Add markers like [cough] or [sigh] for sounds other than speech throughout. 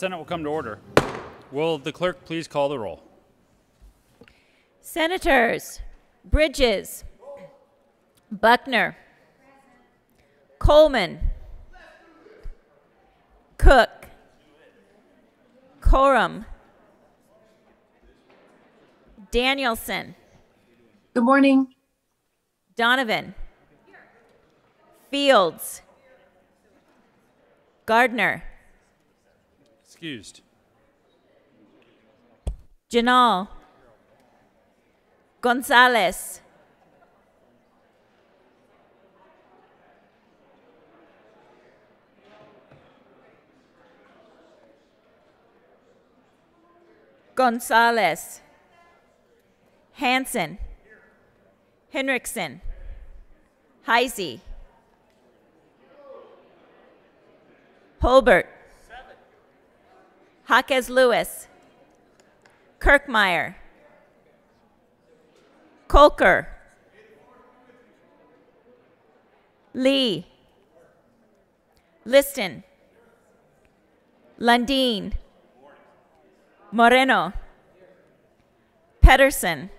Senate will come to order. Will the clerk please call the roll? Senators Bridges, Buckner, Coleman, Cooke, Coram, Danielson, Good morning. Donovan, Fields, Gardner, Excused. Ginal, Gonzales, Gonzales, Hansen, Hinrichsen, Hisey, Holbert, Jaquez Lewis, Kirkmeyer, Kolker, Lee, Liston, Lundeen, Moreno, Pettersen,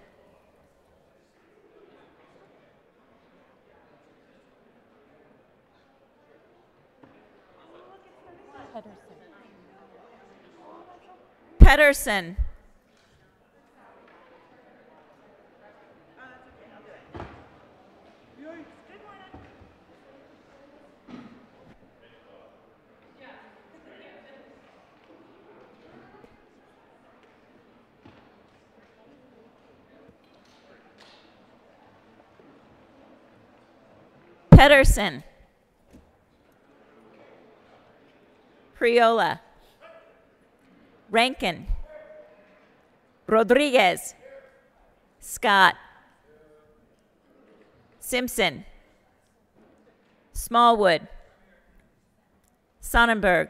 Pettersen. Pettersen. Priola. Rankin. Rodriguez. Scott. Simpson. Smallwood. Sonnenberg.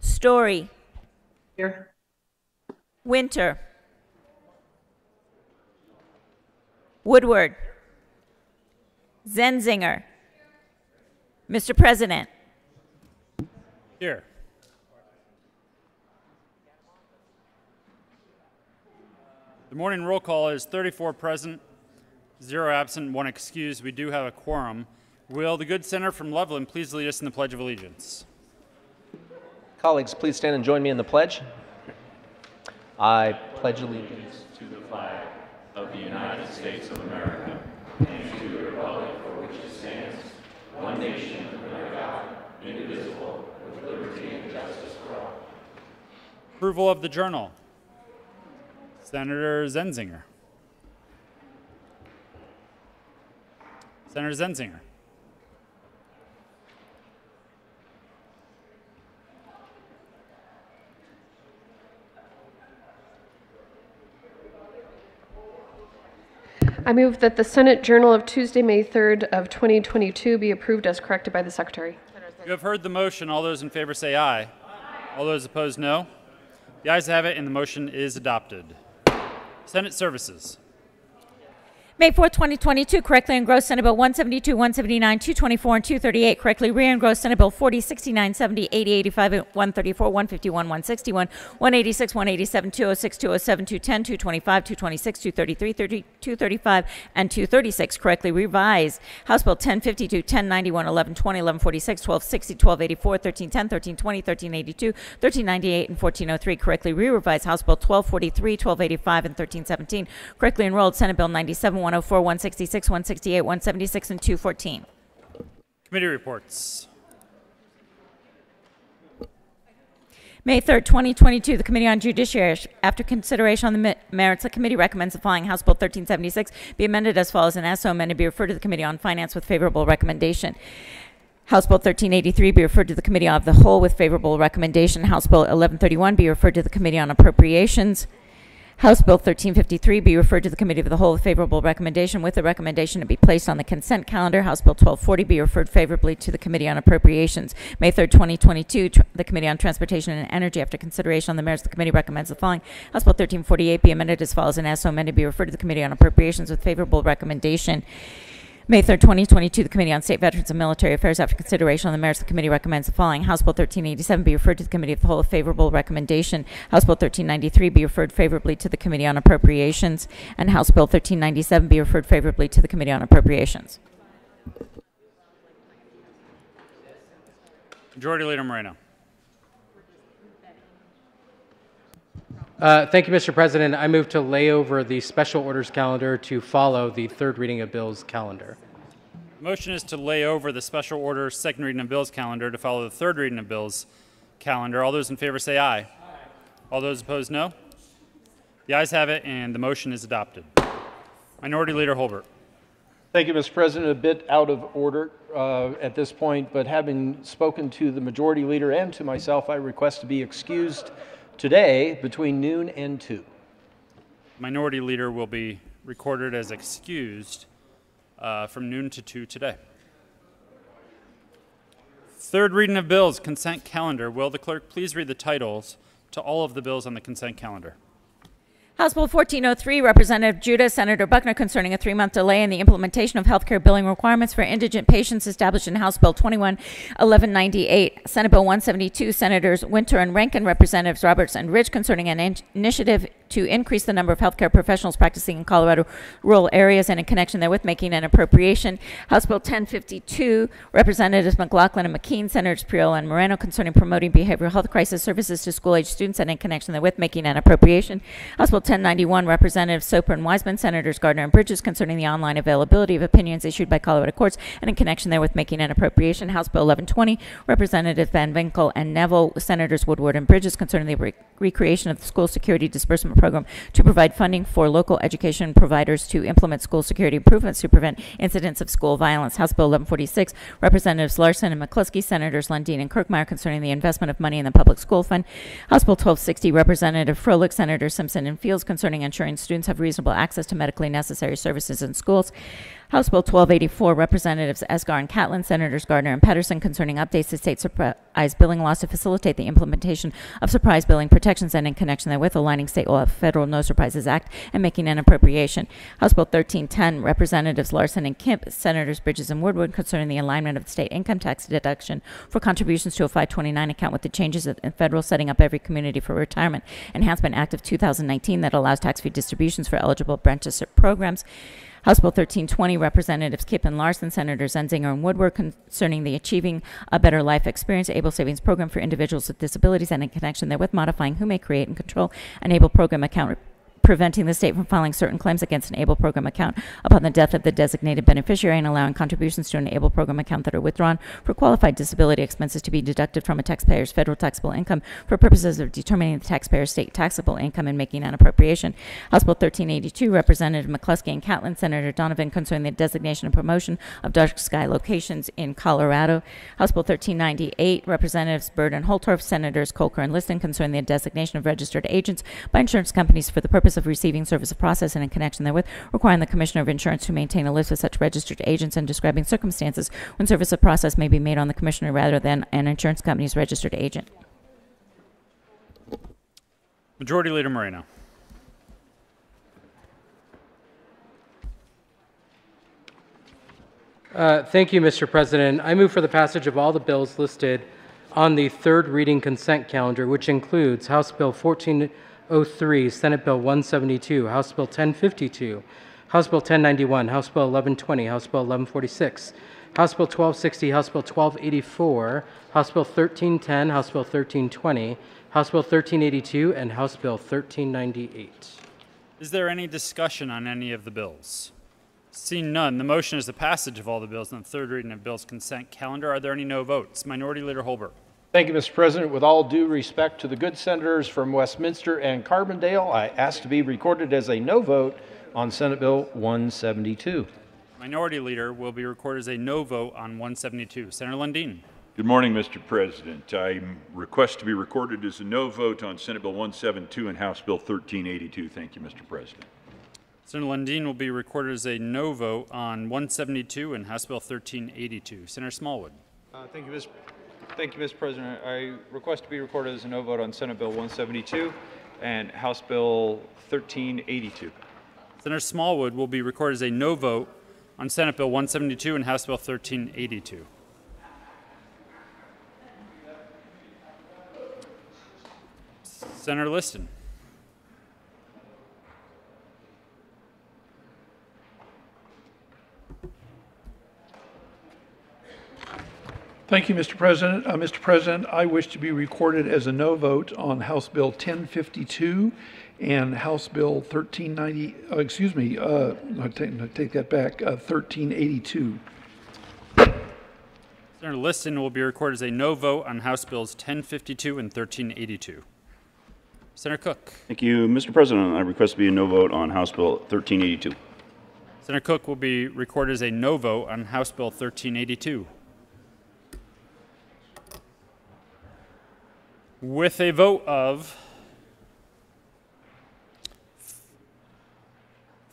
Story. Here. Winter. Woodward. Zenzinger. Mr. President. Here. The morning roll call is 34 present, zero absent, one excused. We do have a quorum. Will the good senator from Loveland please lead us in the Pledge of Allegiance? Colleagues, please stand and join me in the pledge. I pledge allegiance to the flag of the United States of America and to the republic for which it stands, one nation under God, indivisible, with liberty and justice for all. Approval of the journal. Senator Zenzinger. Senator Zenzinger. I move that the Senate Journal of Tuesday, May 3rd of 2022 be approved as corrected by the Secretary. You have heard the motion. All those in favor say aye. All those opposed, no. The ayes have it, and the motion is adopted. Senate Services. May 4th, 2022, correctly engrossed Senate Bill 172, 179, 224, and 238. Correctly re-engrossed Senate Bill 40, 69, 70, 80, 85, 134, 151, 161, 186, 187, 206, 207, 210, 225, 226, 233, 30, 235, and 236. Correctly revised House Bill 1052, 1091, 1120, 1146, 1260, 1284, 1310, 1320, 1382, 1398, and 1403. Correctly re-revised House Bill 1243, 1285, and 1317. Correctly enrolled Senate Bill 97, 104, 166, 168, 176, and 214. Committee reports. May 3rd, 2022, the Committee on Judiciary, after consideration on the me- merits, the committee recommends the following House Bill 1376 be amended as follows and as so amended be referred to the Committee on Finance with favorable recommendation. House Bill 1383 be referred to the Committee of the Whole with favorable recommendation. House Bill 1131 be referred to the Committee on Appropriations. House Bill 1353 be referred to the Committee of the Whole with favorable recommendation, with the recommendation to be placed on the consent calendar. House Bill 1240 be referred favorably to the Committee on Appropriations. May 3rd, 2022, tr- the Committee on Transportation and Energy, after consideration on the merits, the committee recommends the following. House Bill 1348 be amended as follows, and as so amended, be referred to the Committee on Appropriations with favorable recommendation. May 3rd, 2022, the Committee on State Veterans and Military Affairs, after consideration on the merits, the committee recommends the following. House Bill 1387 be referred to the Committee of the Whole, a favorable recommendation. House Bill 1393 be referred favorably to the Committee on Appropriations, and House Bill 1397 be referred favorably to the Committee on Appropriations. Majority Leader Moreno. Uh, Thank you, Mr. President. I move to lay over the special orders calendar to follow the third reading of bills calendar. Motion is to lay over the special order second reading of bills calendar to follow the third reading of bills calendar. All those in favor say aye. All those opposed, no. The ayes have it, and the motion is adopted. Minority Leader Holbert. Thank you, Mr. President. A bit out of order uh, at this point, but having spoken to the Majority Leader and to myself, I request to be excused today between noon and 2. Minority Leader will be recorded as excused uh, from noon to 2 today. Third reading of bills, consent calendar. Will the clerk please read the titles to all of the bills on the consent calendar? House Bill 1403, Representative Judah, Senator Buckner, concerning a three-month delay in the implementation of healthcare billing requirements for indigent patients established in House Bill 211198. Senate Bill 172, Senators Winter and Rankin, Representatives Roberts and Ridge, concerning an in- initiative to increase the number of healthcare professionals practicing in Colorado rural areas and in connection therewith making an appropriation. House Bill 1052, Representatives McLachlan and McKean, Senators Priol and Moreno, concerning promoting behavioral health crisis services to school-age students and in connection therewith making an appropriation. House Bill 1091, Representatives Soper and Weissman, Senators Gardner and Bridges, concerning the online availability of opinions issued by Colorado courts and in connection therewith making an appropriation. House Bill 1120, Representatives Van Winkle and Neville, Senators Woodward and Bridges, concerning the recreation of the school security disbursement program to provide funding for local education providers to implement school security improvements to prevent incidents of school violence. House Bill 1146, Representatives Larson and McCluskey, Senators Lundeen and Kirkmeyer, concerning the investment of money in the public school fund. House Bill 1260, Representative Froelich, Senator Simpson and Fields, concerning ensuring students have reasonable access to medically necessary services in schools. House Bill 1284, Representatives Esgar and Catlin, Senators Gardner and Pettersen, concerning updates to state surprise billing laws to facilitate the implementation of surprise billing protections and in connection therewith aligning state law Federal No Surprises Act and making an appropriation. House Bill 1310, Representatives Larson and Kemp, Senators Bridges and Woodward, concerning the alignment of the state income tax deduction for contributions to a 529 account with the changes in federal setting up every community for retirement enhancement act of 2019 that allows tax-free distributions for eligible apprenticeship programs. House Bill 1320, Representatives Kipp and Larson, Senators Zenzinger and Woodward, concerning the Achieving a Better Life Experience Able Savings Program for Individuals with Disabilities and in connection therewith modifying who may create and control an ABLE program account preventing the state from filing certain claims against an ABLE program account upon the death of the designated beneficiary and allowing contributions to an ABLE program account that are withdrawn for qualified disability expenses to be deducted from a taxpayer's federal taxable income for purposes of determining the taxpayer's state taxable income and making an appropriation. House Bill 1382, Representative McCluskey and Catlin, Senator Donovan concerning the designation and promotion of dark sky locations in Colorado. House Bill 1398, Representatives Bird and Holtorf, Senators Kolker and Liston concerning the designation of registered agents by insurance companies for the purpose of receiving service of process and in connection therewith requiring the Commissioner of Insurance to maintain a list of such registered agents and describing circumstances when service of process may be made on the Commissioner rather than an insurance company's registered agent. Majority Leader Moreno. Uh, Thank you, Mr. President. I move for the passage of all the bills listed on the third reading consent calendar, which includes House Bill 1403, Senate Bill 172, House Bill 1052, House Bill 1091, House Bill 1120, House Bill 1146, House Bill 1260, House Bill 1284, House Bill 1310, House Bill 1320, House Bill 1382, and House Bill 1398. Is there any discussion on any of the bills? Seeing none, the motion is the passage of all the bills on the third reading of bills consent calendar. Are there any no votes? Minority Leader Holbert. Thank you, Mr. President. With all due respect to the good senators from Westminster and Carbondale, I ask to be recorded as a no vote on Senate Bill 172. Minority Leader will be recorded as a no vote on 172. Senator Lundeen. Good morning, Mr. President. I request to be recorded as a no vote on Senate Bill 172 and House Bill 1382. Thank you, Mr. President. Senator Lundeen will be recorded as a no vote on 172 and House Bill 1382. Senator Smallwood. Uh, Thank you, Mr. Thank you, Mr. President. I request to be recorded as a no vote on Senate Bill 172 and House Bill 1382. Senator Smallwood will be recorded as a no vote on Senate Bill 172 and House Bill 1382. Senator Liston. Thank you, Mr. President. Uh, Mr. President, I wish to be recorded as a no vote on House Bill 1052 and House Bill 1390, uh, excuse me, uh, I take, I take that back, uh, 1382. Senator Liston will be recorded as a no vote on House Bills 1052 and 1382. Senator Cooke. Thank you, Mr. President. I request to be a no vote on House Bill 1382. Senator Cooke will be recorded as a no vote on House Bill 1382. With a vote of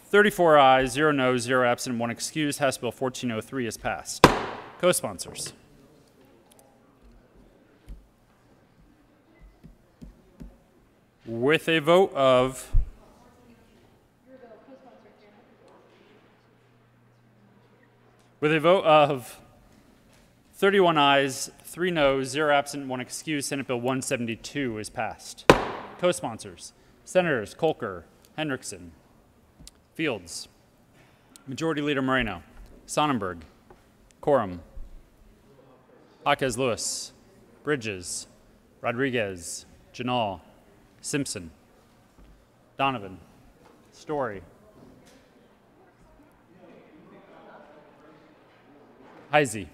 34 ayes, 0 noes, 0 absent, 1 excused, House Bill 1403 is passed. Co-sponsors. With a vote of With a vote of 31 ayes, 3 noes, 0 absent, 1 excused, Senate Bill 172 is passed. Co-sponsors, Senators Kolker, Hinrichsen, Fields, Majority Leader Moreno, Sonnenberg, Coram, Jaquez Lewis, Bridges, Rodriguez, Ginal, Simpson, Donovan, Story, Hisey.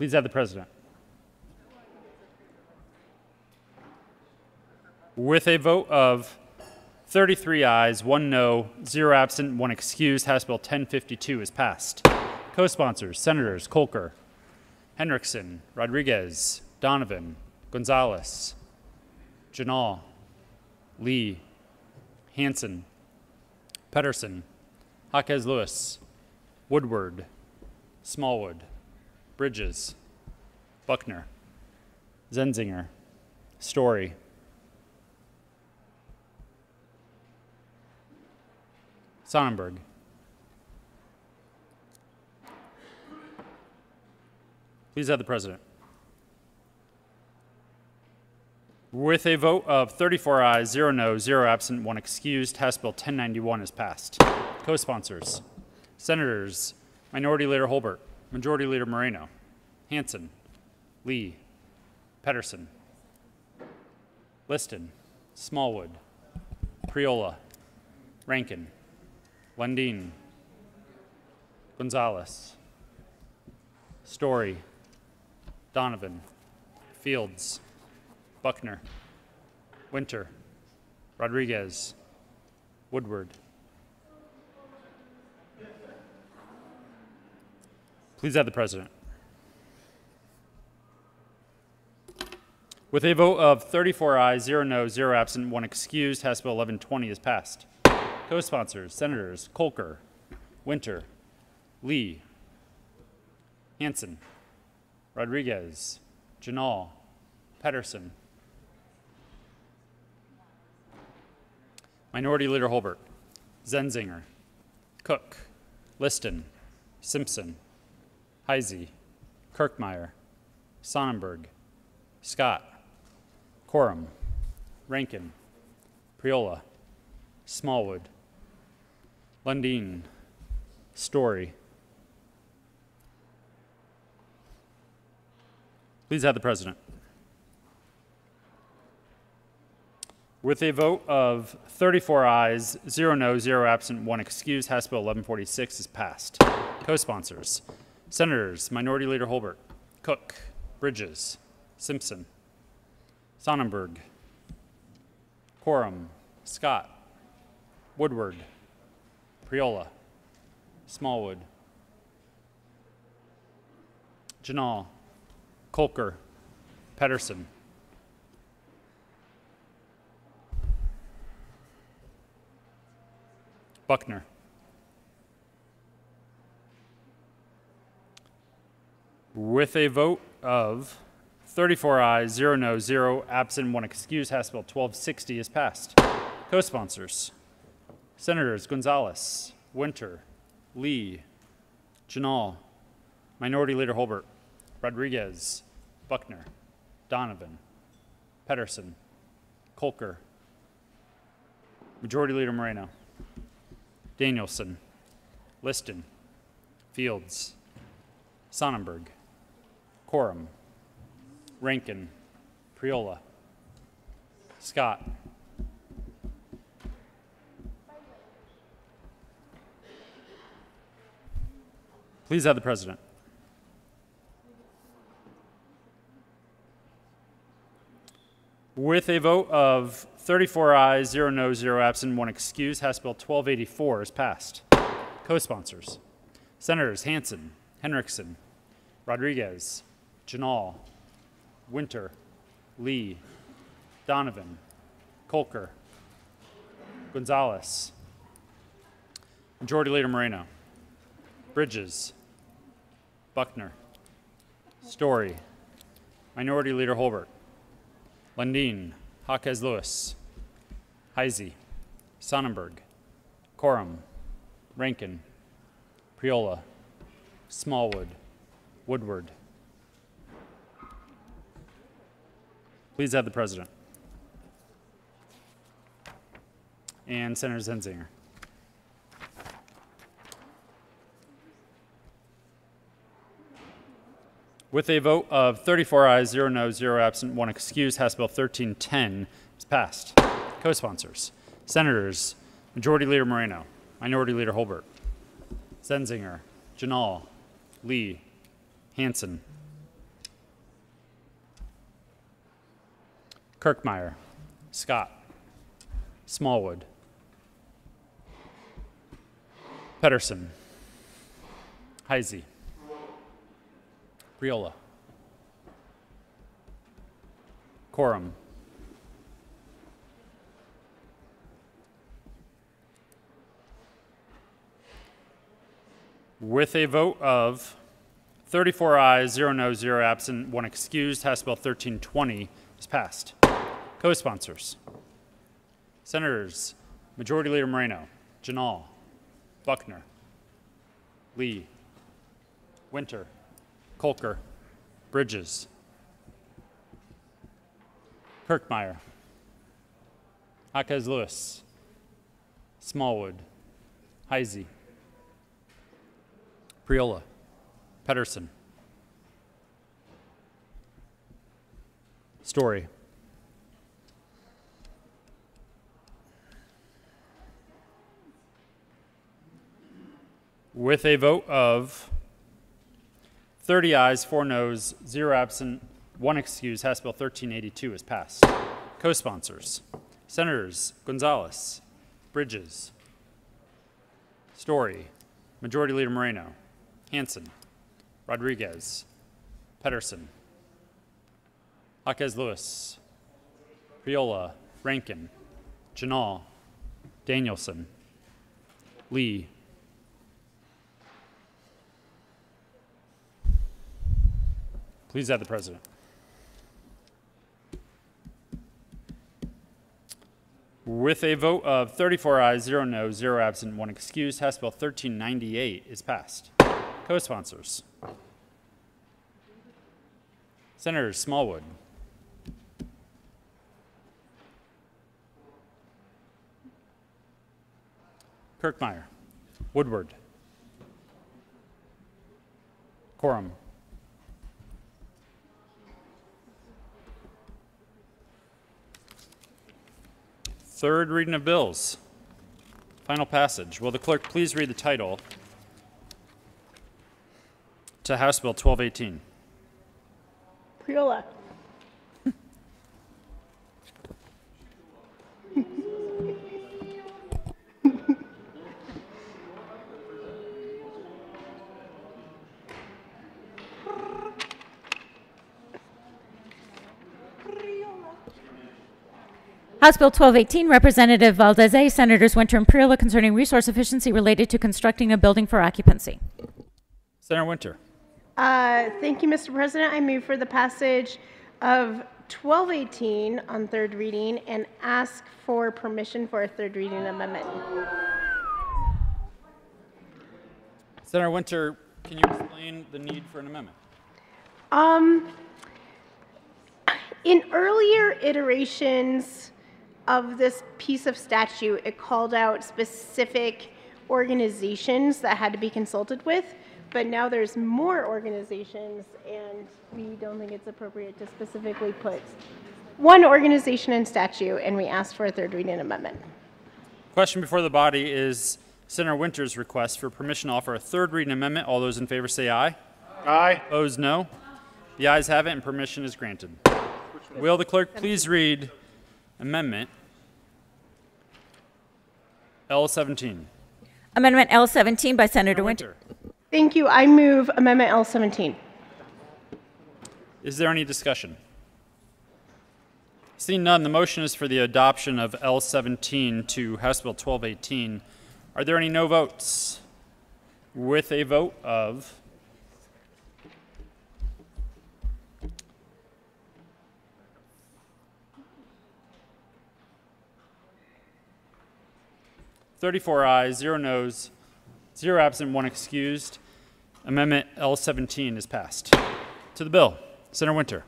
Please have the president. With a vote of 33 ayes, 1 no, 0 absent, 1 excused, House Bill 1052 is passed. Co-sponsors, Senators Kolker, Hinrichsen, Rodriguez, Donovan, Gonzales, Ginal, Lee, Hansen, Pettersen, Jaquez Lewis, Woodward, Smallwood, Bridges, Buckner, Zenzinger, Story, Sonnenberg. Please have the president. With a vote of 34 ayes, 0 no, 0 absent, 1 excused, House Bill 1091 is passed. Co-sponsors, Senators Minority Leader Holbert, Majority Leader Moreno, Hansen, Lee, Pettersen, Liston, Smallwood, Priola, Rankin, Lundeen, Gonzales, Story, Donovan, Fields, Buckner, Winter, Rodriguez, Woodward. Please have the president. With a vote of 34 ayes, 0 no, 0 absent, 1 excused, House Bill 1120 is passed. Co-sponsors, Senators Kolker, Winter, Lee, Hansen, Rodriguez, Ginal, Pettersen. Minority Leader Holbert, Zenzinger, Cooke, Liston, Simpson, Hisey, Kirkmeyer, Sonnenberg, Scott, Coram, Rankin, Priola, Smallwood, Lundeen, Story. Please have the president. With a vote of 34 ayes, 0 no, 0 absent, 1 excused, House Bill 1146 is passed. Co-sponsors, Senators Minority Leader Holbert, Cooke, Bridges, Simpson, Sonnenberg, Coram, Scott, Woodward, Priola, Smallwood, Ginal, Kolker, Pettersen. Buckner. With a vote of 34 ayes, 0 no, 0 absent, 1 excused, House Bill 1260 is passed. Co-sponsors, Senators Gonzales, Winter, Lee, Ginal, Minority Leader Holbert, Rodriguez, Buckner, Donovan, Pettersen, Kolker, Majority Leader Moreno, Danielson, Liston, Fields, Sonnenberg, Coram, Rankin, Priola, Scott, Please have the president. With a vote of 34 ayes, 0 no, 0 absent, 1 excuse, House Bill 1284 is passed. Co-sponsors. Senators Hansen, Hinrichsen, Rodriguez, Ginal, Winter, Lee, Donovan, Kolker, Gonzales, Majority Leader Moreno, Bridges, Buckner, Story, Minority Leader Holbert, Lundeen, Jaquez Lewis, Hisey, Sonnenberg, Coram, Rankin, Priola, Smallwood, Woodward. Please have the president. And Senator Zenzinger. With a vote of 34 ayes, 0 no, 0 absent, 1 excused, House Bill 1310 is passed. Co-sponsors. Senators Majority Leader Moreno, Minority Leader Holbert, Zenzinger, Ginal, Lee, Hansen, Kirkmeyer, Scott, Smallwood, Pettersen, Hisey, Priola, Coram, With a vote of 34 ayes, 0 no, 0 absent, 1 excused, House Bill 1320 is passed. Co-sponsors. Senators Majority Leader Moreno, Ginal, Buckner, Lee, Winter, Kolker, Bridges, Kirkmeyer, Jaquez Lewis, Smallwood, Hisey, Priola, Pettersen, Story. With a vote of 30 ayes, 4 noes, 0 absent, 1 excuse, House Bill 1382 is passed. Co-sponsors. Senators Gonzales, Bridges, Story, Majority Leader Moreno, Hansen, Rodriguez, Pettersen, Jaquez Lewis, Priola, Rankin, Ginal, Danielson, Lee, Please add the president. With a vote of 34 ayes, 0 no, 0 absent, 1 excused, House Bill 1398 is passed. Co-sponsors. Senators Smallwood, Kirkmeyer, Woodward, Coram, Third reading of bills. Final passage. Will the clerk please read the title to House Bill 1218? Priola. House Bill 1218, Representative Valdez, Senators Winter and Priola concerning resource efficiency related to constructing a building for occupancy. Senator Winter. Uh, Thank you, Mr. President. I move for the passage of 1218 on third reading and ask for permission for a third reading amendment. Senator Winter, can you explain the need for an amendment? Um, in earlier iterations of this piece of statute, it called out specific organizations that had to be consulted with, but now there's more organizations, and we don't think it's appropriate to specifically put one organization in statute, and we asked for a third reading amendment. Question before the body is Senator Winter's request for permission to offer a third reading amendment. All those in favor say aye. Aye. Opposed, no. The ayes have it, and permission is granted. Will the clerk please read Amendment L17? Amendment L17 by Senator Winter. Thank you. I move Amendment L17. Is there any discussion? Seeing none, the motion is for the adoption of L17 to House Bill 1218. Are there any no votes? With a vote of Thirty-four ayes, zero noes, zero absent, one excused. Amendment L17 is passed. To the bill, Senator Winter.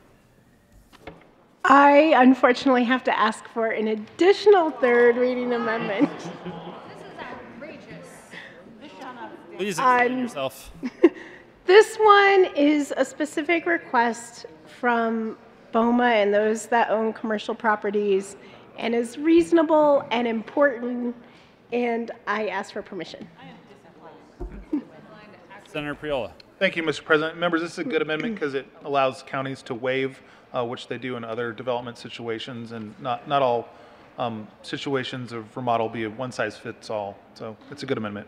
I unfortunately have to ask for an additional third reading amendment. This is outrageous. Please explain Um, yourself. [laughs] This one is a specific request from BOMA and those that own commercial properties and is reasonable and important, and I ask for permission. Senator Priola. Thank you, Mr. President. Members, this is a good amendment because it allows counties to waive, uh, which they do in other development situations, and not, not all um, situations of remodel be a one-size-fits-all. So it's a good amendment.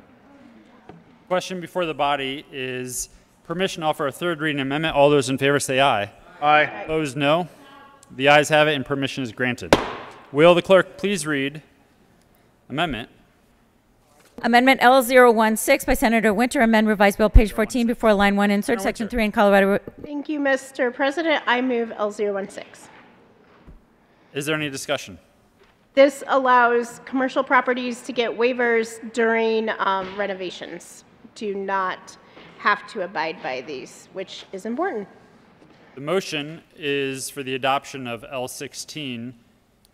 Question before the body is permission to offer a third reading amendment. All those in favor say aye. Aye. Opposed, no. The ayes have it, and permission is granted. Will the clerk please read amendment Amendment L016 by Senator Winter, amend revised bill, page 14, before line 1, insert section 3 in Colorado. Thank you, Mr. President. I move L016. Is there any discussion? This allows commercial properties to get waivers during um, renovations, do not have to abide by these, which is important. The motion is for the adoption of L16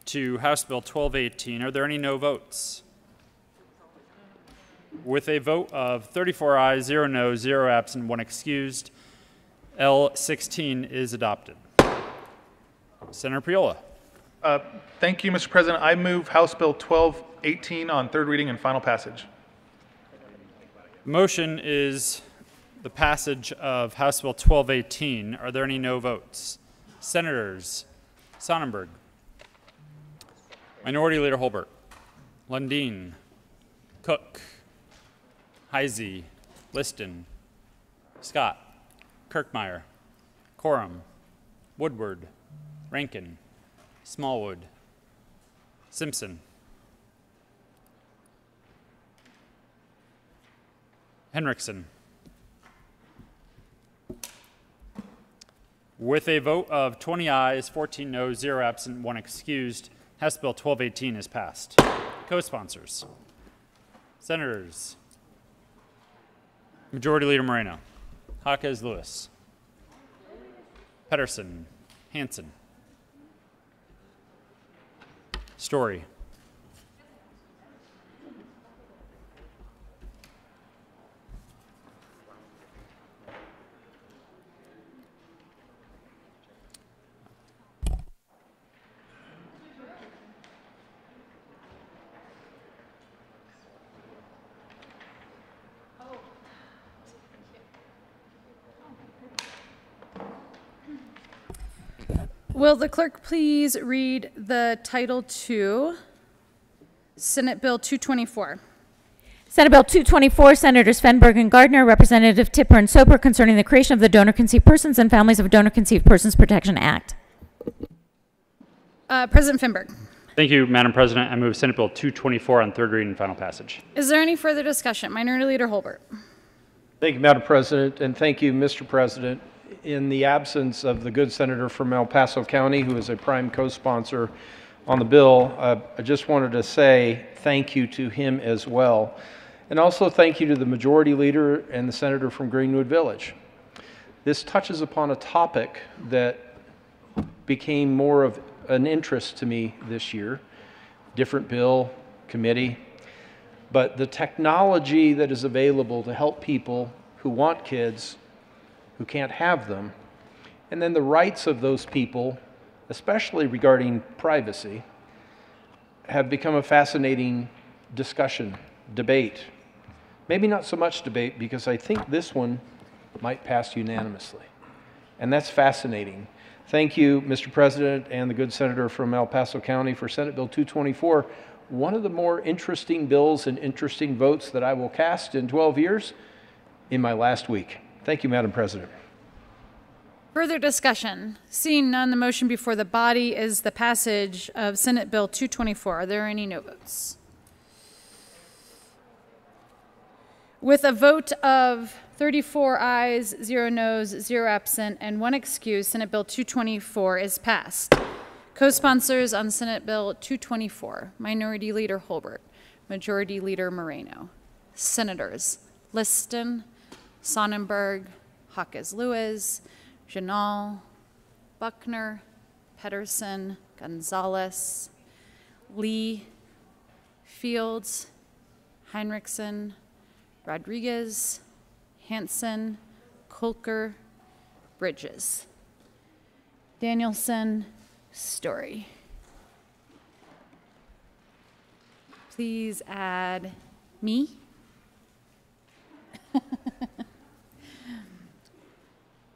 to House Bill 1218. Are there any no votes? With a vote of 34 ayes, 0 no, 0 absent, 1 excused, L16 is adopted. Senator Priola. Uh, Thank you, Mr. President. I move House Bill 1218 on third reading and final passage. Motion is the passage of House Bill 1218. Are there any no votes? Senators Sonnenberg, Minority Leader Holbert, Lundeen, Cooke, Hisey, Liston, Scott, Kirkmeyer, Coram, Woodward, Rankin, Smallwood, Simpson, Hinrichsen. With a vote of 20 ayes, 14 no, 0 absent, 1 excused, House Bill 1218 is passed. Co-sponsors. Senators. Majority Leader Moreno. Jaquez Lewis. Pettersen. Hansen. Story. Will the clerk please read the title to Senate Bill 224? Senate Bill 224, Senators Fenberg and Gardner, Representative Tipper and Soper, concerning the creation of the Donor Conceived Persons and Families of Donor Conceived Persons Protection Act. Uh, President Fenberg, Thank you, Madam President. I move Senate Bill 224 on third reading and final passage. is there any further discussion? Minority Leader Holbert. Thank you, Madam President, and thank you, Mr. President. In the absence of the good senator from El Paso County, who is a prime co-sponsor on the bill, uh, I just wanted to say thank you to him as well. And also thank you to the majority leader and the senator from Greenwood Village. This touches upon a topic that became more of an interest to me this year. Different bill, committee, but the technology that is available to help people who want kids who can't have them, and then the rights of those people, especially regarding privacy, have become a fascinating discussion, debate. Maybe not so much debate because I think this one might pass unanimously. And that's fascinating. Thank you, Mr. President, and the good senator from El Paso County for Senate Bill 224, one of the more interesting bills and interesting votes that I will cast in 12 years in my last week. Thank you, Madam President. Further discussion. Seeing none, the motion before the body is the passage of Senate Bill 224. Are there any no votes? With a vote of 34 ayes, 0 noes, 0 absent, and 1 excuse, Senate Bill 224 is passed. Co-sponsors on Senate Bill 224, Minority Leader Holbert, Majority Leader Moreno. Senators Liston, Sonnenberg, Jaquez Lewis, Ginal, Buckner, Pettersen, Gonzales, Lee, Fields, Hinrichsen, Rodriguez, Hansen, Kolker, Bridges. Danielson, Story. Please add me. [laughs]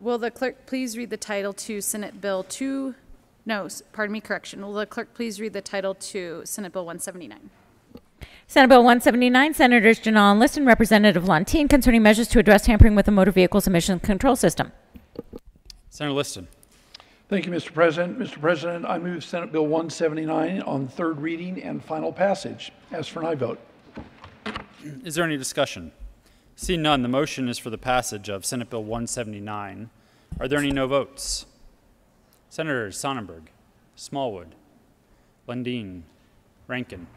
Will the clerk please read the title to Senate Bill 2, no, pardon me, correction. Will the clerk please read the title to Senate Bill 179? Senate Bill 179, Senators Ginal and Liston, Representative Lontine, concerning measures to address tampering with the motor vehicles emission control system. Senator Liston. Thank you, Mr. President. Mr. President, I move Senate Bill 179 on third reading and final passage. As for an aye vote. Is there any discussion? Seeing none, the motion is for the passage of Senate Bill 179. Are there any no votes? Senators Sonnenberg, Smallwood, Lundeen, Rankin.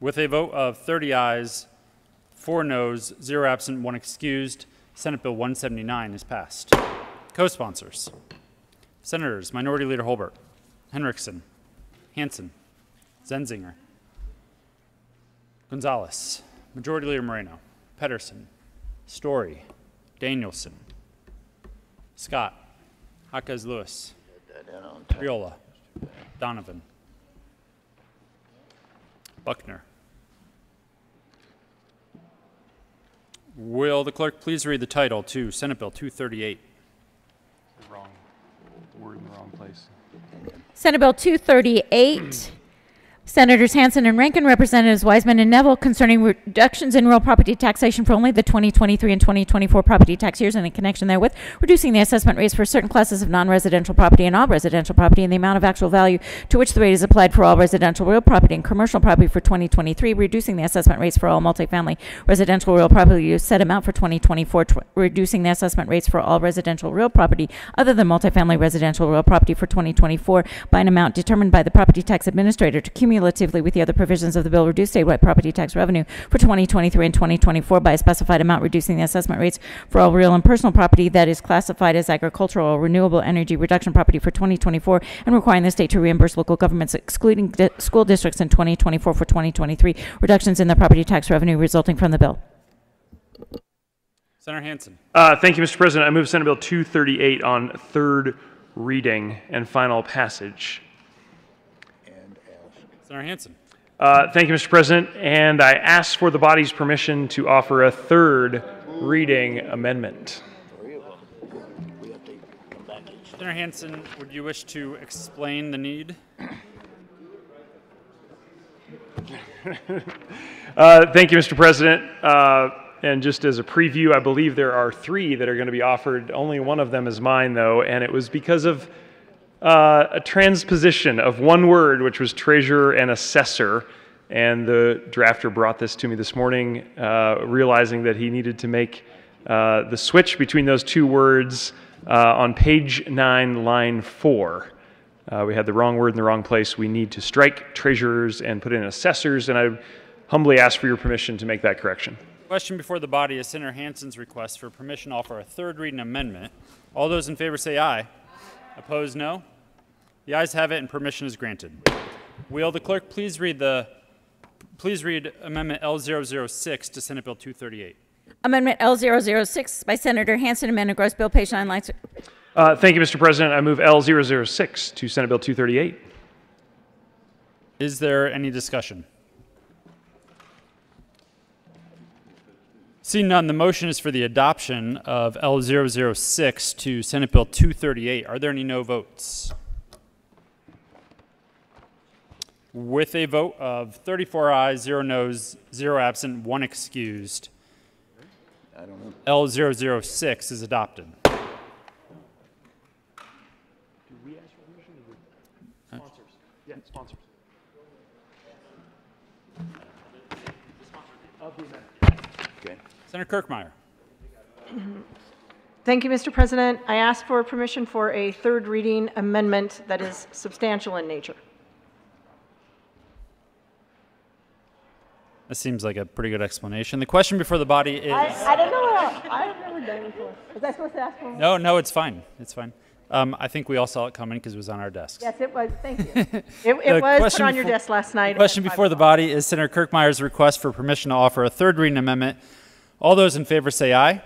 With a vote of 30 ayes, 4 noes, 0 absent, 1 excused, Senate Bill 179 is passed. Co-sponsors. Senators Minority Leader Holbert, Hinrichsen, Hansen, Zenzinger, Gonzales, Majority Leader Moreno, Pettersen, Story, Danielson, Scott, Jaquez Lewis, Priola, Donovan, Buckner. Will the clerk please read the title to Senate Bill 238? Wrong. Word in the wrong place. Senate Bill 238, Senators Hansen and Rankin, Representatives Weissman and Neville, concerning reductions in real property taxation for only the 2023 and 2024 property tax years and in connection therewith, reducing the assessment rates for certain classes of non-residential property and all residential property and the amount of actual value to which the rate is applied for all residential real property and commercial property for 2023, reducing the assessment rates for all multifamily residential real property set amount for 2024, tw- reducing the assessment rates for all residential real property other than multifamily residential real property for 2024 by an amount determined by the property tax administrator to cumulatively with the other provisions of the bill reduce statewide property tax revenue for 2023 and 2024 by a specified amount, reducing the assessment rates for all real and personal property that is classified as agricultural or renewable energy reduction property for 2024 and requiring the state to reimburse local governments excluding di- school districts in 2024 for 2023 reductions in the property tax revenue resulting from the bill. Senator Hansen. Uh, thank you, Mr. President. I move Senate Bill 238 on third reading and final passage. Senator Hansen. Uh, thank you, Mr. President. And I ask for the body's permission to offer a third reading amendment. Senator Hansen, would you wish to explain the need? Uh, Thank you, Mr. President. Uh, And just as a preview, I believe there are three that are going to be offered. Only one of them is mine, though, and it was because of uh, a transposition of one word, which was treasurer and assessor, and the drafter brought this to me this morning, uh, realizing that he needed to make uh, the switch between those two words uh, on page 9, line 4. Uh, we had the wrong word in the wrong place. We need to strike treasurers and put in assessors, and I humbly ask for your permission to make that correction. Question before the body is Senator Hansen's request for permission to offer a third reading amendment. All those in favor say aye. Opposed, no. The ayes have it, and permission is granted. Will the clerk please read the please read Amendment L006 to Senate Bill 238. Amendment L006 by Senator Hansen, amended gross bill, page 9, lines. Uh, thank you, Mr. President. I move L006 to Senate Bill 238. Is there any discussion? Seeing none, the motion is for the adoption of L006 to Senate Bill 238. Are there any no votes? With a vote of 34 ayes, 0 noes, 0 absent, 1 excused, I don't know. L006 is adopted. Sponsors. Yeah, sponsors. Of the amendment. Okay. Senator Kirkmeyer. Thank you, Mr. President. I ask for permission for a third reading amendment that is substantial in nature. That seems like a pretty good explanation. The question before the body is. I, I don't know. I've never done it before. Was I supposed to ask for? No, no, it's fine. It's fine. Um, I think we all saw it coming because it was on our desks. Yes, it was. Thank you. [laughs] It, it was put question on your desk last night. The question before the body is Senator Kirkmeyer's request for permission to offer a third reading amendment. All those in favor say aye.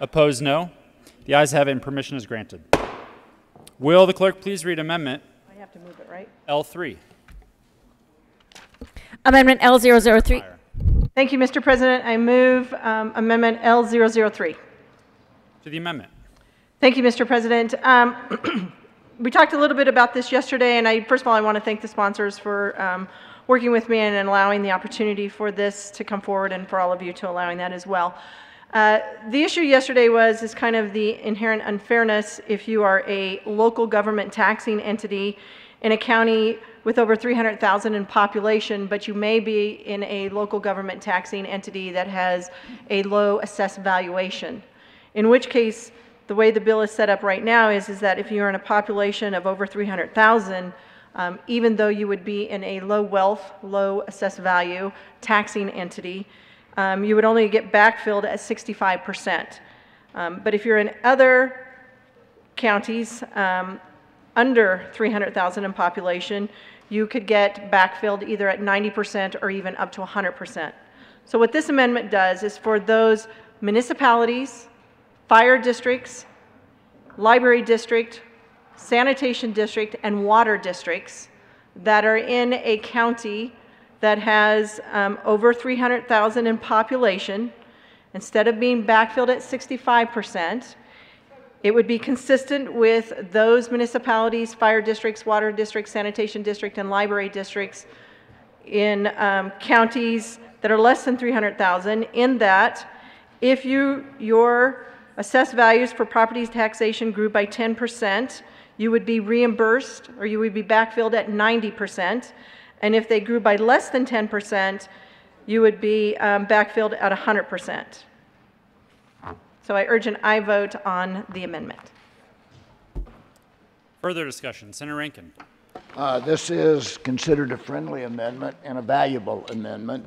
Opposed, no. The ayes have it and permission is granted. Will the clerk please read amendment I have to move it, right? L3? Amendment L003. Thank you, Mr. President. I move um, Amendment L003. To the amendment. Thank you, Mr. President. Um, [clears throat] we talked a little bit about this yesterday, and I, first of all, I want to thank the sponsors for um, working with me and allowing the opportunity for this to come forward, and for all of you to allowing that as well. Uh, the issue yesterday was is kind of the inherent unfairness if you are a local government taxing entity in a county with over 300,000 in population, but you may be in a local government taxing entity that has a low assessed valuation. In which case, the way the bill is set up right now is, is that if you're in a population of over 300,000, um, even though you would be in a low wealth, low assessed value taxing entity, um, you would only get backfilled at 65%. Um, but if you're in other counties um, under 300,000 in population, you could get backfilled either at 90% or even up to 100%. So what this amendment does is for those municipalities, fire districts, library district, sanitation district, and water districts that are in a county that has um, over 300,000 in population, instead of being backfilled at 65%, it would be consistent with those municipalities, fire districts, water districts, sanitation district, and library districts in um, counties that are less than 300,000 in that if you, your assessed values for property taxation grew by 10%, you would be reimbursed or you would be backfilled at 90%. And if they grew by less than 10%, you would be um, backfilled at 100%. So I urge an aye vote on the amendment. Further discussion. Senator Rankin. Uh, This is considered a friendly amendment and a valuable amendment.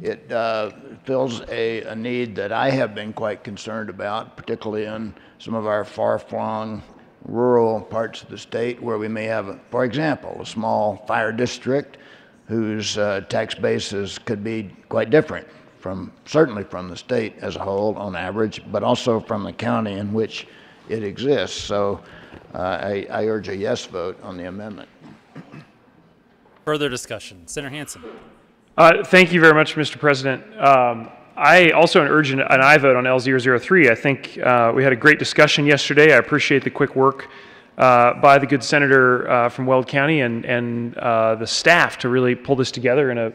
It uh, fills a, a need that I have been quite concerned about, particularly in some of our far-flung rural parts of the state where we may have, for example, a small fire district whose uh, tax basis could be quite different from, certainly from the state as a whole on average, but also from the county in which it exists. So uh, I, I urge a yes vote on the amendment. Further discussion. Senator Hansen. Uh, Thank you very much, Mr. President. Um, I also urge an an aye vote on L003. I think uh, we had a great discussion yesterday. I appreciate the quick work uh, by the good senator uh, from Weld County and, and uh, the staff to really pull this together in a,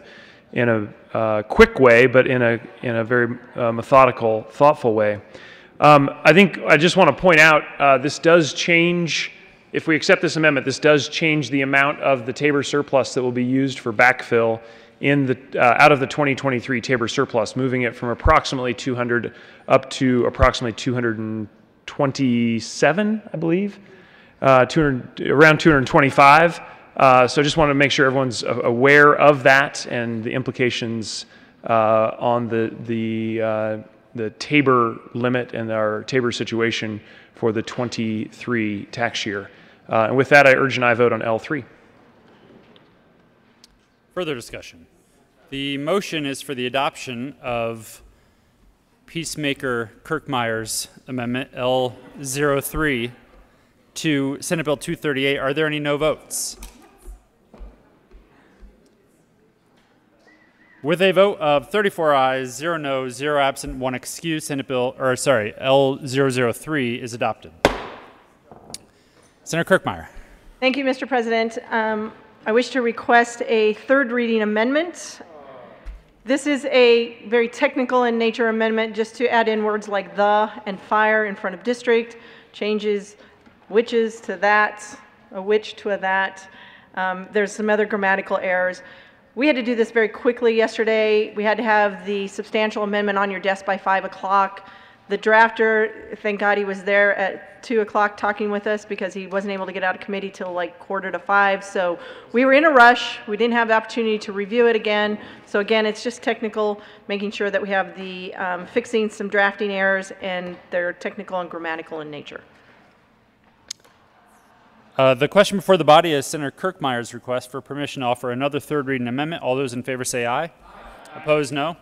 in a uh, quick way, but in a, in a very uh, methodical, thoughtful way. Um, I think I just want to point out this does change, if we accept this amendment, this does change the amount of the Tabor surplus that will be used for backfill in the, uh, out of the 2023 Tabor surplus, moving it from approximately 200 up to approximately 227, I believe, uh, 200, around 225. Uh, so I just want to make sure everyone's aware of that and the implications uh, on the, the, uh, the Tabor limit and our Tabor situation for the 23 tax year. Uh, and with that, I urge an aye vote on L3. Further discussion. The motion is for the adoption of Peacemaker Kirkmeyer's Amendment L03 to Senate Bill 238. Are there any no votes? With a vote of 34 ayes, 0 no, 0 absent, 1 excuse, Senate Bill, or sorry, L003 is adopted. Senator Kirkmeyer. Thank you, Mr. President. Um, I wish to request a third reading amendment. This is a very technical in nature amendment, just to add in words like the and fire in front of district, changes witches to that, a witch to a that. Um, there's some other grammatical errors. We had to do this very quickly yesterday. We had to have the substantial amendment on your desk by 5 o'clock. The drafter, thank God he was there at 2 o'clock talking with us because he wasn't able to get out of committee till like quarter to 5. So we were in a rush. We didn't have the opportunity to review it again. So again, it's just technical, making sure that we have the um, fixing some drafting errors and they're technical and grammatical in nature. Uh, the question before the body is Senator Kirkmeyer's request for permission to offer another third reading amendment. All those in favor say aye. aye. Opposed, no.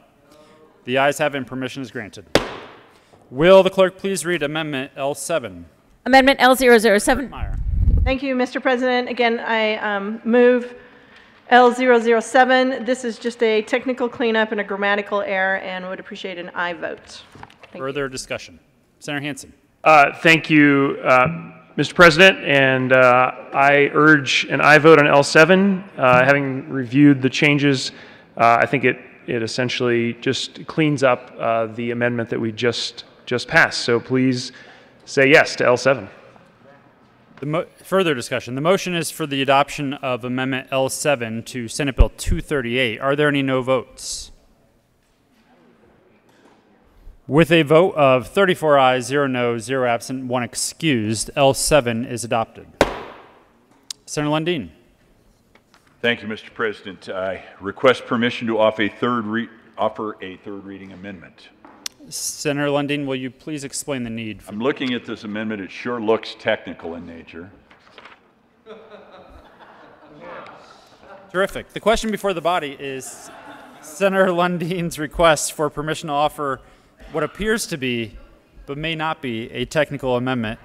The ayes have it and permission is granted. Will the clerk please read Amendment L7? Amendment L007. Thank you, Mr. President. Again, I um, move L007. This is just a technical cleanup and a grammatical error and would appreciate an aye vote. Further discussion. Senator Hansen. Uh, thank you, uh, Mr. President, and uh, I urge an aye vote on L7. Uh, having reviewed the changes, uh, I think it, it essentially just cleans up uh, the amendment that we just, just passed. So please say yes to L7. The mo- further discussion. The motion is for the adoption of Amendment L7 to Senate Bill 238. Are there any no votes? With a vote of 34 ayes, 0 noes, 0 absent, 1 excused, L7 is adopted. Senator Lundeen. Thank you, Mr. President. I request permission to offer a third, re- offer a third reading amendment. Senator Lundeen, will you please explain the need? I'm looking at this amendment. It sure looks technical in nature. [laughs] Terrific. The question before the body is Senator Lundeen's request for permission to offer what appears to be, but may not be, a technical amendment.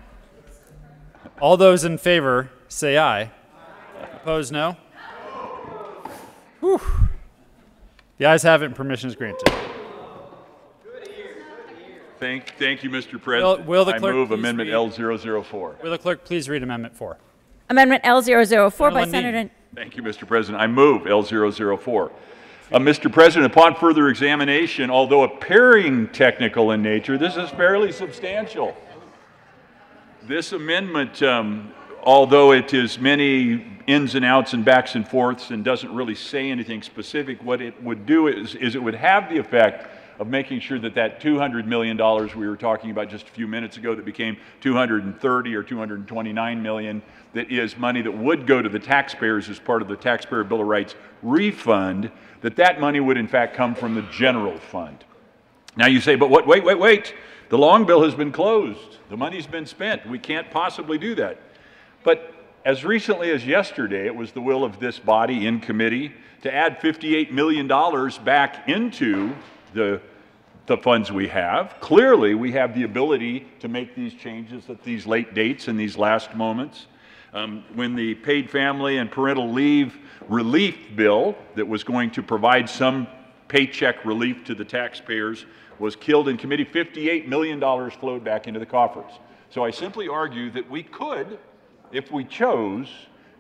All those in favor say aye. Opposed, no? Whew. The ayes have it and permission is granted. Thank, thank you, Mr. President. will the I move Amendment read- L004. Will the clerk please read Amendment 4? Amendment L004 by Lundeen. Senator. Thank you, Mr. President. I move L004. Uh, Mr. President, upon further examination, although appearing technical in nature, this is fairly substantial. This amendment, um, although it is many ins and outs and backs and forths and doesn't really say anything specific, what it would do is, is it would have the effect of making sure that that $200 million we were talking about just a few minutes ago that became 230 or 229 million, that is money that would go to the taxpayers as part of the Taxpayer Bill of Rights refund, that that money would in fact come from the general fund. Now you say, but what, wait, wait, wait. The long bill has been closed. The money's been spent. We can't possibly do that. But as recently as yesterday, it was the will of this body in committee to add $58 million back into the, the funds we have. Clearly, we have the ability to make these changes at these late dates and these last moments. Um, when the paid family and parental leave relief bill that was going to provide some paycheck relief to the taxpayers was killed in committee, $58 million flowed back into the coffers. So I simply argue that we could, if we chose,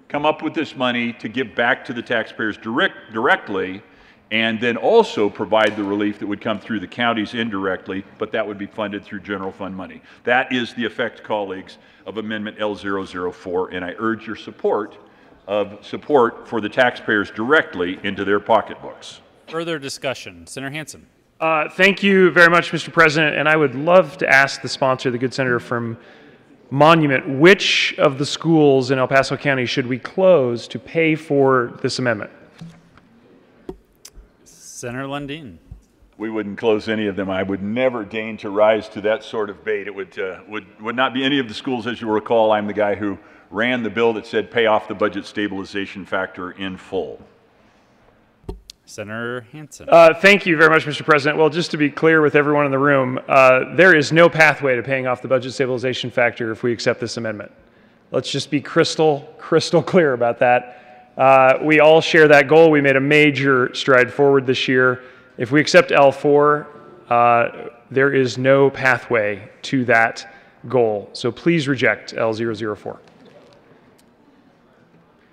come up with this money to give back to the taxpayers direct, directly and then also provide the relief that would come through the counties indirectly, but that would be funded through general fund money. That is the effect, colleagues, of Amendment L004, and I urge your support of support for the taxpayers directly into their pocketbooks. Further discussion. Senator Hansen. Uh, thank you very much, Mr. President. And I would love to ask the sponsor, the good senator from Monument, which of the schools in El Paso County should we close to pay for this amendment? Senator Lundeen. We wouldn't close any of them. I would never deign to rise to that sort of bait. It would, uh, would, would not be any of the schools, as you recall. I'm the guy who ran the bill that said pay off the budget stabilization factor in full. Senator Hansen. Uh, thank you very much, Mr. President. Well, just to be clear with everyone in the room, uh, there is no pathway to paying off the budget stabilization factor if we accept this amendment. Let's just be crystal, crystal clear about that. Uh, we all share that goal. We made a major stride forward this year. If we accept L4, uh, there is no pathway to that goal. So please reject L004.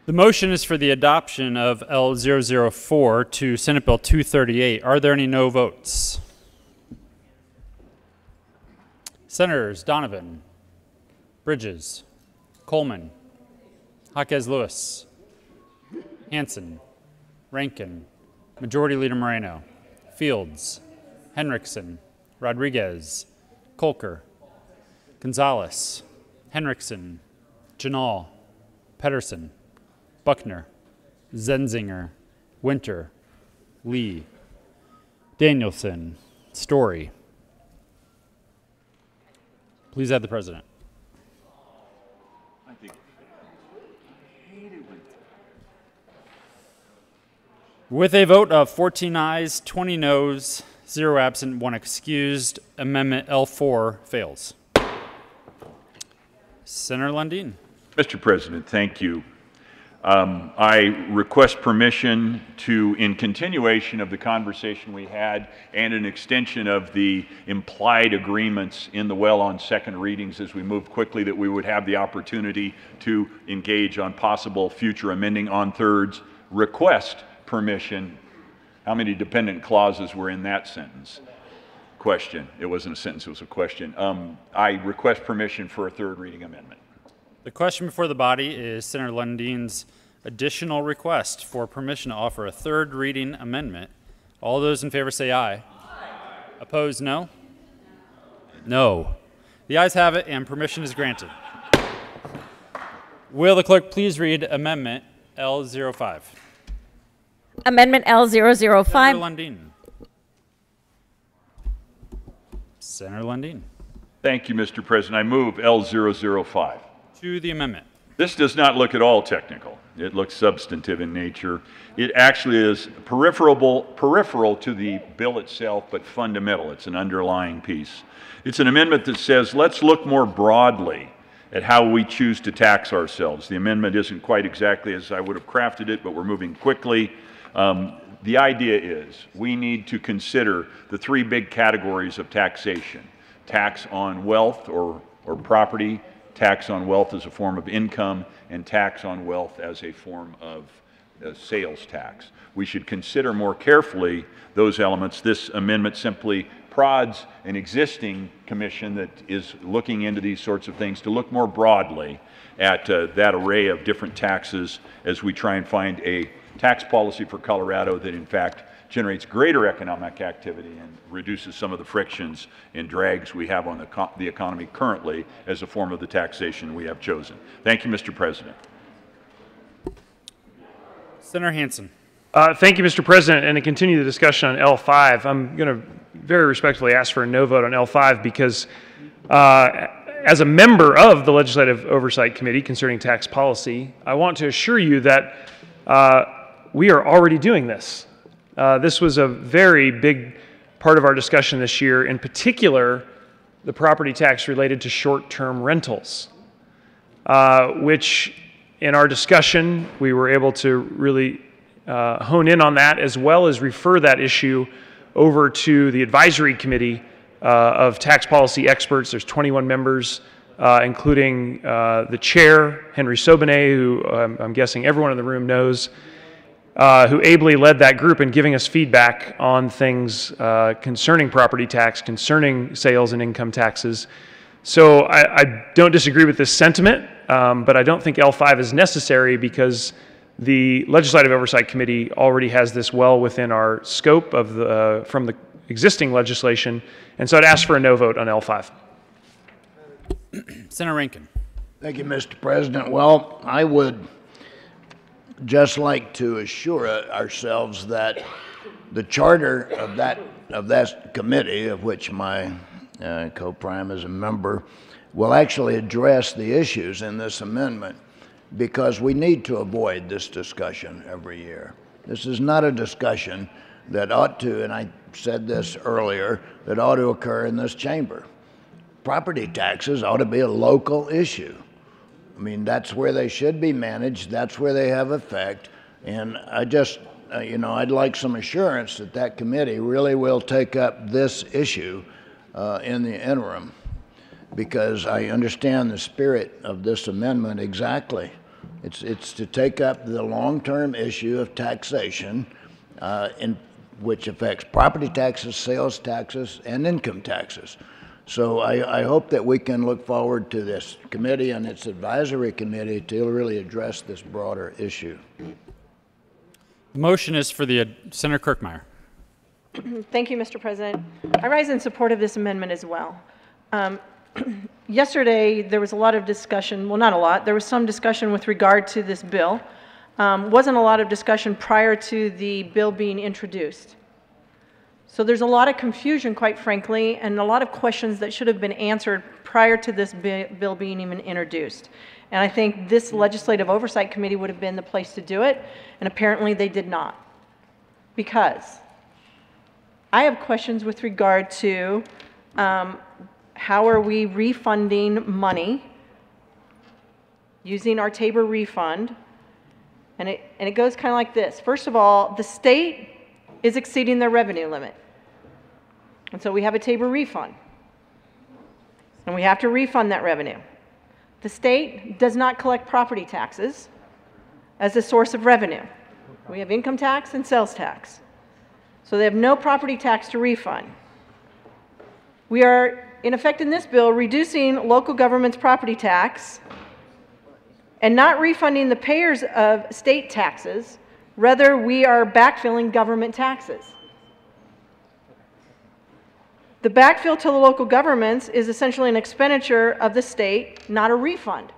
The motion is for the adoption of L004 to Senate Bill 238. Are there any no votes? Senators Donovan, Bridges, Coleman, Jaquez Lewis, Hansen, Rankin, Majority Leader Moreno, Fields, Hinrichsen, Rodriguez, Kolker, Gonzales, Hinrichsen, Ginal, Pettersen, Buckner, Zenzinger, Winter, Lee, Danielson, Story. Please add the president. With a vote of 14 ayes, 20 noes, 0 absent, 1 excused, Amendment L4 fails. Senator Lundeen. Mr. President, thank you. Um, I request permission to, in continuation of the conversation we had and an extension of the implied agreements in the well on second readings as we move quickly, that we would have the opportunity to engage on possible future amending on thirds, request permission. How many dependent clauses were in that sentence? Question. It wasn't a sentence, it was a question. Um, I request permission for a third reading amendment. The question before the body is Senator Lundeen's additional request for permission to offer a third reading amendment. All those in favor say aye. aye. Opposed, no? No. The ayes have it, and permission is granted. Will the clerk please read Amendment L05? Amendment L005. Senator Lundeen. Senator Lundeen. Thank you, Mr. President. I move L005. To the amendment. This does not look at all technical. It looks substantive in nature. It actually is peripheral, peripheral to the bill itself, but fundamental. It's an underlying piece. It's an amendment that says let's look more broadly at how we choose to tax ourselves. The amendment isn't quite exactly as I would have crafted it, but we're moving quickly. Um, the idea is we need to consider the three big categories of taxation tax on wealth or, or property, tax on wealth as a form of income, and tax on wealth as a form of uh, sales tax. We should consider more carefully those elements. This amendment simply prods an existing commission that is looking into these sorts of things to look more broadly at uh, that array of different taxes as we try and find a tax policy for Colorado that in fact generates greater economic activity and reduces some of the frictions and drags we have on the, co the economy currently as a form of the taxation we have chosen. Thank you, Mr. President. Senator Hansen. Uh, thank you, Mr. President. And to continue the discussion on L5, I'm going to very respectfully ask for a no vote on L5 because uh, as a member of the Legislative Oversight Committee concerning tax policy, I want to assure you that uh, we are already doing this. Uh, this was a very big part of our discussion this year, in particular, the property tax related to short term rentals, uh, which in our discussion, we were able to really uh, hone in on that as well as refer that issue over to the advisory committee uh, of tax policy experts. There's 21 members. Uh, including uh, the chair, Henry Sobanet, who um, I'm guessing everyone in the room knows, uh, who ably led that group in giving us feedback on things uh, concerning property tax, concerning sales and income taxes. So I, I, don't disagree with this sentiment, um, but I don't think L5 is necessary because the Legislative Oversight Committee already has this well within our scope of the, uh, from the existing legislation, and so I'd ask for a no vote on L5. Senator Rankin. Thank you, Mr. President. Well, I would just like to assure ourselves that the charter of that of that committee, of which my uh, co-prime is a member, will actually address the issues in this amendment because we need to avoid this discussion every year. This is not a discussion that ought to, and I said this earlier, that ought to occur in this chamber. Property taxes ought to be a local issue. I mean, that's where they should be managed, that's where they have effect, and I just, uh, you know, I'd like some assurance that that committee really will take up this issue uh, in the interim because I understand the spirit of this amendment exactly. It's, it's to take up the long-term issue of taxation, uh, in, which affects property taxes, sales taxes, and income taxes. So I, I hope that we can look forward to this committee and its advisory committee to really address this broader issue. The motion is for the uh, Senator Kirkmeyer. [clears throat] Thank you, Mr. President. I rise in support of this amendment as well. Um, [clears throat] yesterday, there was a lot of discussion, well, not a lot, there was some discussion with regard to this bill. Um, wasn't a lot of discussion prior to the bill being introduced. So there's a lot of confusion, quite frankly, and a lot of questions that should have been answered prior to this bill being even introduced. And I think this Legislative Oversight Committee would have been the place to do it, and apparently they did not. Because I have questions with regard to um, how are we refunding money using our Tabor refund? And it, and it goes kind of like this. First of all, the state is exceeding their revenue limit. And so we have a Tabor refund. And we have to refund that revenue. The state does not collect property taxes as a source of revenue. We have income tax and sales tax. So they have no property tax to refund. We are, in effect, in this bill, reducing local government's property tax and not refunding the payers of state taxes. Rather, we are backfilling government taxes. The backfill to the local governments is essentially an expenditure of the state, not a refund.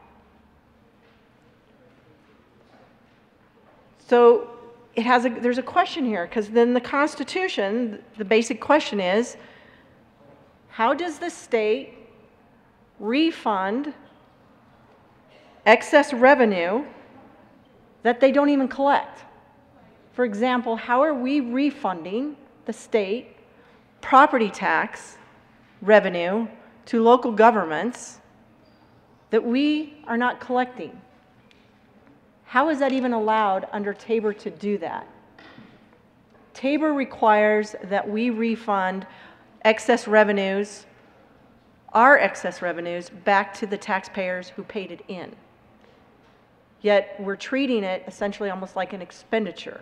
So it has a, there's a question here because then the Constitution, the basic question is, how does the state refund excess revenue that they don't even collect? For example, how are we refunding the state property tax revenue to local governments that we are not collecting? How is that even allowed under Tabor to do that? Tabor requires that we refund excess revenues, our excess revenues, back to the taxpayers who paid it in. Yet we're treating it essentially almost like an expenditure.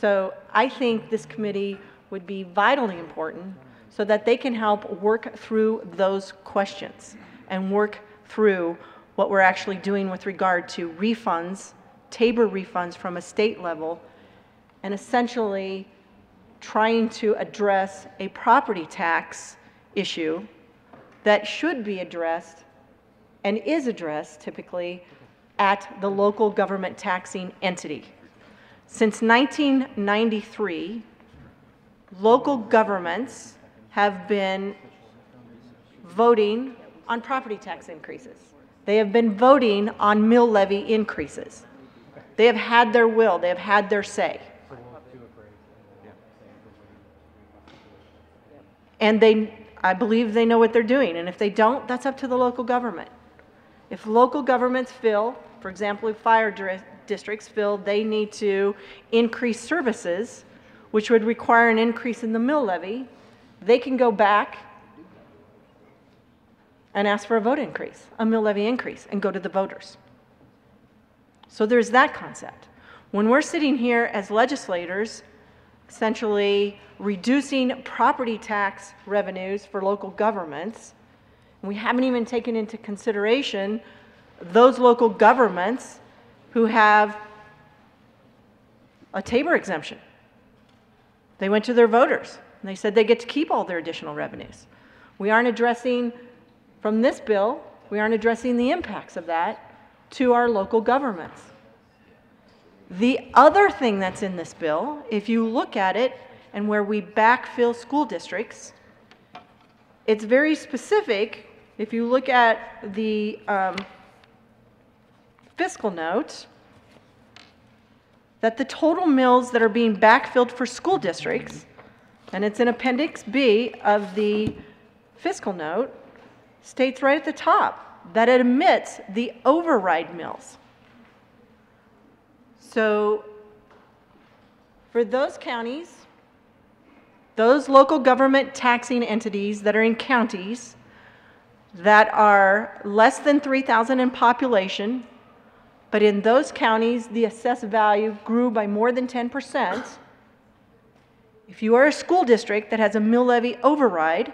So I think this committee would be vitally important so that they can help work through those questions and work through what we're actually doing with regard to refunds, Tabor refunds from a state level, and essentially trying to address a property tax issue that should be addressed and is addressed typically at the local government taxing entity. Since 1993, local governments have been voting on property tax increases. They have been voting on mill levy increases. They have had their will, they have had their say. And they, I believe they know what they're doing. And if they don't, that's up to the local government. If local governments feel, for example, if fire districts feel they need to increase services, which would require an increase in the mill levy, they can go back and ask for a vote increase, a mill levy increase, and go to the voters. So there's that concept. When we're sitting here as legislators, essentially reducing property tax revenues for local governments, we haven't even taken into consideration those local governments who have a Tabor exemption. They went to their voters and they said they get to keep all their additional revenues. We aren't addressing, from this bill, we aren't addressing the impacts of that to our local governments. The other thing that's in this bill, if you look at it and where we backfill school districts, it's very specific. If you look at the um, fiscal note, that the total mills that are being backfilled for school districts, and it's in Appendix B of the fiscal note, states right at the top that it omits the override mills. So for those counties, those local government taxing entities that are in counties that are less than 3,000 in population, but in those counties, the assessed value grew by more than 10%. If you are a school district that has a mill levy override,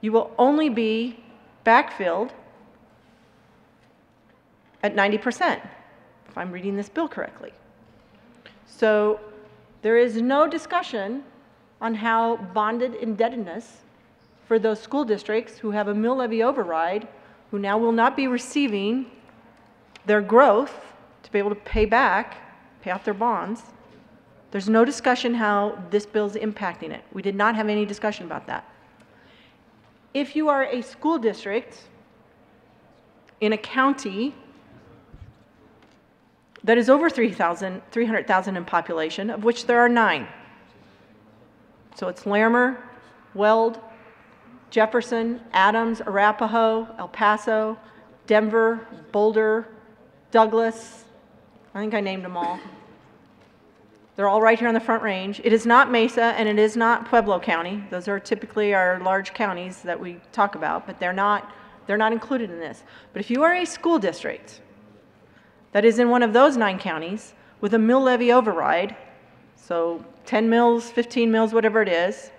you will only be backfilled at 90%, if I'm reading this bill correctly. So there is no discussion on how bonded indebtedness for those school districts who have a mill levy override, who now will not be receiving their growth to be able to pay back, pay off their bonds. There's no discussion how this bill is impacting it. We did not have any discussion about that. If you are a school district in a county that is over 3,000, 300,000 in population, of which there are nine. So it's Larimer, Weld, Jefferson, Adams, Arapahoe, El Paso, Denver, Boulder, Douglas. I think I named them all. They're all right here on the Front Range. It is not Mesa and it is not Pueblo County. Those are typically our large counties that we talk about, but they're not, they're not included in this. But if you are a school district that is in one of those nine counties with a mill levy override, so 10 mills, 15 mills, whatever it is,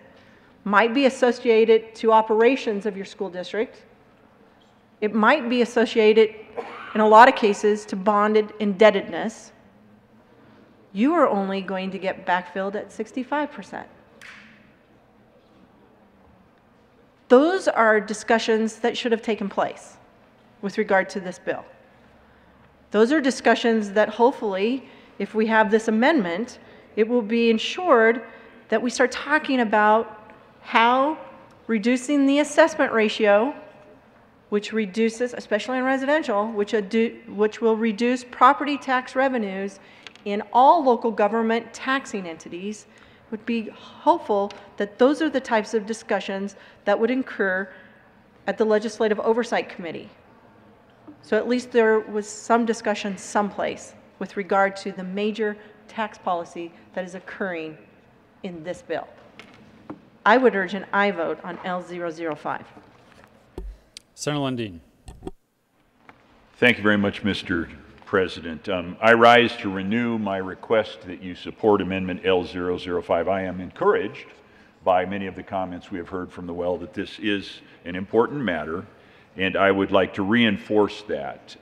might be associated to operations of your school district. It might be associated, in a lot of cases, to bonded indebtedness. You are only going to get backfilled at 65%. Those are discussions that should have taken place with regard to this bill. Those are discussions that hopefully, if we have this amendment, it will be ensured that we start talking about how reducing the assessment ratio, which reduces, especially in residential, which, which will reduce property tax revenues in all local government taxing entities, would be hopeful that those are the types of discussions that would occur at the Legislative Oversight Committee. So at least there was some discussion someplace with regard to the major tax policy that is occurring in this bill. I would urge an aye vote on L005. Senator Lundeen. Thank you very much, Mr. President. Um, I rise to renew my request that you support Amendment L005. I am encouraged by many of the comments we have heard from the well that this is an important matter and I would like to reinforce that.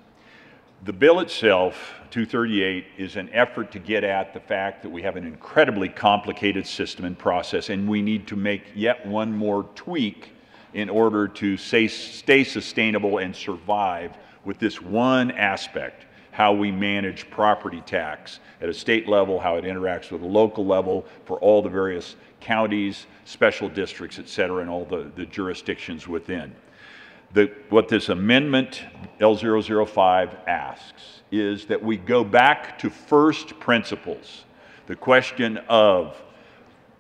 The bill itself, 238, is an effort to get at the fact that we have an incredibly complicated system and process, and we need to make yet one more tweak in order to say, stay sustainable and survive with this one aspect how we manage property tax at a state level, how it interacts with a local level for all the various counties, special districts, et cetera, and all the, the jurisdictions within. The, what this amendment L005 asks is that we go back to first principles. The question of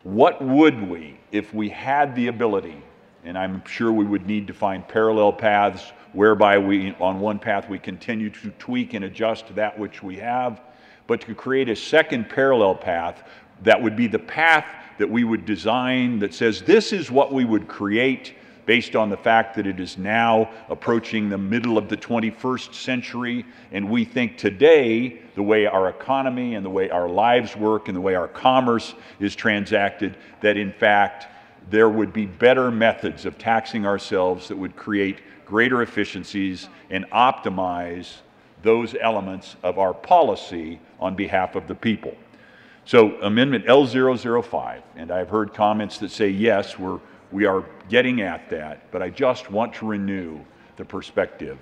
what would we, if we had the ability, and I'm sure we would need to find parallel paths whereby we, on one path, we continue to tweak and adjust that which we have, but to create a second parallel path that would be the path that we would design that says this is what we would create based on the fact that it is now approaching the middle of the 21st century. And we think today, the way our economy and the way our lives work and the way our commerce is transacted, that in fact, there would be better methods of taxing ourselves that would create greater efficiencies and optimize those elements of our policy on behalf of the people. So Amendment L005, and I've heard comments that say, yes, we're, we are getting at that, but I just want to renew the perspective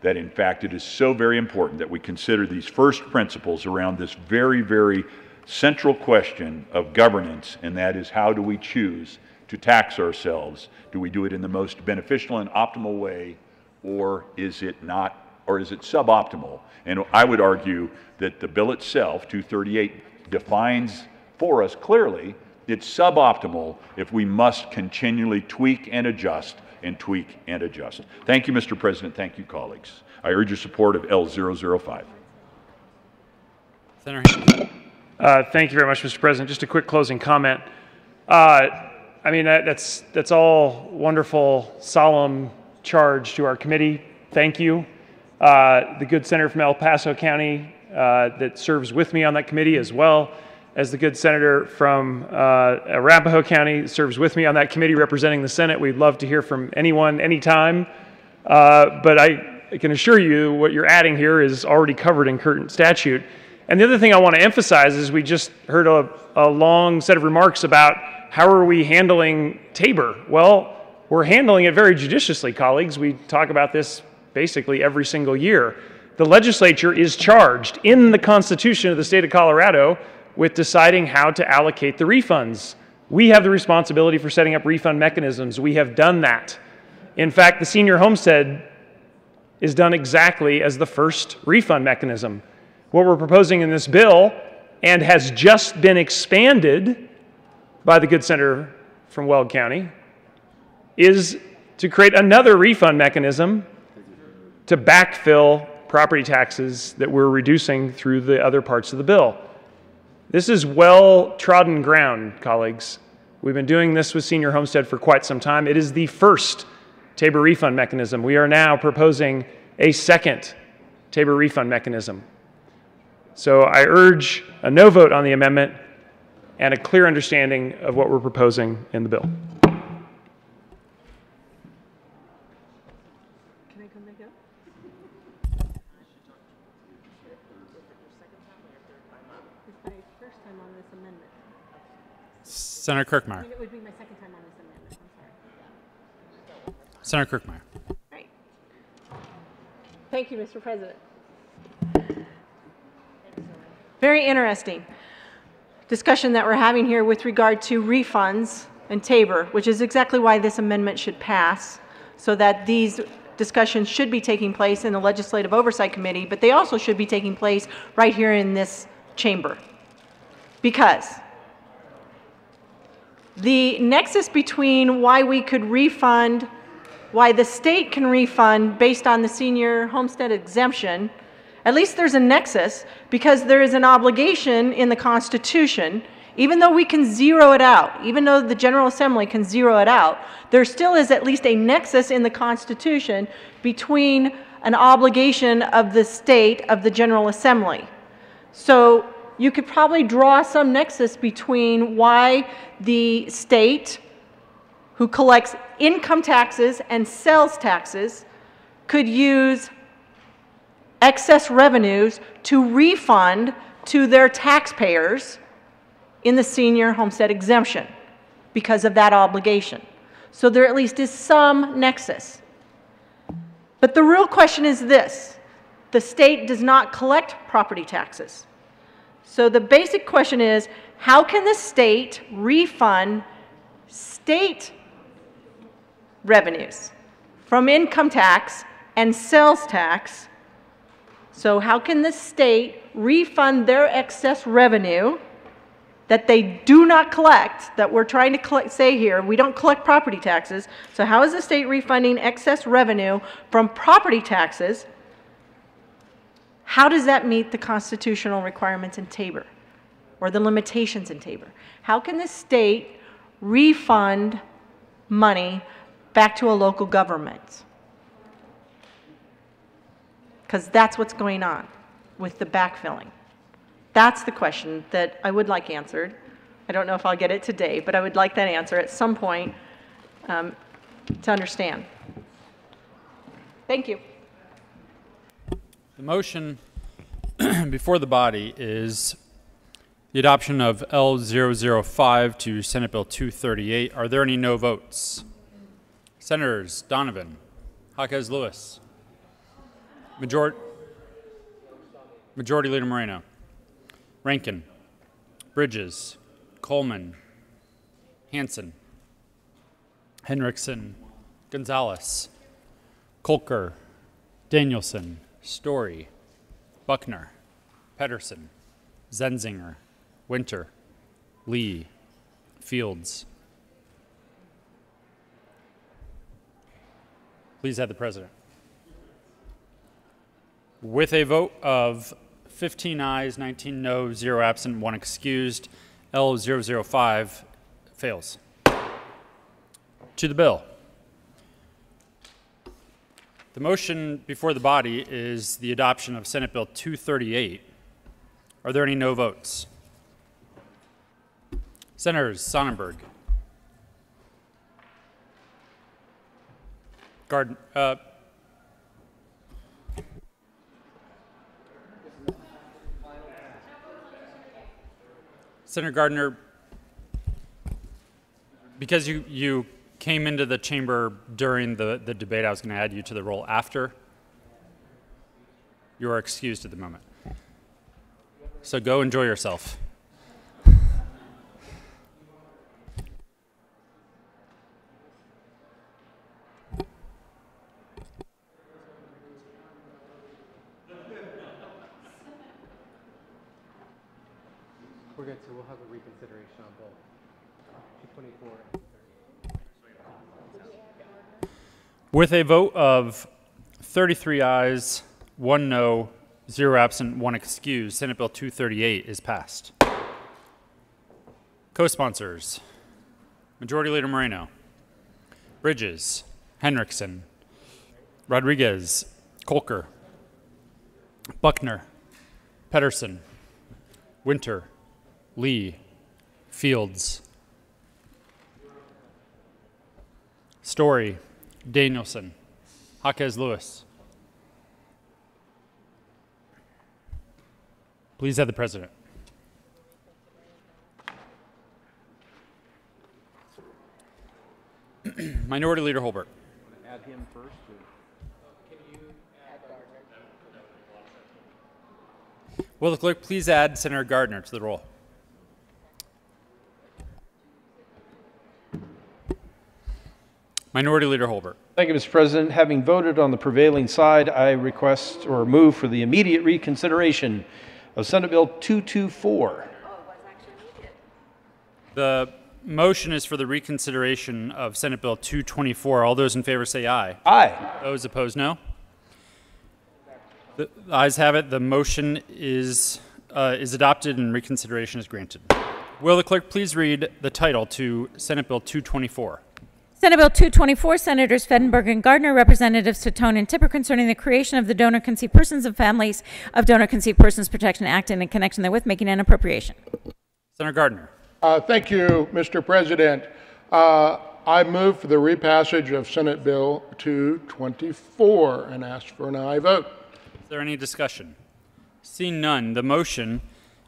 that in fact it is so very important that we consider these first principles around this very, very central question of governance, and that is how do we choose to tax ourselves? Do we do it in the most beneficial and optimal way, or is it not, or is it suboptimal? And I would argue that the bill itself, 238, defines for us clearly it's suboptimal if we must continually tweak and adjust and tweak and adjust. Thank you, Mr. President. Thank you, colleagues. I urge your support of L005. Senator Uh, Thank you very much, Mr. President. Just a quick closing comment. Uh, I mean, that- that's, that's all wonderful, solemn charge to our committee. Thank you. Uh, The good senator from El Paso County uh, that serves with me on that committee, as well as the good senator from uh, Arapahoe County serves with me on that committee representing the Senate. We'd love to hear from anyone, anytime. Uh, But I can assure you what you're adding here is already covered in current statute. And the other thing I want to emphasize is we just heard a, a long set of remarks about how are we handling Tabor. Well, we're handling it very judiciously, colleagues. We talk about this basically every single year. The legislature is charged in the Constitution of the state of Colorado with deciding how to allocate the refunds. We have the responsibility for setting up refund mechanisms. We have done that. In fact, the senior homestead is done exactly as the first refund mechanism. What we're proposing in this bill, and has just been expanded by the good senator from Weld County, is to create another refund mechanism to backfill property taxes that we're reducing through the other parts of the bill. This is well trodden ground, colleagues. We've been doing this with Senior Homestead for quite some time. It is the first Tabor refund mechanism. We are now proposing a second Tabor refund mechanism. So I urge a no vote on the amendment and a clear understanding of what we're proposing in the bill. Senator Kirkmeyer. It would be my second time on this amendment, I'm sorry. Senator Kirkmeyer. Thank you, Mr. President. Very interesting discussion that we're having here with regard to refunds and Tabor, which is exactly why this amendment should pass, so that these discussions should be taking place in the Legislative Oversight Committee, but they also should be taking place right here in this chamber. Because the nexus between why we could refund, why the state can refund based on the senior homestead exemption, at least there's a nexus because there is an obligation in the Constitution, even though we can zero it out, even though the General Assembly can zero it out, there still is at least a nexus in the Constitution between an obligation of the state of the General Assembly. So you could probably draw some nexus between why the state, who collects income taxes and sales taxes, could use excess revenues to refund to their taxpayers in the senior homestead exemption because of that obligation. So there at least is some nexus. But the real question is this the state does not collect property taxes. So the basic question is how can the state refund state revenues from income tax and sales tax? So, how can the state refund their excess revenue that they do not collect, that we're trying to collect, say here? We don't collect property taxes. So, how is the state refunding excess revenue from property taxes? How does that meet the constitutional requirements in Tabor or the limitations in Tabor? How can the state refund money back to a local government? Because that's what's going on with the backfilling. That's the question that I would like answered. I don't know if I'll get it today, but I would like that answer at some point um, to understand. Thank you. The motion [clears throat] before the body is the adoption of L005 to Senate Bill 238. Are there any no votes? Senators Donovan, Jaquez Lewis, Major- Majority Leader Moreno, Rankin, Bridges, Coleman, Hansen, Hinrichsen, Gonzales, Kolker, Danielson, Story, Buckner, Pettersen, Zenzinger, Winter, Lee, Fields. Please have the president. With a vote of 15 ayes, 19 no, 0 absent, 1 excused, L005 fails. To the bill. The motion before the body is the adoption of Senate Bill 238. Are there any no votes? Senators Sonnenberg, Gard, uh, Senator Gardner, because you, you came into the chamber during the, the debate, I was going to add you to the roll after. You are excused at the moment. So go enjoy yourself. We're good, so we'll have a reconsideration on both. 224 With a vote of 33 ayes, 1 no, 0 absent, 1 excused, Senate Bill 238 is passed. Co-sponsors, Majority Leader Moreno, Bridges, Hinrichsen, Rodriguez, Kolker, Buckner, Pettersen, Winter, Lee, Fields, Story, Danielson, Jaquez Lewis. Please have the president. [clears throat] Minority Leader Holbert. Add him first. Will the clerk please add Senator Gardner to the roll? Minority Leader Holbert. Thank you, Mr. President. Having voted on the prevailing side, I request or move for the immediate reconsideration of Senate Bill 224. The motion is for the reconsideration of Senate Bill 224. All those in favor say aye. Aye. Those opposed, no. The ayes have it. The motion is, uh, is adopted and reconsideration is granted. Will the clerk please read the title to Senate Bill 224? Senate Bill 224, Senators Fenberg and Gardner, Representatives Titone and Tipper concerning the creation of the Donor Conceived Persons and Families of Donor Conceived Persons Protection Act and in connection therewith making an appropriation. Senator Gardner. Uh, Thank you, Mr. President. Uh, I move for the repassage of Senate Bill 224 and ask for an aye vote. Is there any discussion? Seeing none, the motion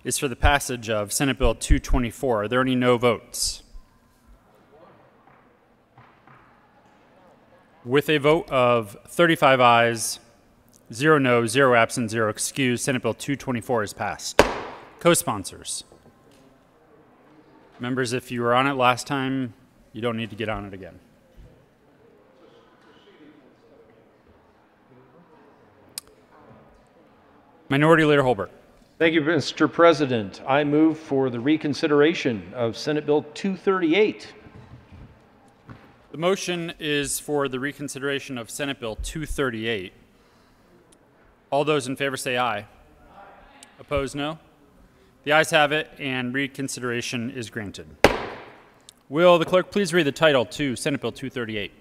is for the passage of Senate Bill 224. Are there any no votes? With a vote of 35 ayes, 0 no, 0 absent, 0 excused, Senate Bill 224 is passed. Co-sponsors. Members, if you were on it last time, you don't need to get on it again. Minority Leader Holbert. Thank you, Mr. President. I move for the reconsideration of Senate Bill 238. The motion is for the reconsideration of Senate Bill 238. All those in favor say aye. Opposed, no. The ayes have it, and reconsideration is granted. Will the clerk please read the title to Senate Bill 238?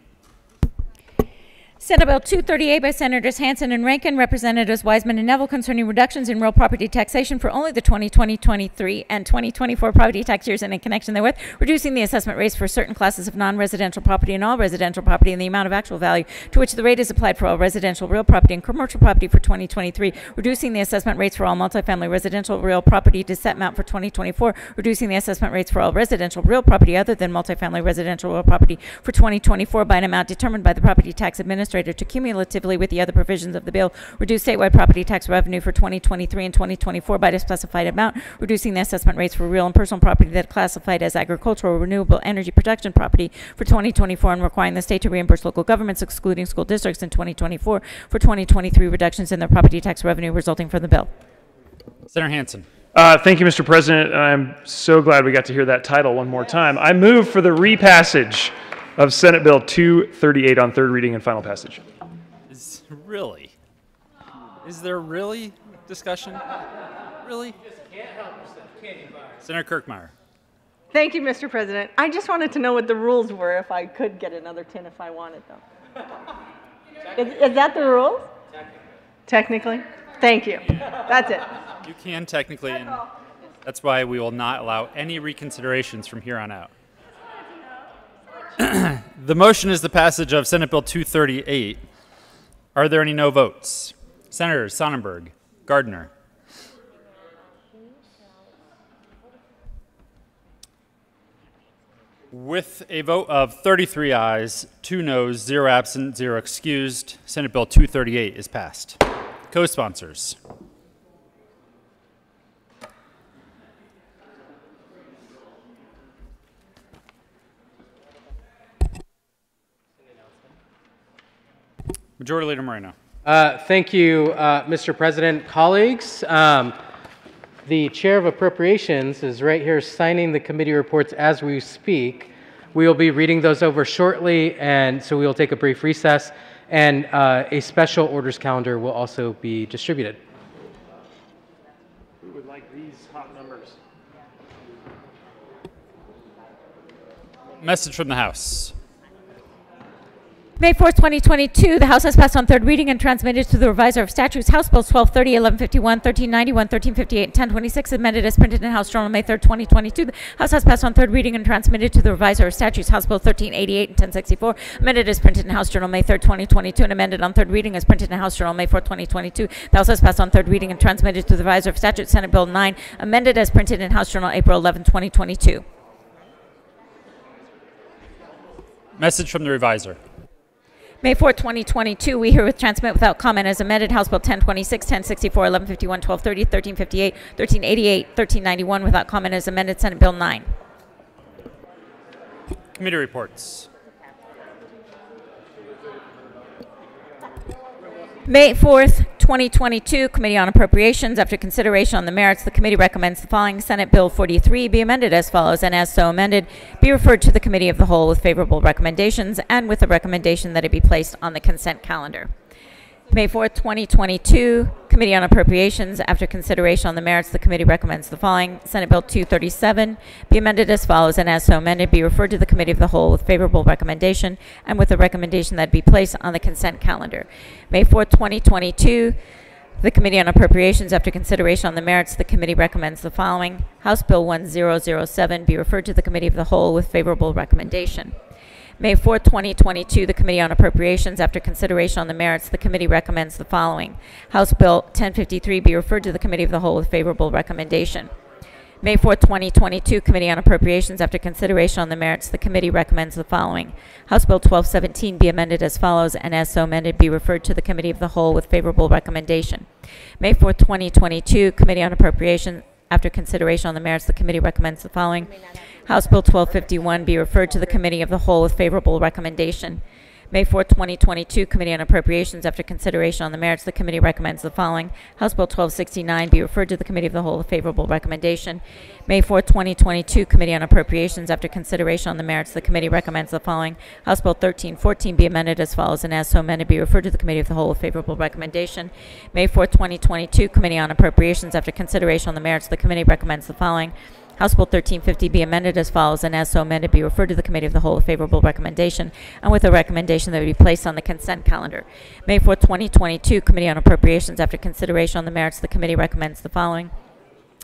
Senate Bill 238 by Senators Hansen and Rankin, Representatives Weissman and Neville concerning reductions in real property taxation for only the 2020, 23, and 2024 property tax years and in connection therewith, reducing the assessment rates for certain classes of non-residential property and all residential property and the amount of actual value to which the rate is applied for all residential real property and commercial property for 2023, reducing the assessment rates for all multifamily residential real property to set amount for 2024, reducing the assessment rates for all residential real property other than multifamily residential real property for 2024 by an amount determined by the property tax administrator to cumulatively with the other provisions of the bill reduce statewide property tax revenue for 2023 and 2024 by the specified amount, reducing the assessment rates for real and personal property that are classified as agricultural or renewable energy production property for 2024 and requiring the state to reimburse local governments excluding school districts in 2024 for 2023 reductions in their property tax revenue resulting from the bill. Senator Hansen. Uh, thank you, Mr. President. I'm so glad we got to hear that title one more time. I move for the repassage of Senate Bill 238 on third reading and final passage. Is really? Is there really discussion? Really? Senator Kirkmeyer. Thank you, Mr. President. I just wanted to know what the rules were if I could get another 10 if I wanted them. Is, is that the rules? Technically? Thank you. That's it. You can technically, and that's why we will not allow any reconsiderations from here on out. [clears throat] the motion is the passage of Senate Bill 238. Are there any no votes? Senators Sonnenberg, Gardner. With a vote of 33 ayes, 2 noes, 0 absent, 0 excused, Senate Bill 238 is passed. Co-sponsors. Majority Leader Moreno. Uh, Thank you, uh, Mr. President. Colleagues, um, the Chair of Appropriations is right here signing the committee reports as we speak. We will be reading those over shortly, and so we will take a brief recess, and uh, a special orders calendar will also be distributed. Who would like these hot numbers? Message from the House. May 4th, 2022, the House has passed on third reading and transmitted to the Revisor of Statutes House Bills 1230, 1151, 1391, 1358, and 1026, amended as printed in House Journal May 3rd, 2022. The House has passed on third reading and transmitted to the Revisor of Statutes House Bill 1388 and 1064, amended as printed in House Journal May 3rd, 2022, and amended on third reading as printed in House Journal May 4th, 2022. The House has passed on third reading and transmitted to the Revisor of Statutes Senate Bill 9, amended as printed in House Journal April 11, 2022. Message from the Revisor. May 4, 2022, we herewith transmit without comment as amended House Bill 1026, 1064, 1151, 1230, 1358, 1388, 1391 without comment as amended Senate Bill 9. Committee reports. May 4th, 2022, Committee on Appropriations. After consideration on the merits, the committee recommends the following Senate Bill 43 be amended as follows, and as so amended, be referred to the Committee of the Whole with favorable recommendations and with a recommendation that it be placed on the consent calendar. May 4th, 2022, Committee on Appropriations. After consideration on the merits, the committee recommends the following. Senate Bill 237 be amended as follows, and as so amended, be referred to the Committee of the Whole with favorable recommendation and with a recommendation that be placed on the consent calendar. May 4th, 2022, the Committee on Appropriations, after consideration on the merits, the committee recommends the following. House Bill 1007 be referred to the Committee of the Whole with favorable recommendation. May 4, 2022, the Committee on Appropriations, after consideration on the merits, the committee recommends the following. House Bill 1053 be referred to the Committee of the Whole with favorable recommendation. May 4, 2022, Committee on Appropriations, after consideration on the merits, the committee recommends the following. House Bill 1217 be amended as follows, and as so amended, be referred to the Committee of the Whole with favorable recommendation. May 4, 2022, Committee on Appropriations, after consideration on the merits, the committee recommends the following. House Bill 1251 be referred to the Committee of the Whole with favorable recommendation. May 4, 2022, Committee on Appropriations, after consideration on the merits, the committee recommends the following. House Bill 1269 be referred to the Committee of the Whole with favorable recommendation. May 4, 2022, Committee on Appropriations, after consideration on the merits, the committee recommends the following. House Bill 1314 be amended as follows, and as so amended, be referred to the Committee of the Whole with favorable recommendation. May 4, 2022, Committee on Appropriations, after consideration on the merits, the committee recommends the following. House Bill 1350 be amended as follows, and as so amended, be referred to the Committee of the Whole with favorable recommendation, and with a recommendation that it be placed on the consent calendar. May 4, 2022, Committee on Appropriations, after consideration on the merits, the committee recommends the following.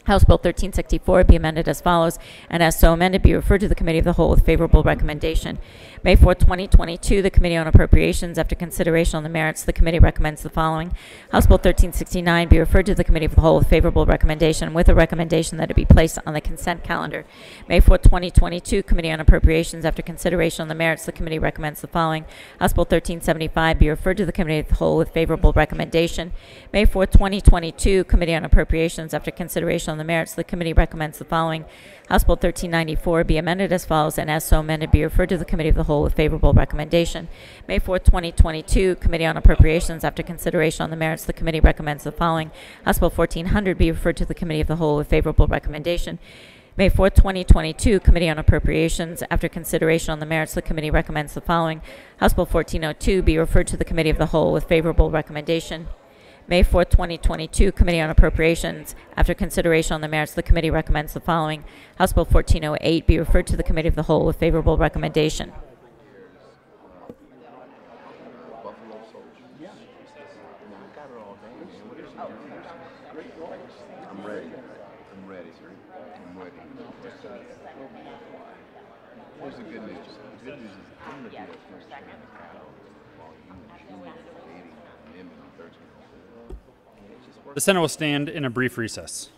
House Bill 1364 be amended as follows, and as so amended, be referred to the Committee of the Whole with favorable recommendation. May 4, 2022, the Committee on Appropriations, after consideration on the merits, the committee recommends the following. House Bill 1369 be referred to the Committee of the Whole with favorable recommendation, with a recommendation that it be placed on the consent calendar. May 4, 2022, Committee on Appropriations, after consideration on the merits, the committee recommends the following. House Bill 1375 be referred to the Committee of the Whole with favorable recommendation. May 4, 2022, Committee on Appropriations, after consideration on the merits, the committee recommends the following. House Bill 1394 be amended as follows, and as so amended, be referred to the Committee of the Whole with favorable recommendation. May 4, 2022, Committee on Appropriations, after consideration on the merits, the committee recommends the following. House Bill 1400 be referred to the Committee of the Whole with favorable recommendation. May 4, 2022, Committee on Appropriations. After consideration on the merits, the committee recommends the following. House Bill 1402 be referred to the Committee of the Whole with favorable recommendation. May 4, 2022, Committee on Appropriations. After consideration on the merits, the committee recommends the following. House Bill 1408 be referred to the Committee of the Whole with favorable recommendation. I'm ready. I'm ready, sir. I'm ready. Here's the good news. The good news is I'm gonna be up here checking the crowd while you and Julie are debating the amendment on thirteen oh four. It just works. The Senate will stand in a brief recess.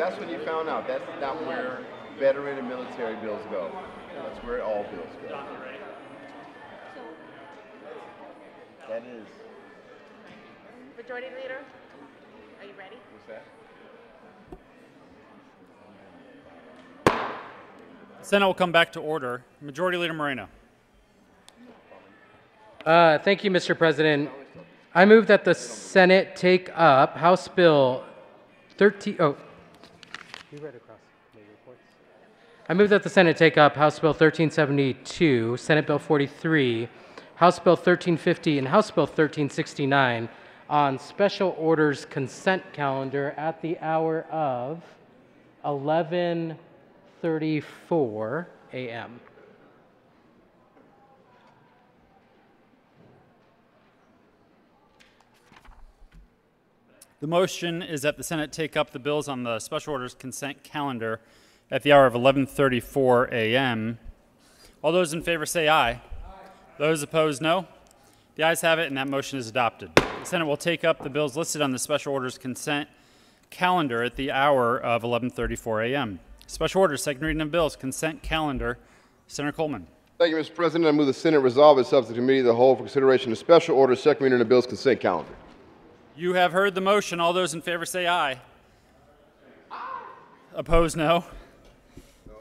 That's when you found out. That's not where veteran and military bills go. That's where all bills go. That is. Majority Leader, are you ready? What's that? The Senate will come back to order. Majority Leader Moreno. Uh, Thank you, Mr. President. I move that the Senate take up House Bill 13, oh. Across reports. I move that the Senate take up House Bill 1372, Senate Bill 43, House Bill 1350, and House Bill 1369 on special orders consent calendar at the hour of 11:34 a.m. The motion is that the Senate take up the bills on the special orders consent calendar at the hour of 11:34 a.m. All those in favor say aye. Those opposed, no. The ayes have it, and that motion is adopted. The Senate will take up the bills listed on the special orders consent calendar at the hour of 11:34 a.m. Special orders, second reading of bills, consent calendar. Senator Coleman. Thank you, Mr. President. I move the Senate resolve itself to the Committee of the Whole for consideration of special order second reading of the bill's consent calendar. You have heard the motion. All those in favor say aye. Opposed, no.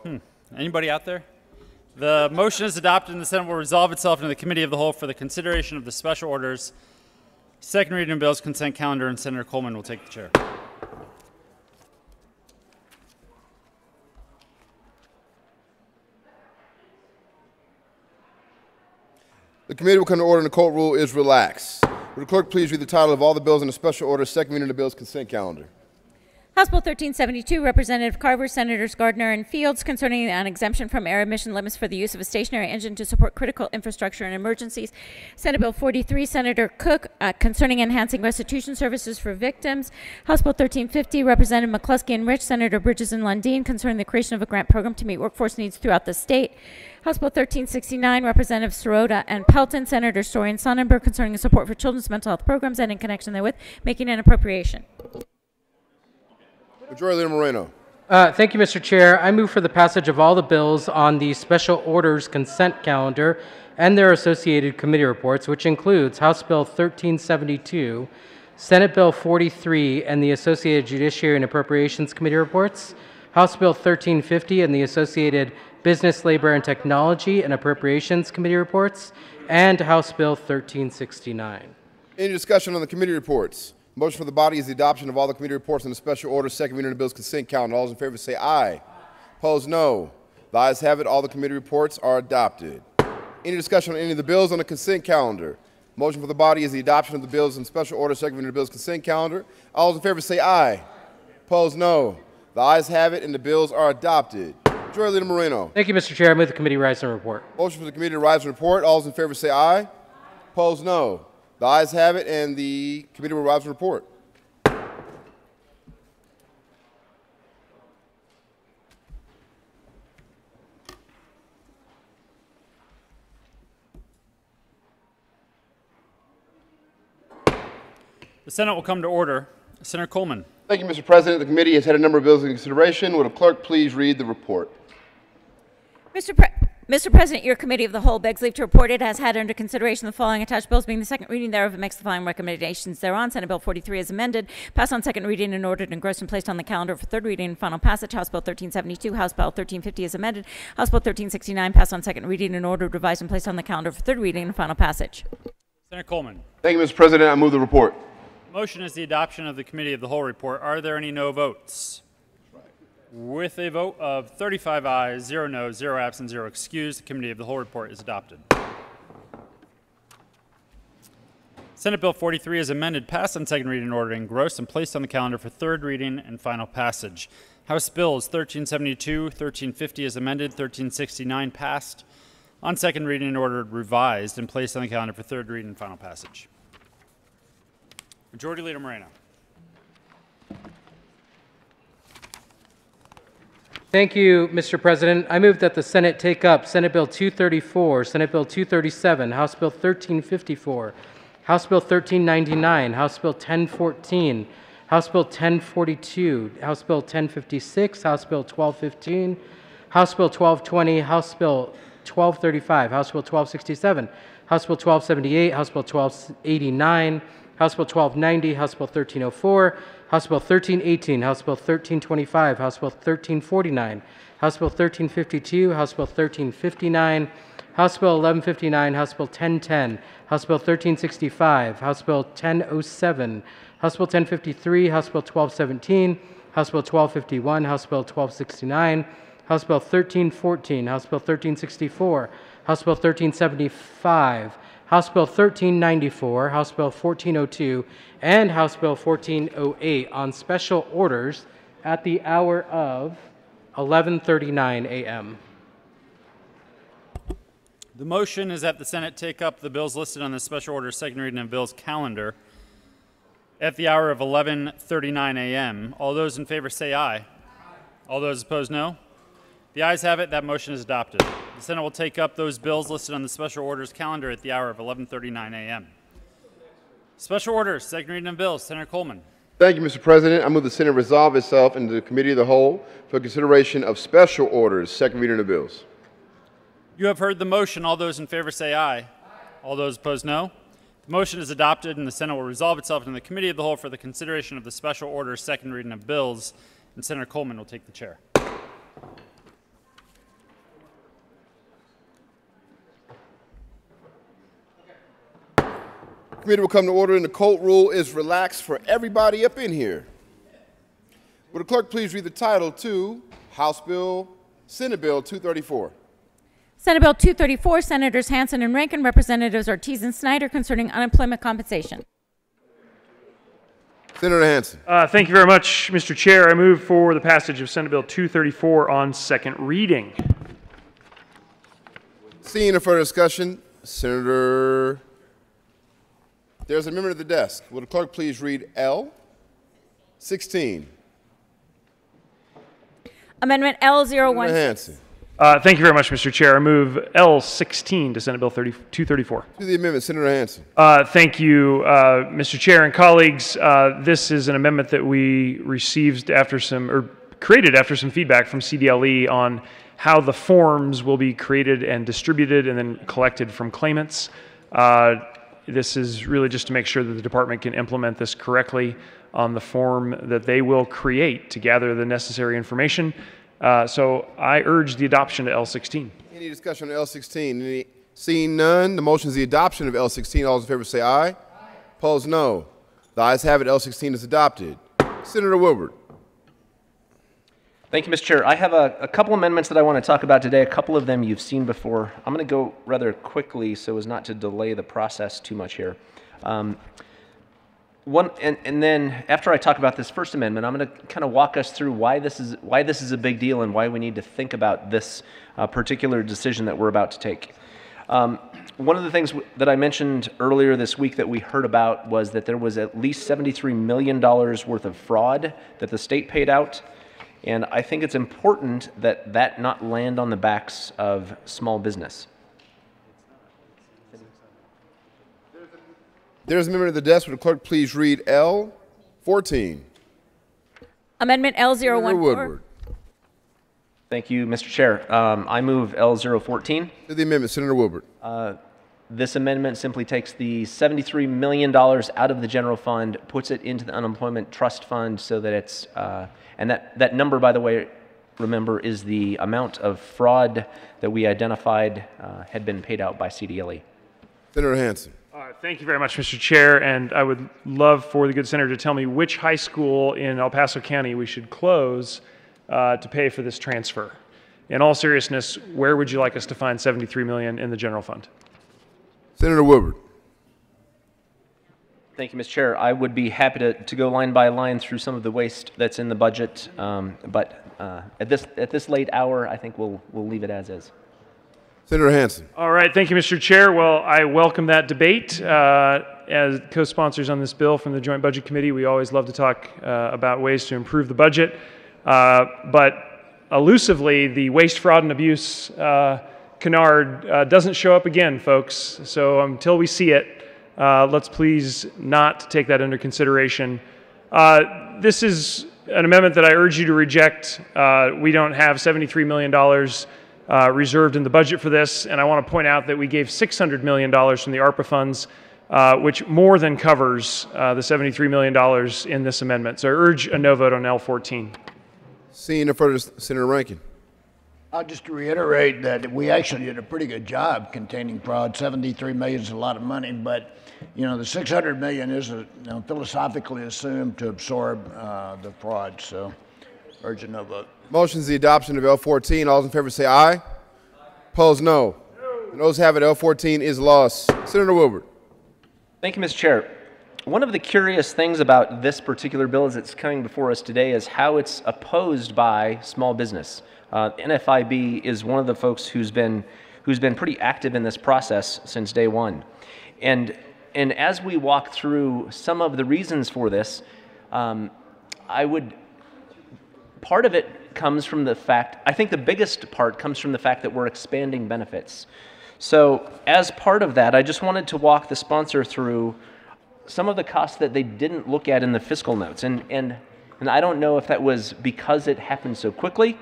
Hmm. Anybody out there? The motion is adopted and the Senate will resolve itself into the Committee of the Whole for the consideration of the special orders. Second reading of bills consent calendar and Senator Coleman will take the chair. The committee will come to order and the court rule is relaxed. Would the clerk please read the title of all the bills in the special order second reading of the bill's consent calendar? House Bill 1372, Representative Carver, Senators Gardner and Fields, concerning an exemption from air emission limits for the use of a stationary engine to support critical infrastructure in emergencies. Senate Bill 43, Senator Cooke, uh, concerning enhancing restitution services for victims. House Bill 1350, Representative McCluskey and Rich, Senator Bridges and Lundeen, concerning the creation of a grant program to meet workforce needs throughout the state. House Bill 1369, Representative Sirota and Pelton, Senator Story and Sonnenberg, concerning support for children's mental health programs and in connection therewith, making an appropriation. Majority Leader Moreno. Uh, Thank you, Mr. Chair. I move for the passage of all the bills on the special orders consent calendar and their associated committee reports, which includes House Bill 1372, Senate Bill 43, and the associated Judiciary and Appropriations Committee reports, House Bill 1350 and the associated Business, Labor, and Technology and Appropriations Committee reports, and House Bill 1369. Any discussion on the committee reports? Motion for the body is the adoption of all the committee reports in the special order second reading of the bill's consent calendar. All those in favor say aye. Opposed, no. The ayes have it. All the committee reports are adopted. Any discussion on any of the bills on the consent calendar? Motion for the body is the adoption of the bills in special order second reading of the bill's consent calendar. All those in favor say aye. Opposed, no. The ayes have it, and the bills are adopted. Majority Leader Moreno. Thank you, Mr. Chair. I move the committee rise and report. Motion for the committee to rise and report. All those in favor say aye. Opposed, no. The ayes have it, and the committee will rise and report. The Senate will come to order. Senator Coleman. Thank you, Mr. President. The committee has had a number of bills in consideration. Would a clerk please read the report? Mr. Pre- Mr. President, your committee of the whole begs leave to report it has had under consideration the following attached bills, being the second reading thereof, and makes the following recommendations thereon. Senate Bill 43 is amended, passed on second reading and ordered engrossed and placed on the calendar for third reading and final passage. House Bill 1372, House Bill 1350 is amended. House Bill 1369 passed on second reading and ordered revised and placed on the calendar for third reading and final passage. Senator Coleman. Thank you, Mr. President. I move the report. Motion is the adoption of the Committee of the Whole report. Are there any no votes? With a vote of 35 ayes, 0 noes, 0 absent, 0 excused, the Committee of the Whole report is adopted. Senate Bill 43 is amended, passed on second reading and ordered engrossed and placed on the calendar for third reading and final passage. House Bills 1372, 1350 is amended, 1369 passed on second reading and ordered revised and placed on the calendar for third reading and final passage. Majority Leader Moreno. Thank you, Mr. President. I move that the Senate take up Senate Bill 234, Senate Bill 237, House Bill 1354, House Bill 1399, House Bill 1014, House Bill 1042, House Bill 1056, House Bill 1215, House Bill 1220, House Bill 1235, House Bill 1267, House Bill 1278, House Bill 1289, House Bill 1290, House Bill 1304, House Bill 1318, House Bill 1325, House Bill 1349, House Bill 1352, House Bill 1359, House Bill 1159, House Bill 1010, House Bill 1365, House Bill 1007, House Bill 1053, House Bill 1217, House Bill 1251, House Bill 1269, House Bill 1314, House Bill 1364, House Bill 1375, House Bill 1394, House Bill 1402, and House Bill 1408 on special orders at the hour of 11:39 a.m. The motion is that the Senate take up the bills listed on the special order second reading of bills calendar at the hour of 11:39 a.m. All those in favor say aye. All those opposed no. The ayes have it. That motion is adopted. The Senate will take up those bills listed on the special orders calendar at the hour of 11:39 a.m. Special orders second reading of bills. Senator Coleman. Thank you, Mr. President. I move the Senate resolve itself into the Committee of the Whole for consideration of special orders, second reading of bills. You have heard the motion. All those in favor say aye. aye. All those opposed, no. The motion is adopted, and the Senate will resolve itself into the Committee of the Whole for the consideration of the special orders, second reading of bills, and Senator Coleman will take the chair. Committee will come to order, and the court rule is relaxed for everybody up in here. Would the clerk please read the title to House Bill, Senate Bill 234? Senate Bill 234, Senators Hansen and Rankin, Representatives Ortiz and Snyder concerning unemployment compensation. Senator Hansen. Uh, thank you very much, Mr. Chair. I move for the passage of Senate Bill 234 on second reading. Seeing no further discussion, Senator, there's a member at the desk. Will the clerk please read L 16? Amendment L01. Senator Hansen. Uh, thank you very much, Mr. Chair. I move L16 to Senate Bill 30, 234. To the amendment, Senator Hansen. Uh, thank you, uh, Mr. Chair and colleagues. Uh, this is an amendment that we received after some, or created after some feedback from CDLE on how the forms will be created and distributed and then collected from claimants. Uh, this is really just to make sure that the department can implement this correctly on the form that they will create to gather the necessary information. Uh, so I urge the adoption of L16. Any discussion on L16? Any, seeing none, the motion is the adoption of L16. All those in favor say aye. aye. Opposed, no. The ayes have it. L16 is adopted. Senator Woodward. Thank you, Mr. Chair. I have a, a, couple amendments that I want to talk about today. A couple of them you've seen before. I'm going to go rather quickly so as not to delay the process too much here. Um, one, and, and then after I talk about this First Amendment, I'm going to kind of walk us through why this is why this is a big deal and why we need to think about this uh, particular decision that we're about to take. Um, one of the things that I mentioned earlier this week that we heard about was that there was at least $73 million worth of fraud that the state paid out. And I think it's important that that not land on the backs of small business. There's a member at the desk. Would the clerk please read L 14? Amendment L014. Woodward. Thank you, Mr. Chair. Um, I move L014. To the amendment, Senator Woodward. Uh, this amendment simply takes the $73 million out of the general fund, puts it into the unemployment trust fund so that it's, uh, and that, that number, by the way, remember, is the amount of fraud that we identified uh, had been paid out by CDLE. Senator Hansen. Uh, thank you very much, Mr. Chair, and I would love for the good senator to tell me which high school in El Paso County we should close uh, to pay for this transfer. In all seriousness, where would you like us to find 73 million in the general fund? Senator Woodward. Thank you, Mr. Chair. I would be happy to, to go line by line through some of the waste that's in the budget, um, but uh, at this at this late hour, I think we'll we'll leave it as is. Senator Hansen. All right, thank you, Mr. Chair. Well, I welcome that debate. Uh, as co-sponsors on this bill from the Joint Budget Committee, we always love to talk uh, about ways to improve the budget. Uh, but elusively, the waste, fraud, and abuse uh, canard uh, doesn't show up again, folks. So until we see it, uh, let's please not take that under consideration. Uh, This is an amendment that I urge you to reject. Uh, We don't have $73 million uh, reserved in the budget for this, and I want to point out that we gave $600 million from the ARPA funds, uh, which more than covers the $73 million in this amendment. So I urge a no vote on L14. Seeing no further, Senator Rankin. I'll just reiterate that we actually did a pretty good job containing fraud. 73 million is a lot of money, but you know the 600 million is a, you know, philosophically assumed to absorb uh, the fraud. So, urge a no vote. Motion is the adoption of L14. All those in favor say aye. Opposed, no. The noes have it. L14 is lost. Senator Wilbur. Thank you, Mr. Chair. One of the curious things about this particular bill as it's coming before us today is how it's opposed by small business. Uh, NFIB is one of the folks who's been who's been pretty active in this process since day one, and and as we walk through some of the reasons for this, um, I would part of it comes from the fact I think the biggest part comes from the fact that we're expanding benefits. So as part of that, I just wanted to walk the sponsor through some of the costs that they didn't look at in the fiscal notes. And, and, and I don't know if that was because it happened so quickly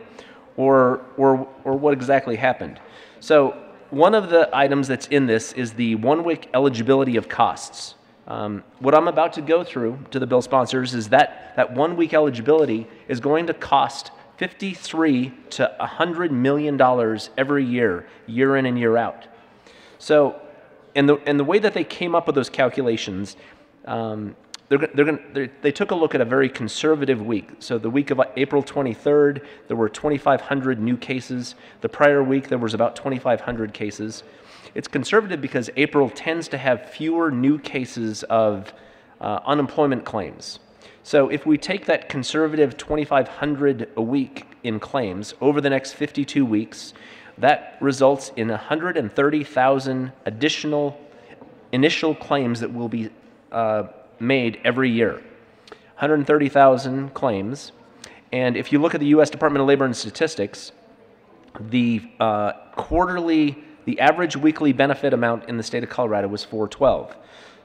or, or, or what exactly happened. So one of the items that's in this is the one-week eligibility of costs. Um, what I'm about to go through to the bill sponsors is that that one-week eligibility is going to cost 53 to 100 million dollars every year, year in and year out. So, and the and the way that they came up with those calculations, um, they're, they're gonna, they're, they took a look at a very conservative week. So the week of April 23rd, there were 2,500 new cases. The prior week, there was about 2,500 cases. It's conservative because April tends to have fewer new cases of uh, unemployment claims. So if we take that conservative 2,500 a week in claims over the next 52 weeks, that results in 130,000 additional initial claims that will be uh, made every year. 130,000 claims. And if you look at the U.S. Department of Labor and Statistics, the uh, quarterly, the average weekly benefit amount in the state of Colorado was 412.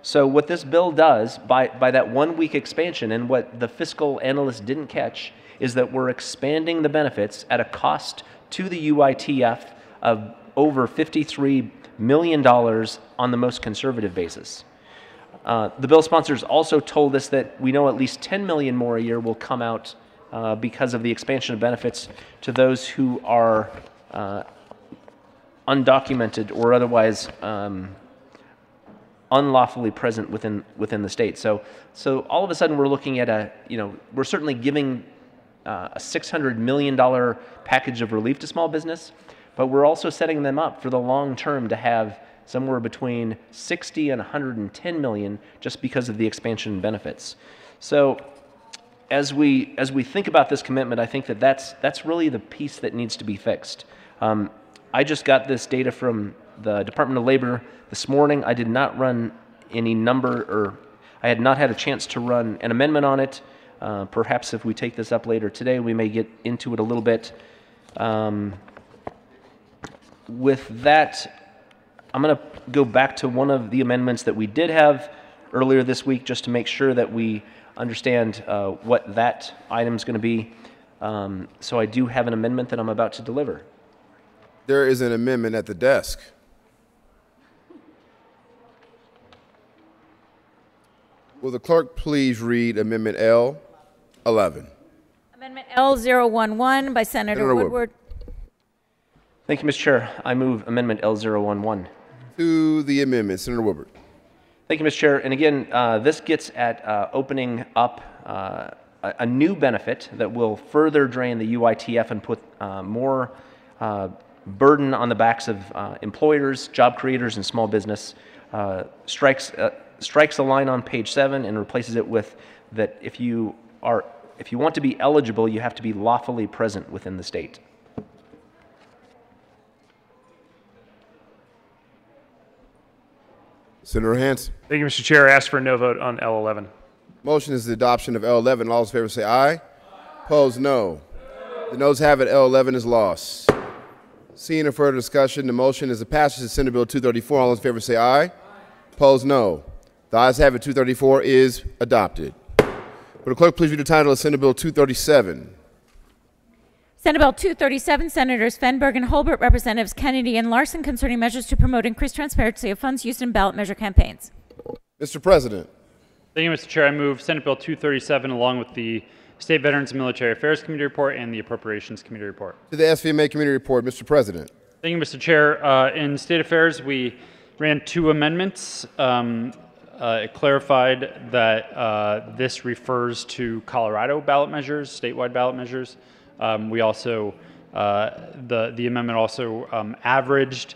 So what this bill does by, by that one week expansion and what the fiscal analysts didn't catch is that we're expanding the benefits at a cost to the UITF of over $53 million on the most conservative basis. Uh, the bill sponsors also told us that we know at least 10 million more a year will come out uh, because of the expansion of benefits to those who are uh, undocumented or otherwise um, unlawfully present within within the state. So, so all of a sudden we're looking at a you know we're certainly giving uh, a 600 million dollar package of relief to small business, but we're also setting them up for the long term to have somewhere between 60 and 110 million just because of the expansion benefits. So as we as we think about this commitment, I think that that's that's really the piece that needs to be fixed. Um, I just got this data from the Department of Labor this morning. I did not run any number, or I had not had a chance to run an amendment on it. Uh, perhaps if we take this up later today, we may get into it a little bit. Um, with that, I'm going to go back to one of the amendments that we did have earlier this week just to make sure that we understand uh, what that item is going to be. Um, so I do have an amendment that I'm about to deliver. There is an amendment at the desk. Will the clerk please read Amendment L 11? Amendment L011 by Senator Senator Woodward. Woodward. Thank you, Mr. Chair. I move Amendment L011. To the amendment, Senator Woodward. Thank you, Mr. Chair. And again, uh, this gets at uh, opening up uh, a, a new benefit that will further drain the UITF and put uh, more uh, burden on the backs of uh, employers, job creators, and small business. Strikes strikes a line on page seven and replaces it with that if you are if you want to be eligible, you have to be lawfully present within the state. Senator Hansen. Thank you, Mr. Chair. I ask for a no vote on L11. Motion is the adoption of L11. All those in favor say aye. Opposed, no. The noes have it. L11 is lost. Seeing no further discussion, the motion is the passage of Senate Bill 234. All those in favor say aye. Opposed, no. The ayes have it. 234 is adopted. Will the clerk please read the title of Senate Bill 237? Senate Bill 237, Senators Fenberg and Holbert, Representatives Kennedy and Larson concerning measures to promote increased transparency of funds used in ballot measure campaigns. Mr. President. Thank you, Mr. Chair. I move Senate Bill 237 along with the State Veterans and Military Affairs Committee report and the Appropriations Committee report. To the SVMA Committee report, Mr. President. Thank you, Mr. Chair. Uh, in State Affairs, we ran two amendments. Um, uh, it clarified that uh, this refers to Colorado ballot measures, statewide ballot measures. Um, we also, uh, the, the amendment also um, averaged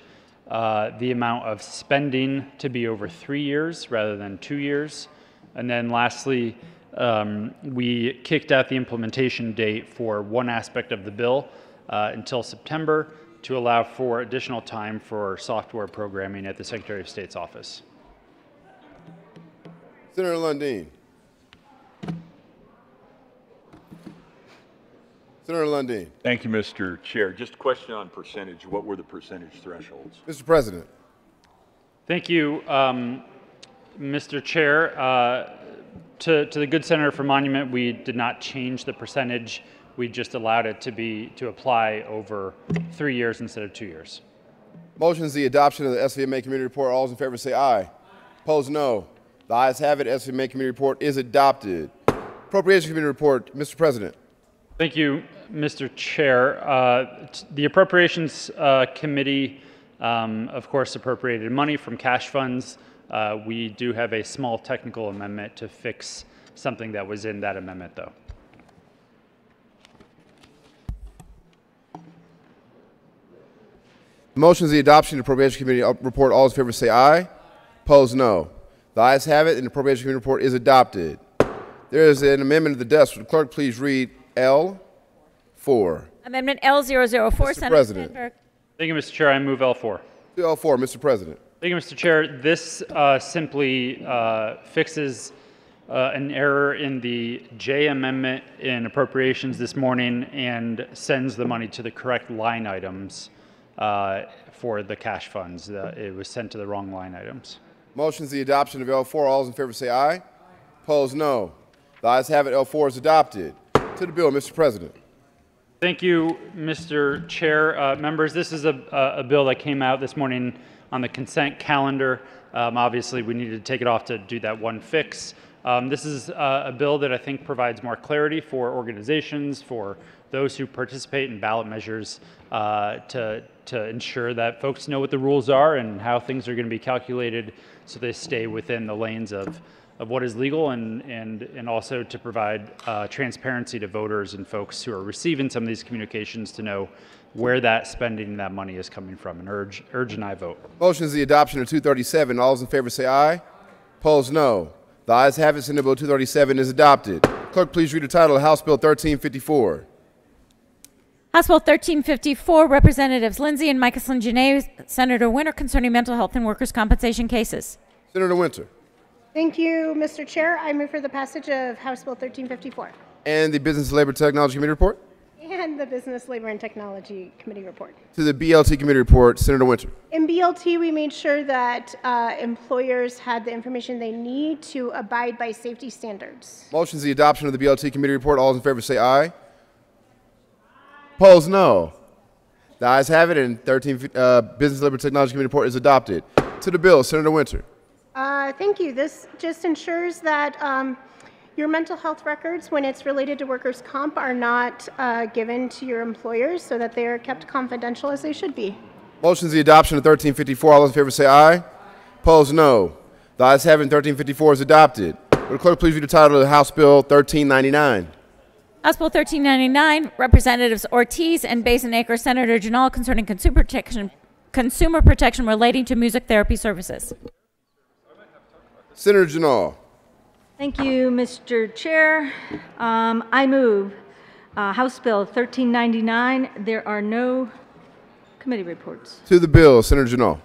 uh, the amount of spending to be over three years rather than two years. And then lastly, um, we kicked out the implementation date for one aspect of the bill uh, until September to allow for additional time for software programming at the Secretary of State's office. Senator Lundeen. Senator Lundeen. Thank you, Mr. Chair. Just a question on percentage. What were the percentage thresholds? Mr. President. Thank you, um, Mr. Chair. Uh, to, to the good senator for monument, we did not change the percentage. We just allowed it to be to apply over three years instead of two years. Motion is the adoption of the SVMA Committee Report. All those in favor say aye. Opposed, no. The ayes have it. SVMA Committee Report is adopted. Appropriation Committee Report, Mr. President. Thank you, Mr. Chair. Uh, the Appropriations uh, Committee, um, of course, appropriated money from cash funds. Uh, we do have a small technical amendment to fix something that was in that amendment, though. The motion is the adoption of the Appropriations Committee uh, Report. All those in favor say aye. Opposed, no. The ayes have it, and the Appropriations Committee Report is adopted. There is an amendment of the desk. Would the clerk please read L four? Amendment L004, Mr. Senator President. Fenberg. Thank you, Mr. Chair. I move L4. L four, Mr. President. Thank you, Mr. Chair. This uh, simply uh, fixes uh, an error in the J amendment in appropriations this morning and sends the money to the correct line items uh, for the cash funds. Uh, It was sent to the wrong line items. Motion is the adoption of L four. All those in favor say aye. Opposed, no. The ayes have it. L four is adopted. To the bill, Mr. President. Thank you, Mr. Chair. Uh, members, this is a, a, bill that came out this morning on the consent calendar. Um, obviously, we needed to take it off to do that one fix. Um, this is uh, a bill that I think provides more clarity for organizations, for those who participate in ballot measures, uh, to, to ensure that folks know what the rules are and how things are going to be calculated so they stay within the lanes of, of what is legal and, and, and also to provide uh, transparency to voters and folks who are receiving some of these communications to know where that spending and that money is coming from and urge, urge an I vote. Motion is the adoption of 237. All those in favor say aye. Opposed, no. The ayes have it. Senate Bill 237 is adopted. Clerk, please read the title of House Bill 1354. House Bill 1354, Representatives Lindsay and Michaelson Jenet, Senator Winter concerning mental health and workers' compensation cases. Senator Winter. Thank you, Mr. Chair. I move for the passage of House Bill 1354 And the Business, Labor, Technology Committee report. and the Business, Labor, and Technology Committee report. To the BLT Committee report, Senator Winter. In BLT, we made sure that uh, employers had the information they need to abide by safety standards. Motion is the adoption of the BLT Committee report. All those in favor say aye. Opposed, no. The ayes have it, and 13 uh, Business, Labor, Technology Committee report is adopted. To the bill, Senator Winter. Uh, Thank you. This just ensures that um, your mental health records, when it's related to workers' comp, are not uh, given to your employers so that they are kept confidential as they should be. Motion is the adoption of 1354. All those in favor say aye. Opposed, no. The ayes have it, 1354 is adopted. Would the clerk please read the title of the House Bill 1399? House Bill 1399, Representatives Ortiz and Basin Acre, Senator Ginal concerning consumer protection, consumer protection relating to music therapy services. Senator Ginal. Thank you, Mr. Chair. Um, I move uh, House Bill 1399. There are no committee reports. To the bill, Senator Ginal.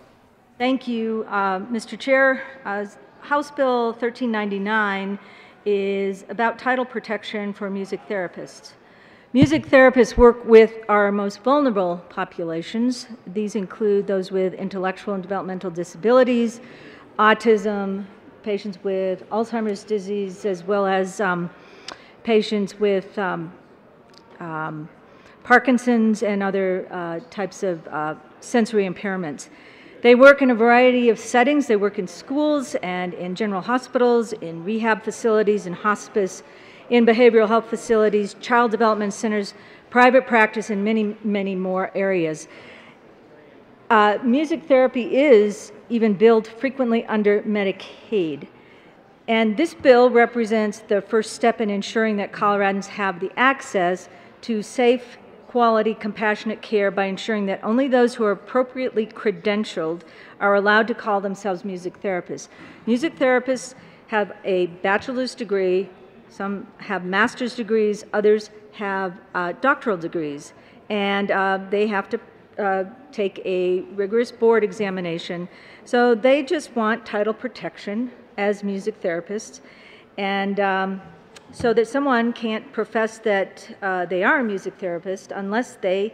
Thank you, uh, Mr. Chair. Uh, House Bill 1399 is about title protection for music therapists. Music therapists work with our most vulnerable populations. These include those with intellectual and developmental disabilities, autism, patients with Alzheimer's disease, as well as um, patients with um, um, Parkinson's and other uh, types of uh, sensory impairments. They work in a variety of settings. They work in schools and in general hospitals, in rehab facilities, in hospice, in behavioral health facilities, child development centers, private practice, and many, many more areas. Uh, music therapy is even billed frequently under Medicaid. And this bill represents the first step in ensuring that Coloradans have the access to safe, quality, compassionate care by ensuring that only those who are appropriately credentialed are allowed to call themselves music therapists. Music therapists have a bachelor's degree, some have master's degrees, others have uh, doctoral degrees, and uh, they have to uh, take a rigorous board examination. So they just want title protection as music therapists, and um, so that someone can't profess that uh, they are a music therapist unless they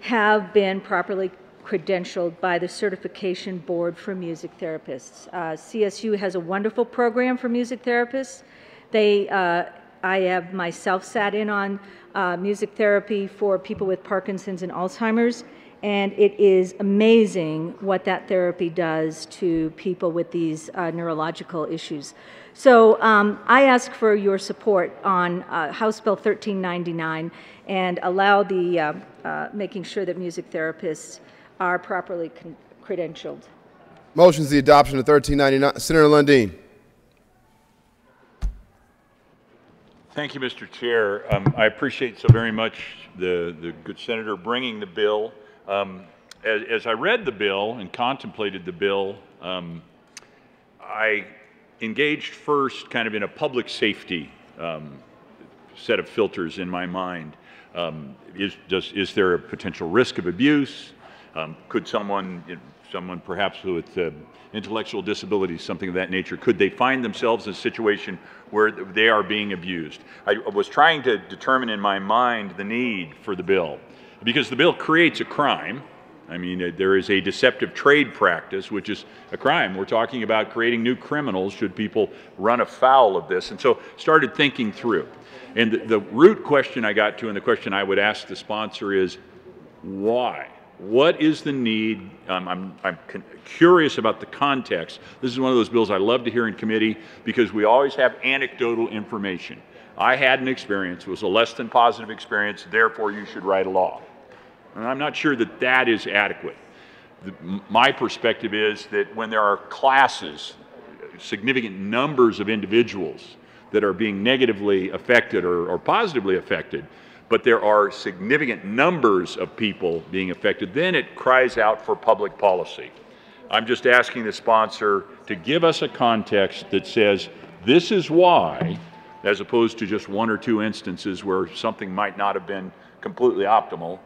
have been properly credentialed by the Certification Board for Music Therapists. Uh, CSU has a wonderful program for music therapists. They, uh, I have myself sat in on uh, music therapy for people with Parkinson's and Alzheimer's, and it is amazing what that therapy does to people with these uh, neurological issues. So um, I ask for your support on uh, House Bill 1399 and allow the uh, uh, making sure that music therapists are properly con- credentialed. Motion is the adoption of 1399. Senator Lundeen. Thank you, Mr. Chair. Um, I appreciate so very much the, the good senator bringing the bill. Um, as, as, I read the bill and contemplated the bill, um, I engaged first kind of in a public safety um, set of filters in my mind. Um, is, does, is there a potential risk of abuse? Um, could someone, someone perhaps with uh, intellectual disabilities, something of that nature, could they find themselves in a situation where they are being abused? I was trying to determine in my mind the need for the bill because the bill creates a crime. I mean, uh, there is a deceptive trade practice, which is a crime. We're talking about creating new criminals should people run afoul of this. And so started thinking through. And the, the root question I got to and the question I would ask the sponsor is, why? What is the need? Um, I'm, I'm curious about the context. This is one of those bills I love to hear in committee because we always have anecdotal information. I had an experience, it was a less than positive experience, therefore you should write a law. And I'm not sure that that is adequate. The, my perspective is that when there are classes, significant numbers of individuals that are being negatively affected or, or positively affected, but there are significant numbers of people being affected, then it cries out for public policy. I'm just asking the sponsor to give us a context that says this is why, as opposed to just one or two instances where something might not have been completely optimal,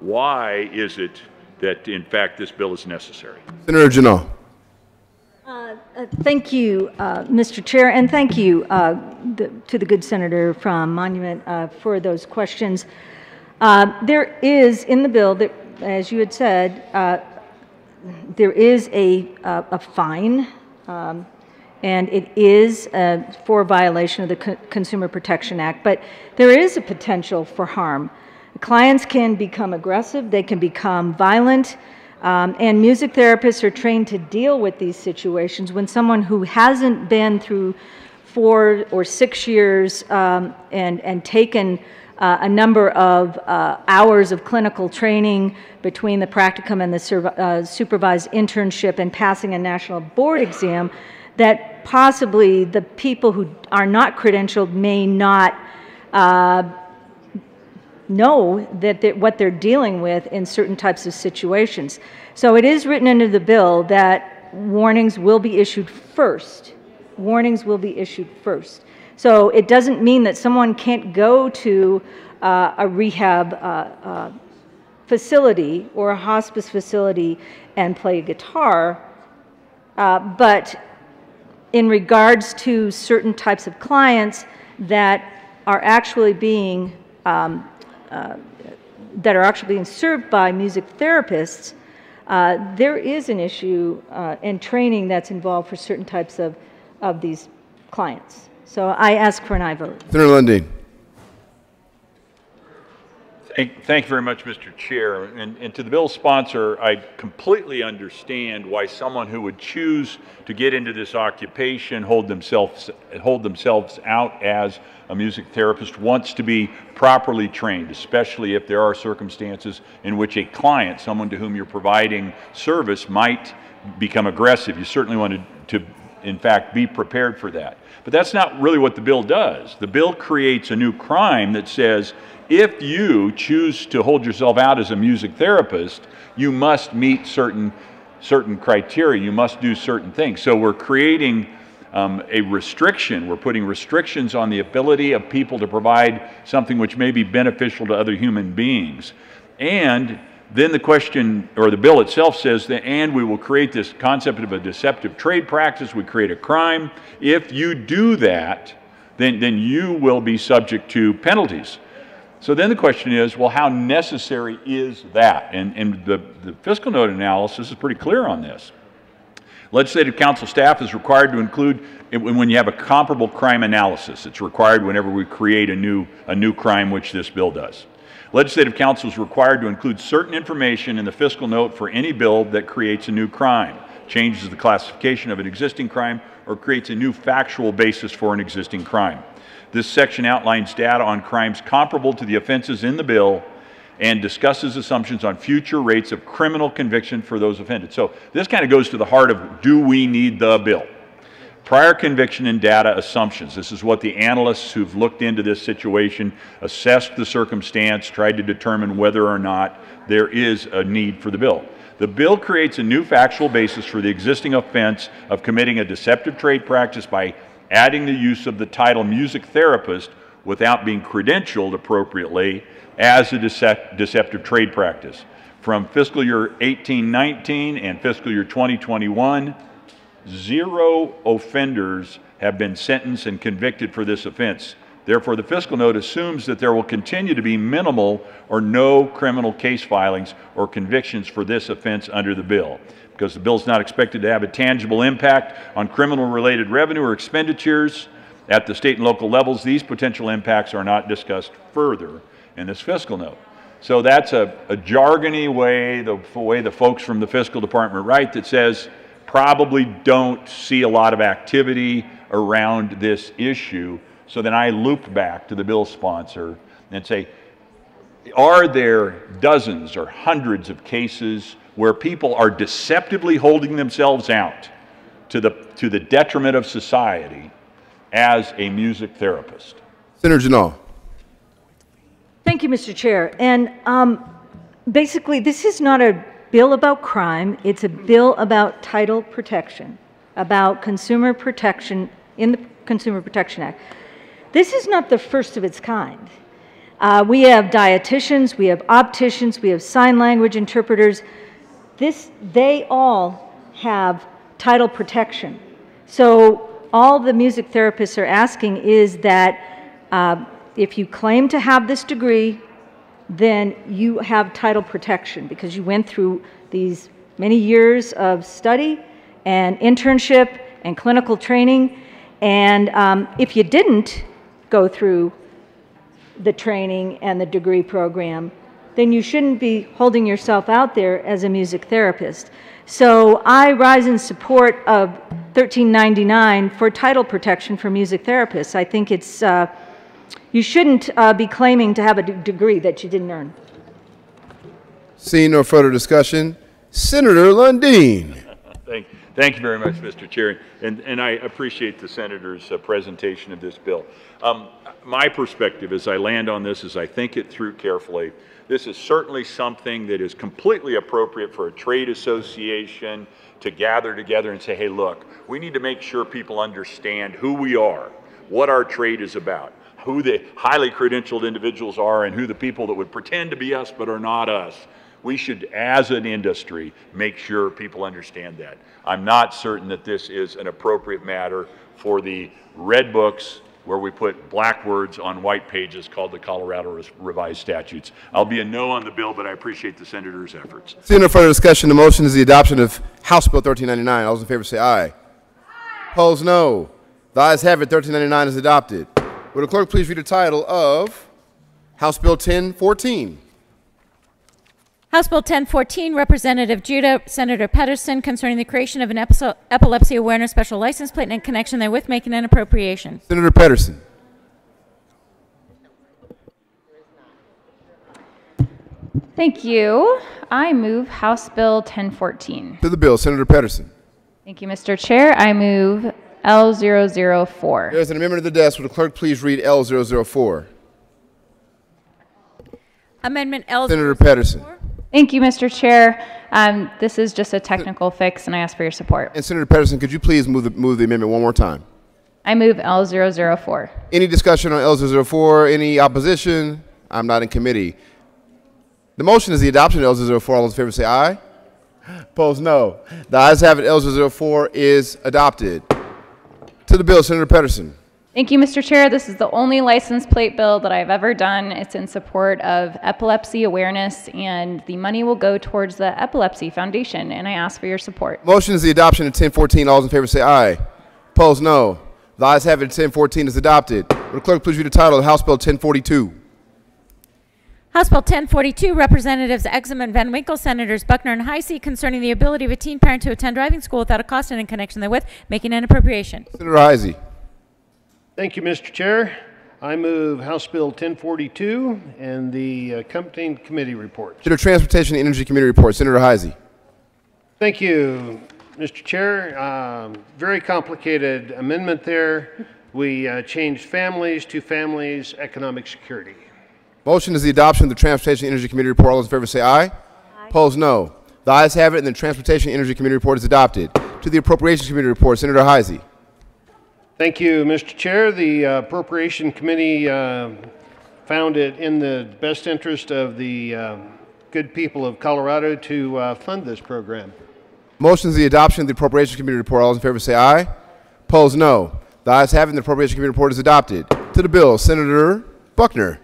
why is it that, in fact, this bill is necessary? Senator Ginal. Uh, uh, thank you, uh, Mr. Chair, and thank you uh, the, to the good senator from Monument uh, for those questions. Uh, there is in the bill that, as you had said, there is a, a fine, um, and it is for violation of the Co Consumer Protection Act, but there is a potential for harm. Clients can become aggressive, they can become violent, um, and music therapists are trained to deal with these situations. When someone who hasn't been through four or six years um, and, and taken uh, a number of uh, hours of clinical training between the practicum and the uh, supervised internship and passing a national board exam, that possibly the people who are not credentialed may not uh, know that they're, what they're dealing with in certain types of situations. So it is written into the bill that warnings will be issued first. Warnings will be issued first. So it doesn't mean that someone can't go to uh, a rehab uh, uh, facility or a hospice facility and play a guitar, uh, but in regards to certain types of clients that are actually being um, uh, that are actually being served by music therapists, uh, there is an issue uh, and training that's involved for certain types of, of these clients. So I ask for an aye vote. Senator Lundeen. Thank, thank you very much, Mr. Chair. And, and to the bill sponsor, I completely understand why someone who would choose to get into this occupation, hold themselves, hold themselves out as a music therapist, wants to be properly trained, especially if there are circumstances in which a client, someone to whom you're providing service, might become aggressive. You certainly want to, to in fact, be prepared for that. But that's not really what the bill does. The bill creates a new crime that says if you choose to hold yourself out as a music therapist, you must meet certain, certain criteria. You must do certain things. So we're creating um, a restriction. We're putting restrictions on the ability of people to provide something which may be beneficial to other human beings. And then the question, or the bill itself says that, and we will create this concept of a deceptive trade practice, we create a crime. If you do that, then, then you will be subject to penalties. So then the question is, well, how necessary is that? And, and the, the fiscal note analysis is pretty clear on this. Legislative council staff is required to include, when you have a comparable crime analysis, it's required whenever we create a new, a new crime, which this bill does. Legislative council is required to include certain information in the fiscal note for any bill that creates a new crime, changes the classification of an existing crime, or creates a new factual basis for an existing crime. This section outlines data on crimes comparable to the offenses in the bill and discusses assumptions on future rates of criminal conviction for those offended. So this kind of goes to the heart of do we need the bill? Prior conviction and data assumptions. This is what the analysts who've looked into this situation, assessed the circumstance, tried to determine whether or not there is a need for the bill. The bill creates a new factual basis for the existing offense of committing a deceptive trade practice by adding the use of the title music therapist without being credentialed appropriately as a decept deceptive trade practice. From fiscal year 1819 and fiscal year 2021, zero offenders have been sentenced and convicted for this offense. Therefore, the fiscal note assumes that there will continue to be minimal or no criminal case filings or convictions for this offense under the bill because the bill is not expected to have a tangible impact on criminal related revenue or expenditures at the state and local levels. These potential impacts are not discussed further in this fiscal note. So that's a, a jargony way, the way the folks from the fiscal department write that says probably don't see a lot of activity around this issue. So then I loop back to the bill sponsor and say, are there dozens or hundreds of cases where people are deceptively holding themselves out to the, to the detriment of society as a music therapist. Senator Ginal. Thank you, Mr. Chair. And um, basically, this is not a bill about crime, it's a bill about title protection, about consumer protection in the Consumer Protection Act. This is not the first of its kind. Uh, we have dietitians, we have opticians, we have sign language interpreters. This, they all have title protection. So all the music therapists are asking is that uh, if you claim to have this degree, then you have title protection because you went through these many years of study and internship and clinical training. And um, if you didn't go through the training and the degree program, then you shouldn't be holding yourself out there as a music therapist. So I rise in support of 1399 for title protection for music therapists. I think it's, uh, you shouldn't uh, be claiming to have a degree that you didn't earn. Seeing no further discussion, Senator Lundeen. Thank, thank you very much, Mr. Chair, and, and I appreciate the Senator's uh, presentation of this bill. Um, my perspective as I land on this, as I think it through carefully, this is certainly something that is completely appropriate for a trade association to gather together and say, hey, look, we need to make sure people understand who we are, what our trade is about, who the highly credentialed individuals are, and who the people that would pretend to be us but are not us. We should, as an industry, make sure people understand that. I'm not certain that this is an appropriate matter for the red books where we put black words on white pages called the Colorado Revised Statutes. I'll be a no on the bill, but I appreciate the senator's efforts. Seeing no further discussion, the motion is the adoption of House Bill 1399. All those in favor say aye. aye. Opposed, no. The ayes have it, 1399 is adopted. Will the clerk please read the title of House Bill 1014? House Bill 1014, Representative Judah, Senator Pettersen, concerning the creation of an epilepsy awareness special license plate and in connection therewith making an appropriation. Senator Pettersen. Thank you. I move House Bill 1014. To the bill, Senator Pettersen. Thank you, Mr. Chair. I move L004. There's an amendment to the desk. Would the clerk please read L004? Amendment L. Senator Pettersen. Thank you, Mr. Chair. Um, this is just a technical fix, and I ask for your support. And Senator Pettersen, could you please move the, move the amendment one more time? I move L004. Any discussion on L004? Any opposition? I'm not in committee. The motion is the adoption of L004. All those in favor say aye. Opposed, no. The ayes have it. L004 is adopted. To the bill, Senator Pettersen. Thank you, Mr. Chair. This is the only license plate bill that I've ever done. It's in support of epilepsy awareness, and the money will go towards the Epilepsy Foundation, and I ask for your support. Motion is the adoption of 1014. All those in favor say aye. Opposed, no. The ayes have it. 1014 is adopted. Will the clerk please read the title of House Bill 1042? House Bill 1042, Representatives Exum and Van Winkle, Senators Buckner and Hisey, concerning the ability of a teen parent to attend driving school without a cost and in connection therewith making an appropriation. Senator Hisey. Thank you, Mr. Chair. I move House Bill 1042 and the accompanying committee report. To the Transportation and Energy Committee report, Senator Hisey. Thank you, Mr. Chair. Um, very complicated amendment there. We uh, changed families to families economic security. Motion is the adoption of the Transportation and Energy Committee report. All those in favor say aye. aye. Opposed, no. The ayes have it, and the Transportation and Energy Committee report is adopted. To the Appropriations Committee report, Senator Hisey. Thank you, Mr. Chair. The uh, Appropriation Committee uh, found it in the best interest of the uh, good people of Colorado to uh, fund this program. Motion is the adoption of the Appropriation Committee report. All those in favor say aye. Opposed, no. The ayes have it, the Appropriation Committee report is adopted. To the bill, Senator Buckner.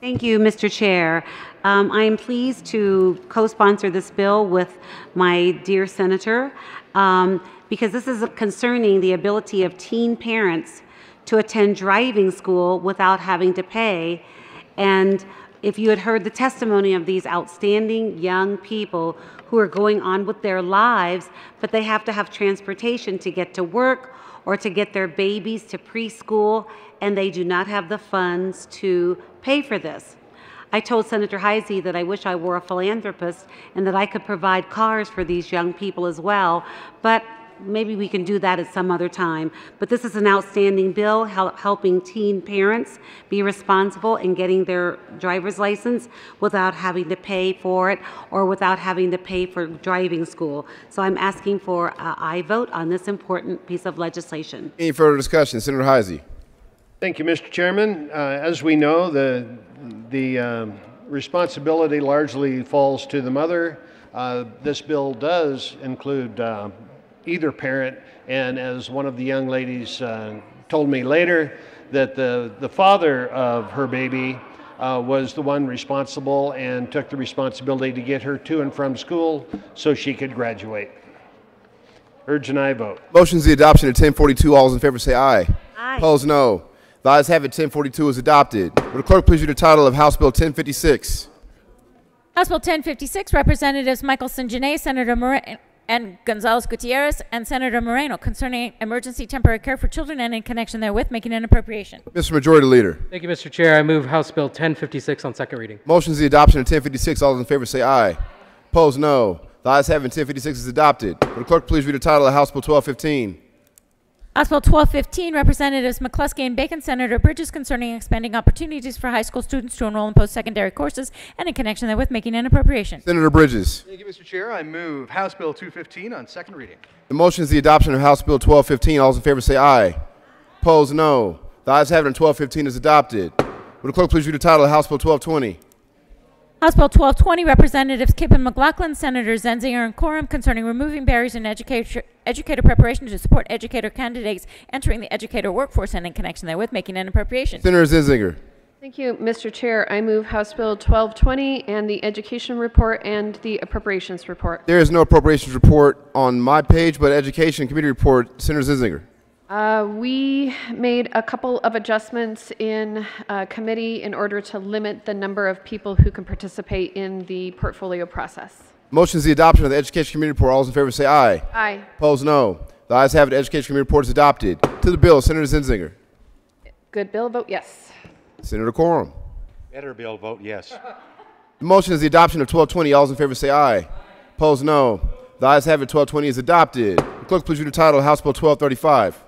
Thank you, Mr. Chair. Um, I am pleased to co-sponsor this bill with my dear senator um, because this is concerning the ability of teen parents to attend driving school without having to pay. And if you had heard the testimony of these outstanding young people who are going on with their lives, but they have to have transportation to get to work or to get their babies to preschool, and they do not have the funds to pay for this. I told Senator Hisey that I wish I were a philanthropist and that I could provide cars for these young people as well, but maybe we can do that at some other time. But this is an outstanding bill hel helping teen parents be responsible in getting their driver's license without having to pay for it or without having to pay for driving school. So I'm asking for a aye vote on this important piece of legislation. Any further discussion? Senator Hisey. Thank you, Mr. Chairman. Uh, as we know, the, the um, responsibility largely falls to the mother. Uh, this bill does include uh, either parent, and as one of the young ladies uh, told me later, that the, the father of her baby uh, was the one responsible and took the responsibility to get her to and from school so she could graduate. Urge and I vote. Motion is the adoption of 1042. All those in favor say aye. Aye. Opposed, no. The ayes have it. 1042 is adopted. Will the clerk please read the title of House Bill 1056? House Bill 1056, Representatives Michaelson Jenet, Senator Moreno, and Gonzales Gutierrez, and Senator Moreno concerning emergency temporary care for children and in connection therewith making an appropriation. Mr. Majority Leader. Thank you, Mr. Chair. I move House Bill 1056 on second reading. Motion is the adoption of 1056. All those in favor say aye. Opposed, no. The ayes have it. 1056 is adopted. Will the clerk please read the title of House Bill 1215? House Bill 1215, Representatives McCluskey and Bacon, Senator Bridges concerning expanding opportunities for high school students to enroll in post-secondary courses and in connection therewith making an appropriation. Senator Bridges. Thank you, Mr. Chair. I move House Bill 215 on second reading. The motion is the adoption of House Bill 1215. All those in favor say aye. Opposed, no. The ayes have it, and 1215 is adopted. Would the clerk please read the title of House Bill 1220? House Bill 1220, Representatives Kipp and McLachlan, Senators Zenzinger and Coram concerning removing barriers in educator, educator preparation to support educator candidates entering the educator workforce and in connection therewith making an appropriation. Senator Zenzinger. Thank you, Mr. Chair. I move House Bill 1220 and the Education Report and the Appropriations Report. There is no appropriations report on my page, but Education Committee report, Senator Zenzinger. Uh, We made a couple of adjustments in uh, committee in order to limit the number of people who can participate in the portfolio process. Motion is the adoption of the Education Committee Report. All those in favor say aye. Aye. Opposed, no. The ayes have it. The Education Committee Report is adopted. To the bill, Senator Zenzinger. Good bill, vote yes. Senator Coram. Better bill, vote yes. The motion is the adoption of 1220. All those in favor say aye. Opposed, no. The ayes have it. 1220 is adopted. The Clerk, please read the title of House Bill 1235.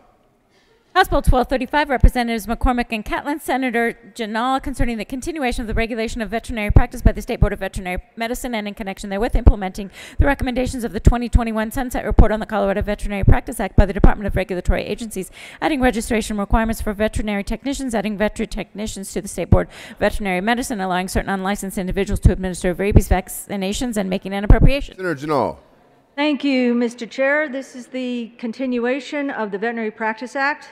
House Bill 1235, Representatives McCormick and Catlin, Senator Ginal, concerning the continuation of the regulation of veterinary practice by the State Board of Veterinary Medicine and in connection therewith implementing the recommendations of the 2021 Sunset Report on the Colorado Veterinary Practice Act by the Department of Regulatory Agencies, adding registration requirements for veterinary technicians, adding veterinary technicians to the State Board of Veterinary Medicine, allowing certain unlicensed individuals to administer rabies vaccinations, and making an appropriation. Senator Ginal. Thank you, Mr. Chair. This is the continuation of the Veterinary Practice Act,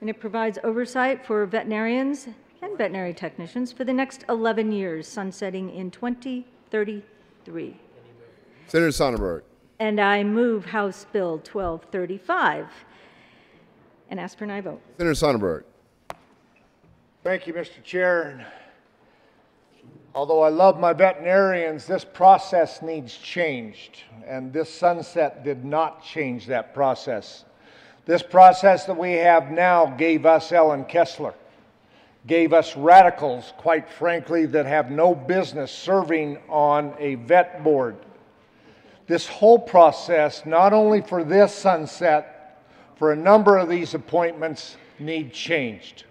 and it provides oversight for veterinarians and veterinary technicians for the next 11 years, sunsetting in 2033. Senator Sonnenberg. And I move House Bill 1235 and ask for an aye vote. Senator Sonnenberg. Thank you, Mr. Chair. Although I love my veterinarians, this process needs changed, and this sunset did not change that process. This process that we have now gave us Ellen Kessler, gave us radicals, quite frankly, that have no business serving on a vet board. This whole process, not only for this sunset, for a number of these appointments, need changed.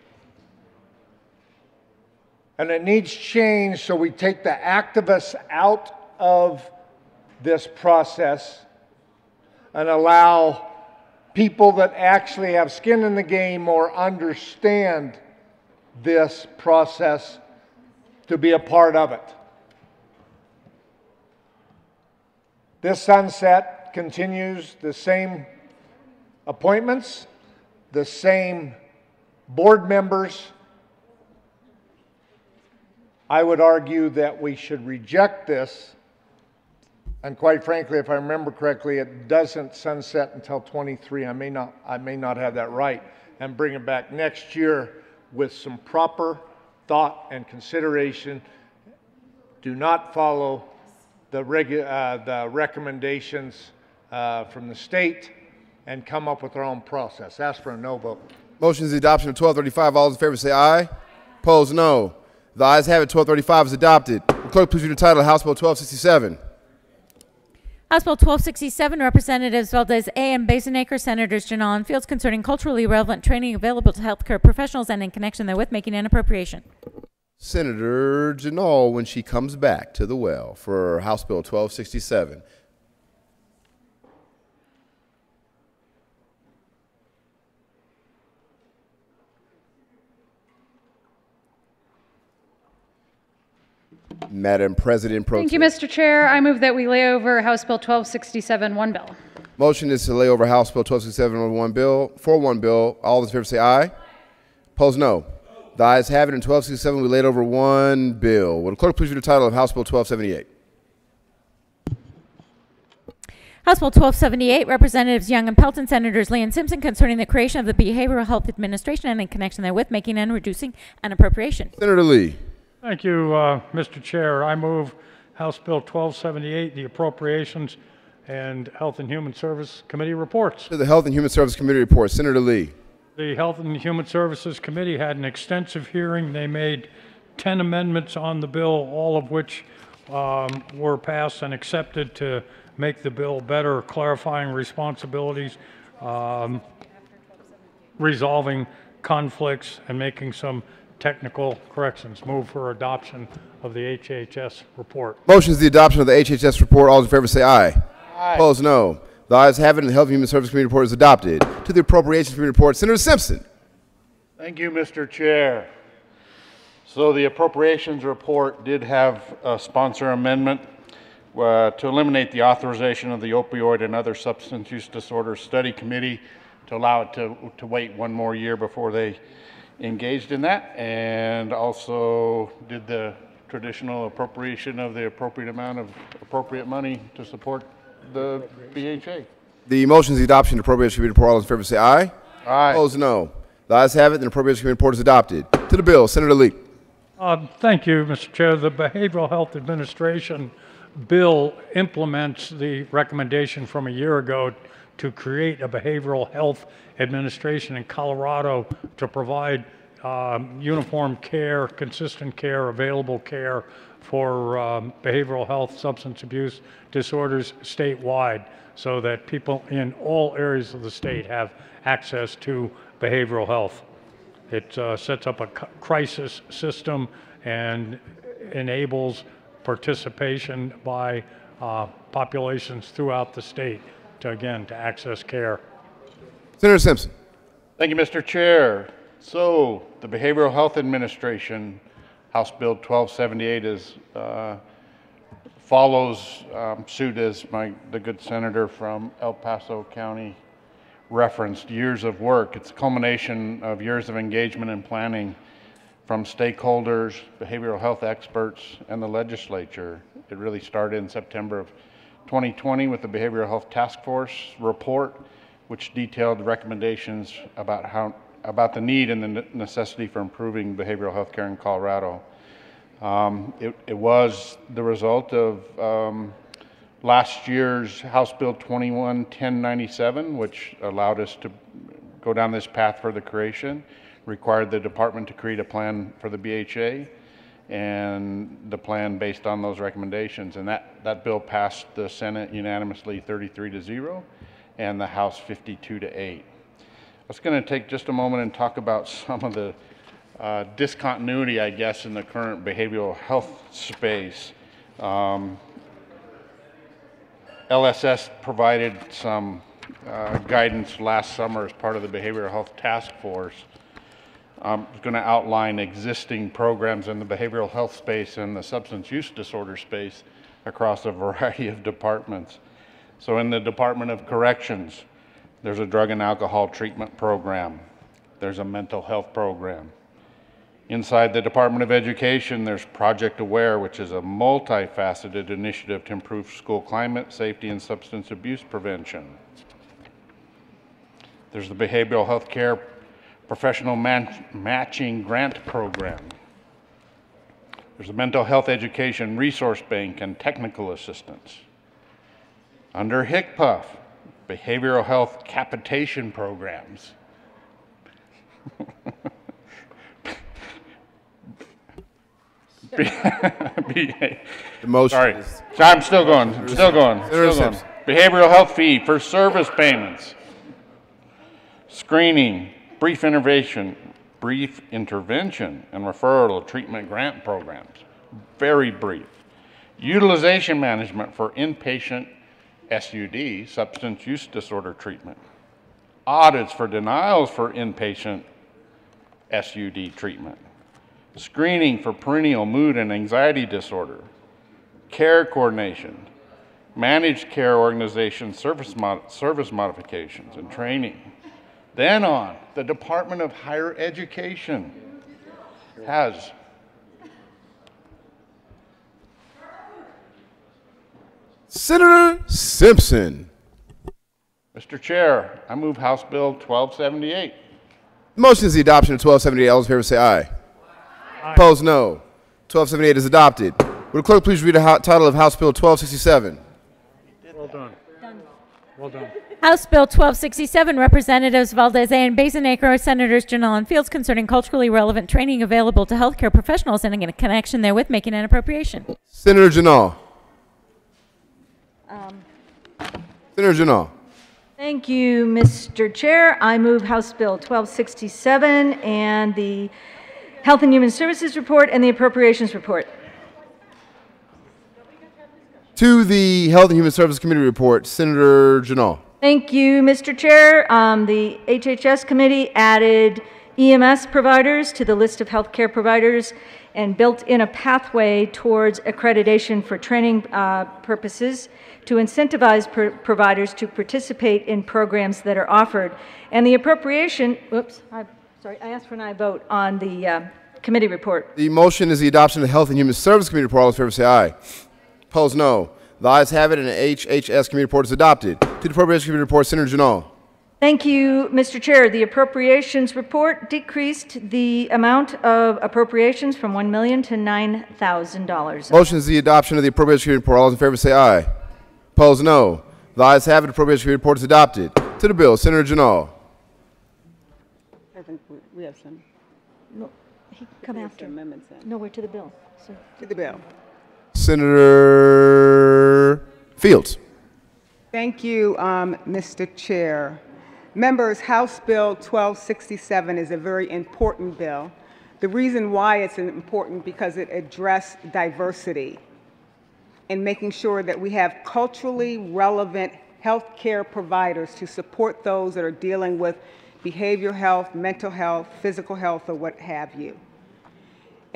And it needs change so we take the activists out of this process and allow people that actually have skin in the game or understand this process to be a part of it. This sunset continues the same appointments, the same board members. I would argue that we should reject this. And quite frankly, if I remember correctly, it doesn't sunset until 23. I may not, I may not have that right. And bring it back next year with some proper thought and consideration. Do not follow the, regu- uh, the recommendations uh, from the state and come up with our own process. Ask for a no vote. Motion is the adoption of 1235. All those in favor say aye. Opposed, no. The ayes have it. 1235 is adopted. Will Clerk, please read the title of House Bill 1267. House Bill 1267, Representatives Valdez A. and Basenaker, Senators Ginal and Fields concerning culturally relevant training available to healthcare professionals and in connection therewith making an appropriation. Senator Ginal, when she comes back to the well for House Bill 1267. Madam President Pro Thank you, Tem. Mr. Chair. I move that we lay over House Bill 1267, one bill. Motion is to lay over House Bill 1267 on one bill, for one bill. All those in favor say aye. Opposed, no. The ayes have it. In 1267, we laid over one bill. Will the clerk please read the title of House Bill 1278? House Bill 1278, Representatives Young and Pelton, Senators Lee and Simpson concerning the creation of the Behavioral Health Administration and in connection therewith making and reducing an appropriation. Senator Lee. Thank you, uh, Mr. Chair. I move House Bill 1278, the Appropriations and Health and Human Service Committee reports. To the Health and Human Service Committee report. Senator Lee. The Health and Human Services Committee had an extensive hearing. They made 10 amendments on the bill, all of which um, were passed and accepted to make the bill better, clarifying responsibilities, um, resolving conflicts, and making some technical corrections. Move for adoption of the HHS report. Motion is the adoption of the HHS report. All those in favor say aye. Aye. Opposed, no. The ayes have it, and the Health and Human Service Committee report is adopted. To the Appropriations Committee report, Senator Simpson. Thank you, Mr. Chair. So the appropriations report did have a sponsor amendment uh, to eliminate the authorization of the opioid and other substance use disorders study committee to allow it to, to wait one more year before they engaged in that and also did the traditional appropriation of the appropriate amount of appropriate money to support the BHA. The motion is the adoption of the Appropriations Committee report. All those in favor say aye. Aye. Opposed, no. The ayes have it, and the Appropriations Committee report is adopted. To the bill, Senator Lee. Uh, Thank you, Mr. Chair. The Behavioral Health Administration bill implements the recommendation from a year ago to create a behavioral health administration in Colorado to provide um, uniform care, consistent care, available care for um, behavioral health, substance abuse disorders statewide, so that people in all areas of the state have access to behavioral health. It uh, sets up a crisis system and enables participation by uh, populations throughout the state to, again, to access care. Senator Simpson. Thank you, Mr. Chair. So, the Behavioral Health Administration, House Bill 1278 is, uh, follows um, suit as my, the good senator from El Paso County referenced, years of work. It's a culmination of years of engagement and planning from stakeholders, behavioral health experts, and the legislature. It really started in September of 2020 with the Behavioral Health Task Force report, which detailed recommendations about how about the need and the necessity for improving behavioral health care in Colorado. Um, it, it was the result of um, last year's House Bill 211097, which allowed us to go down this path for the creation, required the department to create a plan for the BHA, and the plan based on those recommendations. And that, that bill passed the Senate unanimously 33 to 0, and the House 52 to 8. I was going to take just a moment and talk about [laughs] some of the uh, discontinuity, I guess, in the current behavioral health space. Um, LSS provided some uh, guidance last summer as part of the Behavioral Health Task Force. I'm going to outline existing programs in the behavioral health space and the substance use disorder space across a [laughs] variety of departments. So, in the Department of Corrections, there's a drug and alcohol treatment program, there's a mental health program. Inside the Department of Education, there's Project Aware, which is a multifaceted initiative to improve school climate, safety, and substance abuse prevention. There's the Behavioral Health Care Professional Man- Matching Grant Program. There's a Mental Health Education Resource Bank and Technical Assistance. Under HCPF, Behavioral Health Capitation Programs. The motion Sorry. I'm still going, I'm still going, still going. Behavioral health fee for service payments. Screening, brief intervention, brief intervention and referral to treatment grant programs. Very brief. Utilization management for inpatient SUD, substance use disorder treatment. Audits for denials for inpatient SUD treatment. Screening for perinatal mood and anxiety disorder. Care coordination. Managed care organization service, mod- service modifications and training. Then on, the Department of Higher Education has Senator Simpson. Mr. Chair, I move House Bill 1278. Motion is the adoption of 1278. All those in favor say aye. aye. Opposed, no. 1278 is adopted. Would the clerk please read the title of House Bill 1267? Well done. Well done. House Bill 1267, Representatives Valdez and Basanacre, Senators Ginal and Fields concerning culturally relevant training available to healthcare professionals and in connection therewith making an appropriation. Senator Ginal. Um, Senator Ginal. Thank you, Mr. Chair. I move House Bill 1267 and the Health and Human Services Report and the Appropriations Report. To the Health and Human Services Committee report, Senator Ginal. Thank you, Mr. Chair. Um, The HHS Committee added EMS providers to the list of healthcare providers and built in a pathway towards accreditation for training uh, purposes to incentivize pr- providers to participate in programs that are offered. And the appropriation, whoops, I, sorry, I asked for an aye vote on the uh, committee report. The motion is the adoption of the Health and Human Services Committee report. All those in favor say aye. Opposed, no. The ayes have it, and the HHS Committee report is adopted. To the Appropriations Committee report, Senator Ginal. Thank you, Mr. Chair. The appropriations report decreased the amount of appropriations from 1 million to $9,000. Motion is the adoption of the appropriations committee report. All those in favor say aye. Opposed, no. The ayes have it. Appropriations committee report is adopted. To the bill, Senator Ginal. I think we- we have some. No, he come after. Amendments in. No, we're to the bill. So To the bill. Senator Fields. Thank you, um, Mr. Chair. Members, House Bill 1267 is a very important bill. The reason why it's important because it addresses diversity and making sure that we have culturally relevant healthcare providers to support those that are dealing with behavioral health, mental health, physical health, or what have you.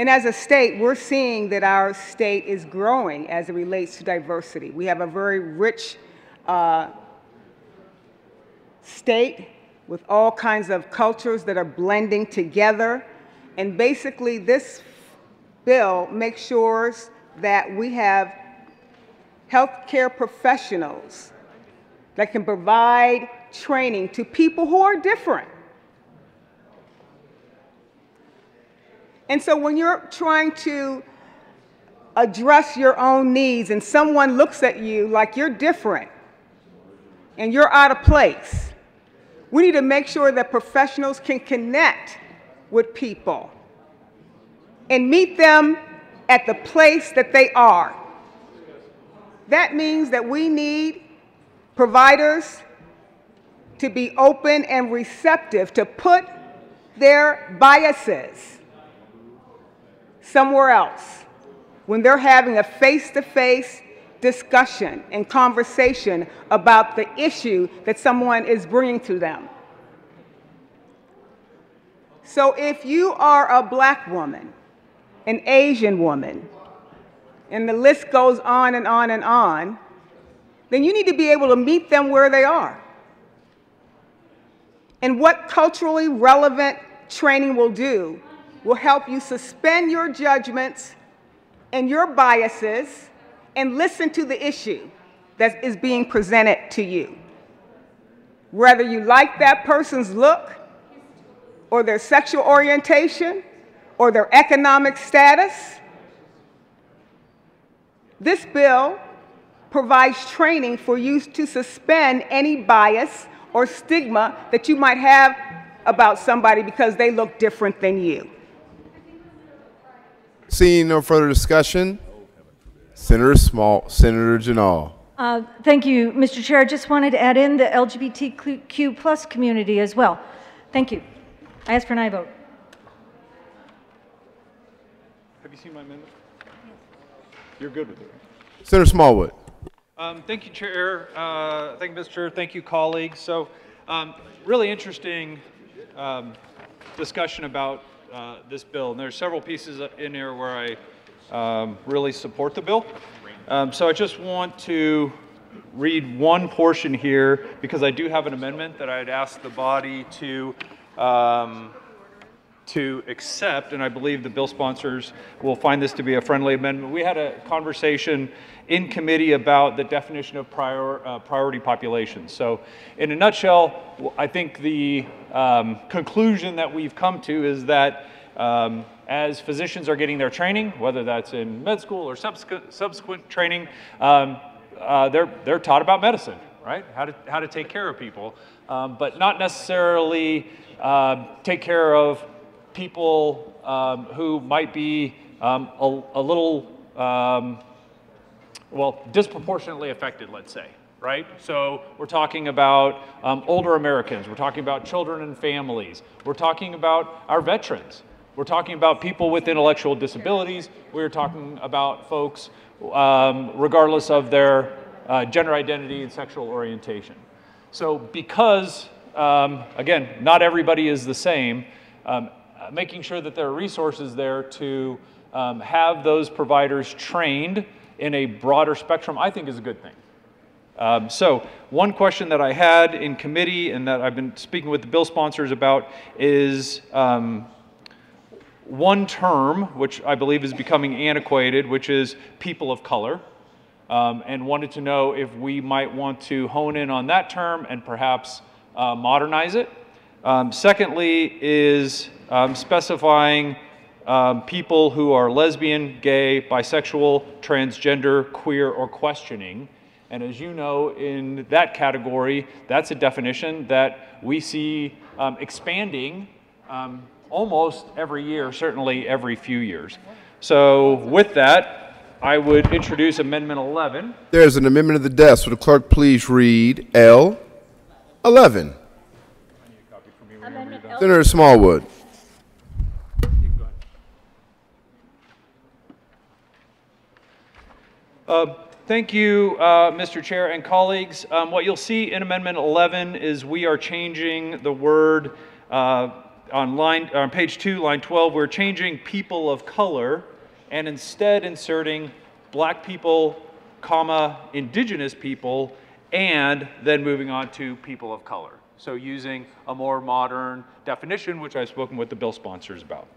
And as a state, we're seeing that our state is growing as it relates to diversity. We have a very rich uh, state with all kinds of cultures that are blending together. And basically, this bill makes sure that we have healthcare professionals that can provide training to people who are different. And so when you're trying to address your own needs and someone looks at you like you're different and you're out of place, we need to make sure that professionals can connect with people and meet them at the place that they are. That means that we need providers to be open and receptive to put their biases somewhere else when they're having a face-to-face discussion and conversation about the issue that someone is bringing to them. So if you are a black woman, an Asian woman, and the list goes on and on and on, then you need to be able to meet them where they are. And what culturally relevant training will do will help you suspend your judgments and your biases and listen to the issue that is being presented to you. Whether you like that person's look, or their sexual orientation, or their economic status, this bill provides training for you to suspend any bias or stigma that you might have about somebody because they look different than you. Seeing no further discussion, Senator Small, Senator Ginal. Uh, Thank you, Mr. Chair. I just wanted to add in the LGBTQ plus community as well. Thank you. I ask for an aye vote. Have you seen my amendment? You're good with it. Senator Smallwood. Um, thank you, Chair. Uh, thank you, Mr. Chair. Thank you, colleagues. So, um, really interesting um, discussion about uh, this bill. And there's several pieces in here where I um, really support the bill. Um, so I just want to read one portion here because I do have an amendment that I'd ask the body to um, to accept, and I believe the bill sponsors will find this to be a friendly amendment. We had a conversation in committee about the definition of prior, uh, priority populations. So, in a nutshell, I think the um, conclusion that we've come to is that um, as physicians are getting their training, whether that's in med school or subsequent, subsequent training, um, uh, they're, they're taught about medicine, right? How to, how to take care of people, um, but not necessarily uh, take care of people um, who might be um, a, a, little, um, well, disproportionately affected, let's say, right? So we're talking about um, older Americans, we're talking about children and families, we're talking about our veterans, we're talking about people with intellectual disabilities, we're talking about folks um, regardless of their uh, gender identity and sexual orientation. So because, um, again, not everybody is the same, making sure that there are resources there to um, have those providers trained in a broader spectrum, I think is a good thing. Um, so one question that I had in committee and that I've been speaking with the bill sponsors about is um, one term, which I believe is becoming antiquated, which is people of color. Um, and wanted to know if we might want to hone in on that term and perhaps uh, modernize it. Um, secondly, is um, specifying um, people who are lesbian, gay, bisexual, transgender, queer, or questioning. And as you know, in that category, that's a definition that we see um, expanding um, almost every year, certainly every few years. So with that, I would introduce Amendment 11. There's an amendment of the desk. Would the clerk please read L 11? Senator Smallwood. Uh, Thank you, uh, Mr. Chair and colleagues. Um, What you'll see in Amendment 11 is we are changing the word uh, on line, on page 2, line 12, we're changing people of color and instead inserting black people, comma, indigenous people, and then moving on to people of color. So using a more modern definition, which I've spoken with the bill sponsors about.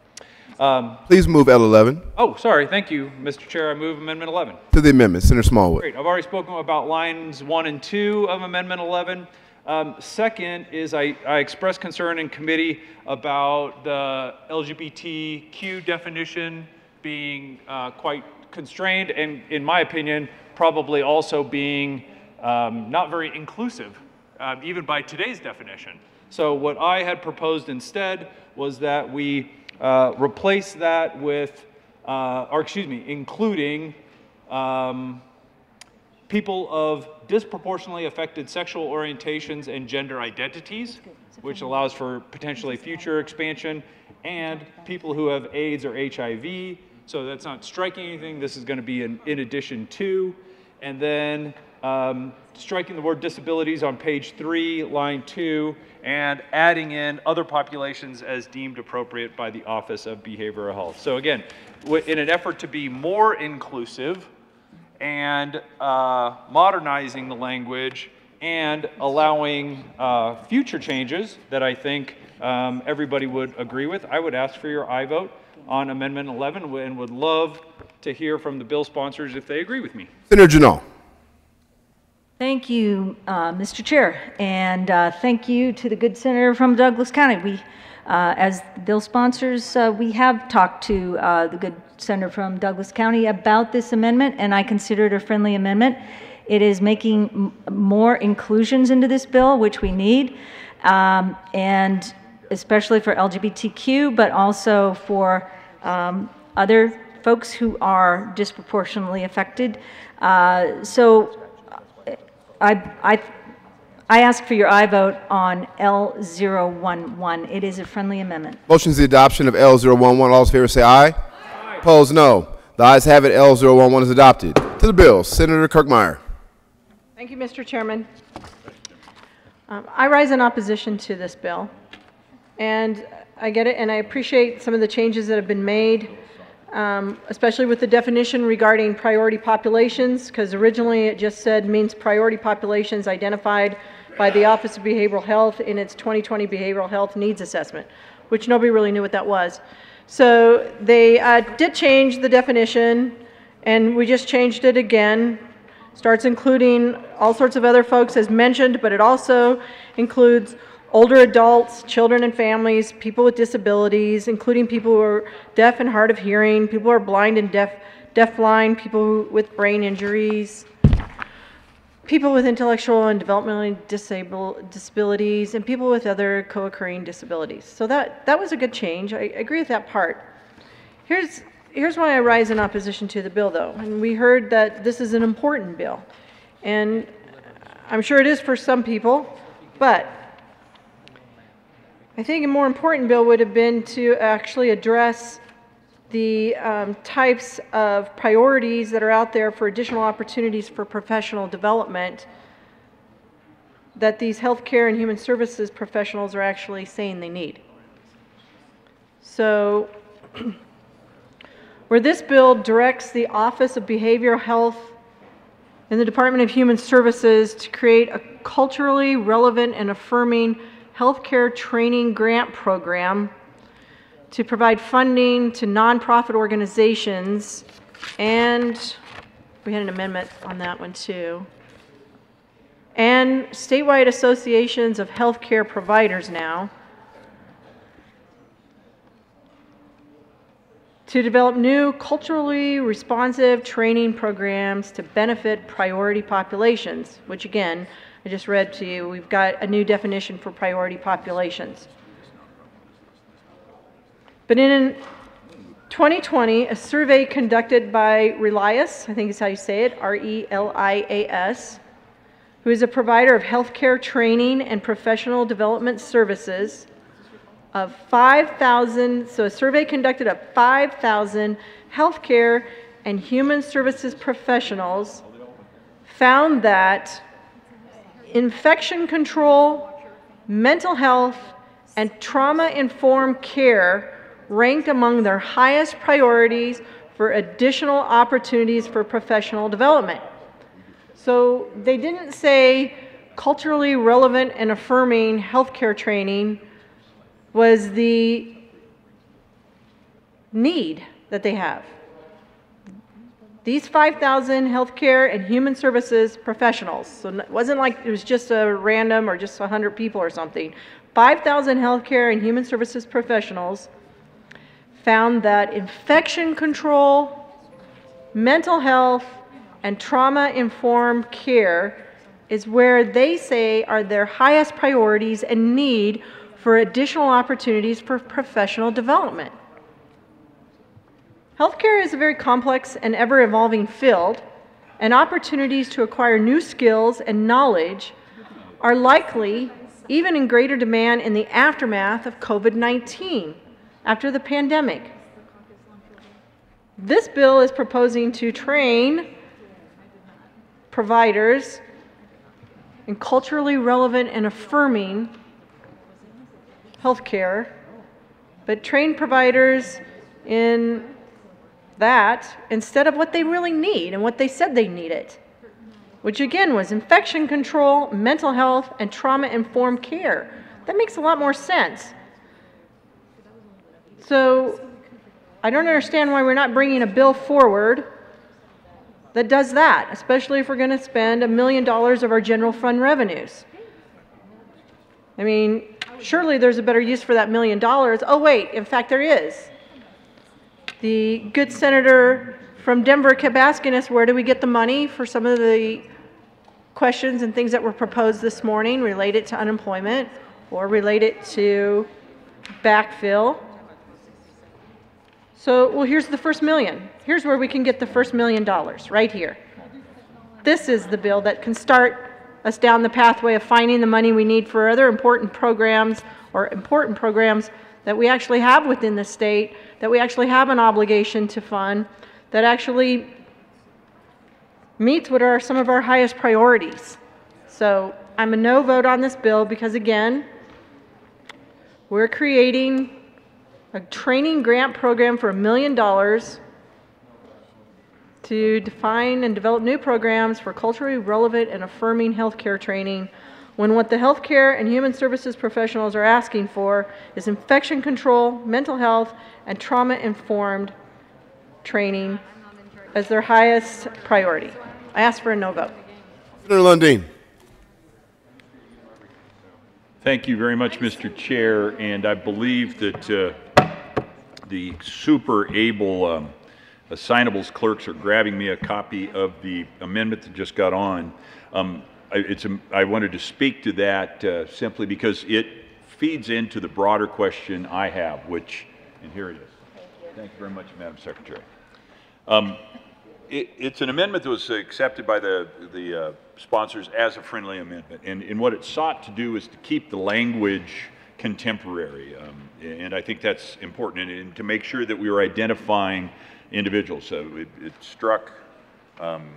Um, Please move L 11 Oh, sorry. Thank you, Mr. Chair. I move Amendment 11. to the amendment. Senator Smallwood. Great. I've already spoken about lines 1 and 2 of Amendment 11. Um, second is I, I expressed concern in committee about the LGBTQ definition being uh, quite constrained and, in my opinion, probably also being um, not very inclusive, um, even by today's definition. So what I had proposed instead was that we uh, replace that with, uh, or excuse me, including um, people of disproportionately affected sexual orientations and gender identities, which allows for potentially future expansion, and people who have AIDS or HIV. So that's not striking anything. This is going to be in, in addition to. And then um, striking the word disabilities on page three, line two, and adding in other populations as deemed appropriate by the Office of Behavioral Health. So again, in an effort to be more inclusive and uh, modernizing the language and allowing uh, future changes that I think um, everybody would agree with, I would ask for your aye vote on Amendment 11 and would love to hear from the bill sponsors if they agree with me. Senator Ginal. Thank you, uh, Mr. Chair, and uh, thank you to the good senator from Douglas County. We, uh, as bill sponsors, uh, we have talked to uh, the good senator from Douglas County about this amendment, and I consider it a friendly amendment. It is making more inclusions into this bill, which we need, um, and especially for LGBTQ, but also for um, other folks who are disproportionately affected. Uh, so I, I, I ask for your aye vote on L011. It is a friendly amendment. Motion is the adoption of L 011. All those in favor say aye. Opposed, no. The ayes have it. L 011 is adopted. To the bill, Senator Kirkmeyer. Thank you, Mr. Chairman. Um, I rise in opposition to this bill, and I get it, and I appreciate some of the changes that have been made, um, especially with the definition regarding priority populations, because originally it just said means priority populations identified by the Office of Behavioral Health in its 2020 Behavioral Health Needs Assessment, which nobody really knew what that was. So they uh, did change the definition, and we just changed it again starts including all sorts of other folks as mentioned, but it also includes older adults, children and families, people with disabilities, including people who are deaf and hard of hearing, people who are blind and deaf, deafblind, people with brain injuries, people with intellectual and developmentally disable, disabilities, and people with other co-occurring disabilities. So that, that was a good change. I, I agree with that part. Here's, here's why I rise in opposition to the bill, though. And we heard that this is an important bill. And I'm sure it is for some people, but I think a more important bill would have been to actually address the um, types of priorities that are out there for additional opportunities for professional development that these healthcare and human services professionals are actually saying they need. So, [clears throat] where this bill directs the Office of Behavioral Health in the Department of Human Services to create a culturally relevant and affirming healthcare training grant program to provide funding to nonprofit organizations, and we had an amendment on that one too. and statewide associations of healthcare providers now to develop new culturally responsive training programs to benefit priority populations, which again, I just read to you, we've got a new definition for priority populations. But in 2020, a survey conducted by Relias, I think is how you say it, R E L I A S, who is a provider of healthcare training and professional development services, of 5,000, so a survey conducted of 5,000 healthcare and human services professionals found that infection control, mental health, and trauma informed care ranked among their highest priorities for additional opportunities for professional development. So they didn't say culturally relevant and affirming healthcare training was the need that they have. These 5,000 healthcare and human services professionals, so it wasn't like it was just a random or just 100 people or something. 5,000 healthcare and human services professionals found that infection control, mental health, and trauma informed care is where they say are their highest priorities and need for additional opportunities for professional development. Healthcare is a very complex and ever evolving field, and opportunities to acquire new skills and knowledge are likely even in greater demand in the aftermath of COVID 19 after the pandemic. This bill is proposing to train providers in culturally relevant and affirming healthcare, but train providers in that instead of what they really need and what they said they needed, which again was infection control, mental health, and trauma informed care. That makes a lot more sense. So I don't understand why we're not bringing a bill forward that does that, especially if we're going to spend a million dollars of our general fund revenues. I mean, surely there's a better use for that million dollars. Oh, wait, in fact, there is. The good senator from Denver kept asking us where do we get the money for some of the questions and things that were proposed this morning related to unemployment or related to backfill. So, well, here's the first million. Here's where we can get the first million dollars, right here. This is the bill that can start us down the pathway of finding the money we need for other important programs or important programs that we actually have within the state, that we actually have an obligation to fund, that actually meets what are some of our highest priorities. So I'm a no vote on this bill because, again, we're creating a training grant program for a million dollars to define and develop new programs for culturally relevant and affirming healthcare training when what the healthcare and human services professionals are asking for is infection control, mental health, and trauma informed training as their highest priority. I ask for a no vote. Senator Lundeen. Thank you very much, Mr. Chair, and I believe that uh, the super able um, assignables clerks are grabbing me a copy of the amendment that just got on. Um, I, it's a, I wanted to speak to that uh, simply because it feeds into the broader question I have, which, and here it is. Thank you very much, Madam Secretary. Um, it, it's an amendment that was accepted by the, the uh, sponsors as a friendly amendment. And, and what it sought to do is to keep the language contemporary. Um, and I think that's important and, and, to make sure that we were identifying individuals. So it, it struck, um,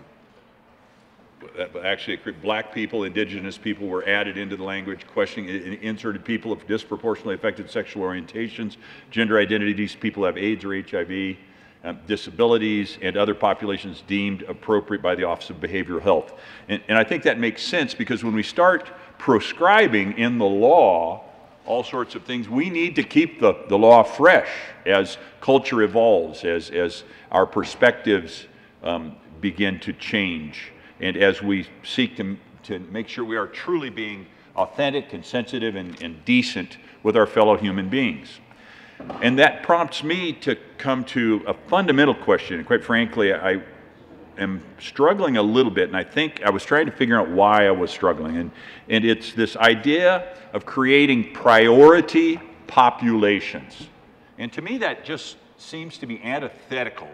actually black people, indigenous people were added into the language, questioning, inserted people of disproportionately affected sexual orientations, gender identity, these people have AIDS or HIV, um, disabilities, and other populations deemed appropriate by the Office of Behavioral Health. And, and I think that makes sense because when we start proscribing in the law all sorts of things. We need to keep the, the law fresh as culture evolves, as, as our perspectives um, begin to change, and as we seek to, to make sure we are truly being authentic and sensitive and, and decent with our fellow human beings. And that prompts me to come to a fundamental question. And quite frankly, I am struggling a little bit, and I think I was trying to figure out why I was struggling. And, and it's this idea of creating priority populations. And to me, that just seems to be antithetical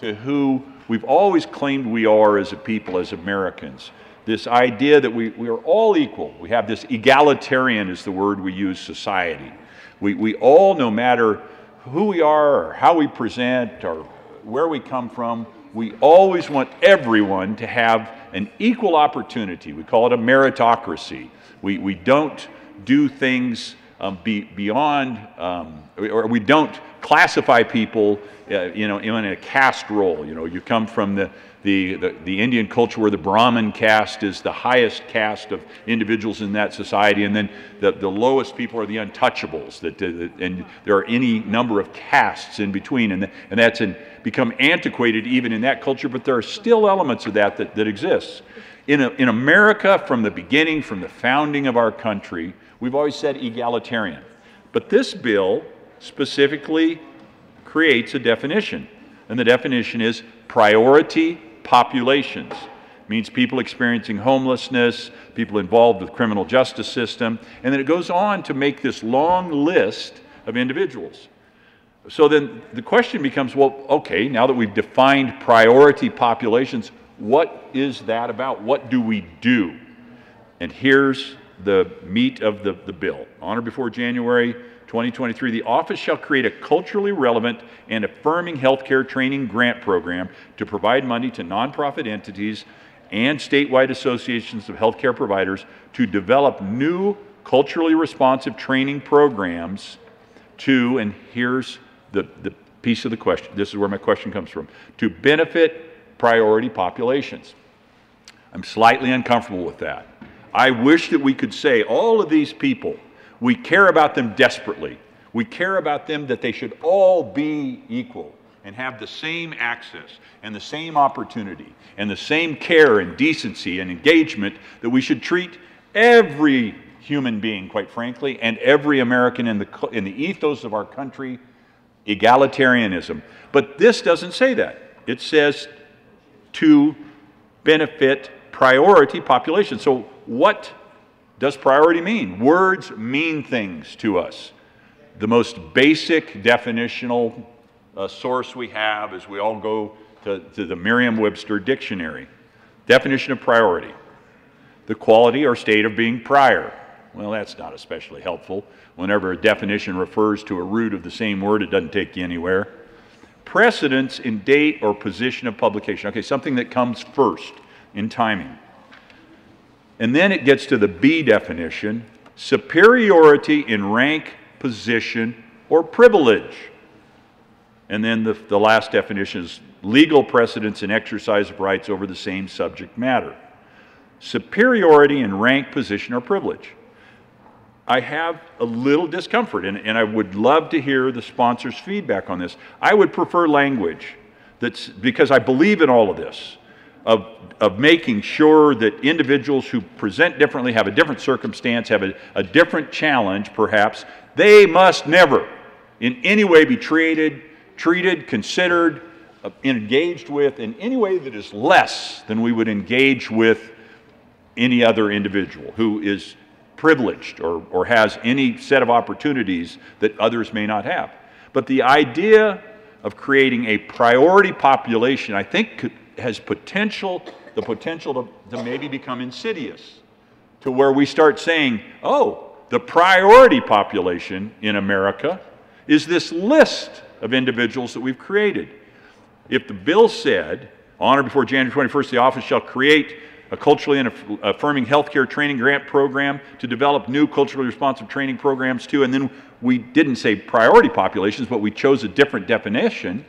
to who we've always claimed we are as a people, as Americans. This idea that we, we are all equal. We have this egalitarian, is the word we use, society. We, we all, no matter who we are or how we present or where we come from, we always want everyone to have an equal opportunity. We call it a meritocracy. We, we don't do things um, be, beyond, um, or we don't classify people, uh, you know, in a caste role. You know, you come from the, the, the, the, Indian culture where the Brahmin caste is the highest caste of individuals in that society, and then the, the lowest people are the untouchables. That, uh, and there are any number of castes in between, and, and that's become antiquated even in that culture, but there are still elements of that that, that exists. In, a, in America, from the beginning, from the founding of our country, we've always said egalitarian. But this bill specifically creates a definition, and the definition is priority populations. It means people experiencing homelessness, people involved with criminal justice system, and then it goes on to make this long list of individuals. So then the question becomes, well, okay, now that we've defined priority populations, what is that about? What do we do? And here's the meat of the, the bill. On or before January 2023, the office shall create a culturally relevant and affirming healthcare training grant program to provide money to nonprofit entities and statewide associations of healthcare providers to develop new culturally responsive training programs to, and here's the, the piece of the question, this is where my question comes from, to benefit priority populations. I'm slightly uncomfortable with that. I wish that we could say all of these people we care about them desperately. We care about them that they should all be equal and have the same access and the same opportunity and the same care and decency and engagement that we should treat every human being, quite frankly, and every American in the, in the ethos of our country, egalitarianism. But this doesn't say that. It says to benefit priority populations. So, what does priority mean? Words mean things to us. The most basic definitional uh, source we have is we all go to, to the Merriam Webster dictionary. Definition of priority the quality or state of being prior. Well, that's not especially helpful. Whenever a definition refers to a root of the same word, it doesn't take you anywhere. Precedence in date or position of publication. Okay, something that comes first in timing. And then it gets to the B definition superiority in rank, position, or privilege. And then the, the last definition is legal precedence in exercise of rights over the same subject matter. Superiority in rank, position, or privilege. I have a little discomfort, and, and I would love to hear the sponsor's feedback on this. I would prefer language that's because I believe in all of this of, of making sure that individuals who present differently, have a different circumstance, have a, a different challenge perhaps, they must never in any way be treated, treated, considered, uh, engaged with in any way that is less than we would engage with any other individual who is privileged or, or has any set of opportunities that others may not have. But the idea of creating a priority population, I think, could, has potential, the potential to, to maybe become insidious, to where we start saying, oh, the priority population in America is this list of individuals that we've created. If the bill said, on or before January 21st, the office shall create a culturally affirming healthcare training grant program to develop new culturally responsive training programs too. And then we didn't say priority populations, but we chose a different definition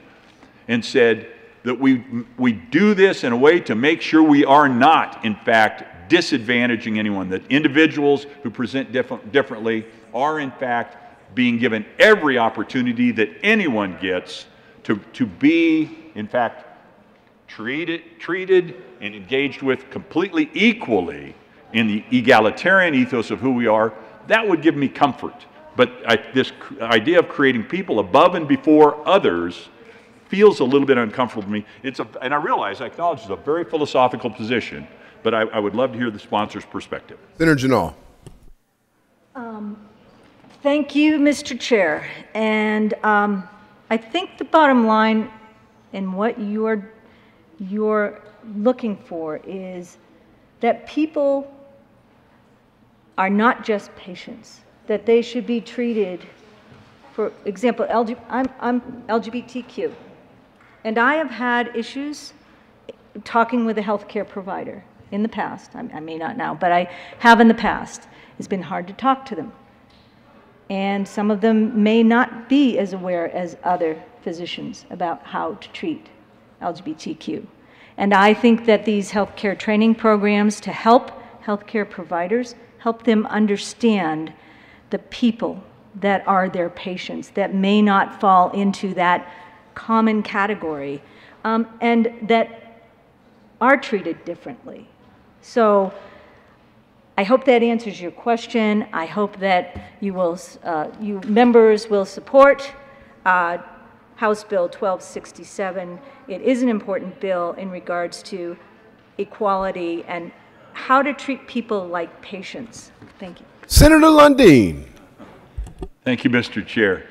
and said that we, we do this in a way to make sure we are not, in fact, disadvantaging anyone, that individuals who present different, differently are, in fact, being given every opportunity that anyone gets to, to be, in fact, treated, treated and engaged with completely equally in the egalitarian ethos of who we are, that would give me comfort. But I, this idea of creating people above and before others feels a little bit uncomfortable to me. It's a, and I realize, I acknowledge it's a very philosophical position, but I, I would love to hear the sponsor's perspective. Senator Ginal. Um, Thank you, Mr. Chair. And um, I think the bottom line and what you're, you're looking for is that people are not just patients, that they should be treated, for example, LG, I'm, I'm LGBTQ, and I have had issues talking with a healthcare provider in the past. I, I may not now, but I have in the past. It's been hard to talk to them. And some of them may not be as aware as other physicians about how to treat LGBTQ. And I think that these healthcare training programs to help healthcare providers help them understand the people that are their patients that may not fall into that common category um, and that are treated differently. So I hope that answers your question. I hope that you will, uh, you members will support uh, House Bill 1267. It is an important bill in regards to equality and how to treat people like patients. Thank you. Senator Lundeen. Thank you, Mr. Chair.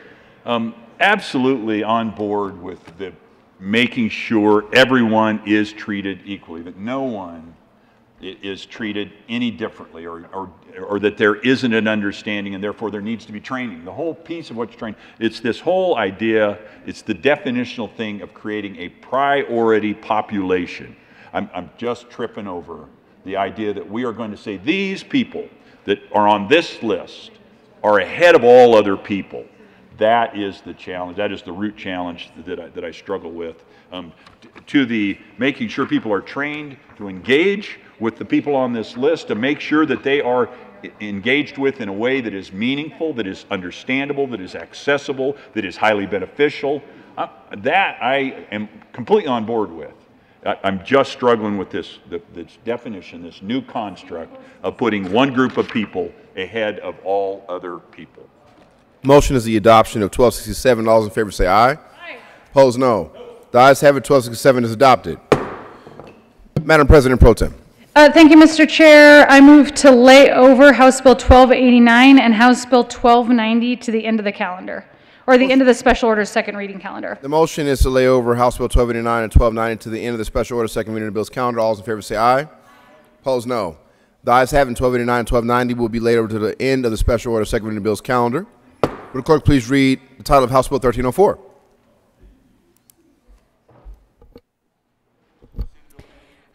Um, absolutely on board with the making sure everyone is treated equally, that no one is treated any differently or, or, or that there isn't an understanding and therefore there needs to be training. The whole piece of what you're training, it's this whole idea, it's the definitional thing of creating a priority population. I'm, I'm just tripping over the idea that we are going to say these people that are on this list are ahead of all other people. That is the challenge. That is the root challenge that I, that I struggle with. Um, to the making sure people are trained to engage with the people on this list, to make sure that they are engaged with in a way that is meaningful, that is understandable, that is accessible, that is highly beneficial. Uh, that I am completely on board with. I- I'm just struggling with this, the- this definition, this new construct of putting one group of people ahead of all other people. Motion is the adoption of 1267. All those in favor say aye. Aye. Opposed, no. The ayes have it. 1267 is adopted. Madam President Pro Tem. Uh, Thank you, Mr. Chair. I move to lay over House Bill 1289 and House Bill 1290 to the end of the calendar, or the end of the special order second reading calendar. The motion is to lay over House Bill 1289 and 1290 to the end of the special order second reading of the bill's calendar. All those in favor say aye. Opposed, no. The ayes have it. 1289 and 1290 will be laid over to the end of the special order second reading of the bill's calendar. Would the clerk please read the title of House Bill 1304?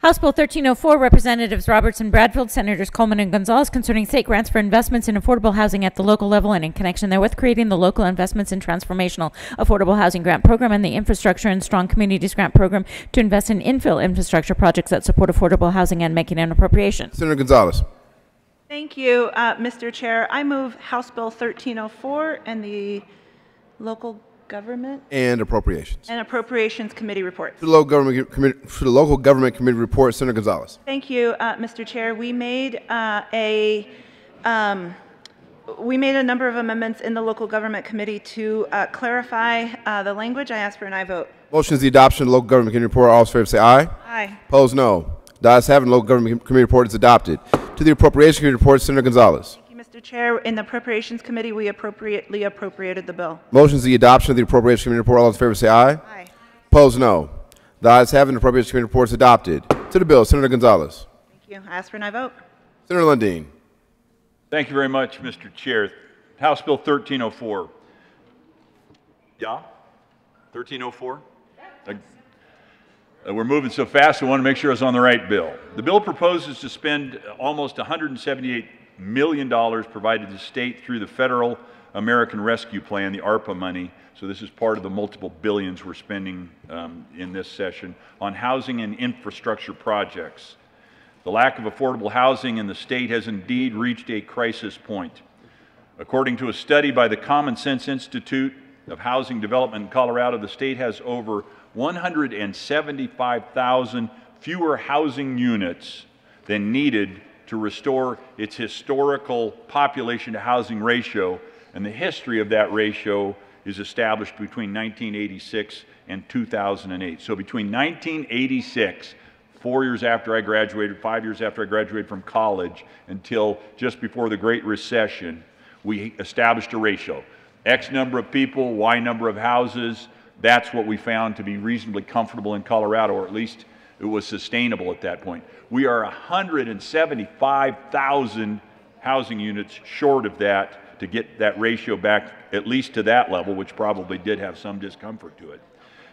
House Bill 1304, Representatives Roberts and Bradfield, Senators Coleman and Gonzales, concerning state grants for investments in affordable housing at the local level and in connection therewith creating the Local Investments in Transformational Affordable Housing Grant Program and the Infrastructure and Strong Communities Grant Program to invest in infill infrastructure projects that support affordable housing and making an appropriation. Senator Gonzales. Thank you, uh, Mr. Chair. I move House Bill 1304 and the Local Government And appropriations. and Appropriations Committee report. For the local government, committee, for the local government committee report, Senator Gonzales. Thank you, uh, Mr. Chair. We made uh, a, um, we made a number of amendments in the Local Government Committee to uh, clarify uh, the language. I ask for an aye vote. Motion is the adoption of the local government committee report. All those in favor say aye. Aye. Opposed, no. The ayes have it. Local government committee report is adopted. To the appropriation committee report, Senator Gonzales. Thank you, Mr. Chair. In the Appropriations Committee, we appropriately appropriated the bill. Motion is the adoption of the Appropriations committee report. All those in favor say aye. Aye. Opposed, no. The ayes have it. The appropriation committee report is adopted. To the bill, Senator Gonzales. Thank you. I ask for an aye vote. Senator Lundeen. Thank you very much, Mr. Chair. House Bill 1304. Yeah? 1304? Uh, We're moving so fast, I want to make sure I was on the right bill. The bill proposes to spend almost $178 million provided to the state through the Federal American Rescue Plan, the ARPA money. So this is part of the multiple billions we're spending um, in this session on housing and infrastructure projects. The lack of affordable housing in the state has indeed reached a crisis point. According to a study by the Common Sense Institute of Housing Development in Colorado, the state has over 175,000 fewer housing units than needed to restore its historical population to housing ratio, and the history of that ratio is established between 1986 and 2008. So between 1986, four years after I graduated, five years after I graduated from college, until just before the Great Recession, we established a ratio. X number of people, Y number of houses. That's what we found to be reasonably comfortable in Colorado, or at least it was sustainable at that point. We are 175,000 housing units short of that to get that ratio back at least to that level, which probably did have some discomfort to it.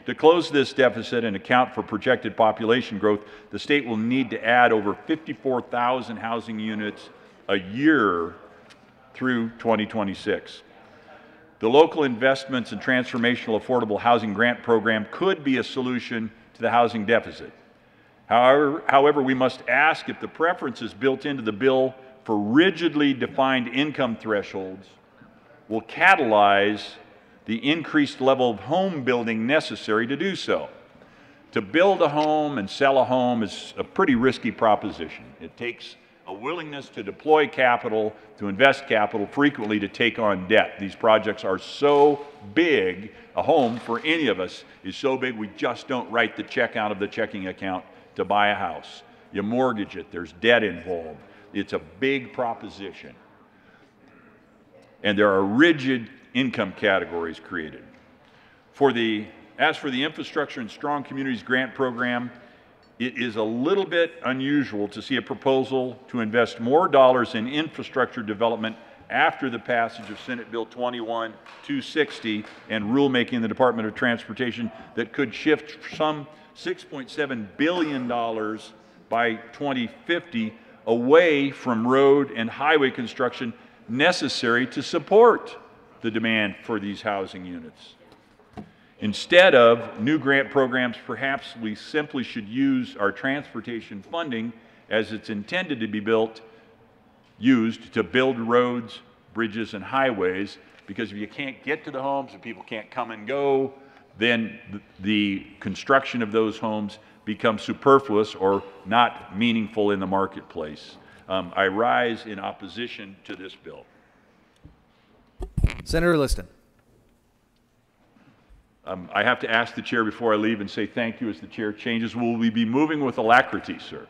To close this deficit and account for projected population growth, the state will need to add over 54,000 housing units a year through 2026. The local investments and transformational affordable housing grant program could be a solution to the housing deficit. However, however, we must ask if the preferences built into the bill for rigidly defined income thresholds will catalyze the increased level of home building necessary to do so. To build a home and sell a home is a pretty risky proposition. It takes a willingness to deploy capital, to invest capital, frequently to take on debt. These projects are so big, a home for any of us is so big we just don't write the check out of the checking account to buy a house. You mortgage it, there's debt involved. It's a big proposition. And there are rigid income categories created. For the, as for the Infrastructure and Strong Communities Grant Program, it is a little bit unusual to see a proposal to invest more dollars in infrastructure development after the passage of Senate Bill 21 260 and rulemaking in the Department of Transportation that could shift some $6.7 billion by 2050 away from road and highway construction necessary to support the demand for these housing units. Instead of new grant programs, perhaps we simply should use our transportation funding as it's intended to be built, used to build roads, bridges, and highways, because if you can't get to the homes and people can't come and go, then the construction of those homes becomes superfluous or not meaningful in the marketplace. Um, I rise in opposition to this bill. Senator Liston. Um, I have to ask the chair before I leave and say thank you as the chair changes. Will we be moving with alacrity, sir?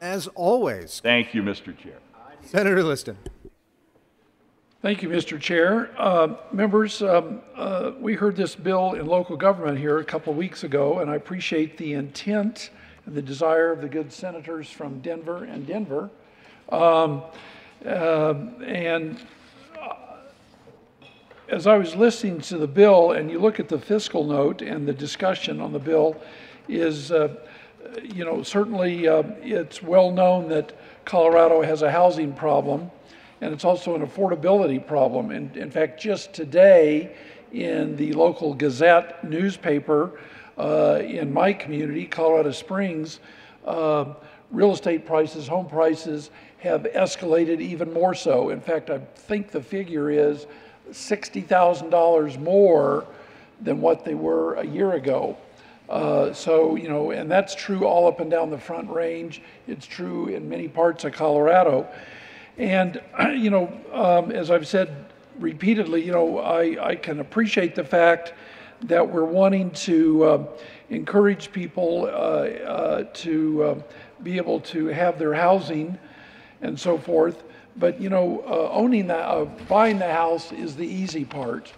As always. Thank you, Mr. Chair. Senator Liston. Thank you, Mr. Chair. Uh, members, um, uh, we heard this bill in local government here a couple of weeks ago, and I appreciate the intent and the desire of the good senators from Denver and Denver. Um, uh, and as I was listening to the bill, and you look at the fiscal note and the discussion on the bill, is uh, you know certainly uh, it's well known that Colorado has a housing problem, and it's also an affordability problem. And in fact, just today, in the local Gazette newspaper uh, in my community, Colorado Springs, uh, real estate prices, home prices have escalated even more so. In fact, I think the figure is $60,000 more than what they were a year ago. Uh, so, you know, and that's true all up and down the front range. It's true in many parts of Colorado. And, [clears throat] you know, um, as I've said repeatedly, you know, I, I can appreciate the fact that we're wanting to uh, encourage people uh, uh to uh, be able to have their housing and so forth. But you know, uh, owning that, uh, buying the house is the easy part.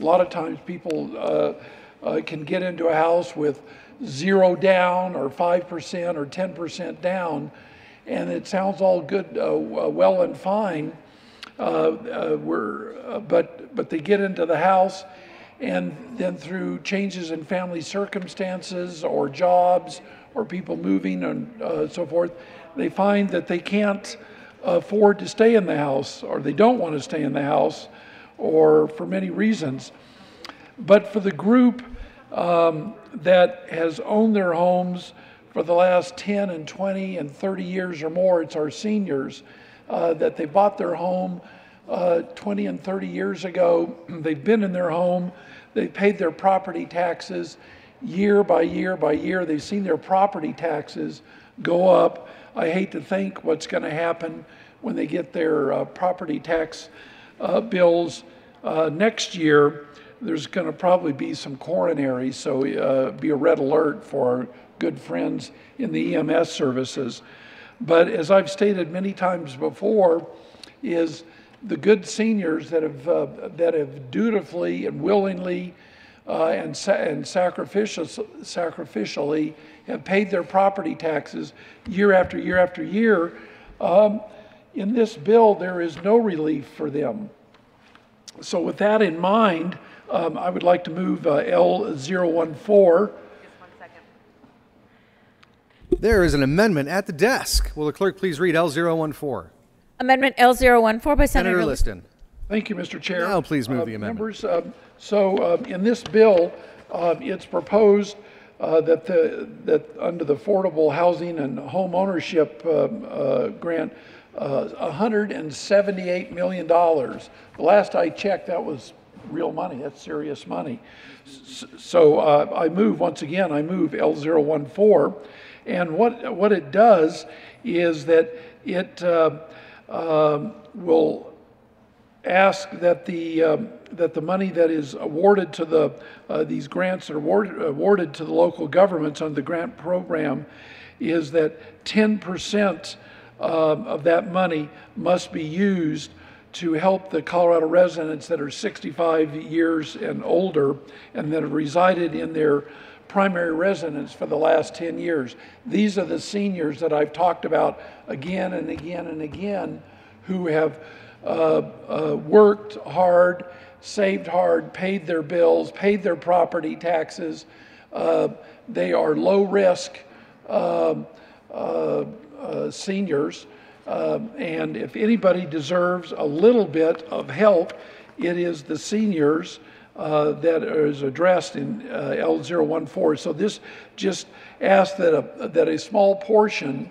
A lot of times people uh, uh can get into a house with zero down or 5% or 10% down, and it sounds all good, uh, well and fine. we're, but, but they get into the house, and then through changes in family circumstances or jobs or people moving and uh, so forth, they find that they can't afford to stay in the house or they don't want to stay in the house or for many reasons. But for the group um, that has owned their homes for the last 10 and 20 and 30 years or more, it's our seniors uh, that they bought their home uh, 20 and 30 years ago. [clears throat] They've been in their home, they've paid their property taxes year by year by year. They've seen their property taxes go up I hate to think what's going to happen when they get their uh, property tax uh, bills uh, next year. There's going to probably be some coronaries, so uh, be a red alert for our good friends in the EMS services. But as I've stated many times before, is the good seniors that have uh, that have dutifully and willingly uh, and, sa- and sacrificial, sacrificially have paid their property taxes year after year after year. Um, in this bill, there is no relief for them. So, with that in mind, um, I would like to move uh, L014. There is an amendment at the desk. Will the clerk please read L014? Amendment L014 by Senator Senator Liston. Thank you, Mr. Chair. Now please move Uh, the amendment. Members, um, so um, in this bill, um, it's proposed uh, that the, that under the Affordable Housing and Home Ownership um, uh, Grant, uh, $178 million. The last I checked, that was real money. That's serious money. So uh, I move, once again, I move L014. And what, what it does is that it uh, um, will ask that the, um, that the money that is awarded to the, uh, these grants that are awarded, awarded to the local governments under the grant program is that 10% um, of that money must be used to help the Colorado residents that are 65 years and older and that have resided in their primary residence for the last 10 years. These are the seniors that I've talked about again and again and again who have uh, uh, worked hard, saved hard, paid their bills, paid their property taxes. Uh, they are low risk um, uh, uh, seniors. Um, and if anybody deserves a little bit of help, it is the seniors uh, that is addressed in uh, L014. So this just asks that a, that a small portion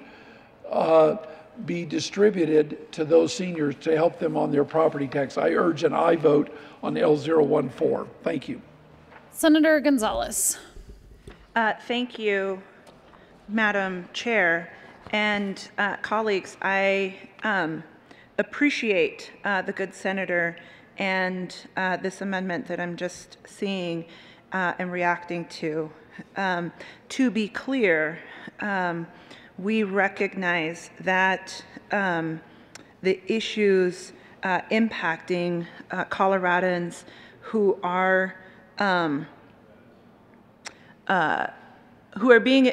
uh, be distributed to those seniors to help them on their property tax. I urge an aye vote on L014. Thank you. Senator Gonzales. Uh, Thank you, Madam Chair. And uh, colleagues, I um, appreciate uh, the good senator and uh, this amendment that I'm just seeing uh, and reacting to. Um, To be clear, um, we recognize that um, the issues uh, impacting uh, Coloradans who are um, uh, who are being,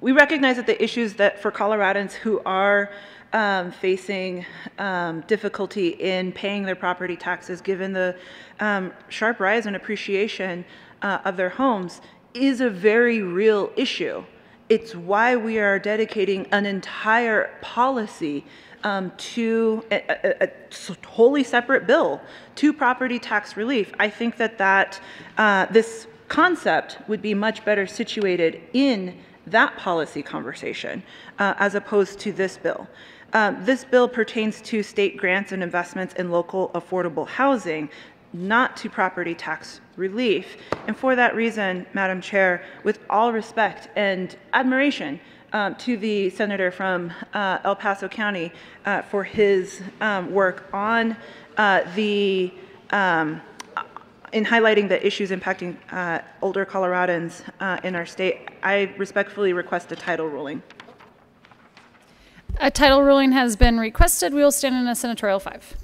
we recognize that the issues that for Coloradans who are um, facing um, difficulty in paying their property taxes, given the um, sharp rise in appreciation uh, of their homes, is a very real issue. It's why we are dedicating an entire policy um, to a, a, a wholly separate bill to property tax relief. I think that that uh, this concept would be much better situated in that policy conversation uh, as opposed to this bill. Um, this bill pertains to state grants and investments in local affordable housing, not to property tax relief. And for that reason, Madam Chair, with all respect and admiration um, to the senator from uh, El Paso County uh, for his um, work on uh, the um, in highlighting the issues impacting uh, older Coloradans uh, in our state, I respectfully request a title ruling. A title ruling has been requested. We will stand in a senatorial five.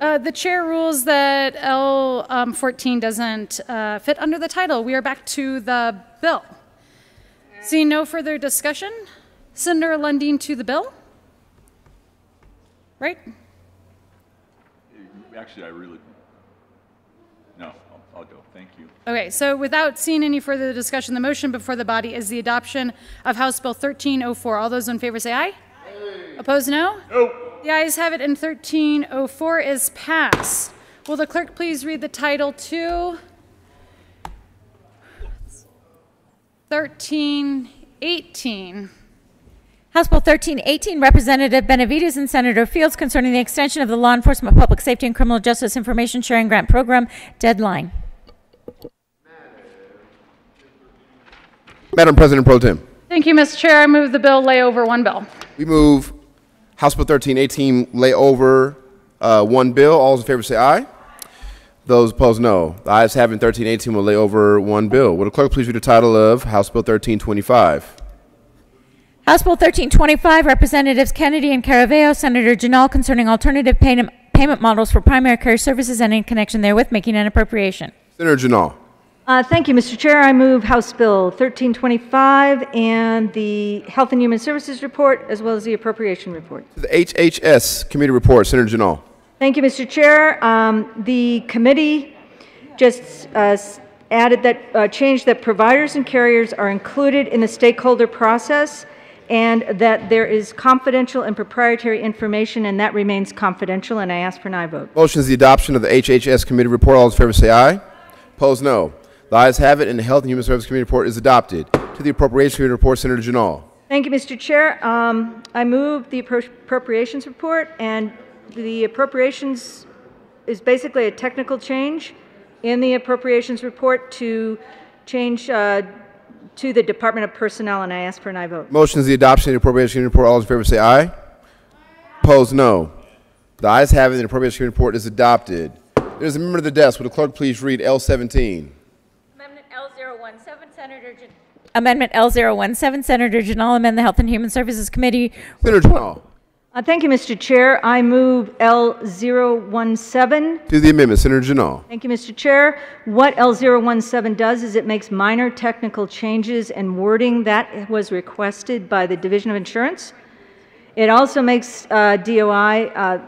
Uh, the chair rules that L um, 14 doesn't uh, fit under the title. We are back to the bill. Seeing no further discussion, Senator Lundeen to the bill. Right? Actually, I really, no, I'll, I'll go. Thank you. Okay, so without seeing any further discussion, the motion before the body is the adoption of House Bill 1304. All those in favor say aye. Opposed, no? No. The ayes have it, and 1304 is passed. Will the clerk please read the title to 1318? House Bill 1318, Representative Benavides and Senator Fields concerning the extension of the Law Enforcement Public Safety and Criminal Justice Information Sharing Grant Program deadline. Madam President Pro Tem, Thank you, Mr. Chair. I move the bill lay over one bill. we move House Bill 1318 lay over uh, one bill. All those in favor say aye. Those opposed, no. The ayes having 1318 will lay over one bill. Will the clerk please read the title of House Bill 1325? House Bill 1325, Representatives Kennedy and Caraveo, Senator Ginal concerning alternative payment, payment models for primary care services and in connection therewith making an appropriation. Senator Ginal. Uh, Thank you, Mr. Chair. I move House Bill 1325 and the Health and Human Services Report, as well as the Appropriation Report. The HHS Committee Report, Senator Ginal. Thank you, Mr. Chair. Um, The committee just uh, added that, uh, change that providers and carriers are included in the stakeholder process, and that there is confidential and proprietary information, and that remains confidential, and I ask for an aye vote. Motion is the adoption of the HHS Committee Report. All those in favor say aye. Opposed, no. The ayes have it, and the Health and Human Services Committee Report is adopted. To the Appropriations Committee Report, Senator Ginal. Thank you, Mr. Chair. Um, I move the appro- appropriations report, and the appropriations is basically a technical change in the appropriations report to change uh, to the Department of Personnel, and I ask for an aye vote. Motion is the adoption of the Appropriations Committee Report. All those in favor say aye. Opposed, no. The ayes have it, and the Appropriations Committee Report is adopted. There's a member of the desk. Would the clerk please read L17? Amendment L017, Senator Amendment L017, Senator Ginal, amend the Health and Human Services Committee. Senator Ginal. Uh, Thank you, Mr. Chair. I move L017. To the amendment, Senator Ginal. Thank you, Mr. Chair. What L017 does is it makes minor technical changes and wording that was requested by the Division of Insurance. It also makes uh, DOI uh,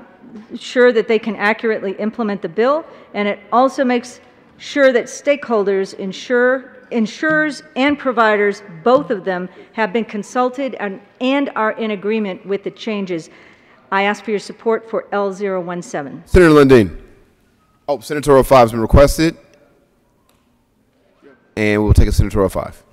sure that they can accurately implement the bill, and it also makes sure that stakeholders, insure, insurers, and providers, both of them, have been consulted and, and are in agreement with the changes. I ask for your support for L017. Senator Lundeen. Oh, Senatorial 5 has been requested. And we'll take a Senatorial 5.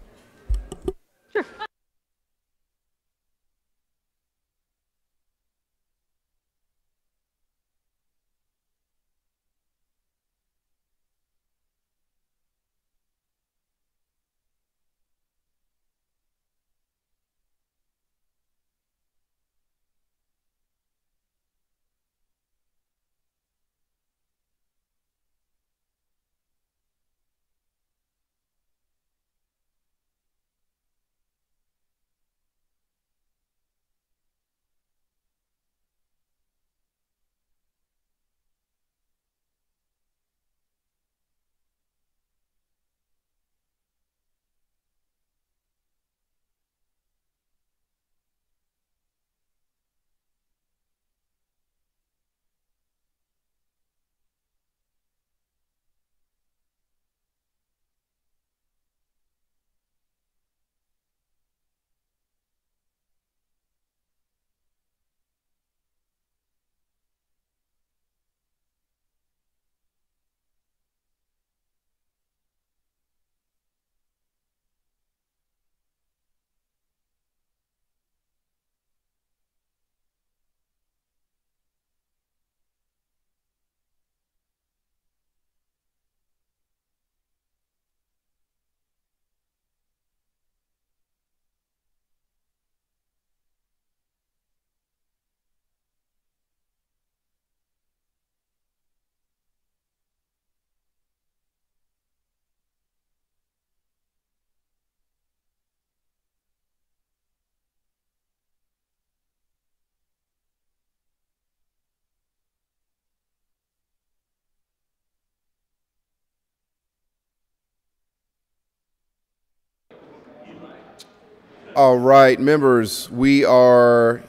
All right, members, we are,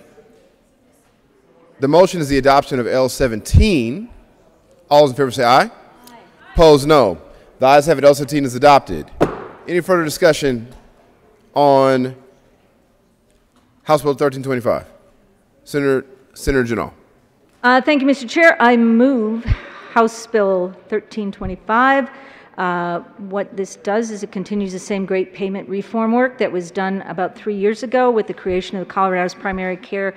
the motion is the adoption of L17. All those in favor say aye. Opposed, no. The ayes have it, L17 is adopted. Any further discussion on House Bill 1325? Senator, Senator Ginal. Uh, Thank you, Mr. Chair. I move House Bill 1325. Uh, What this does is it continues the same great payment reform work that was done about three years ago with the creation of the Colorado's Primary Care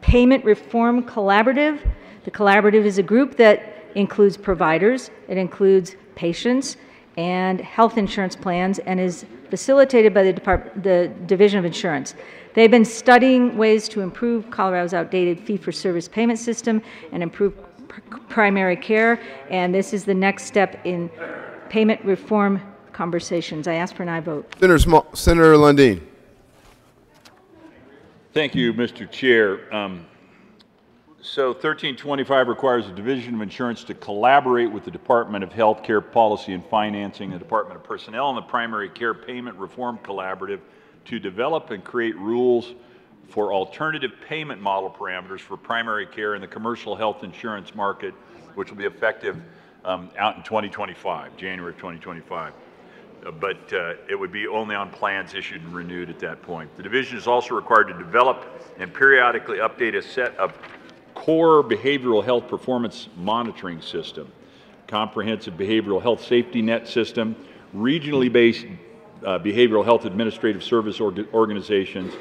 Payment Reform Collaborative. The collaborative is a group that includes providers, it includes patients, and health insurance plans, and is facilitated by the, Depart- the Division of Insurance. They've been studying ways to improve Colorado's outdated fee-for-service payment system and improve pr- primary care, and this is the next step in payment reform conversations. I ask for an aye vote. Senator, Small, Senator Lundeen. Thank you, Mr. Chair. Um, So 1325 requires the Division of Insurance to collaborate with the Department of Health Care Policy and Financing, the Department of Personnel, and the Primary Care Payment Reform Collaborative to develop and create rules for alternative payment model parameters for primary care in the commercial health insurance market, which will be effective um, out in 2025, January of 2025 uh, but uh, it would be only on plans issued and renewed at that point. The division is also required to develop and periodically update a set of core behavioral health performance monitoring system, comprehensive behavioral health safety net system, regionally based uh, behavioral health administrative service org- organizations,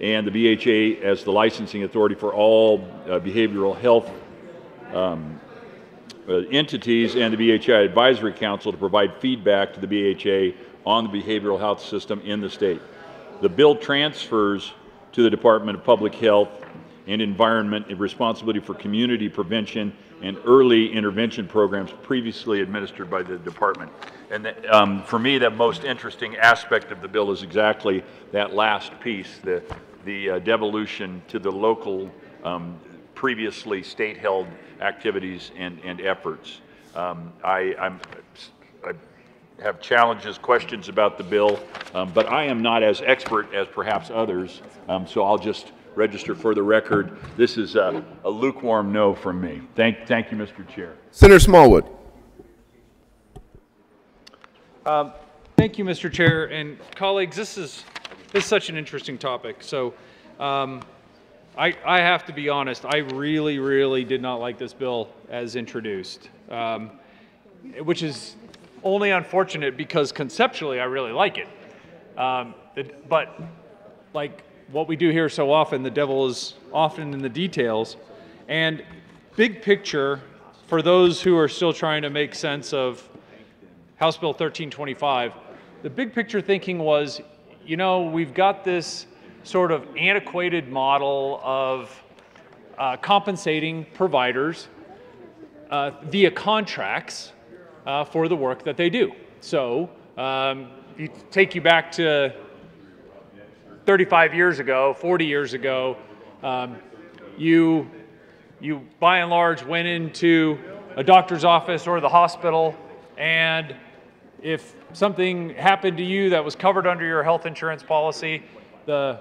and the BHA as the licensing authority for all uh, behavioral health um, entities and the BHI Advisory Council to provide feedback to the BHA on the behavioral health system in the state. The bill transfers to the Department of Public Health and Environment a responsibility for community prevention and early intervention programs previously administered by the department. And um, for me, the most interesting aspect of the bill is exactly that last piece, the, the uh, devolution to the local um, previously state-held activities and, and efforts. Um, I, I'm, I have challenges, questions about the bill, um, but I am not as expert as perhaps others, um, so I'll just register for the record. This is a, a lukewarm no from me. Thank, thank you, Mr. Chair. Senator Smallwood. Um, Thank you, Mr. Chair, and colleagues, this is, this is such an interesting topic. So um, I, I have to be honest, I really, really did not like this bill as introduced, um, which is only unfortunate because conceptually I really like it. Um, it- But like what we do here so often, the devil is often in the details. And big picture, for those who are still trying to make sense of House Bill 1325, the big picture thinking was, you know, we've got this sort of antiquated model of uh, compensating providers uh, via contracts uh, for the work that they do. So, um, you take you back to 35 years ago, 40 years ago, um, you, you by and large went into a doctor's office or the hospital, and if something happened to you that was covered under your health insurance policy, the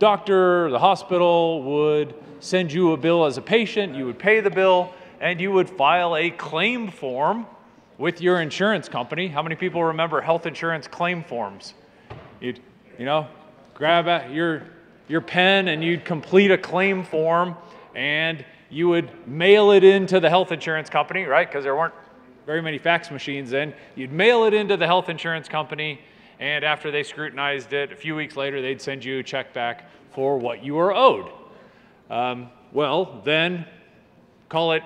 doctor, the hospital would send you a bill as a patient, you would pay the bill, and you would file a claim form with your insurance company. How many people remember health insurance claim forms? You'd, you know, grab your, your pen and you'd complete a claim form and you would mail it into the health insurance company, right? Because there weren't very many fax machines then. You'd mail it into the health insurance company, and after they scrutinized it, a few weeks later, they'd send you a check back for what you were owed. Um, well, then, call it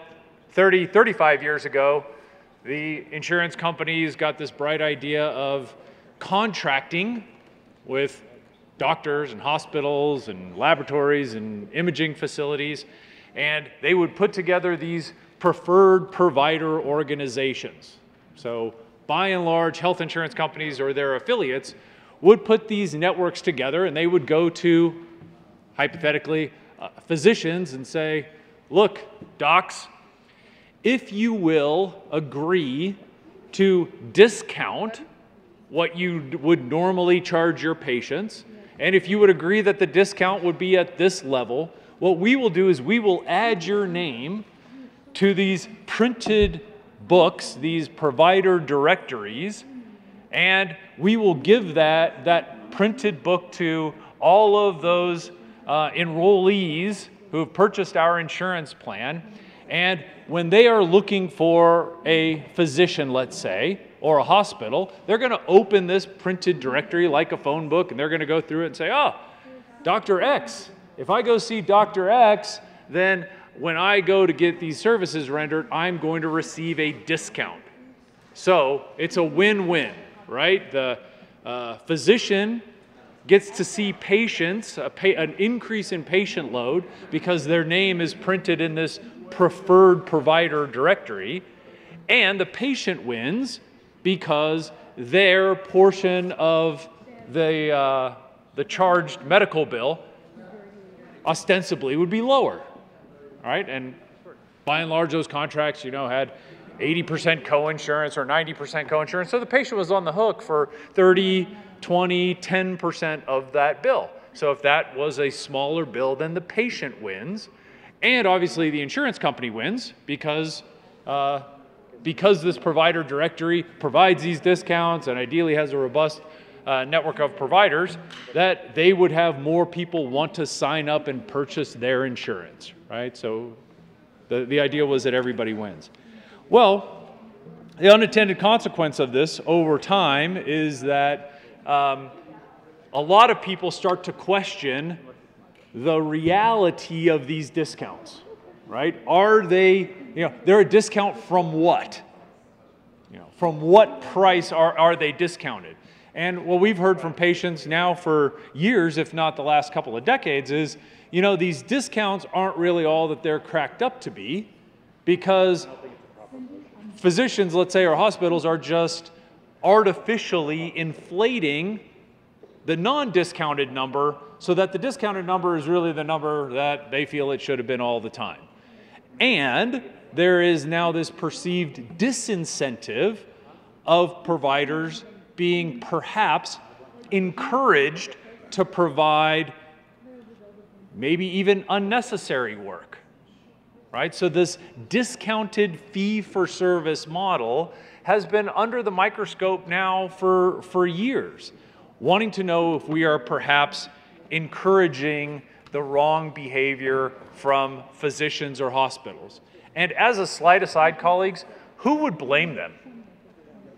30, 35 years ago, the insurance companies got this bright idea of contracting with doctors and hospitals and laboratories and imaging facilities, and they would put together these preferred provider organizations. So, by and large, health insurance companies or their affiliates would put these networks together and they would go to, hypothetically, uh, physicians and say, Look, docs, if you will agree to discount what you would normally charge your patients, And if you would agree that the discount would be at this level, what we will do is we will add your name to these printed books, these provider directories, and we will give that, that printed book to all of those uh, enrollees who have purchased our insurance plan. And when they are looking for a physician, let's say, or a hospital, they're going to open this printed directory like a phone book and they're going to go through it and say, oh, Dr. X. If I go see Dr. X, then when I go to get these services rendered, I'm going to receive a discount. So it's a win win, right? The uh, physician gets to see patients, an increase in patient load because their name is printed in this preferred provider directory, and the patient wins because their portion of the, uh, the charged medical bill ostensibly would be lower, right? And by and large, those contracts, you know, had 80% co-insurance or 90% co-insurance. So the patient was on the hook for 30, 20, 10% of that bill. So if that was a smaller bill, then the patient wins. And obviously the insurance company wins because, uh, because this provider directory provides these discounts and ideally has a robust uh, network of providers, that they would have more people want to sign up and purchase their insurance, right? So the, the idea was that everybody wins. Well, the unintended consequence of this over time is that um, a lot of people start to question the reality of these discounts, right? Are they, you know, they're a discount from what? You know, from what price are, are they discounted? And what we've heard from patients now for years, if not the last couple of decades, is, you know, these discounts aren't really all that they're cracked up to be because physicians, let's say, or hospitals are just artificially inflating the non discounted number so that the discounted number is really the number that they feel it should have been all the time. And there is now this perceived disincentive of providers being perhaps encouraged to provide maybe even unnecessary work. Right? So, this discounted fee for service model has been under the microscope now for, for years, wanting to know if we are perhaps encouraging the wrong behavior from physicians or hospitals. And as a slight aside, colleagues, who would blame them?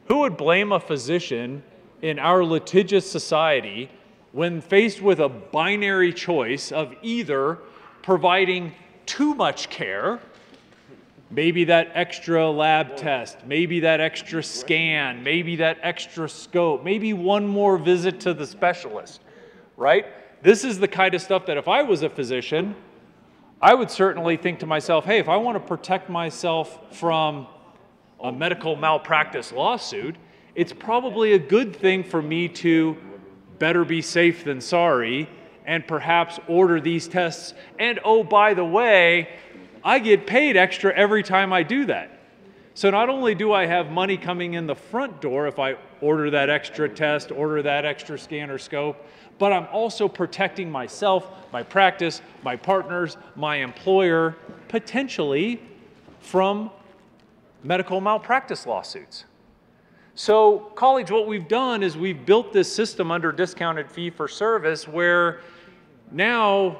Who would blame a physician in our litigious society when faced with a binary choice of either providing too much care maybe that extra lab test, maybe that extra scan, maybe that extra scope, maybe one more visit to the specialist, right? This is the kind of stuff that if I was a physician, I would certainly think to myself, hey, if I want to protect myself from a medical malpractice lawsuit, it's probably a good thing for me to better be safe than sorry and perhaps order these tests. And oh, by the way, I get paid extra every time I do that. So not only do I have money coming in the front door if I order that extra test, order that extra scanner scope, but I'm also protecting myself, my practice, my partners, my employer, potentially from medical malpractice lawsuits. So, colleagues, what we've done is we've built this system under discounted fee for service where now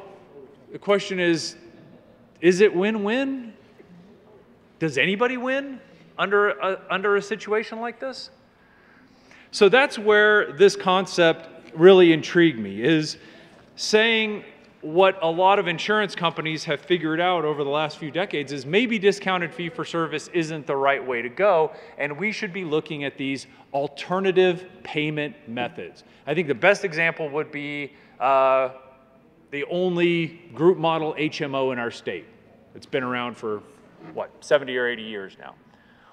the question is is it win win? Does anybody win under a, under a situation like this? So that's where this concept really intrigued me is saying what a lot of insurance companies have figured out over the last few decades is maybe discounted fee for service isn't the right way to go, and we should be looking at these alternative payment methods. I think the best example would be uh, the only group model HMO in our state. It's been around for, what, 70 or 80 years now.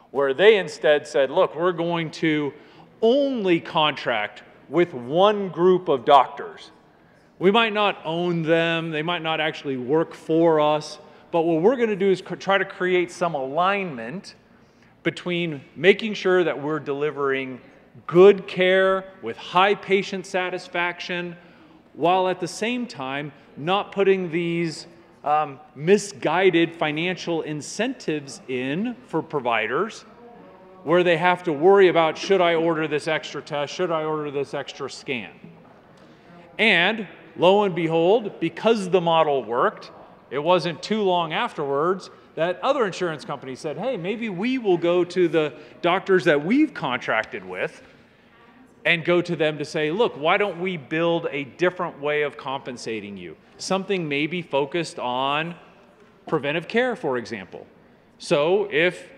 Where they instead said, look, we're going to only contract with one group of doctors. We might not own them, they might not actually work for us, but what we're going to do is try to create some alignment between making sure that we're delivering good care with high patient satisfaction while at the same time not putting these um, misguided financial incentives in for providers where they have to worry about should I order this extra test, should I order this extra scan. And lo and behold, because the model worked, it wasn't too long afterwards that other insurance companies said, hey, maybe we will go to the doctors that we've contracted with and go to them to say, look, why don't we build a different way of compensating you? Something maybe focused on preventive care, for example. So if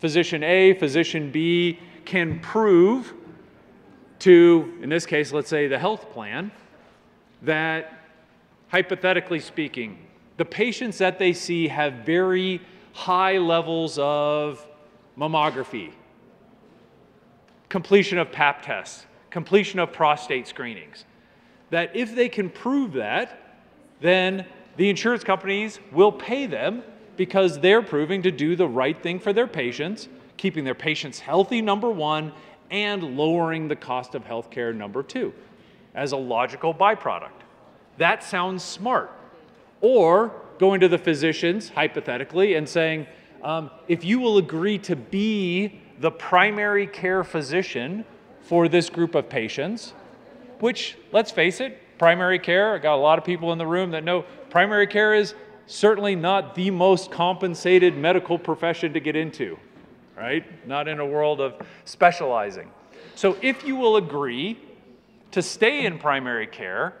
physician A, physician B can prove to, in this case, let's say the health plan, that hypothetically speaking, the patients that they see have very high levels of mammography, completion of pap tests, completion of prostate screenings. That if they can prove that, then the insurance companies will pay them because they're proving to do the right thing for their patients, keeping their patients healthy, number one, and lowering the cost of healthcare, number two, as a logical byproduct. That sounds smart. Or going to the physicians, hypothetically, and saying, um, if you will agree to be the primary care physician for this group of patients, which, let's face it, primary care, I got a lot of people in the room that know primary care is certainly not the most compensated medical profession to get into, right? Not in a world of specializing. So if you will agree to stay in primary care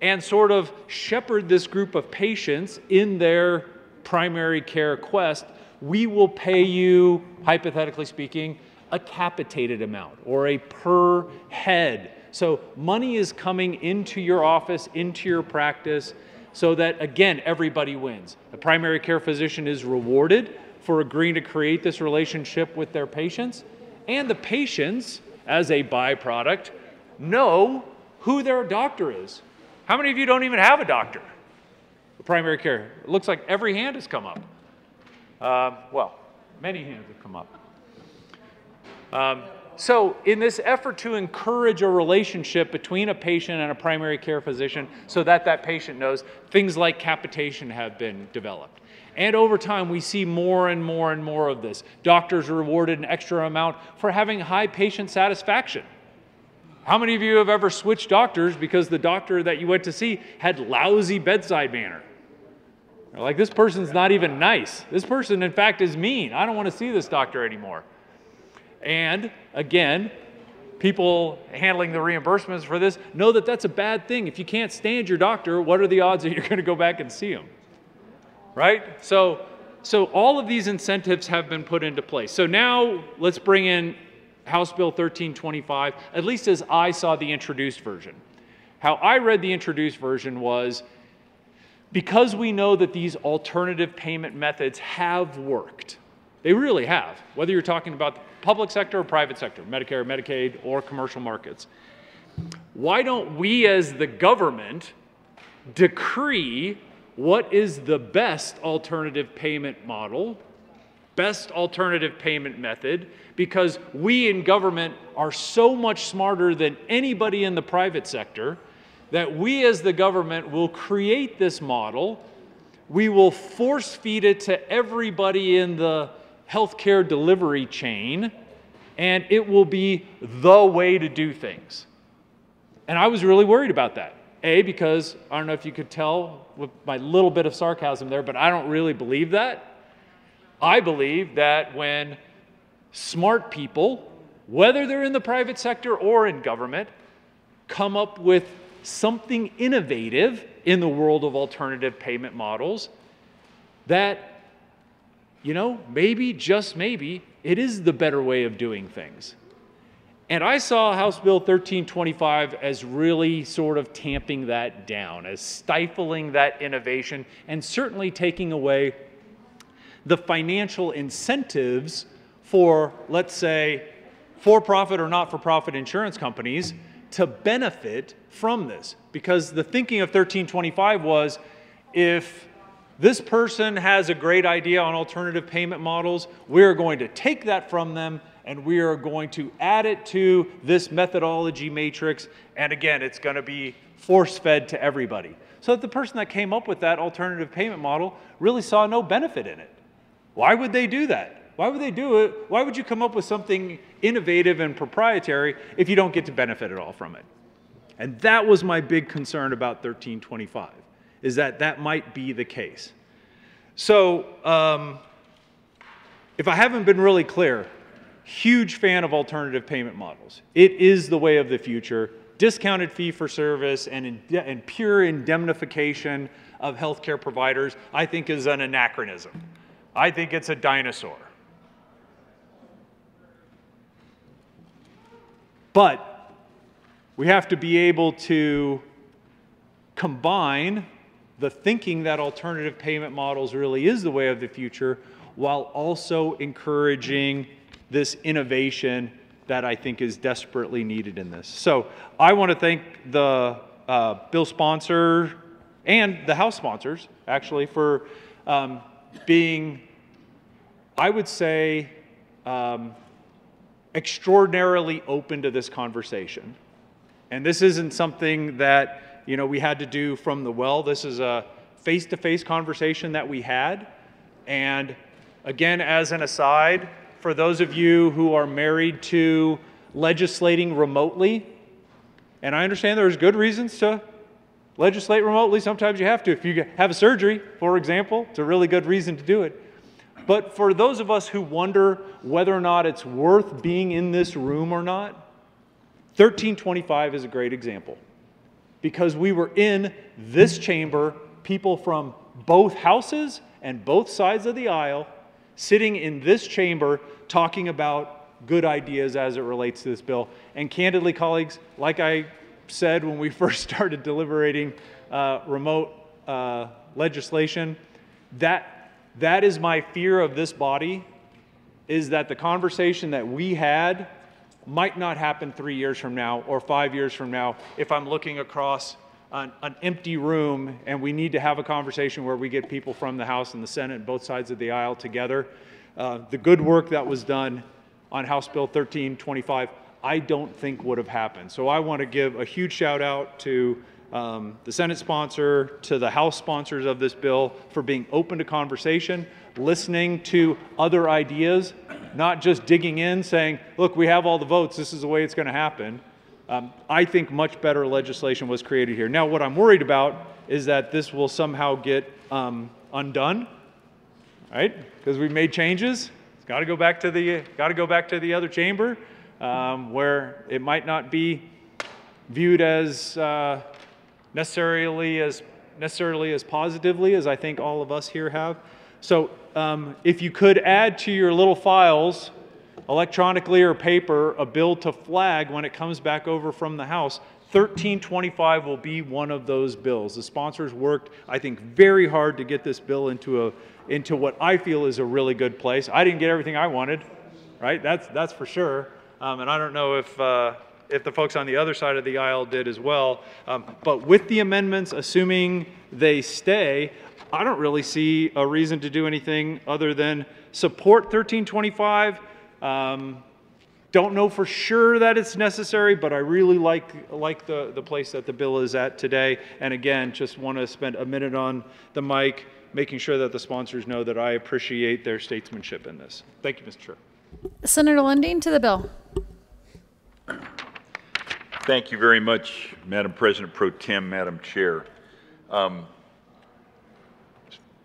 and sort of shepherd this group of patients in their primary care quest, we will pay you, hypothetically speaking, a capitated amount or a per head. So money is coming into your office, into your practice, so that again, everybody wins. The primary care physician is rewarded for agreeing to create this relationship with their patients, and the patients, as a byproduct, know who their doctor is. How many of you don't even have a doctor? Primary care. It looks like every hand has come up. Uh, well, many hands have come up. Um, so, in this effort to encourage a relationship between a patient and a primary care physician so that that patient knows, things like capitation have been developed. And over time, we see more and more and more of this. Doctors are rewarded an extra amount for having high patient satisfaction. How many of you have ever switched doctors because the doctor that you went to see had lousy bedside manner? like, this person's not even nice. This person, in fact, is mean. I don't want to see this doctor anymore. And again, people handling the reimbursements for this know that that's a bad thing. If you can't stand your doctor, what are the odds that you're going to go back and see him? Right? So, so all of these incentives have been put into place. So now let's bring in House Bill 1325, at least as I saw the introduced version. How I read the introduced version was because we know that these alternative payment methods have worked, they really have, whether you're talking about the public sector or private sector, Medicare, Medicaid, or commercial markets. Why don't we as the government decree what is the best alternative payment model, best alternative payment method, because we in government are so much smarter than anybody in the private sector that we as the government will create this model. We will force feed it to everybody in the healthcare delivery chain, and it will be the way to do things. And I was really worried about that. A, because I don't know if you could tell with my little bit of sarcasm there, but I don't really believe that. I believe that when smart people, whether they're in the private sector or in government, come up with something innovative in the world of alternative payment models that, you know, maybe, just maybe, it is the better way of doing things. And I saw House Bill 1325 as really sort of tamping that down, as stifling that innovation, and certainly taking away the financial incentives for, let's say, for profit or not for profit insurance companies to benefit from this. Because the thinking of 1325 was if this person has a great idea on alternative payment models, we're going to take that from them and we are going to add it to this methodology matrix. And again, it's going to be force fed to everybody. So that the person that came up with that alternative payment model really saw no benefit in it. Why would they do that? Why would they do it? Why would you come up with something innovative and proprietary if you don't get to benefit at all from it? And that was my big concern about 1325, is that that might be the case. So, um, if I haven't been really clear, huge fan of alternative payment models. It is the way of the future. Discounted fee for service and, in, and pure indemnification of healthcare providers, I think, is an anachronism. I think it's a dinosaur. But we have to be able to combine the thinking that alternative payment models really is the way of the future while also encouraging this innovation that I think is desperately needed in this. So I want to thank the uh, bill sponsor and the House sponsors, actually, for um, being, I would say, um, extraordinarily open to this conversation. And this isn't something that, you know, we had to do from the well. This is a face-to-face conversation that we had. And again, as an aside, for those of you who are married to legislating remotely, and I understand there's good reasons to legislate remotely. Sometimes you have to. If you have a surgery, for example, it's a really good reason to do it. But for those of us who wonder whether or not it's worth being in this room or not, 1325 is a great example. Because we were in this chamber, people from both houses and both sides of the aisle, sitting in this chamber talking about good ideas as it relates to this bill. And candidly, colleagues, like I said when we [laughs] first started deliberating uh, remote uh, legislation, that, that is my fear of this body, is that the conversation that we had might not happen three years from now or five years from now if I'm looking across an, an, empty room and we need to have a conversation where we get people from the House and the Senate and both sides of the aisle together. Uh, the good work that was done on House Bill 1325, I don't think would have happened. So I want to give a huge shout out to um, the Senate sponsor, to the House sponsors of this bill for being open to conversation, listening to other ideas, not just digging in saying, look, we have all the votes, this is the way it's going to happen. Um, I think much better legislation was created here. Now, what I'm worried about is that this will somehow get um, undone, right? Because we've made changes. It's got to go back to the got to go back to the other chamber, um, where it might not be viewed as uh, necessarily as necessarily as positively as I think all of us here have. So, um, if you could add to your little files electronically or paper a bill to flag when it comes back over from the House. 1325 will be one of those bills. The sponsors worked, I think, very hard to get this bill into a into what I feel is a really good place. I didn't get everything I wanted, right? That's that's for sure. Um, and I don't know if uh, if the folks on the other side of the aisle did as well. Um, but with the amendments, assuming they stay, I don't really see a reason to do anything other than support 1325 um, don't know for sure that it's necessary, but I really like, like the, the place that the bill is at today. And again, just want to spend a minute on the mic, making sure that the sponsors know that I appreciate their statesmanship in this. Thank you, Mr. Chair. Senator Lundeen to the bill. Thank you very much, Madam President Pro Tem, Madam Chair. Um,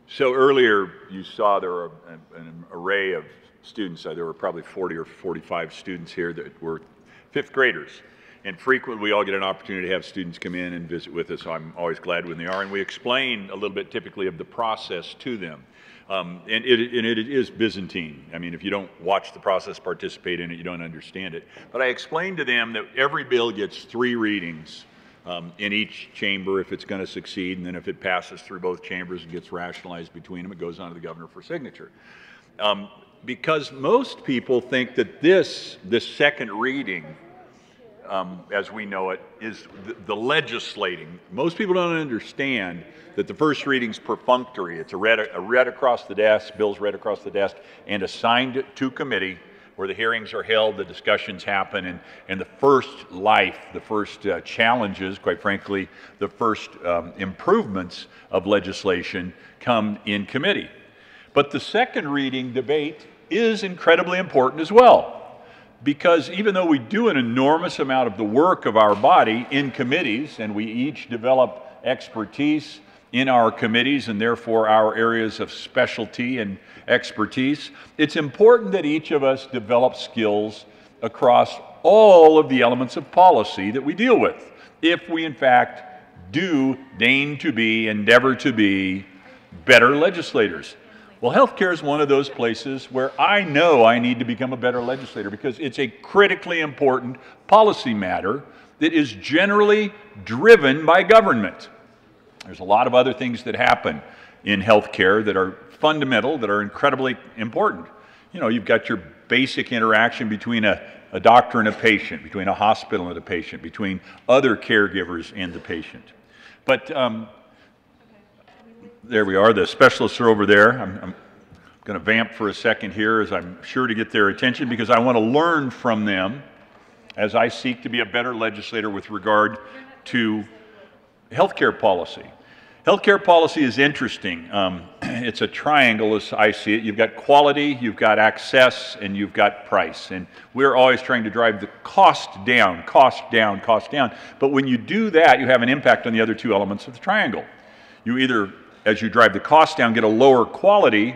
so earlier you saw there were an, an array of students. Uh, there were probably 40 or 45 students here that were fifth graders. And frequently we all get an opportunity to have students come in and visit with us. So I'm always glad when they are. And we explain a little bit typically of the process to them. Um, and, it, and it is Byzantine. I mean, if you don't watch the process, participate in it, you don't understand it. But I explained to them that every bill gets three readings um, in each chamber if it's going to succeed. And then if it passes through both chambers and gets rationalized between them, it goes on to the governor for signature. Um, because most people think that this, this second reading, um, as we know it, is the, the, legislating. Most people don't understand that the first reading's perfunctory. It's a read, a read across the desk, bills read across the desk, and assigned to committee where the hearings are held, the discussions happen, and, and the first life, the first uh, challenges, quite frankly, the first um, improvements of legislation come in committee. But the second reading debate is incredibly important as well. Because even though we do an enormous amount of the work of our body in committees, and we each develop expertise in our committees and therefore our areas of specialty and expertise, it's important that each of us develop skills across all of the elements of policy that we deal with, if we in fact do deign to be, endeavor to be better legislators. Well, healthcare is one of those places where I know I need to become a better legislator because it's a critically important policy matter that is generally driven by government. There's a lot of other things that happen in healthcare that are fundamental, that are incredibly important. You know, you've got your basic interaction between a, a doctor and a patient, between a hospital and a patient, between other caregivers and the patient. But um, there we are. The specialists are over there. I'm, I'm going to vamp for a second here as I'm sure to get their attention because I want to learn from them as I seek to be a better legislator with regard to healthcare policy. Healthcare policy is interesting. Um, [clears throat] it's a triangle as I see it. You've got quality, you've got access, and you've got price. And we're always trying to drive the cost down, cost down, cost down. But when you do that, you have an impact on the other two elements of the triangle. You either, as you drive the cost down, get a lower quality,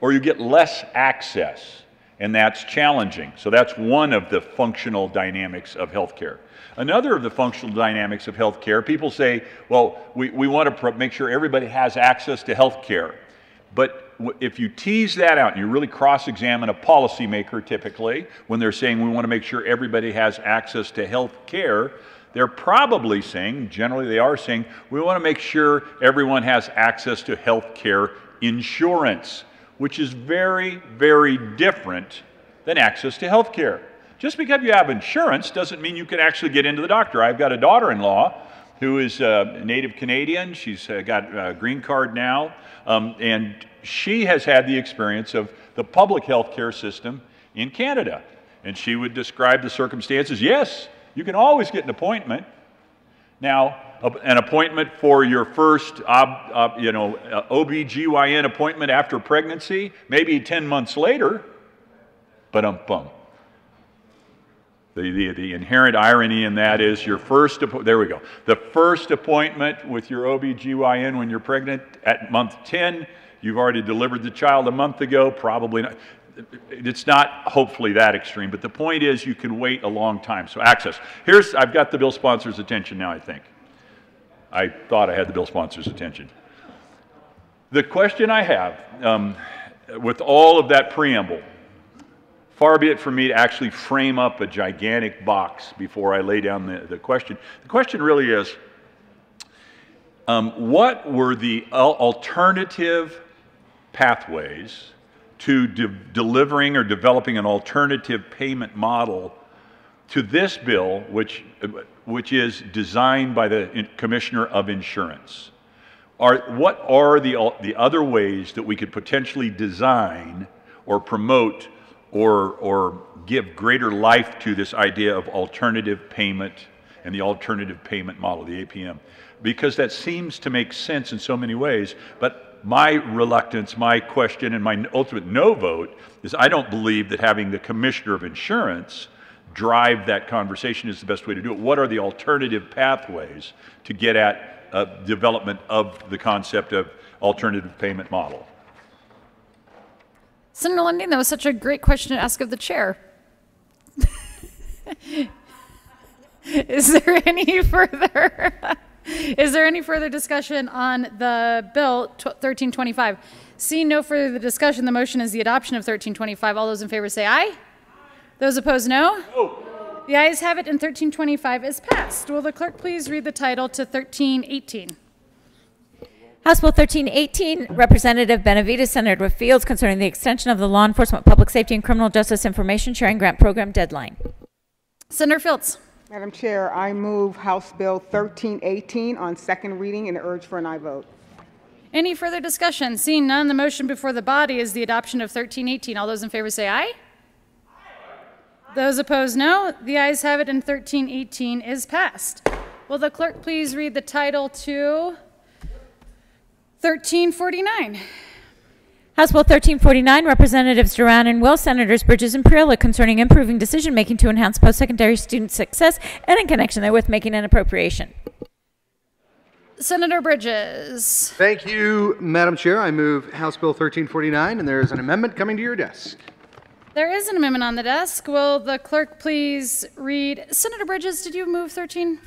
or you get less access. And that's challenging. So that's one of the functional dynamics of healthcare. Another of the functional dynamics of healthcare, people say, well, we, we want to make sure everybody has access to healthcare. But if you tease that out and you really cross examine a policymaker typically when they're saying we want to make sure everybody has access to health care, they're probably saying, generally they are saying, we want to make sure everyone has access to health care insurance, which is very, very different than access to health care. Just because you have insurance doesn't mean you can actually get into the doctor. I've got a daughter in law who is a native Canadian. She's got a green card now. Um, and she has had the experience of the public health care system in Canada. And she would describe the circumstances. Yes, you can always get an appointment. Now, an appointment for your first you know, uh, OB-GYN appointment after pregnancy, maybe 10 months later, but um bum. The, the, the, inherent irony in that is your first, there we go. The first appointment with your OB-GYN when you're pregnant at month 10, you've already delivered the child a month ago, probably not. It's not hopefully that extreme, but the point is you can wait a long time. So access. Here's, I've got the bill sponsor's attention now, I think. I thought I had the bill sponsor's attention. The question I have, um, with all of that preamble, Far be it from me to actually frame up a gigantic box before I lay down the, the question. The question really is um, what were the alternative pathways to de delivering or developing an alternative payment model to this bill, which, which is designed by the Commissioner of Insurance? Are, what are the, the other ways that we could potentially design or promote or, or give greater life to this idea of alternative payment and the alternative payment model, the APM, because that seems to make sense in so many ways. But my reluctance, my question, and my ultimate no vote is I don't believe that having the commissioner of insurance drive that conversation is the best way to do it. What are the alternative pathways to get at uh, development of the concept of alternative payment model? Senator Lundeen, that was such a great question to ask of the chair. [laughs] Is there any further? [laughs] [laughs] Is there any further discussion on the bill 1325? Seeing no further discussion, the motion is the adoption of 1325. All those in favor say aye. Those opposed, no. no. The ayes have it, and 1325 is passed. Will the clerk please read the title to 1318? House Bill 1318, Representative Benavides, Senator Fields, concerning the extension of the Law Enforcement Public Safety and Criminal Justice Information Sharing Grant Program deadline. Senator Fields. Madam Chair, I move House Bill 1318 on second reading and urge for an aye vote. Any further discussion? Seeing none, the motion before the body is the adoption of 1318. All those in favor say aye. aye. Those opposed, no. The ayes have it, and 1318 is passed. Will the clerk please read the title to 1349? House Bill 1349, Representatives Duran and Will, Senators Bridges and Priola concerning improving decision-making to enhance post-secondary student success and in connection therewith making an appropriation. Senator Bridges. Thank you, Madam Chair. I move House Bill 1349, and there is an amendment coming to your desk. There is an amendment on the desk. Will the clerk please read? Senator Bridges, did you move 13?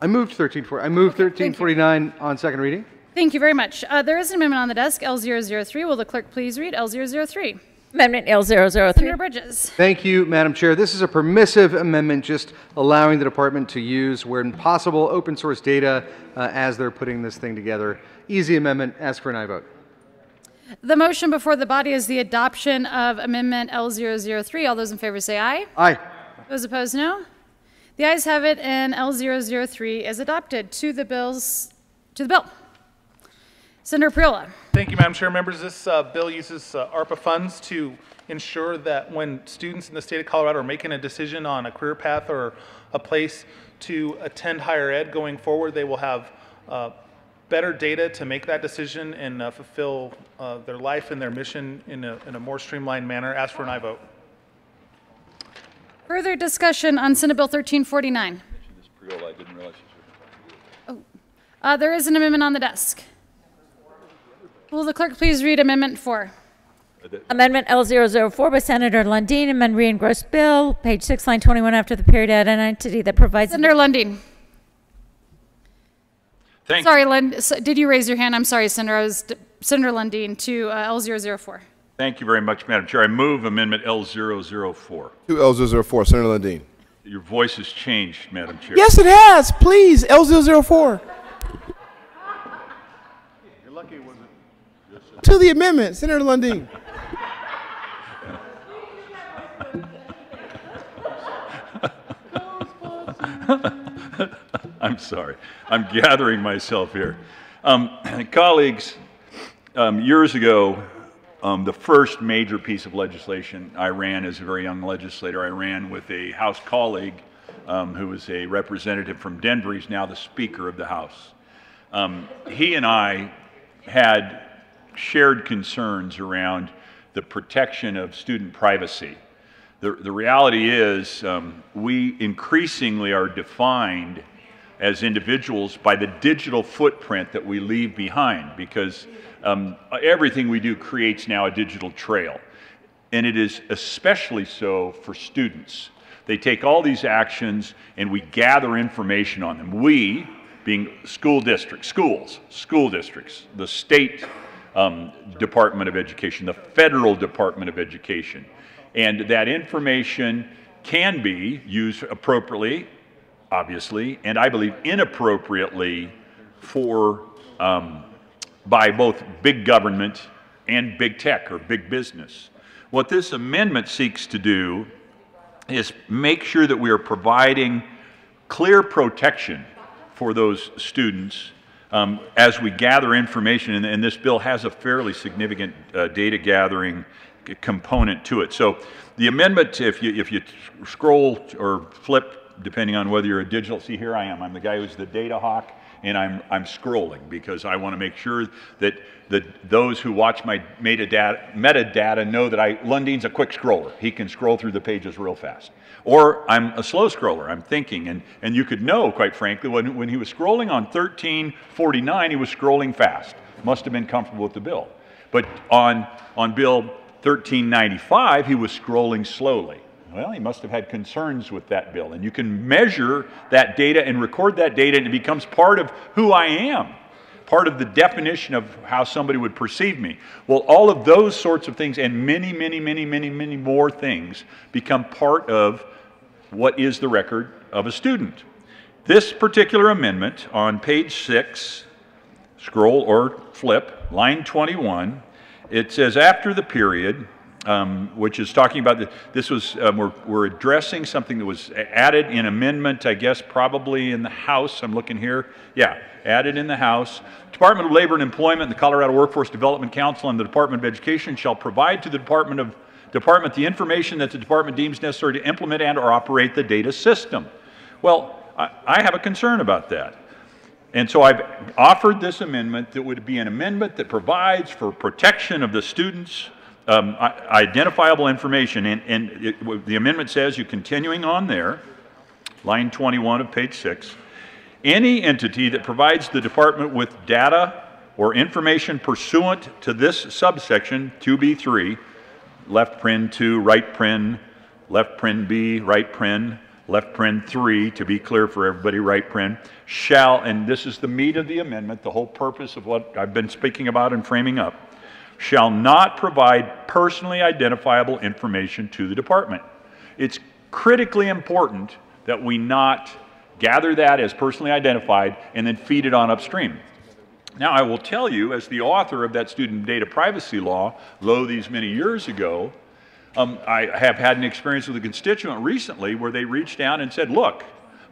I moved 1340. I moved 1349 on second reading. Thank you very much. Uh, there is an amendment on the desk, L003. Will the clerk please read L003? Amendment L003. Senator Bridges. Thank you, Madam Chair. This is a permissive amendment, just allowing the department to use, where possible, open source data uh, as they're putting this thing together. Easy amendment. Ask for an aye vote. The motion before the body is the adoption of Amendment L003. All those in favor say aye. Aye. Those opposed, no. The ayes have it, and L003 is adopted to the bills to the bill. Senator Priola. Thank you, Madam Chair. Members, this uh, bill uses uh, ARPA funds to ensure that when students in the state of Colorado are making a decision on a career path or a place to attend higher ed going forward, they will have uh, better data to make that decision and uh, fulfill uh, their life and their mission in a, in a more streamlined manner. Ask for an aye vote. Further discussion on Senate Bill 1349. I didn't realize Uh, there is an amendment on the desk. Will the clerk please read Amendment 4? Amendment L004 by Senator Lundeen, amend re-engrossed bill, page 6, line 21, after the period, add an entity that provides... Senator Lundeen. Thank Sorry, Lund, s- did you raise your hand? I'm sorry, Senator. I was, Senator Lundeen to uh, L004. Thank you very much, Madam Chair. I move Amendment L004. To L004, Senator Lundeen. Your voice has changed, Madam Chair. Yes, it has. Please, L004. To the amendment, Senator Lundeen. [laughs] I'm sorry. I'm gathering myself here. Um, [clears throat] colleagues, um, years ago, um, the first major piece of legislation I ran as a very young legislator, I ran with a House colleague um, who was a representative from Denver. He's now the Speaker of the House. Um, he and I had shared concerns around the protection of student privacy. The, the reality is, um, we increasingly are defined as individuals by the digital footprint that we leave behind because um, everything we do creates now a digital trail. And it is especially so for students. They take all these actions and we gather information on them. We, being school districts, schools, school districts, the state um, Department of Education, the federal Department of Education. And that information can be used appropriately, obviously, and I believe inappropriately for um, by both big government and big tech or big business. What this amendment seeks to do is make sure that we are providing clear protection for those students um, as we gather information, and, and, this bill has a fairly significant uh, data gathering component to it. So the amendment, if you, if you scroll or flip, depending on whether you're a digital, see here I am, I'm the guy who's the data hawk, and I'm, I'm scrolling because I want to make sure that, that those who watch my metadata, metadata know that I, Lundeen's a quick scroller. He can scroll through the pages real fast. Or I'm a slow scroller, I'm thinking. And, and you could know, quite frankly, when, when he was scrolling on 1349, he was scrolling fast. Must have been comfortable with the bill. But on, on Bill 1395, he was scrolling slowly. Well, he must have had concerns with that bill. And you can measure that data and record that data, and it becomes part of who I am, part of the definition of how somebody would perceive me. Well, all of those sorts of things and many, many, many, many, many more things become part of what is the record of a student. This particular amendment on page six, scroll or flip, line 21, it says after the period, um, which is talking about the, this was um, we're, we're addressing something that was added in amendment i guess probably in the house. I'm looking here. Yeah added in the house. Department of labor and employment the colorado workforce development council and the department of education shall provide to the department of department the information that the department deems necessary to implement and or operate the data system. Well, I, I have a concern about that. And so I've offered this amendment that would be an amendment that provides for protection of the students' um, identifiable information. And, and it, the amendment says, you continuing on there, line 21 of page 6, any entity that provides the department with data or information pursuant to this subsection 2B3, left prin 2, right prin, left prin B, right prin, left prin 3, to be clear for everybody, right prin, shall, and this is the meat of the amendment, the whole purpose of what I've been speaking about and framing up, shall not provide personally identifiable information to the department. It's critically important that we not gather that as personally identified and then feed it on upstream. Now, I will tell you, as the author of that student data privacy law, lo these many years ago, um, I have had an experience with a constituent recently where they reached down and said, look,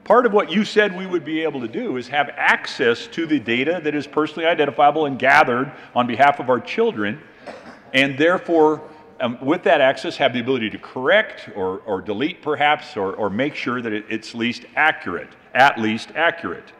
part of what you said we would be able to do is have access to the data that is personally identifiable and gathered on behalf of our children, and therefore, um, with that access, have the ability to correct or, or delete perhaps, or, or make sure that it, it's least accurate, at least accurate.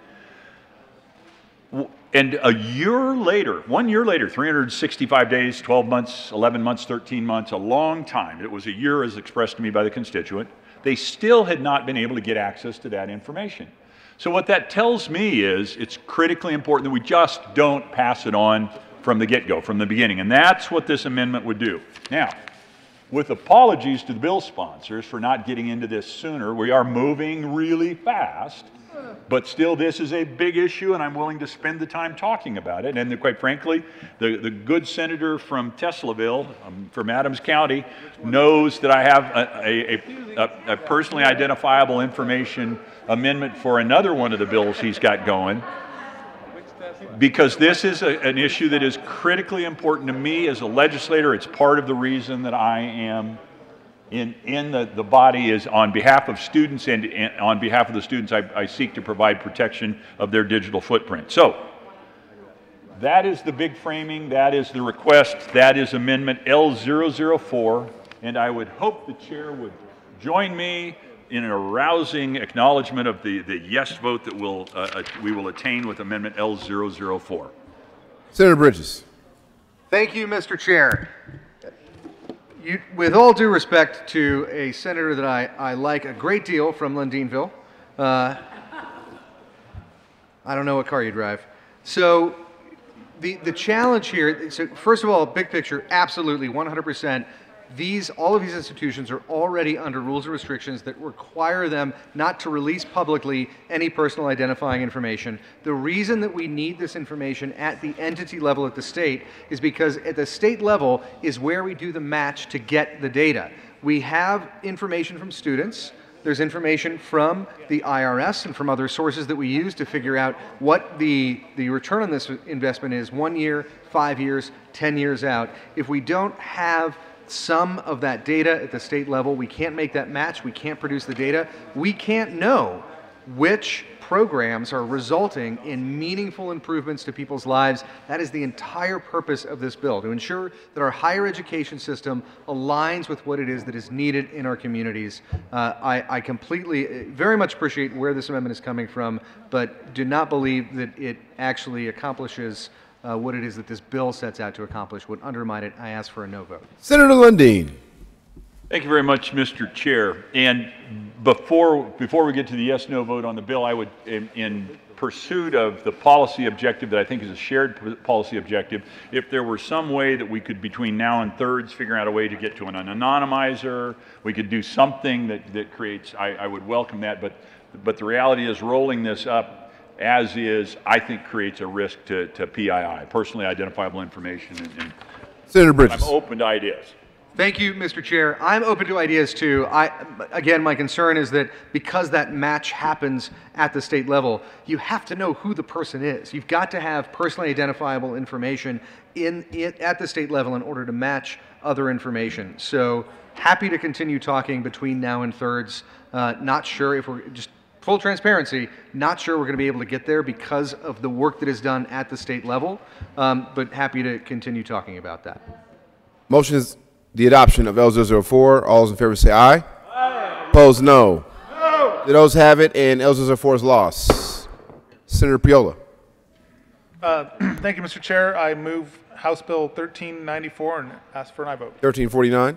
And a year later, one year later, 365 days, 12 months, 11 months, 13 months, a long time, it was a year as expressed to me by the constituent, they still had not been able to get access to that information. So, what that tells me is it's critically important that we just don't pass it on from the get go, from the beginning. And that's what this amendment would do. Now, with apologies to the bill sponsors for not getting into this sooner, we are moving really fast. But still, this is a big issue, and I'm willing to spend the time talking about it. And quite frankly, the, the good senator from Teslaville, um, from Adams County, knows that I have a, a, a, a personally identifiable information amendment for another one of the bills he's got going because this is a, an issue that is critically important to me as a legislator. It's part of the reason that I am in, in the, the body is on behalf of students and, and on behalf of the students, I, I seek to provide protection of their digital footprint. So, that is the big framing, that is the request, that is Amendment L004, and I would hope the chair would join me in a rousing acknowledgement of the, the yes vote that will, uh, uh we will attain with Amendment L004. Senator Bridges. Thank you, Mr. Chair you, with all due respect to a senator that I, I like a great deal from Lundeenville, uh, I don't know what car you drive. So the, the challenge here, so first of all, big picture, absolutely 100% these, all of these institutions are already under rules and restrictions that require them not to release publicly any personal identifying information. The reason that we need this information at the entity level at the state is because at the state level is where we do the match to get the data. We have information from students, there's information from the IRS and from other sources that we use to figure out what the, the return on this investment is one year, five years, 10 years out. If we don't have some of that data at the state level. We can't make that match. We can't produce the data. We can't know which programs are resulting in meaningful improvements to people's lives. That is the entire purpose of this bill, to ensure that our higher education system aligns with what it is that is needed in our communities. Uh, I, I, completely, very much appreciate where this amendment is coming from, but do not believe that it actually accomplishes uh, what it is that this bill sets out to accomplish would undermine it. I ask for a no vote. Senator Lundeen. Thank you very much, Mr. Chair. And before, before we get to the yes no vote on the bill, I would, in, in pursuit of the policy objective that I think is a shared policy objective, if there were some way that we could, between now and thirds, figure out a way to get to an anonymizer, we could do something that, that creates, I, I would welcome that. But, but the reality is rolling this up as is, I think creates a risk to, to PII, personally identifiable information. And, and Senator Bridges. I'm open to ideas. Thank you, Mr. Chair. I'm open to ideas too. I, again, my concern is that because that match happens at the state level, you have to know who the person is. You've got to have personally identifiable information in it at the state level in order to match other information. So happy to continue talking between now and thirds. Uh, not sure if we're just full transparency, not sure we're going to be able to get there because of the work that is done at the state level, um, but happy to continue talking about that. Motion is the adoption of L004. All those in favor say aye. Aye. Opposed, no. No. The ayes have it, and L004 is lost. Senator Priola. Uh, [clears throat] Thank you, Mr. Chair. I move House Bill 1394 and ask for an aye vote. 1349.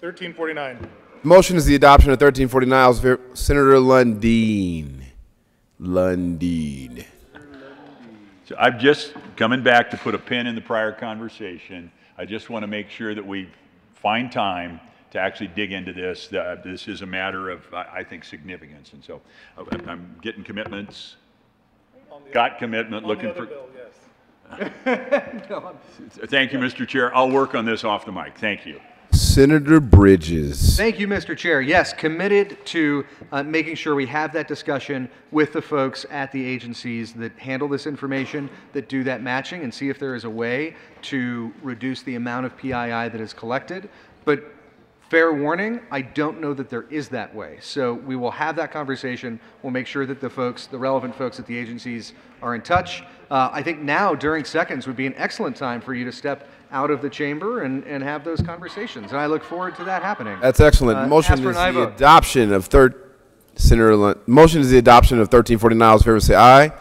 1349. Motion is the adoption of 1349. All those Senator Lundeen. Lundeen. So I'm just coming back to put a pin in the prior conversation. I just want to make sure that we find time to actually dig into this. Uh, This is a matter of, I I think, significance, and so uh, I'm getting commitments, got commitment, looking for. Yes. [laughs] Thank you, Mr. Chair. I'll work on this off the mic. Thank you. Senator Bridges. Thank you, Mr. Chair. Yes, committed to uh, making sure we have that discussion with the folks at the agencies that handle this information, that do that matching, and see if there is a way to reduce the amount of PII that is collected. But fair warning, I don't know that there is that way. So we will have that conversation. We'll make sure that the folks, the relevant folks at the agencies are in touch. Uh, I think now, during seconds, would be an excellent time for you to step out of the chamber and, and have those conversations. And I look forward to that happening. That's excellent. Uh, Motion ask is for an aye the vote. adoption of third, Senator Lund, motion is the adoption of 1349. All those in favor say aye.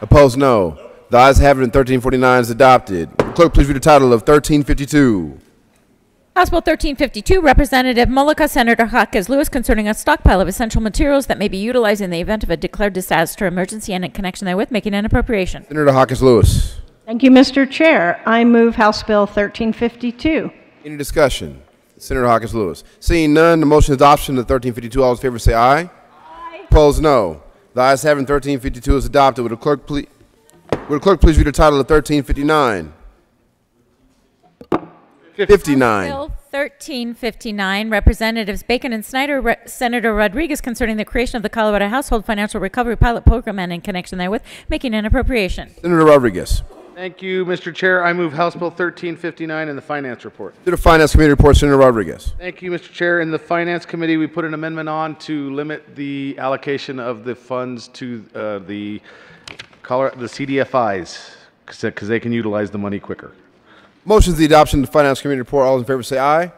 Opposed, no. The ayes have it and 1349 is adopted. Clerk, please read the title of 1352. House Bill 1352, Representative Mullica, Senator Jaquez Lewis, concerning a stockpile of essential materials that may be utilized in the event of a declared disaster emergency and in connection therewith, making an appropriation. Senator Jaquez Lewis. Thank you, Mr. Chair. I move House Bill 1352. Any discussion? Senator Jaquez Lewis. Seeing none, the motion is adoption of 1352. All those in favor say aye. Aye. Opposed, no. The ayes have it, 1352 is adopted. Would the clerk please, would the clerk please read the title of 1359? 59. Bill 1359, Representatives Bacon and Snyder, Re- Senator Rodriguez concerning the creation of the Colorado Household Financial Recovery Pilot Program and in connection therewith, making an appropriation. Senator Rodriguez. Thank you, Mr. Chair. I move House Bill 1359 in the Finance Report. To the Finance Committee report, Senator Rodriguez. Thank you, Mr. Chair. In the Finance Committee, we put an amendment on to limit the allocation of the funds to uh, the Colorado, the CDFIs, because they can utilize the money quicker. Motion to the adoption of the Finance Committee report. All those in favor say aye.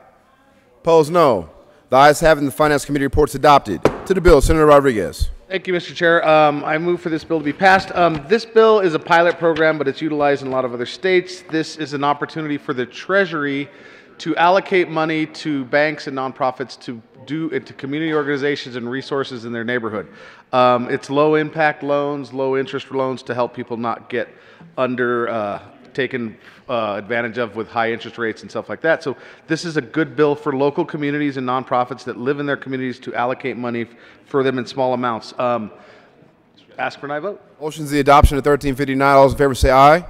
Opposed, no. The ayes have it, and the Finance Committee report is adopted. To the bill, Senator Rodriguez. Thank you, Mr. Chair. Um, I move for this bill to be passed. Um, this bill is a pilot program, but it's utilized in a lot of other states. This is an opportunity for the Treasury to allocate money to banks and nonprofits to do into community organizations and resources in their neighborhood. Um, it's low impact loans, low interest loans to help people not get under uh, taken uh, advantage of with high interest rates and stuff like that. So this is a good bill for local communities and nonprofits that live in their communities to allocate money for them in small amounts. Um, ask for an aye vote. Motion is the adoption of 1359. All those in favor say aye.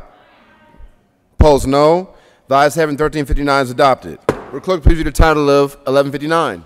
Opposed, no. The ayes have it, 1359 is adopted. Will clerk please read the title of 1159?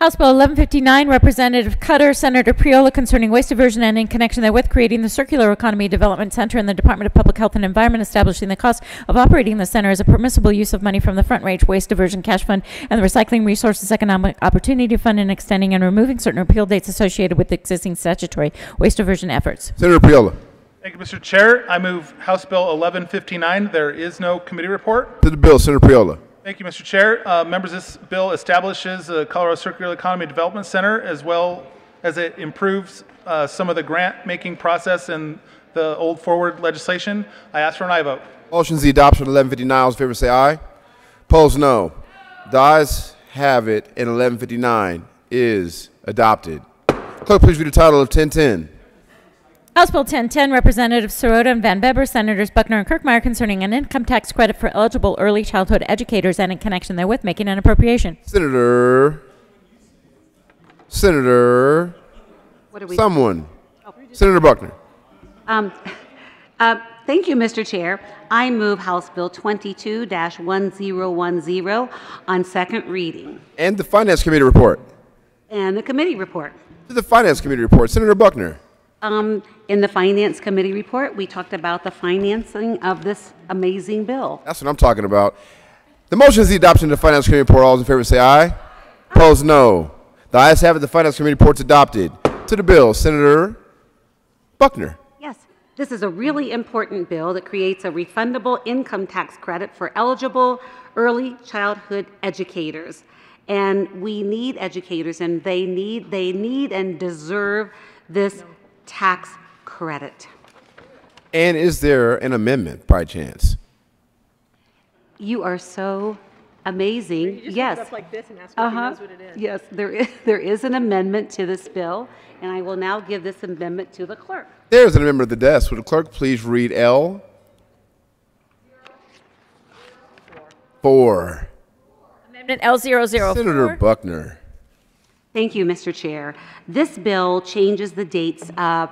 House Bill 1159, Representative Cutter, Senator Priola concerning waste diversion and in connection therewith creating the Circular Economy Development Center in the Department of Public Health and Environment, establishing the cost of operating the center as a permissible use of money from the Front Range Waste Diversion Cash Fund and the Recycling Resources Economic Opportunity Fund and extending and removing certain repeal dates associated with existing statutory waste diversion efforts. Senator Priola. Thank you, Mr. Chair. I move House Bill 1159. There is no committee report. To the bill, Senator Priola. Thank you, Mr. Chair. Uh, Members, this bill establishes a Colorado Circular Economy Development Center as well as it improves uh, some of the grant-making process in the old forward legislation. I ask for an aye vote. Motion is the adoption of 1159. All in favor say aye. Opposed, no. The ayes have it, and 1159 is adopted. Clerk, please read the title of 1010. House Bill 1010, Representatives Sirota and Van Beber, Senators Buckner and Kirkmeyer concerning an income tax credit for eligible early childhood educators and in connection therewith making an appropriation. Senator. Senator. What are we- Someone. Senator Buckner. Um, [laughs] uh, Thank you, Mr. Chair. I move House Bill 22-1010 on second reading. And the Finance Committee report. And the committee report. To the Finance Committee report, Senator Buckner. Um, In the Finance Committee report, we talked about the financing of this amazing bill. That's what I'm talking about. The motion is the adoption of the Finance Committee report. All those in favor say aye. Opposed, no. The ayes have it. The Finance Committee report's adopted. To the bill, Senator Buckner. Yes. This is a really important bill that creates a refundable income tax credit for eligible early childhood educators. And we need educators and they need they need and deserve this tax credit. And is there an amendment by chance? You are so amazing. You just yes. hold up like this and ask Uh-huh. what it is. Yes, there is, [laughs] there is an amendment to this bill, and I will now give this amendment to the clerk. There's an amendment of the desk. Would the clerk please read L? Four. Amendment L004. Senator Buckner. Thank you, Mr. Chair. This bill changes the dates. Uh,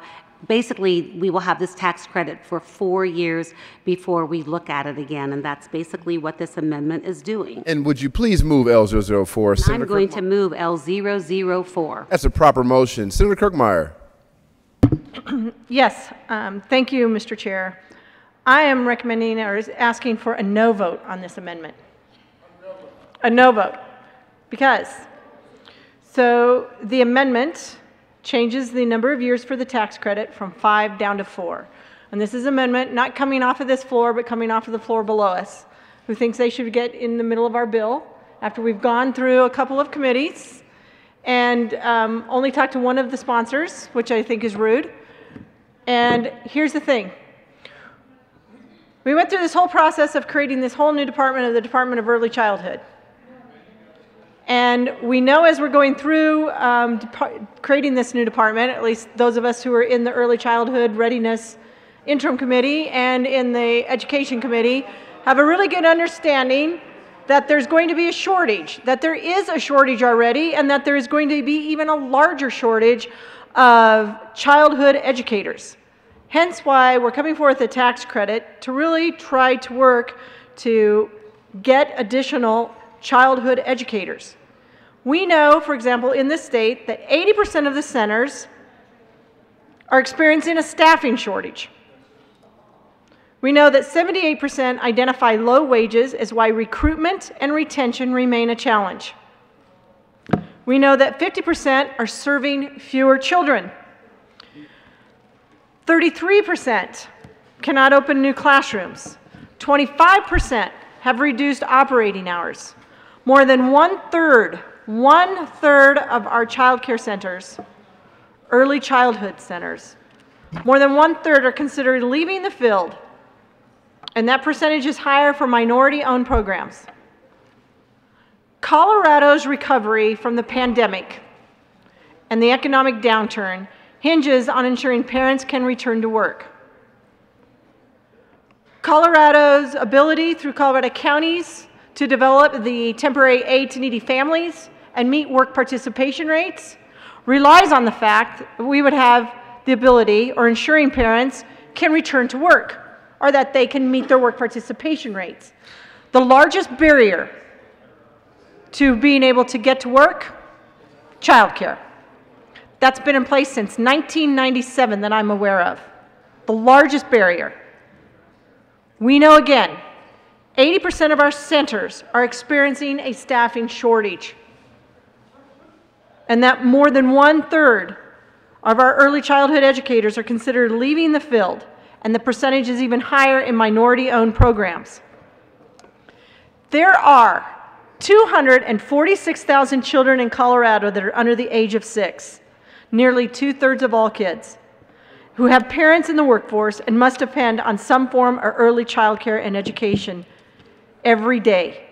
Basically, we will have this tax credit for four years before we look at it again, and that's basically what this amendment is doing. And would you please move L004? I'm going Kirkmeyer? to move L004. That's a proper motion. Senator Kirkmeyer. [clears throat] Yes, um, thank you, Mr. Chair. I am recommending or is asking for a no vote on this amendment. A no vote. Because, so the amendment changes the number of years for the tax credit from five down to four. And this is amendment not coming off of this floor, but coming off of the floor below us, who thinks they should get in the middle of our bill after we've gone through a couple of committees and um, only talked to one of the sponsors, which I think is rude. And here's the thing. We went through this whole process of creating this whole new department of the Department of Early Childhood. And we know as we're going through um, creating this new department, at least those of us who are in the Early Childhood Readiness Interim Committee and in the Education Committee, have a really good understanding that there's going to be a shortage, that there is a shortage already, and that there is going to be even a larger shortage of childhood educators. Hence why we're coming forth a tax credit to really try to work to get additional childhood educators. We know, for example, in this state that 80% of the centers are experiencing a staffing shortage. We know that 78% identify low wages as why recruitment and retention remain a challenge. We know that 50% are serving fewer children. 33% cannot open new classrooms. 25% have reduced operating hours. More than one third, one third of our child care centers, early childhood centers, more than one third are considered leaving the field. And that percentage is higher for minority owned programs. Colorado's recovery from the pandemic and the economic downturn hinges on ensuring parents can return to work. Colorado's ability through Colorado counties to develop the temporary aid to needy families and meet work participation rates relies on the fact that we would have the ability or ensuring parents can return to work or that they can meet their work participation rates. The largest barrier to being able to get to work, childcare. That's been in place since 1997 that I'm aware of. The largest barrier. We know again, 80% of our centers are experiencing a staffing shortage. And that more than one third of our early childhood educators are considered leaving the field, and the percentage is even higher in minority owned programs. There are 246,000 children in Colorado that are under the age of six, nearly two thirds of all kids, who have parents in the workforce and must depend on some form of early child care and education every day.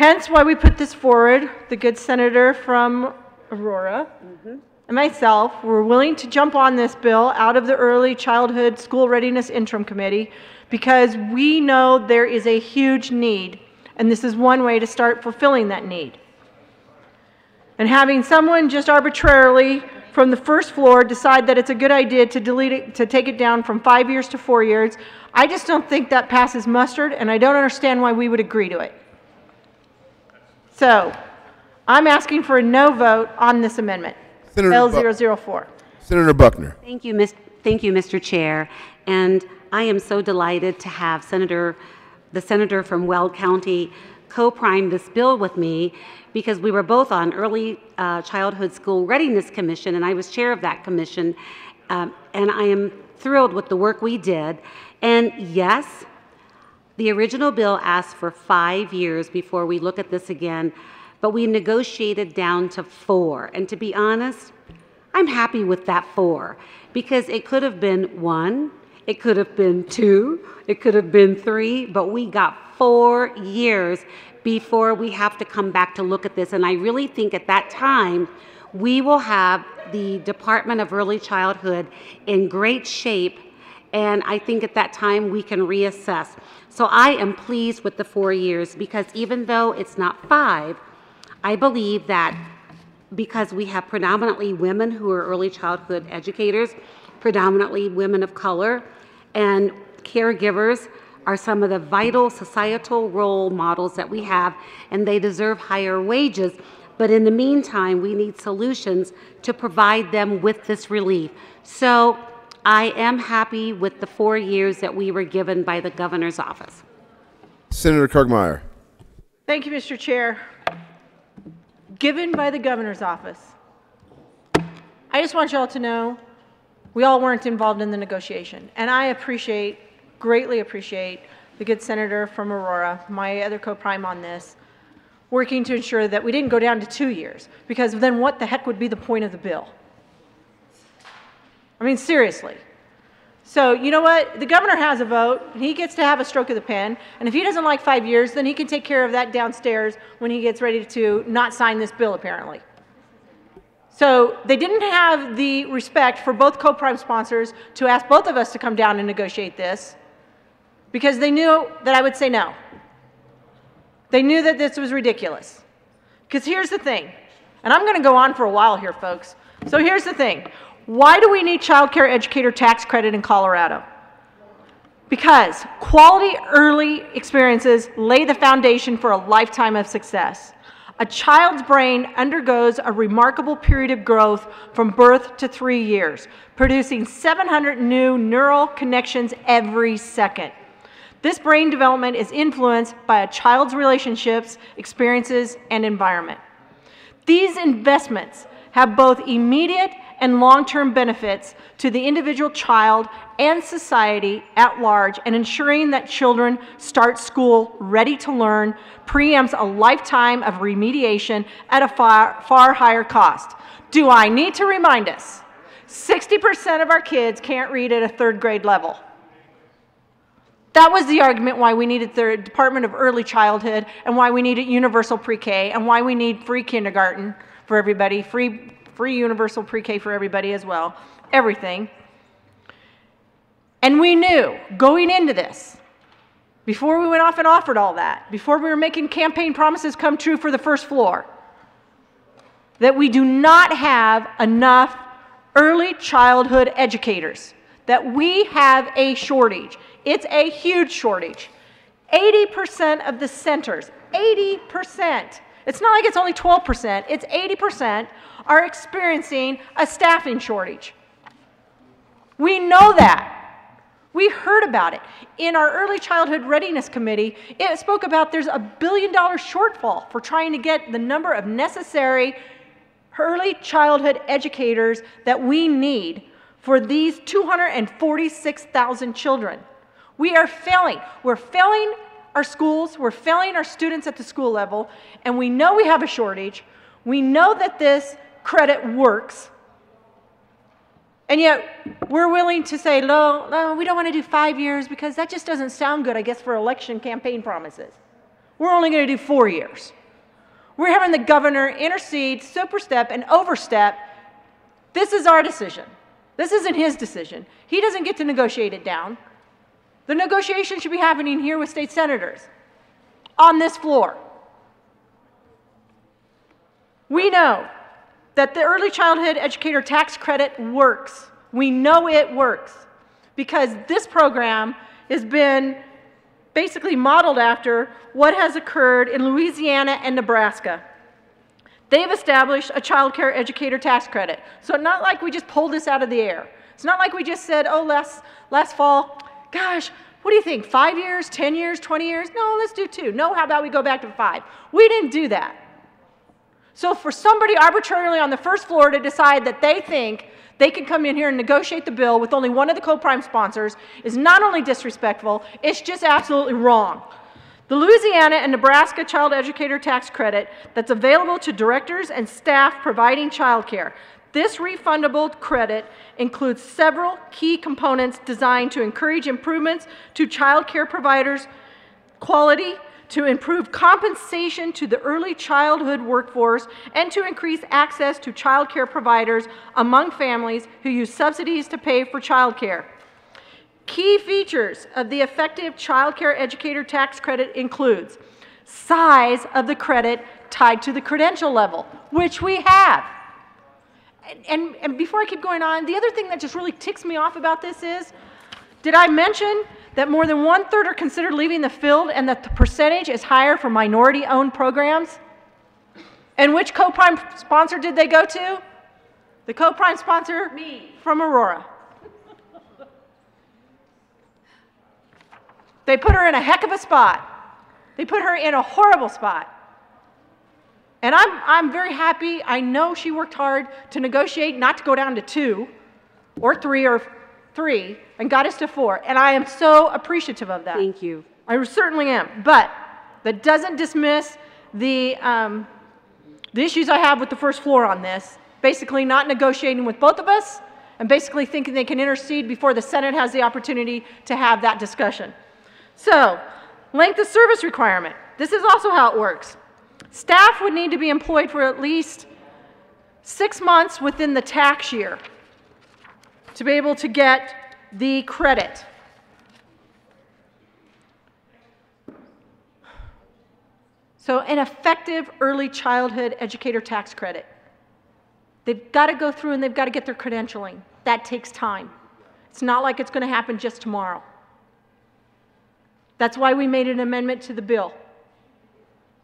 Hence why we put this forward. The good senator from Aurora mm-hmm. and myself were willing to jump on this bill out of the Early Childhood School Readiness Interim Committee because we know there is a huge need, and this is one way to start fulfilling that need. And having someone just arbitrarily from the first floor decide that it's a good idea to delete it, to take it down from five years to four years, I just don't think that passes mustard, and I don't understand why we would agree to it. So, I'm asking for a no vote on this amendment, Senator L004. Senator Buckner. Thank you, Mis- thank you, Mr. Chair. And I am so delighted to have Senator, the senator from Weld County co-prime this bill with me because we were both on Early uh, Childhood School Readiness Commission, and I was chair of that commission. Um, and I am thrilled with the work we did. And yes, the original bill asked for five years before we look at this again, but we negotiated down to four. And to be honest, I'm happy with that four because it could have been one, it could have been two, it could have been three, but we got four years before we have to come back to look at this. And I really think at that time, we will have the Department of Early Childhood in great shape. And I think at that time we can reassess. So I am pleased with the four years because even though it's not five, I believe that because we have predominantly women who are early childhood educators, predominantly women of color, and caregivers are some of the vital societal role models that we have, and they deserve higher wages. But in the meantime, we need solutions to provide them with this relief. So I am happy with the four years that we were given by the governor's office. Senator Kirkmeyer. Thank you, Mr. Chair. Given by the governor's office. I just want you all to know we all weren't involved in the negotiation. And I appreciate, greatly appreciate, the good senator from Aurora, my other co-prime on this, working to ensure that we didn't go down to two years. Because then what the heck would be the point of the bill? I mean, seriously. So, you know what? The governor has a vote, he gets to have a stroke of the pen. And if he doesn't like five years, then he can take care of that downstairs when he gets ready to not sign this bill, apparently. So they didn't have the respect for both co-prime sponsors to ask both of us to come down and negotiate this because they knew that I would say no. They knew that this was ridiculous. Because here's the thing, and I'm going to go on for a while here, folks. So here's the thing. Why do we need child care educator tax credit in Colorado? Because quality early experiences lay the foundation for a lifetime of success. A child's brain undergoes a remarkable period of growth from birth to three years, producing 700 new neural connections every second. This brain development is influenced by a child's relationships, experiences, and environment. These investments have both immediate and long-term benefits to the individual child and society at large, and ensuring that children start school ready to learn preempts a lifetime of remediation at a far, far higher cost. Do I need to remind us? 60% of our kids can't read at a third grade level. That was the argument why we needed the Department of Early Childhood and why we needed universal pre-K and why we need free kindergarten for everybody, free free universal pre-K for everybody as well, everything. And we knew going into this, before we went off and offered all that, before we were making campaign promises come true for the first floor, that we do not have enough early childhood educators, that we have a shortage. It's a huge shortage. 80% of the centers, 80%, it's not like it's only 12%, it's 80% are experiencing a staffing shortage. We know that. We heard about it. In our Early Childhood Readiness Committee, it spoke about there's a billion dollar shortfall for trying to get the number of necessary early childhood educators that we need for these 246,000 children. We are failing. We're failing our schools, we're failing our students at the school level, and we know we have a shortage. We know that this credit works. And yet, we're willing to say, no, no, we don't want to do five years because that just doesn't sound good, I guess, for election campaign promises. We're only going to do four years. We're having the governor intercede, superstep, and overstep. This is our decision. This isn't his decision. He doesn't get to negotiate it down. The negotiation should be happening here with state senators on this floor. We know that the early childhood educator tax credit works. We know it works because this program has been basically modeled after what has occurred in Louisiana and Nebraska. They've established a child care educator tax credit. So not like we just pulled this out of the air. It's not like we just said, oh, last, last fall, gosh, what do you think, five years, 10 years, 20 years? No, let's do two. No, how about we go back to five? We didn't do that. So for somebody arbitrarily on the first floor to decide that they think they can come in here and negotiate the bill with only one of the co-prime sponsors is not only disrespectful, it's just absolutely wrong. The Louisiana and Nebraska Child Educator Tax Credit that's available to directors and staff providing childcare. This refundable credit includes several key components designed to encourage improvements to childcare providers' quality, to improve compensation to the early childhood workforce, and to increase access to child care providers among families who use subsidies to pay for child care. Key features of the effective child care educator tax credit includes size of the credit tied to the credential level, which we have. And, and, and before I keep going on, the other thing that just really ticks me off about this is, did I mention that more than one third are considered leaving the field and that the percentage is higher for minority owned programs? And which co-prime sponsor did they go to? The co-prime sponsor? Me. From Aurora. They put her in a heck of a spot. They put her in a horrible spot. And I'm, I'm very happy. I know she worked hard to negotiate not to go down to two or three or three and got us to four. And I am so appreciative of that. Thank you. I certainly am. But that doesn't dismiss the, um, the issues I have with the first floor on this. Basically, not negotiating with both of us and basically thinking they can intercede before the Senate has the opportunity to have that discussion. So, length of service requirement. This is also how it works. Staff would need to be employed for at least six months within the tax year to be able to get the credit. So, an effective early childhood educator tax credit. They've got to go through and they've got to get their credentialing. That takes time. It's not like it's going to happen just tomorrow. That's why we made an amendment to the bill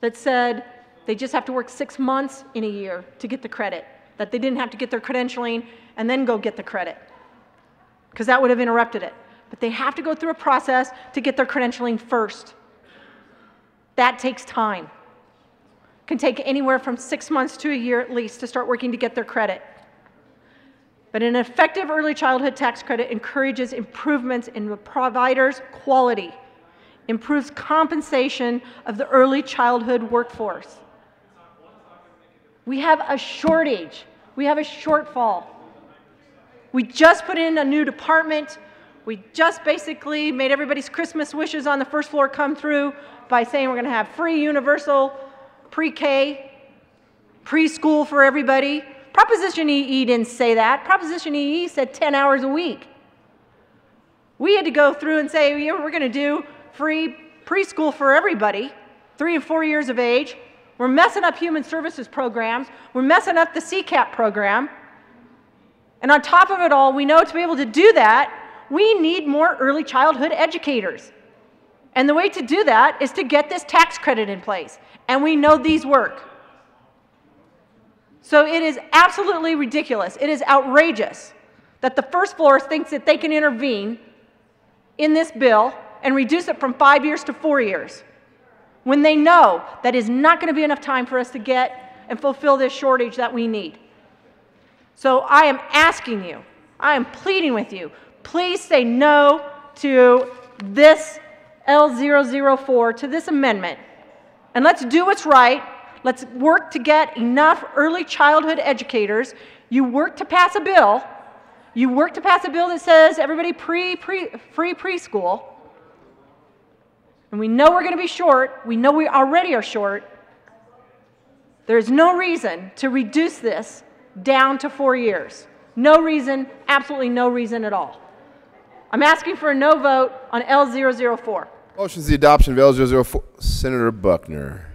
that said they just have to work six months in a year to get the credit, that they didn't have to get their credentialing and then go get the credit, because that would have interrupted it. But they have to go through a process to get their credentialing first. That takes time. Can take anywhere from six months to a year at least to start working to get their credit. But an effective early childhood tax credit encourages improvements in the provider's quality, improves compensation of the early childhood workforce. We have a shortage. We have a shortfall. We just put in a new department. We just basically made everybody's Christmas wishes on the first floor come through by saying we're going to have free universal pre K, preschool for everybody. Proposition EE didn't say that. Proposition EE said 10 hours a week. We had to go through and say, yeah, we're going to do free preschool for everybody, three and four years of age. We're messing up human services programs. We're messing up the CCAP program. And on top of it all, we know to be able to do that, we need more early childhood educators. And the way to do that is to get this tax credit in place. And we know these work. So it is absolutely ridiculous. It is outrageous that the first floor thinks that they can intervene in this bill and reduce it from five years to four years when they know that is not going to be enough time for us to get and fulfill this shortage that we need. So I am asking you, I am pleading with you, please say no to this L004, to this amendment, and let's do what's right. Let's work to get enough early childhood educators. You work to pass a bill. You work to pass a bill that says everybody pre, pre, free preschool. And we know we're going to be short. We know we already are short. There's no reason to reduce this down to four years. No reason, absolutely no reason at all. I'm asking for a no vote on L004. Motion is the adoption of L004. Senator Buckner.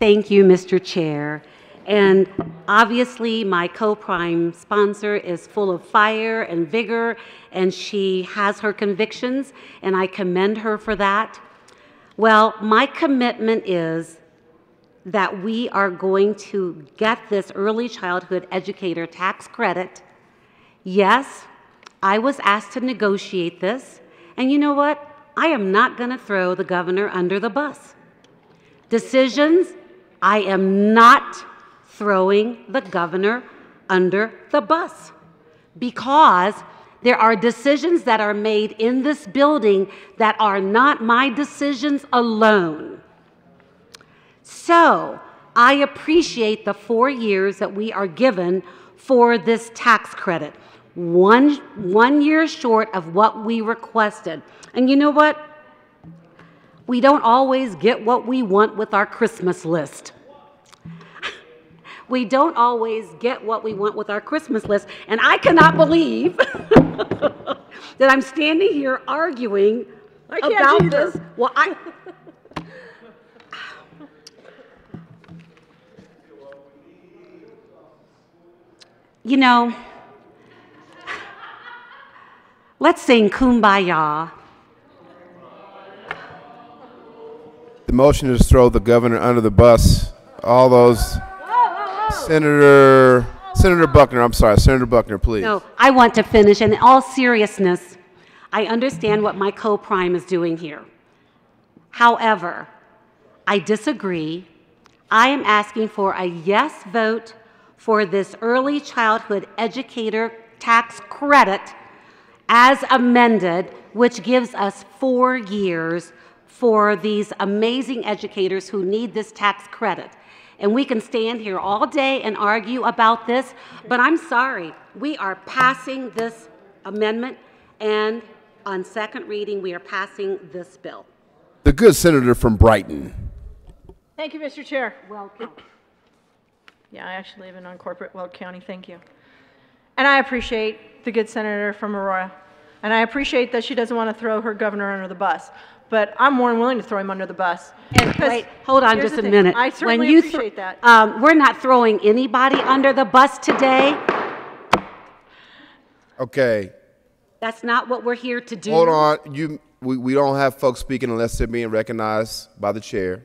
Thank you, Mr. Chair. And obviously, my co prime sponsor is full of fire and vigor, and she has her convictions, and I commend her for that. Well, my commitment is that we are going to get this early childhood educator tax credit. Yes, I was asked to negotiate this, and you know what? I am not going to throw the governor under the bus. Decisions, I am not throwing the governor under the bus. because there are decisions that are made in this building that are not my decisions alone. So, I appreciate the four years that we are given for this tax credit. One, one year short of what we requested. And you know what? We don't always get what we want with our Christmas list. [laughs] We don't always get what we want with our Christmas list. And I cannot believe [laughs] that I'm standing here arguing about this. Well, I. You know, let's sing Kumbaya. The motion is to throw the governor under the bus. All those. Senator, Senator Buckner, I'm sorry, Senator Buckner, please. No, I want to finish. And in all seriousness, I understand what my co prime is doing here. However, I disagree. I am asking for a yes vote for this early childhood educator tax credit as amended, which gives us four years for these amazing educators who need this tax credit. And we can stand here all day and argue about this, but I'm sorry, we are passing this amendment, and on second reading, we are passing this bill. The good senator from Brighton. Thank you, Mr. Chair. Welcome. Yeah, I actually live in uncorporate Weld County, thank you. And I appreciate the good senator from Aurora, and I appreciate that she doesn't want to throw her governor under the bus, but I'm more than willing to throw him under the bus. And wait, hold on just a thing, minute. I When you thro- appreciate that. Um, we're not throwing anybody under the bus today. Okay, That's not what we're here to do. hold on. You, we, we don't have folks speaking unless they're being recognized by the chair.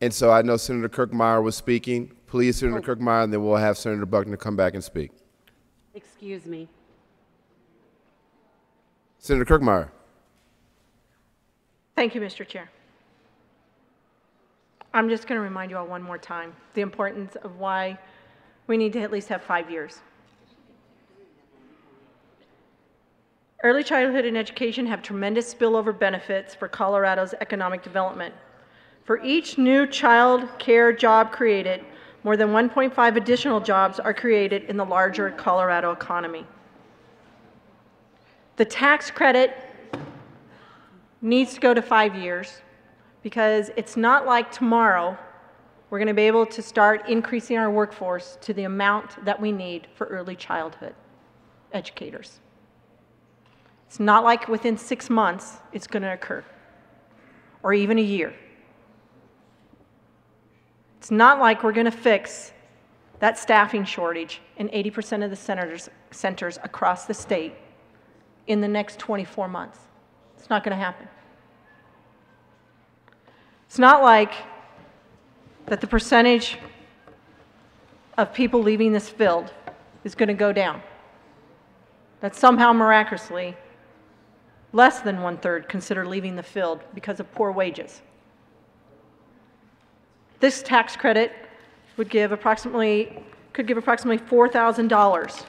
And so I know Senator Kirkmeyer was speaking. Please, Senator oh. Kirkmeyer, and then we'll have Senator Buckner come back and speak. Excuse me. Senator Kirkmeyer. Thank you, Mr. Chair. I'm just going to remind you all one more time the importance of why we need to at least have five years. Early childhood and education have tremendous spillover benefits for Colorado's economic development. For each new child care job created, more than 1.5 additional jobs are created in the larger Colorado economy. The tax credit needs to go to five years because it's not like tomorrow we're going to be able to start increasing our workforce to the amount that we need for early childhood educators. It's not like within six months it's going to occur, or even a year. It's not like we're going to fix that staffing shortage in 80% of the centers, centers across the state in the next 24 months. It's not going to happen. It's not like that the percentage of people leaving this field is going to go down. That somehow miraculously, less than one third consider leaving the field because of poor wages. This tax credit would give approximately, could give approximately $4,000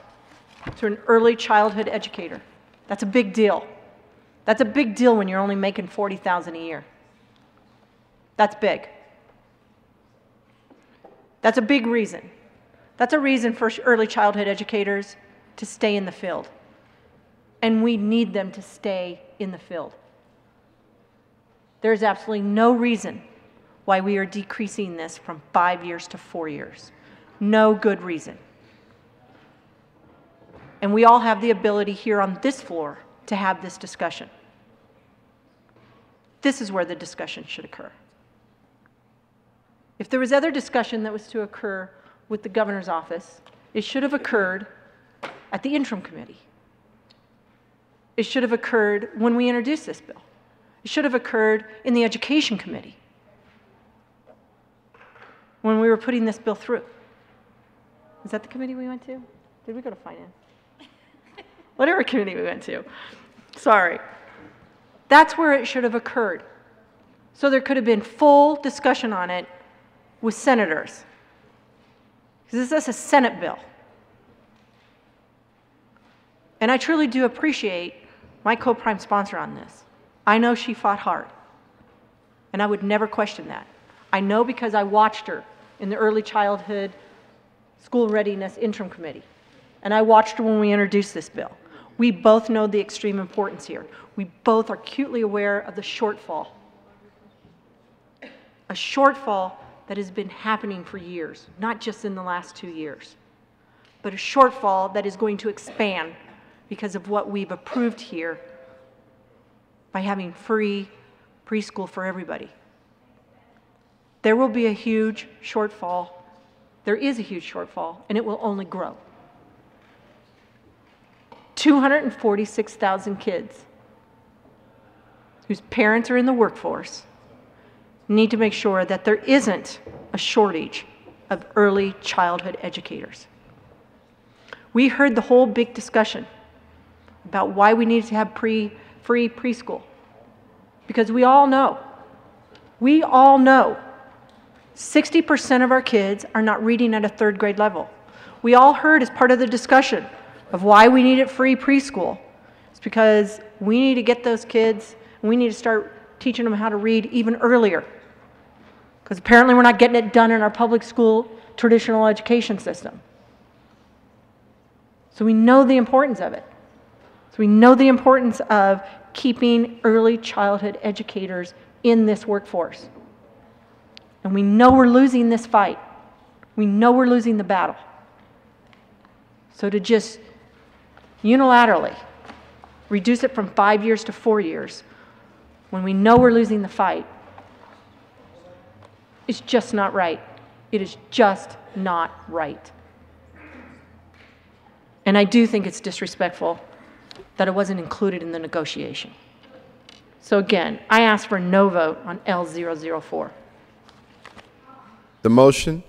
to an early childhood educator. That's a big deal. That's a big deal when you're only making 40,000 a year. That's big. That's a big reason. That's a reason for early childhood educators to stay in the field. And we need them to stay in the field. There is absolutely no reason why we are decreasing this from five years to four years. No good reason. And we all have the ability here on this floor to have this discussion. This is where the discussion should occur. If there was other discussion that was to occur with the governor's office, it should have occurred at the interim committee. It should have occurred when we introduced this bill. It should have occurred in the education committee when we were putting this bill through. Is that the committee we went to? Did we go to finance? [laughs] Whatever committee we went to. Sorry. That's where it should have occurred. So there could have been full discussion on it with senators. Because this is a Senate bill. And I truly do appreciate my co-prime sponsor on this. I know she fought hard, and I would never question that. I know because I watched her in the early childhood school readiness interim committee, and I watched when we introduced this bill. We both know the extreme importance here. We both are acutely aware of the shortfall. A shortfall that has been happening for years, not just in the last two years, but a shortfall that is going to expand because of what we've approved here by having free preschool for everybody. There will be a huge shortfall. There is a huge shortfall, and it will only grow. 246,000 kids whose parents are in the workforce need to make sure that there isn't a shortage of early childhood educators. We heard the whole big discussion about why we needed to have pre, free preschool. Because we all know, we all know 60% of our kids are not reading at a third grade level. We all heard as part of the discussion of why we needed free preschool. It's because we need to get those kids, we need to start teaching them how to read even earlier. Because apparently we're not getting it done in our public school traditional education system. So we know the importance of it. So we know the importance of keeping early childhood educators in this workforce. And we know we're losing this fight. We know we're losing the battle. So to just unilaterally reduce it from five years to four years, when we know we're losing the fight, is just not right. It is just not right. And I do think it's disrespectful that it wasn't included in the negotiation. So again, I ask for no vote on L004. The motion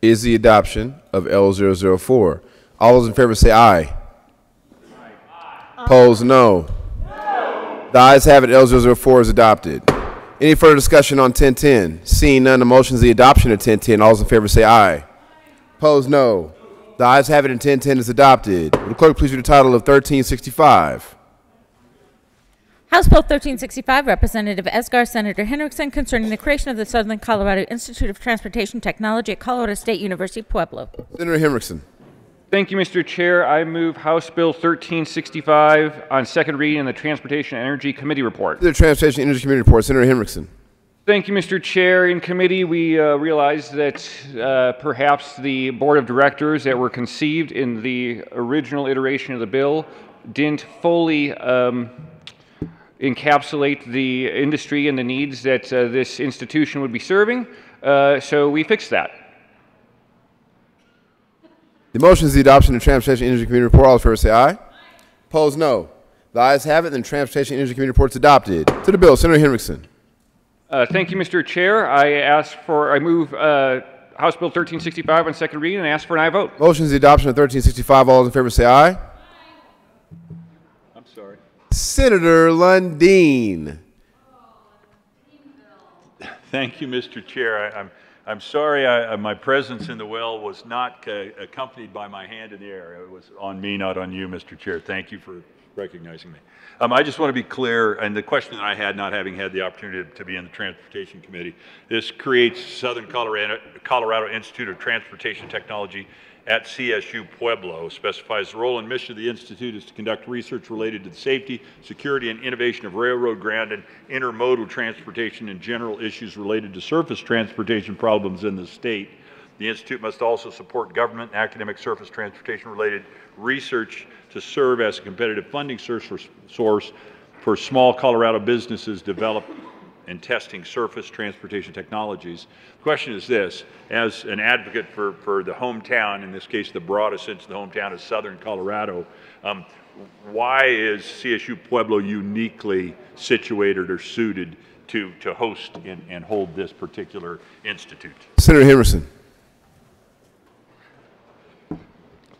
is the adoption of L004. All those in favor say aye. Opposed, no. The ayes have it, L004 is adopted. Any further discussion on 1010? Seeing none, the motion is the adoption of 1010. All those in favor say aye. Opposed, no. The ayes have it, and 1010 is adopted. The clerk please read the title of 1365? House Bill 1365, Representative Esgar, Senator Hinrichsen, concerning the creation of the Southern Colorado Institute of Transportation Technology at Colorado State University, Pueblo. Senator Hinrichsen. Thank you, Mr. Chair. I move House Bill 1365 on second reading in the Transportation and Energy Committee report. The Transportation Energy Committee report. Senator Hinrichsen. Thank you, Mr. Chair. In committee, we uh, realized that uh, perhaps the board of directors that were conceived in the original iteration of the bill didn't fully um, encapsulate the industry and the needs that uh, this institution would be serving. Uh, so we fixed that. The motion is the adoption of the Transportation Energy Committee report. All in favor say aye. Opposed, no. The ayes have it, and the Transportation Energy Committee report is adopted. To the bill, Senator Hinrichsen. Uh, thank you, Mr. Chair. I ask for, I move uh, House Bill 1365 on second reading and ask for an aye vote. Motion is the adoption of 1365. All those in favor say aye. Senator Lundeen. Thank you, Mr. Chair. I, I'm, I'm sorry I, my presence in the well was not uh, accompanied by my hand in the air. It was on me, not on you, Mr. Chair. Thank you for recognizing me. Um, I just want to be clear, and the question that I had, not having had the opportunity to be in the Transportation Committee, this creates Southern Colorado, Colorado Institute of Transportation Technology at CSU Pueblo, specifies the role and mission of the Institute is to conduct research related to the safety, security, and innovation of railroad, ground, and intermodal transportation and general issues related to surface transportation problems in the state. The Institute must also support government and academic surface transportation related research to serve as a competitive funding source for, source for small Colorado businesses develop and testing surface transportation technologies. The question is this, as an advocate for, for the hometown, in this case the broadest sense of the hometown is Southern Colorado, um, why is CSU Pueblo uniquely situated or suited to, to host and, and hold this particular institute? Senator Hinrichsen.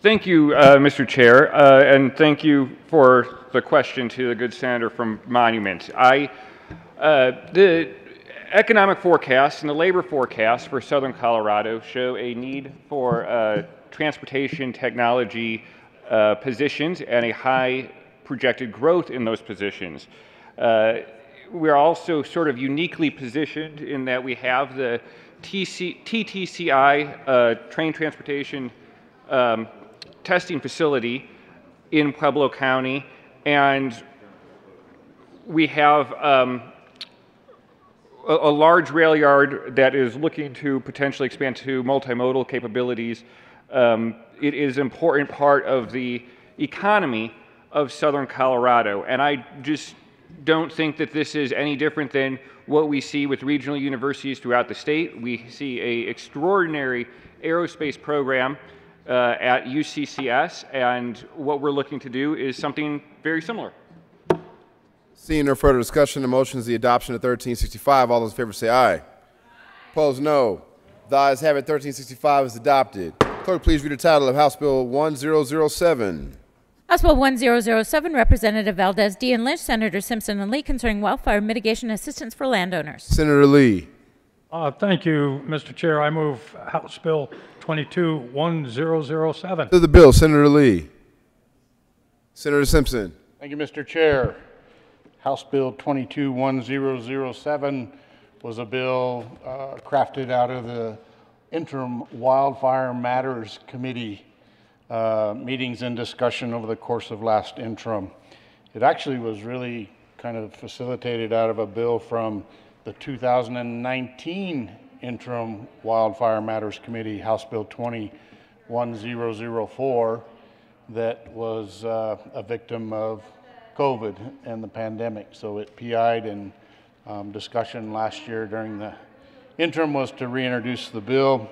Thank you, uh, Mr. Chair, uh, and thank you for the question to the good senator from Monument. I, uh, the economic forecasts and the labor forecasts for southern Colorado show a need for uh, transportation technology uh, positions and a high projected growth in those positions. Uh, we're also sort of uniquely positioned in that we have the TC, TTCI uh, train transportation um, testing facility in Pueblo County, and we have um, a, a large rail yard that is looking to potentially expand to multimodal capabilities. Um, it is an important part of the economy of southern Colorado, and I just don't think that this is any different than what we see with regional universities throughout the state. We see a extraordinary aerospace program uh, at UCCS, and what we're looking to do is something very similar. Seeing no further discussion, the motion is the adoption of 1365. All those in favor say aye. Opposed, no. The ayes have it. 1365 is adopted. Clerk, please read the title of House Bill 1007. House Bill 1007, Representative Valdez D. and Lynch, Senator Simpson and Lee concerning wildfire mitigation assistance for landowners. Senator Lee. Uh, Thank you, Mr. Chair. I move House Bill 221007. To the bill, Senator Lee. Senator Simpson. Thank you, Mr. Chair. House Bill 221007 was a bill uh, crafted out of the interim Wildfire Matters Committee uh, meetings and discussion over the course of last interim. It actually was really kind of facilitated out of a bill from the 2019 interim Wildfire Matters Committee, House Bill 21004, that was uh, a victim of COVID and the pandemic. So it PI'd in um, discussion last year during the interim was to reintroduce the bill.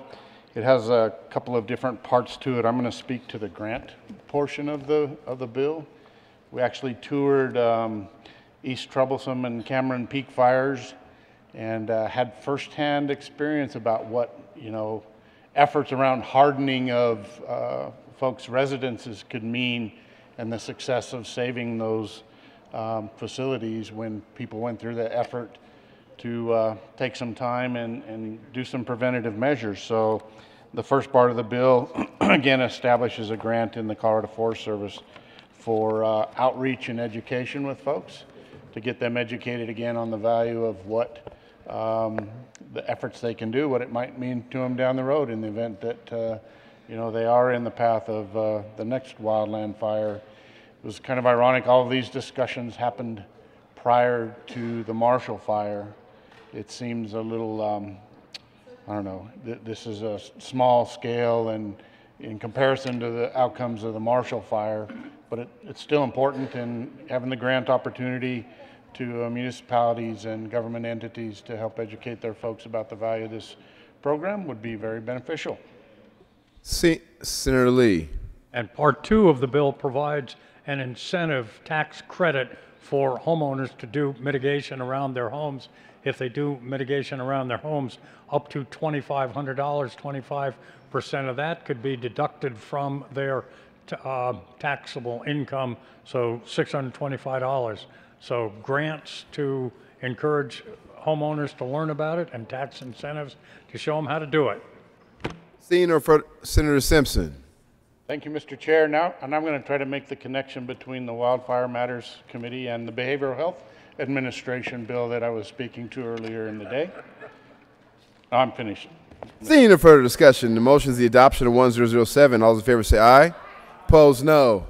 It has a couple of different parts to it. I'm going to speak to the grant portion of the of the bill. We actually toured um, East Troublesome and Cameron Peak fires and uh, had firsthand experience about what you know efforts around hardening of uh, folks' residences could mean and the success of saving those um, facilities when people went through the effort to uh, take some time and, and do some preventative measures. So the first part of the bill, [clears throat] again, establishes a grant in the Colorado Forest Service for uh, outreach and education with folks to get them educated again on the value of what um, the efforts they can do, what it might mean to them down the road in the event that uh, you know they are in the path of uh, the next wildland fire. It was kind of ironic. All of these discussions happened prior to the Marshall fire. It seems a little, um, I don't know. Th- this is a small scale and in comparison to the outcomes of the Marshall fire, but it, it's still important in having the grant opportunity to uh, municipalities and government entities to help educate their folks about the value of this program would be very beneficial. Se- Senator Lee. And Part Two of the bill provides an incentive tax credit for homeowners to do mitigation around their homes. If they do mitigation around their homes, up to $2,500, 25% of that could be deducted from their uh, taxable income, so $625. So grants to encourage homeowners to learn about it and tax incentives to show them how to do it. No Senator Simpson. Thank you, Mr. Chair. Now, and I'm going to try to make the connection between the Wildfire Matters Committee and the Behavioral Health Administration bill that I was speaking to earlier in the day. I'm finished. Seeing no further discussion, the motion is the adoption of 1007. All those in favor say aye. Opposed, no.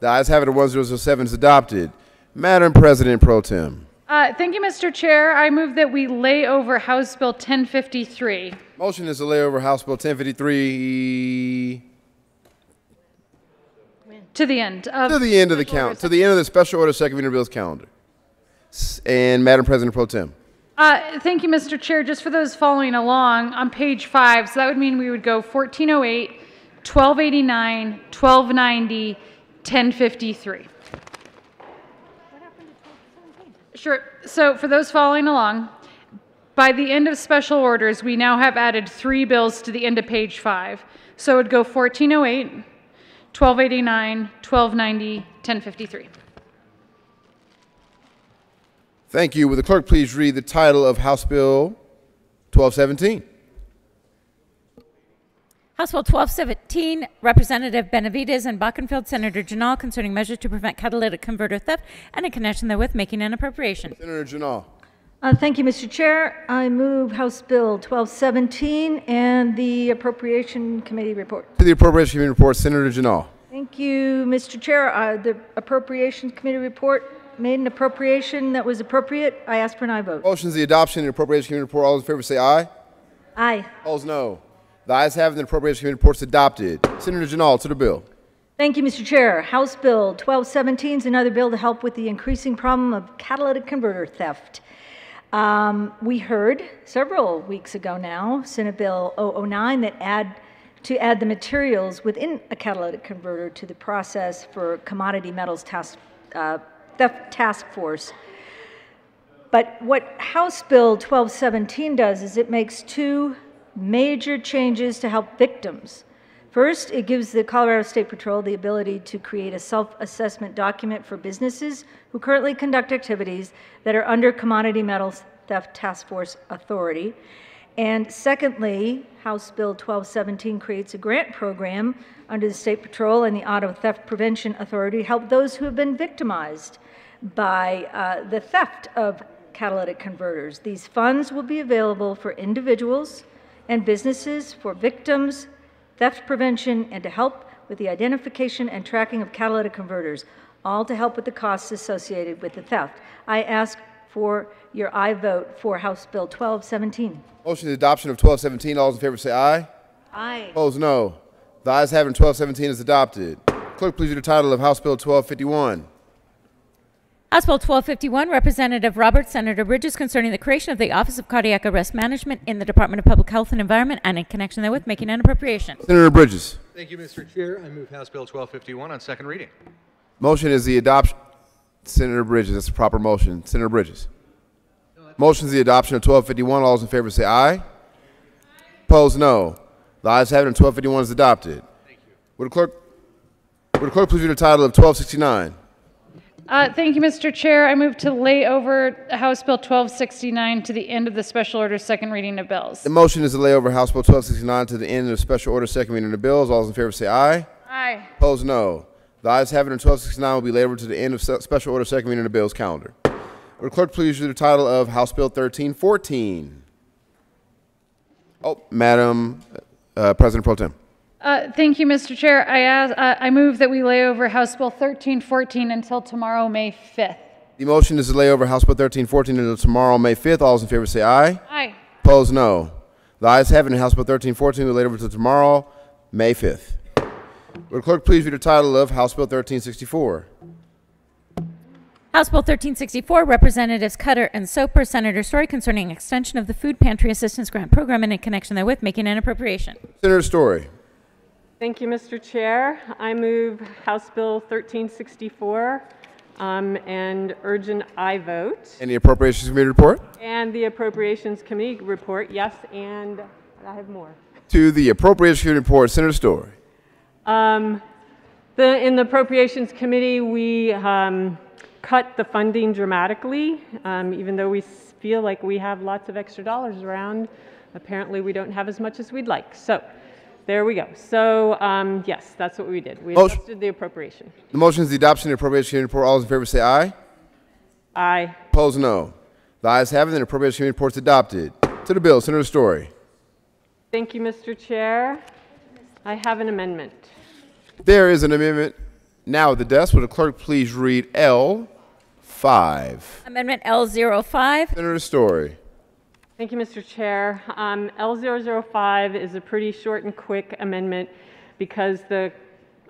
The ayes have it. 1007 is adopted. Madam President Pro Tem. Uh, Thank you, Mr. Chair. I move that we lay over House Bill 1053. Motion is to lay over House Bill 1053 To the end of. to the end of the count, to the end of the special order second reading bills calendar. And Madam President Pro Tem. Uh, Thank you, Mr. Chair. Just for those following along, on page five, so that would mean we would go 1408, 1289, 1290, 1053. Sure. So for those following along, by the end of special orders, we now have added three bills to the end of page five. So it would go 1408, 1289, 1290, 1053. Thank you. Will the clerk please read the title of House Bill 1217? House Bill 1217, Representative Benavides and Bockenfeld, Senator Ginal, concerning measures to prevent catalytic converter theft and in connection therewith making an appropriation. Senator Ginal. Uh, Thank you, Mr. Chair. I move House Bill 1217 and the Appropriation Committee report. To the Appropriation Committee report, Senator Ginal. Thank you, Mr. Chair. Uh, The Appropriations Committee report made an appropriation that was appropriate. I ask for an aye vote. Motion is the adoption of the Appropriation Committee report. All those in favor say aye. Aye. Opposed, no. The ayes have it, the Appropriation Committee report is adopted. Senator Ginal to the bill. Thank you, Mr. Chair. House Bill 1217 is another bill to help with the increasing problem of catalytic converter theft. Um, We heard several weeks ago now, Senate Bill 009, that add, to add the materials within a catalytic converter to the process for commodity metals task, uh, theft task force. But what House Bill 1217 does is it makes two major changes to help victims. First, it gives the Colorado State Patrol the ability to create a self-assessment document for businesses who currently conduct activities that are under Commodity Metals Theft Task Force authority. And secondly, House Bill 1217 creates a grant program under the State Patrol and the Auto Theft Prevention Authority to help those who have been victimized by uh, the theft of catalytic converters. These funds will be available for individuals and businesses, for victims, theft prevention, and to help with the identification and tracking of catalytic converters, all to help with the costs associated with the theft. I ask for your aye vote for House Bill 1217. Motion is the adoption of 1217. All those in favor say aye. Aye. Opposed, no. The ayes have it, 1217 is adopted. Clerk, please read the title of House Bill 1251. House Bill 1251, Representative Robert Senator Bridges, concerning the creation of the Office of Cardiac Arrest Management in the Department of Public Health and Environment and in connection therewith making an appropriation. Senator Bridges. Thank you, Mr. Chair. I move House Bill 1251 on second reading. Motion is the adoption. Senator Bridges, that's the proper motion. Senator Bridges. Motion is the adoption of 1251. All those in favor say aye. Opposed, no. The ayes have it, and 1251 is adopted. Would the clerk, would the clerk please read the title of 1269? Uh, Thank you, Mr. Chair. I move to lay over House Bill 1269 to the end of the special order second reading of bills. The motion is to lay over House Bill 1269 to the end of the special order second reading of bills. All those in favor say aye. Aye. Opposed, no. The ayes have it, and 1269 will be laid over to the end of special order second reading of the bills calendar. Would the clerk please read the title of House Bill 1314? Oh, Madam uh, President Pro Tem. Uh, Thank you, Mr. Chair. I ask, uh, I move that we lay over House Bill 1314 until tomorrow, May 5th. The motion is to lay over House Bill 1314 until tomorrow, May 5th. All those in favor say aye. Aye. Opposed, no. The ayes have it, and House Bill 1314 will be laid over to tomorrow, May 5th. Would clerk please read the title of House Bill 1364? House Bill 1364, Representatives Cutter and Soper, Senator Story, concerning extension of the Food Pantry Assistance Grant Program and in connection therewith making an appropriation. Senator Story. Thank you, Mr. Chair. I move House Bill 1364 um, and urge an aye vote. Any Appropriations Committee report? And the Appropriations Committee report, yes, and I have more. To the Appropriations Committee report, Senator Story. Um, the, in the Appropriations Committee, we um, cut the funding dramatically, um, even though we feel like we have lots of extra dollars around. Apparently, we don't have as much as we'd like. So, there we go. So, um, yes, that's what we did. We Motion- adjusted the appropriation. The motion is the adoption of the Appropriations Committee report. All those in favor say aye. Aye. Opposed, no. The ayes have it, and the Appropriations Committee report is adopted. To the bill, Senator Story. Thank you, Mr. Chair. I have an amendment. There is an amendment now at the desk. Would the clerk please read L five? Amendment L05. Senator Story. Thank you, Mr. Chair. Um, L005 is a pretty short and quick amendment because the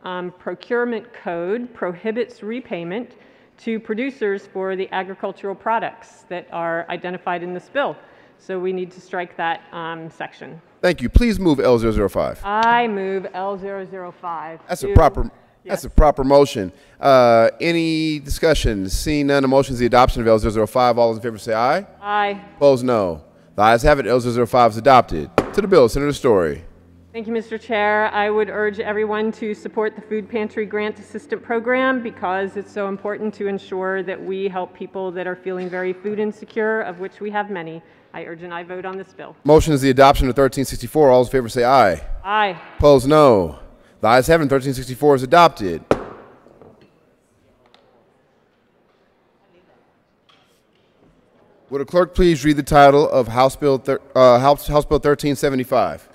um, procurement code prohibits repayment to producers for the agricultural products that are identified in this bill. So we need to strike that um, section. Thank you. Please move L 5 I move L005. That's a proper. That's a proper motion. Uh, any discussion? Seeing none, the motion is the adoption of L 5 All those in favor say aye. Aye. Opposed, no. The ayes have it. L 5 is adopted. To the bill, Senator Story. Thank you, Mr. Chair. I would urge everyone to support the Food Pantry Grant Assistant Program because it's so important to ensure that we help people that are feeling very food insecure, of which we have many. I urge an aye vote on this bill. Motion is the adoption of 1364. All those in favor say aye. Aye. Opposed, no. The ayes have it, 1364 is adopted. Would a clerk please read the title of House Bill, uh, House, House Bill 1375?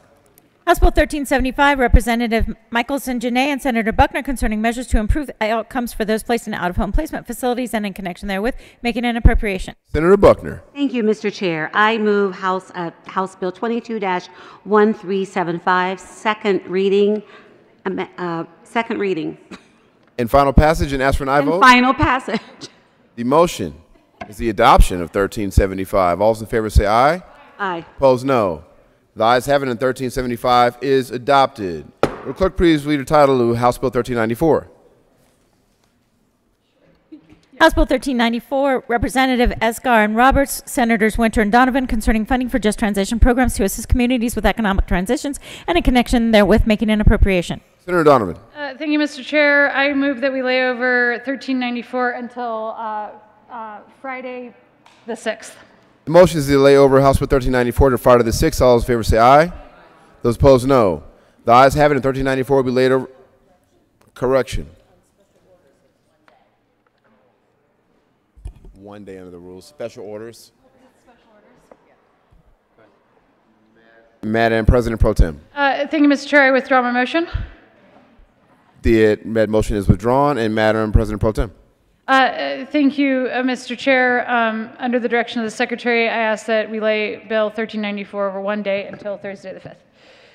House Bill 1375, Representative Michaelson Jenet and Senator Buckner concerning measures to improve outcomes for those placed in out-of-home placement facilities and in connection therewith, making an appropriation. Senator Buckner. Thank you, Mr. Chair. I move House, uh, House Bill 22-1375, second reading, am- uh, second reading, And final passage and ask for an aye and vote? final passage. The motion is the adoption of 1375. All those in favor say aye. Aye. Opposed, no. The ayes have it, and 1375 is adopted. Will the clerk please read the title of House Bill 1394? House Bill 1394, Representative Esgar and Roberts, Senators Winter and Donovan concerning funding for just transition programs to assist communities with economic transitions and in connection therewith, making an appropriation. Senator Donovan. Uh, Thank you, Mr. Chair. I move that we lay over 1394 until uh, uh, Friday, the 6th. The motion is to lay over House Bill 1394 to Friday the 6th. All those in favor say aye. Those opposed, no. The ayes have it, and 1394 will be laid over. Correction. One day under the rules. Special orders. Madam President Pro Tem. Uh, Thank you, Mr. Chair. I withdraw my motion. The med motion is withdrawn, and Madam President Pro Tem. Uh, Thank you, uh, Mr. Chair. Um, Under the direction of the Secretary, I ask that we lay Bill 1394 over one day until Thursday, the 5th.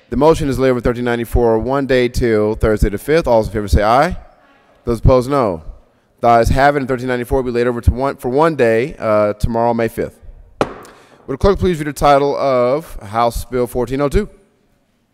The motion is laid over 1394, one day till Thursday the 5th. All those in favor say aye. Those opposed, no. The ayes have it, and 1394 will be laid over to one, for one day, uh, tomorrow, May 5th. Would the clerk please read the title of House Bill 1402?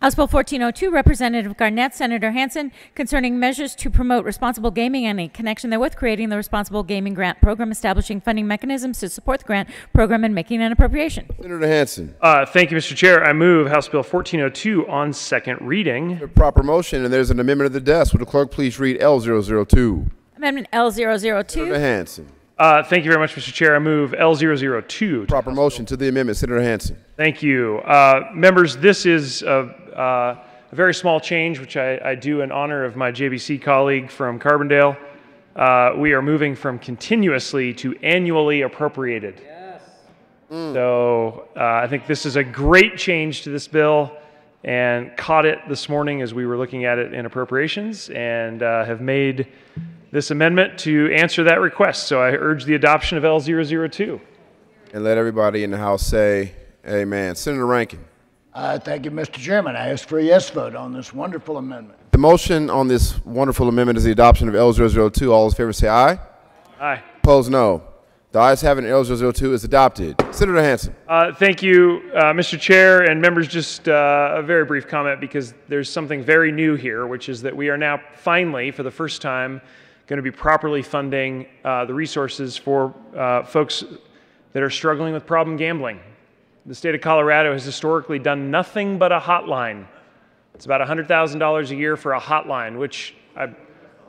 House Bill 1402, Representative Garnett, Senator Hansen, concerning measures to promote responsible gaming and in connection therewith creating the Responsible Gaming Grant Program, establishing funding mechanisms to support the grant program, and making an appropriation. Senator Hansen. Uh, thank you, Mr. Chair. I move House Bill 1402 on second reading. Proper motion, and there's an amendment of the desk. Would the clerk please read L002? Amendment L002. Senator Hansen. Uh, thank you very much, Mr. Chair. I move L002. Proper motion to the amendment. Senator Hansen. Thank you. Uh, members, this is a, uh, a very small change, which I, I do in honor of my JBC colleague from Carbondale. Uh, we are moving from continuously to annually appropriated. Yes. So uh, I think this is a great change to this bill and caught it this morning as we were looking at it in appropriations and uh, have made this amendment to answer that request. So I urge the adoption of L002. And let everybody in the House say amen. Senator Rankin. Uh, thank you, Mr. Chairman. I ask for a yes vote on this wonderful amendment. The motion on this wonderful amendment is the adoption of L002. All those in favor say aye. Aye. Opposed, no. The ayes have it, and L002 is adopted. Senator Hansen. Uh, Thank you, uh, Mr. Chair and members. Just uh, a very brief comment because there's something very new here, which is that we are now finally, for the first time, going to be properly funding uh, the resources for uh, folks that are struggling with problem gambling. The state of Colorado has historically done nothing but a hotline. It's about $100,000 a year for a hotline, which I,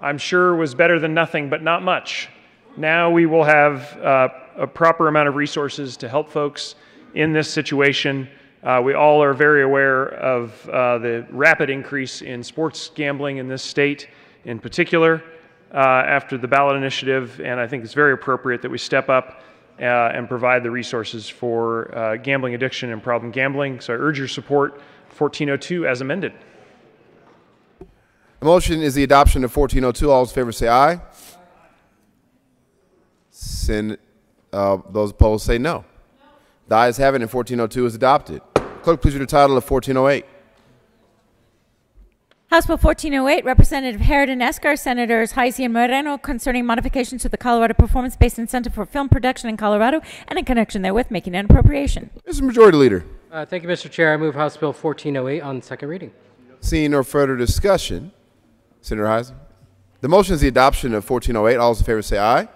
I'm sure was better than nothing, but not much. Now we will have uh, a proper amount of resources to help folks in this situation. Uh, we all are very aware of uh, the rapid increase in sports gambling in this state, in particular, uh, after the ballot initiative, and I think it's very appropriate that we step up and provide the resources for uh, gambling addiction and problem gambling. So I urge your support 1402 as amended. The motion is the adoption of 1402. All those in favor say aye. Sen- uh, those opposed say no. The ayes have it, and 1402 is adopted. Clerk, please read the title of 1408. House Bill 1408, Representative Harridan Esgar, Senators Hisey and Moreno concerning modifications to the Colorado Performance-Based Incentive for Film Production in Colorado and in connection therewith making an appropriation. Mr. Majority Leader. Uh, thank you, Mr. Chair. I move House Bill 1408 on second reading. Seeing no further discussion, Senator Hisey. The motion is the adoption of 1408. All those in favor say aye.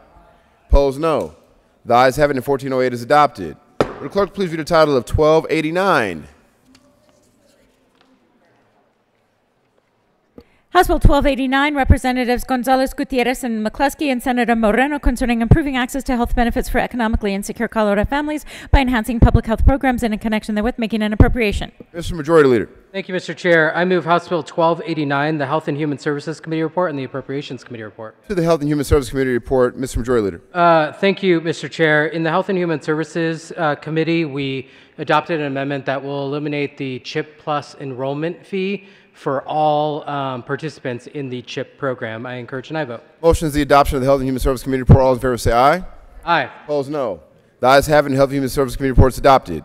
Opposed, no. The ayes have it, and 1408 is adopted. Will the clerk please read the title of 1289? House Bill 1289, Representatives Gonzales Gutierrez and McCluskey and Senator Moreno concerning improving access to health benefits for economically insecure Colorado families by enhancing public health programs and in connection therewith making an appropriation. Mr. Majority Leader. Thank you, Mr. Chair. I move House Bill 1289, the Health and Human Services Committee report and the Appropriations Committee report. To the Health and Human Services Committee report, Mr. Majority Leader. Uh, thank you, Mr. Chair. In the Health and Human Services uh, Committee, we adopted an amendment that will eliminate the CHIP Plus enrollment fee for all um, participants in the CHIP program. I encourage an aye vote. Motion is the adoption of the Health and Human Services Committee report. All in favor say aye. Aye. Opposed, no. The ayes have it, and Health and Human Services Committee report is adopted.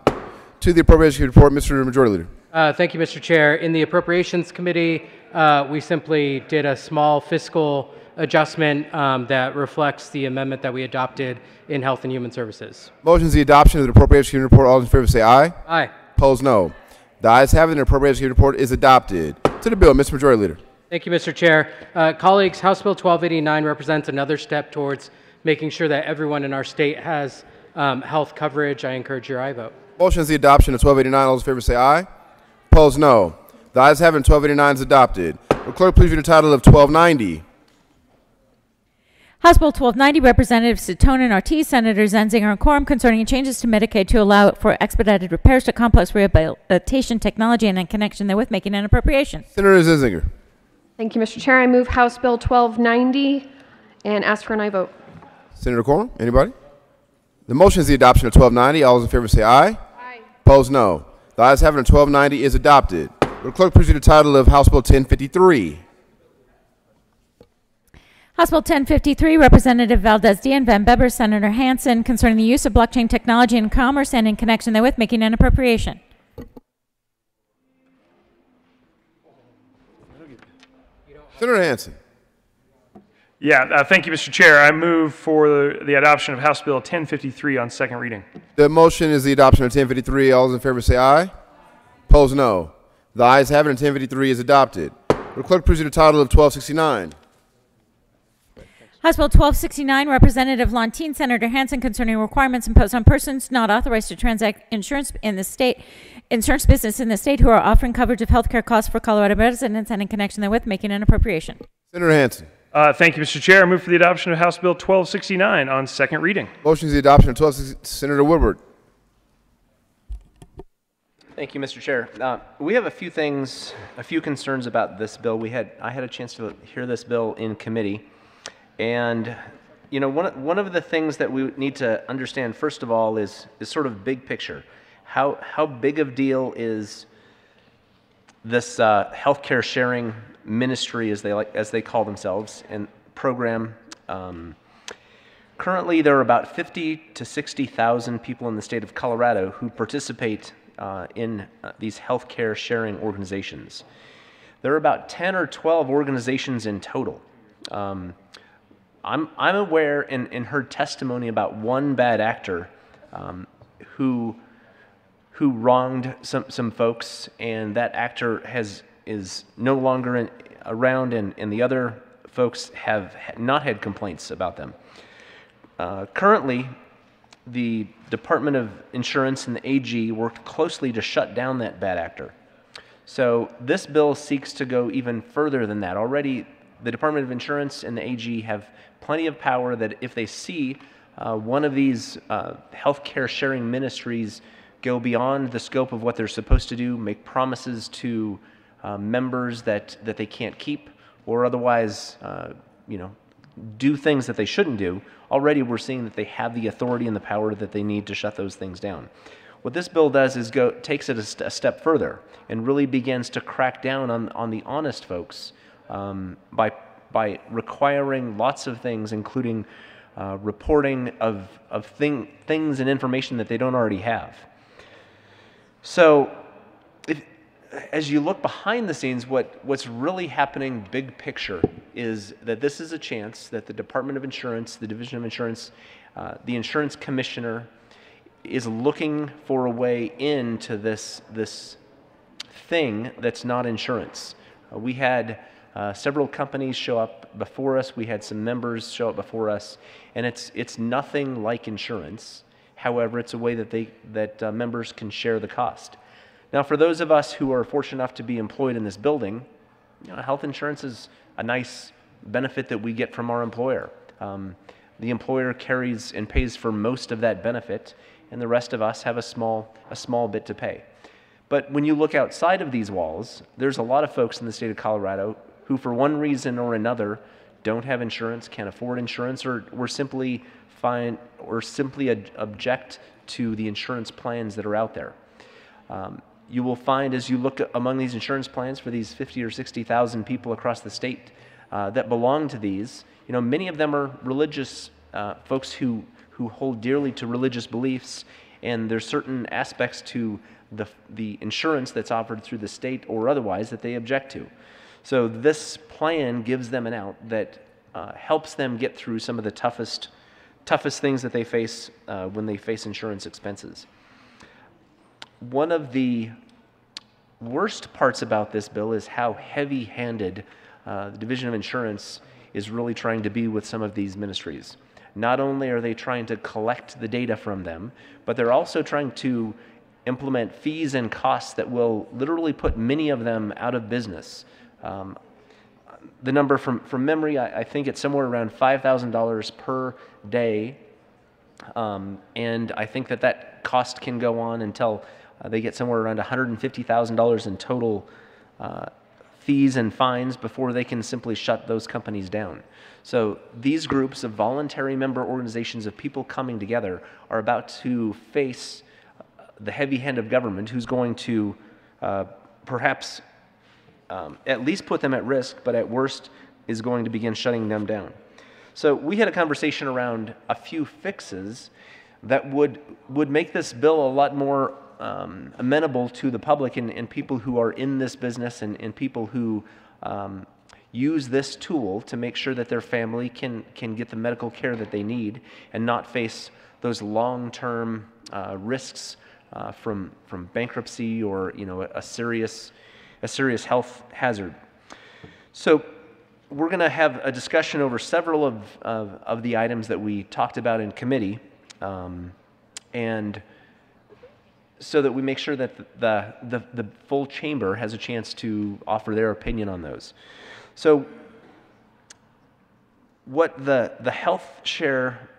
To the Appropriations Committee report, Mr. Majority Leader. Uh, thank you, Mr. Chair. In the Appropriations Committee, uh, we simply did a small fiscal adjustment um, that reflects the amendment that we adopted in Health and Human Services. Motion is the adoption of the Appropriations Committee report. All in favor say aye. Aye. Opposed, no. The ayes have it, and the Appropriations Committee report is adopted. To the bill, Mr. Majority Leader. Thank you, Mr. Chair. Uh, colleagues, House Bill 1289 represents another step towards making sure that everyone in our state has um, health coverage. I encourage your aye vote. Motion is the adoption of 1289. All those in favor say aye. Opposed, no. The ayes have it, and 1289 is adopted. Will clerk please read the title of 1290? House Bill 1290, Representatives Titone and Ortiz, Senators Zenzinger and Coram concerning changes to Medicaid to allow for expedited repairs to complex rehabilitation technology and in connection therewith making an appropriation. Senator Zenzinger. Thank you, Mr. Chair. I move House Bill 1290 and ask for an aye vote. Senator Coram, anybody? The motion is the adoption of 1290. All those in favor say aye. Aye. Opposed, no. The ayes have it, 1290 is adopted. Will the clerk please read the title of House Bill 1053? House Bill 1053, Representative Valdez Dian, Van Beber, Senator Hansen, concerning the use of blockchain technology in commerce and in connection therewith making an appropriation. Senator Hansen. Yeah, uh, thank you, Mr. Chair. I move for the, the adoption of House Bill 1053 on second reading. The motion is the adoption of 1053. All those in favor say aye. Opposed, no. The ayes have it, and 1053 is adopted. Will the clerk please read the title of 1269? House Bill 1269, Representative Lontine, Senator Hansen, concerning requirements imposed on persons not authorized to transact insurance in the state, insurance business in the state who are offering coverage of healthcare costs for Colorado residents and in connection therewith making an appropriation. Senator Hansen. Uh, thank you, Mr. Chair. I move for the adoption of House Bill 1269 on second reading. Motion is the adoption of 12. Senator Woodward. Thank you, Mr. Chair. Uh, we have a few things, a few concerns about this bill. We had, I had a chance to hear this bill in committee, and you know, one of, one of the things that we need to understand first of all is is sort of big picture. How how big of deal is this uh, healthcare sharing ministry, as they like as they call themselves, and program? Um, currently, there are about 50 to 60,000 people in the state of Colorado who participate uh, in uh, these healthcare sharing organizations. There are about 10 or 12 organizations in total. Um, I'm, I'm aware and, and heard testimony about one bad actor um, who, who wronged some, some folks, and that actor has, is no longer in, around, and, and the other folks have not had complaints about them. Uh, currently, the Department of Insurance and the AG worked closely to shut down that bad actor. So this bill seeks to go even further than that. Already, the Department of Insurance and the AG have plenty of power that if they see uh, one of these uh, healthcare sharing ministries go beyond the scope of what they're supposed to do, make promises to uh, members that, that they can't keep, or otherwise, uh, you know, do things that they shouldn't do, already we're seeing that they have the authority and the power that they need to shut those things down. What this bill does is go takes it a, st- a step further and really begins to crack down on, on the honest folks um, by by requiring lots of things, including uh, reporting of, of thing, things and information that they don't already have. So, if, as you look behind the scenes, what, what's really happening, big picture, is that this is a chance that the Department of Insurance, the Division of Insurance, uh, the insurance commissioner is looking for a way into this, this thing that's not insurance. Uh, we had uh, several companies show up before us. We had some members show up before us, and it's it's nothing like insurance. However, it's a way that they that uh, members can share the cost. Now, for those of us who are fortunate enough to be employed in this building, you know, health insurance is a nice benefit that we get from our employer. Um, the employer carries and pays for most of that benefit, and the rest of us have a small, a small bit to pay. But when you look outside of these walls, there's a lot of folks in the state of Colorado who, for one reason or another, don't have insurance, can't afford insurance, or, or simply find or simply ad- object to the insurance plans that are out there. Um, you will find as you look among these insurance plans for these 50 or 60,000 people across the state uh, that belong to these, you know, many of them are religious uh, folks who, who hold dearly to religious beliefs, and there's certain aspects to the, the insurance that's offered through the state or otherwise that they object to. So this plan gives them an out that uh, helps them get through some of the toughest, toughest things that they face uh, when they face insurance expenses. One of the worst parts about this bill is how heavy handed uh, the Division of Insurance is really trying to be with some of these ministries. Not only are they trying to collect the data from them, but they're also trying to implement fees and costs that will literally put many of them out of business. Um, the number from, from memory, I, I think it's somewhere around $5,000 per day. Um, and I think that that cost can go on until uh, they get somewhere around $150,000 in total uh, fees and fines before they can simply shut those companies down. So these groups of voluntary member organizations of people coming together are about to face uh, the heavy hand of government who's going to uh, perhaps um, at least put them at risk, but at worst is going to begin shutting them down. So we had a conversation around a few fixes that would would make this bill a lot more um, amenable to the public and, and, people who are in this business and, and people who um, use this tool to make sure that their family can can get the medical care that they need and not face those long-term uh, risks uh, from from bankruptcy or you know a, a serious a serious health hazard. So we're going to have a discussion over several of, of, of, the items that we talked about in committee. Um, and so that we make sure that the, the, the, full chamber has a chance to offer their opinion on those. So what the, the health share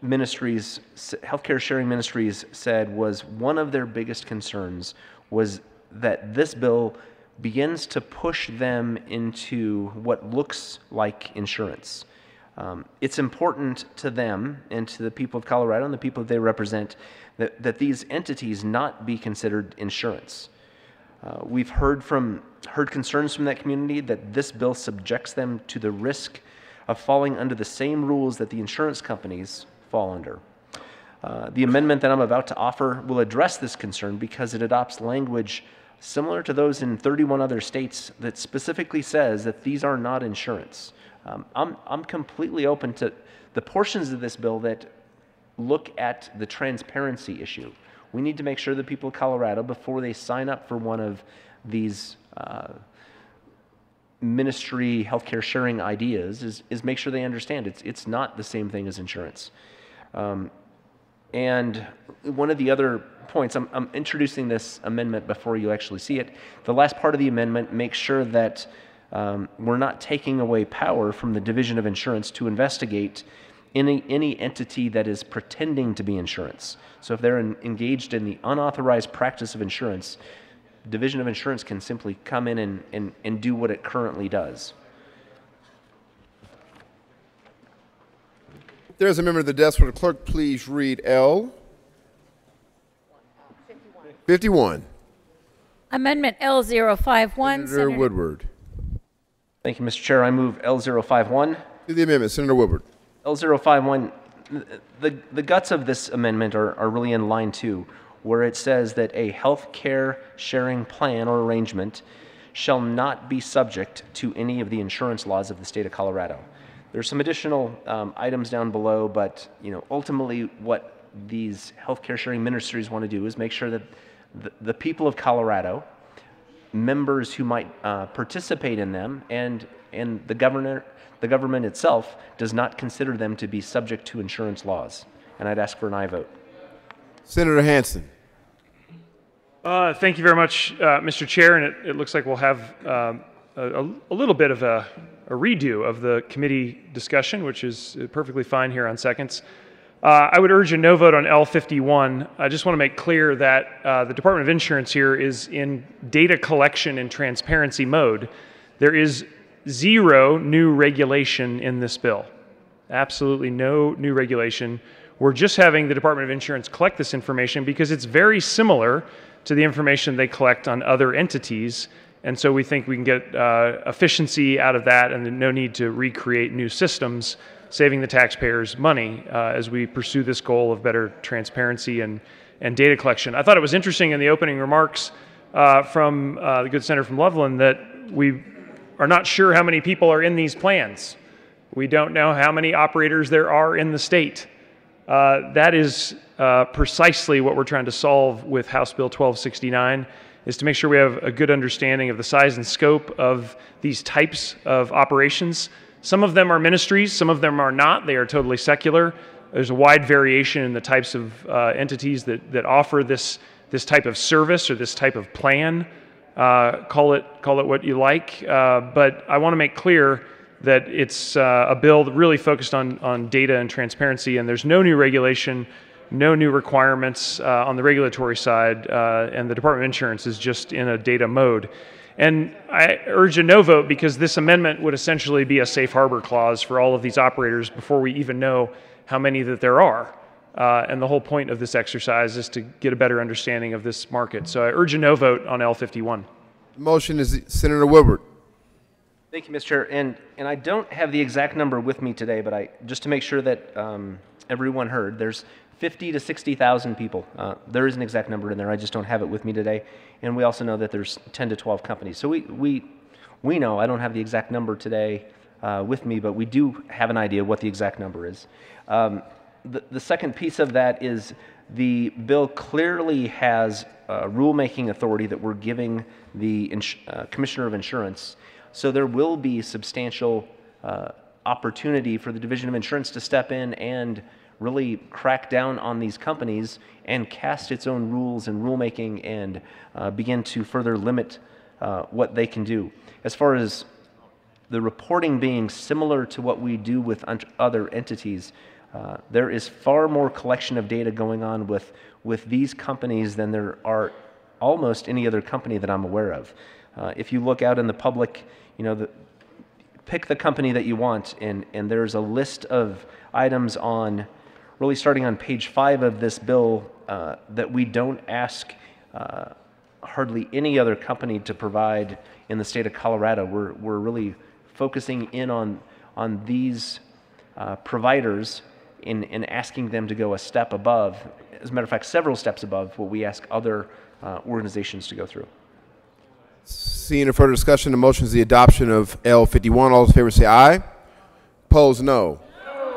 ministries, healthcare sharing ministries said was one of their biggest concerns was that this bill begins to push them into what looks like insurance. Um, it's important to them and to the people of Colorado and the people they represent that, that these entities not be considered insurance. Uh, we've heard from heard concerns from that community that this bill subjects them to the risk of falling under the same rules that the insurance companies fall under. Uh, the amendment that I'm about to offer will address this concern because it adopts language similar to those in 31 other states that specifically says that these are not insurance. Um, I'm, I'm completely open to the portions of this bill that look at the transparency issue. We need to make sure that people of Colorado, before they sign up for one of these uh, ministry healthcare sharing ideas, is, is make sure they understand it's, it's not the same thing as insurance. Um, and one of the other points, I'm, I'm, introducing this amendment before you actually see it. The last part of the amendment makes sure that um, we're not taking away power from the Division of Insurance to investigate any, any entity that is pretending to be insurance. So if they're in, engaged in the unauthorized practice of insurance, Division of Insurance can simply come in and, and, and do what it currently does. There's a member of the desk. Would the clerk please read L? 51. Amendment L051. Senator, Senator Woodward. Thank you, Mr. Chair. I move L051. To the amendment, Senator Woodward. L051, the, the guts of this amendment are, are really in line two, where it says that a health care sharing plan or arrangement shall not be subject to any of the insurance laws of the state of Colorado. There's some additional um, items down below, but you know, ultimately what these healthcare sharing ministries want to do is make sure that the, the people of Colorado, members who might uh, participate in them, and, and the, governor, the government itself does not consider them to be subject to insurance laws. And I'd ask for an aye vote. Senator Hansen. Uh, thank you very much, uh, Mr. Chair. And it, it, looks like we'll have um, a, a little bit of a, a redo of the committee discussion, which is perfectly fine here on seconds. Uh, I would urge a no vote on L51. I just want to make clear that uh, the Department of Insurance here is in data collection and transparency mode. There is zero new regulation in this bill. Absolutely no new regulation. We're just having the Department of Insurance collect this information because it's very similar to the information they collect on other entities. And so we think we can get uh, efficiency out of that and no need to recreate new systems, saving the taxpayers money uh, as we pursue this goal of better transparency and, and data collection. I thought it was interesting in the opening remarks uh, from uh, the good senator from Loveland that we are not sure how many people are in these plans. We don't know how many operators there are in the state. Uh, that is uh, precisely what we're trying to solve with House Bill 1269 is to make sure we have a good understanding of the size and scope of these types of operations. Some of them are ministries, some of them are not. They are totally secular. There's a wide variation in the types of uh, entities that, that offer this, this type of service or this type of plan. Uh, call, it, call it what you like. Uh, but I want to make clear that it's uh, a bill that really focused on, on data and transparency, and there's no new regulation no new requirements uh, on the regulatory side, uh, and the Department of Insurance is just in a data mode. And I urge a no vote because this amendment would essentially be a safe harbor clause for all of these operators before we even know how many that there are. Uh, and the whole point of this exercise is to get a better understanding of this market. So I urge a no vote on L51. The motion is Senator Woodward. Thank you, Mr. Chair. And, and I don't have the exact number with me today, but I, just to make sure that um, everyone heard, there's 50 to 60,000 people. Uh, there is an exact number in there. I just don't have it with me today. And we also know that there's 10 to 12 companies. So we, we, we know, I don't have the exact number today uh, with me, but we do have an idea what the exact number is. Um, the, the second piece of that is the bill clearly has uh, rulemaking authority that we're giving the uh, Commissioner of Insurance. So there will be substantial uh, opportunity for the Division of Insurance to step in and really crack down on these companies and cast its own rules and rulemaking and uh, begin to further limit uh, what they can do. As far as the reporting being similar to what we do with other entities, uh, there is far more collection of data going on with, with these companies than there are almost any other company that I'm aware of. Uh, if you look out in the public, you know, the, pick the company that you want, and, and there's a list of items on really starting on page five of this bill, uh, that we don't ask uh, hardly any other company to provide in the state of Colorado. We're, we're really focusing in on, on these uh, providers in, in asking them to go a step above, as a matter of fact, several steps above what we ask other uh, organizations to go through. Seeing no further discussion, the motion is the adoption of L51. All those in favor say aye. Opposed, no.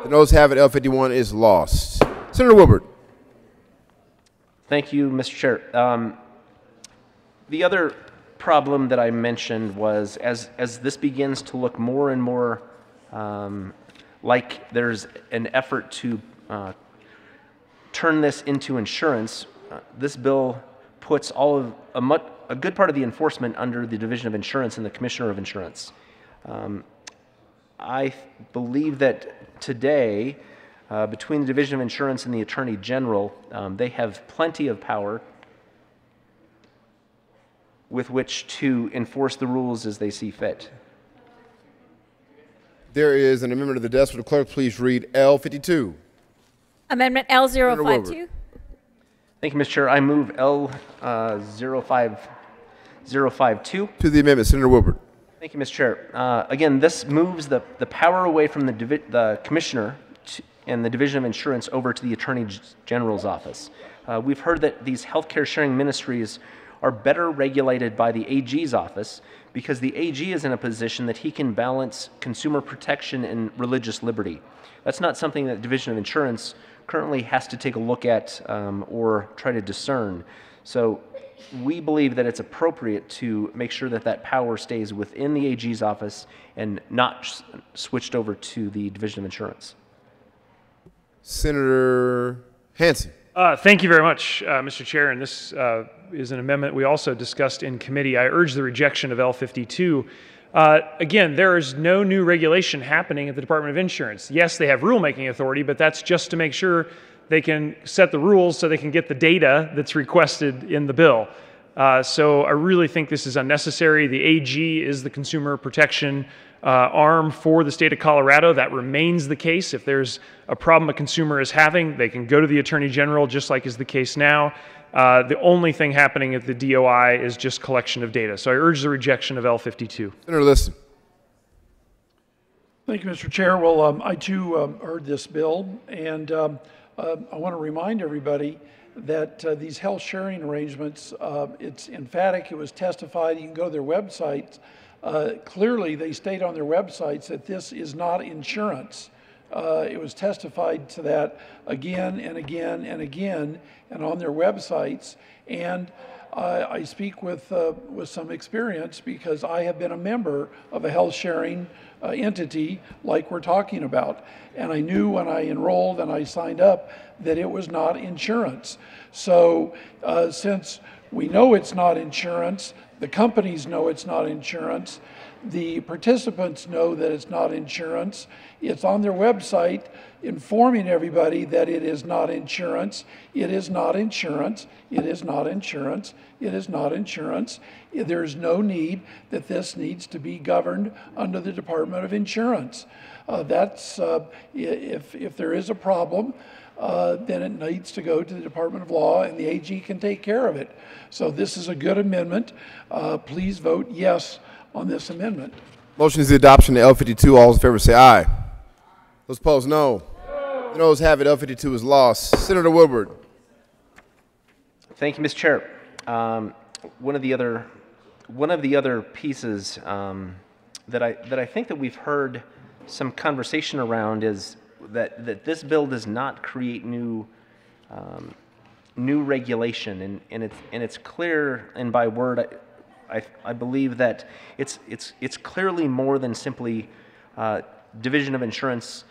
The noes have it. L51 is lost. Senator Woodward. Thank you, Mr. Chair. Um, the other problem that I mentioned was as, as this begins to look more and more um, like there's an effort to uh, turn this into insurance, uh, this bill puts all of a, much, a good part of the enforcement under the Division of Insurance and the Commissioner of Insurance. Um, I believe that today, uh, between the Division of Insurance and the Attorney General, um, they have plenty of power with which to enforce the rules as they see fit. There is an amendment to the desk. Will the clerk please read L52? Amendment L052. Thank you, Mr. Chair. I move L uh, To the amendment, Senator Woodward. Thank you, Mr. Chair. Uh, again, this moves the, the power away from the, the commissioner to, and the Division of Insurance over to the Attorney General's office. Uh, we've heard that these healthcare sharing ministries are better regulated by the AG's office because the AG is in a position that he can balance consumer protection and religious liberty. That's not something that Division of Insurance currently has to take a look at um, or try to discern. So we believe that it's appropriate to make sure that that power stays within the AG's office and not switched over to the Division of Insurance. Senator Hansen. Uh, thank you very much, uh, Mr. Chair. And this uh, is an amendment we also discussed in committee. I urge the rejection of L52 Uh, again, there is no new regulation happening at the Department of Insurance. Yes, they have rulemaking authority, but that's just to make sure they can set the rules so they can get the data that's requested in the bill. Uh, so I really think this is unnecessary. The AG is the consumer protection uh, arm for the state of Colorado. That remains the case. If there's a problem a consumer is having, they can go to the Attorney General, just like is the case now. Uh, the only thing happening at the DOI is just collection of data. So I urge the rejection of L52. Senator Liston. Thank you, Mr. Chair. Well, um, I too um, heard this bill, and um, uh, I want to remind everybody that uh, these health sharing arrangements, uh, it's emphatic, it was testified, you can go to their websites. Uh, clearly, they state on their websites that this is not insurance. Uh, it was testified to that again and again and again, and on their websites. And I speak with, uh, with some experience because I have been a member of a health sharing uh, entity like we're talking about. And I knew when I enrolled and I signed up that it was not insurance. So uh, since we know it's not insurance, the companies know it's not insurance, the participants know that it's not insurance. It's on their website informing everybody that it is not insurance. It is not insurance. It is not insurance. It is not insurance. There's no need that this needs to be governed under the Department of Insurance. Uh, that's uh, if if there is a problem. Uh, then it needs to go to the Department of Law and the AG can take care of it. So this is a good amendment. Uh, please vote yes on this amendment. Motion is the adoption of L52. All those in favor say aye. Those opposed, no. The noes have it. L52 is lost. Senator Woodward. Thank you, Mr. Chair. Um, one of the other, one of the other pieces um, that I that I think that we've heard some conversation around is that that this bill does not create new um, new regulation, and, and it's and it's clear and by word. I, I believe that it's it's it's clearly more than simply uh, division of insurance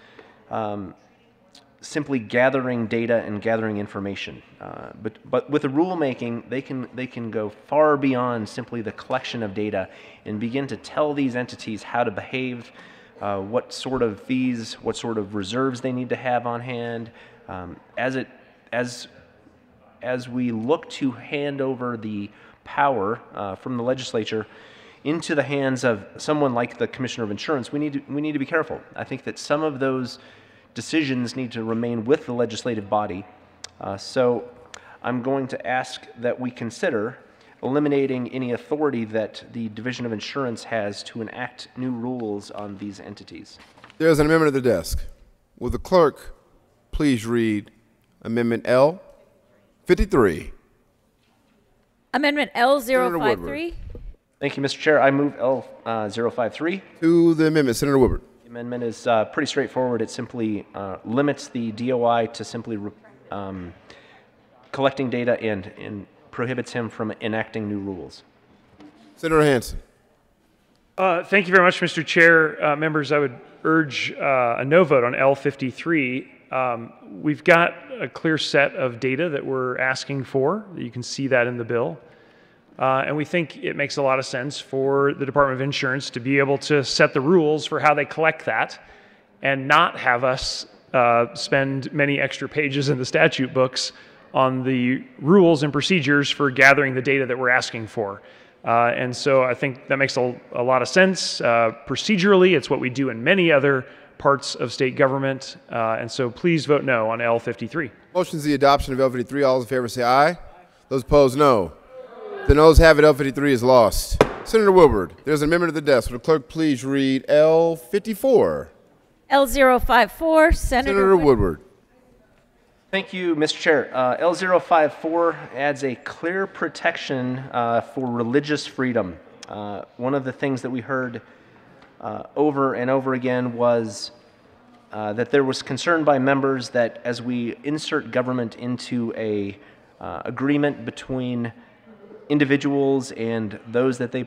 um, simply gathering data and gathering information. Uh, but, but with the rulemaking, they can, they can go far beyond simply the collection of data and begin to tell these entities how to behave, uh, what sort of fees, what sort of reserves they need to have on hand. Um, as, it, as, as we look to hand over the power uh, from the legislature into the hands of someone like the Commissioner of Insurance, we need to, we need to be careful. I think that some of those decisions need to remain with the legislative body. Uh, so I'm going to ask that we consider eliminating any authority that the Division of Insurance has to enact new rules on these entities. There's an amendment at the desk. Will the clerk please read Amendment L 53? Amendment L053. Thank you, Mr. Chair. I move L uh, 053. To the amendment, Senator Woodward. The amendment is uh, pretty straightforward. It simply uh, limits the DOI to simply re- um, collecting data and, and prohibits him from enacting new rules. Senator Hansen. Uh, thank you very much, Mr. Chair. Uh, members, I would urge uh, a no vote on L53. Um, we've got a clear set of data that we're asking for. You can see that in the bill. Uh, and we think it makes a lot of sense for the Department of Insurance to be able to set the rules for how they collect that and not have us uh, spend many extra pages in the statute books on the rules and procedures for gathering the data that we're asking for. Uh, and so I think that makes a, a lot of sense. Uh, procedurally, it's what we do in many other parts of state government. Uh, and so please vote no on L53. Motion is the adoption of L53. All those in favor say aye. Those opposed, no. The noes have it. L53 is lost. Senator Woodward, there's an amendment at the desk. Will the clerk please read L54? L054, Senator, Senator Wood- Woodward. Thank you, Mr. Chair. Uh, L054 adds a clear protection uh, for religious freedom. Uh, one of the things that we heard uh, over and over again was uh, that there was concern by members that as we insert government into a uh, agreement between individuals and those that they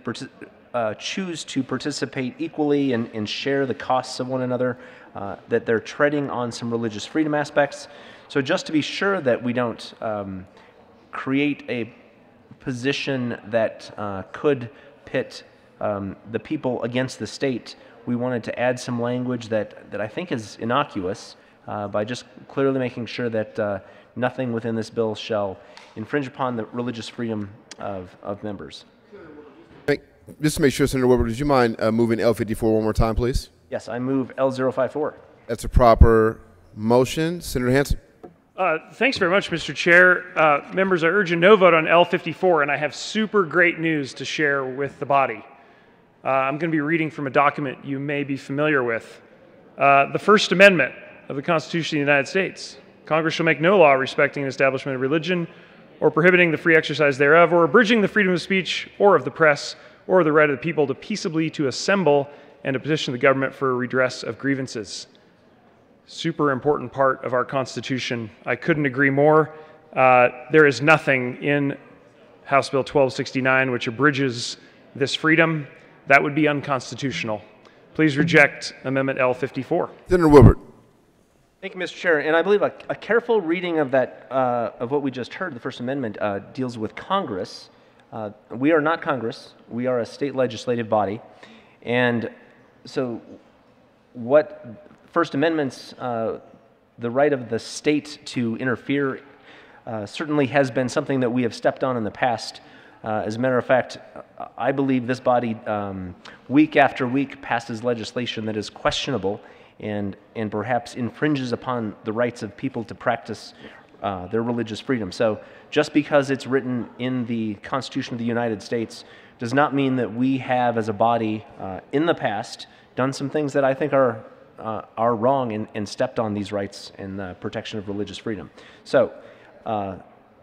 uh, choose to participate equally and, and share the costs of one another, uh, that they're treading on some religious freedom aspects. So, just to be sure that we don't um, create a position that uh, could pit um, the people against the state, we wanted to add some language that, that I think is innocuous uh, by just clearly making sure that uh, nothing within this bill shall infringe upon the religious freedom of, of members. Just to make sure, Senator Woodward, would you mind uh, moving L54 one more time, please? Yes, I move L054. That's a proper motion. Senator Hansen? Uh, Thanks very much, Mr. Chair. Uh, Members, I urge a no vote on L54, and I have super great news to share with the body. Uh, I'm going to be reading from a document you may be familiar with. Uh, The First Amendment of the Constitution of the United States. Congress shall make no law respecting an establishment of religion or prohibiting the free exercise thereof or abridging the freedom of speech or of the press or the right of the people to peaceably to assemble and to petition the government for a redress of grievances super important part of our Constitution. I couldn't agree more. Uh, there is nothing in House Bill 1269 which abridges this freedom. That would be unconstitutional. Please reject Amendment L54. Senator Woodward? Thank you, Mr. Chair. And I believe a, a careful reading of that, uh, of what we just heard, the First Amendment, uh, deals with Congress. Uh, we are not Congress. We are a state legislative body. And so what First Amendment's, uh, the right of the state to interfere uh, certainly has been something that we have stepped on in the past. Uh, as a matter of fact, I believe this body, um, week after week, passes legislation that is questionable and, and perhaps infringes upon the rights of people to practice uh, their religious freedom. So, just because it's written in the Constitution of the United States does not mean that we have, as a body, uh, in the past, done some things that I think are, uh, are wrong and, and stepped on these rights and the protection of religious freedom. So, uh,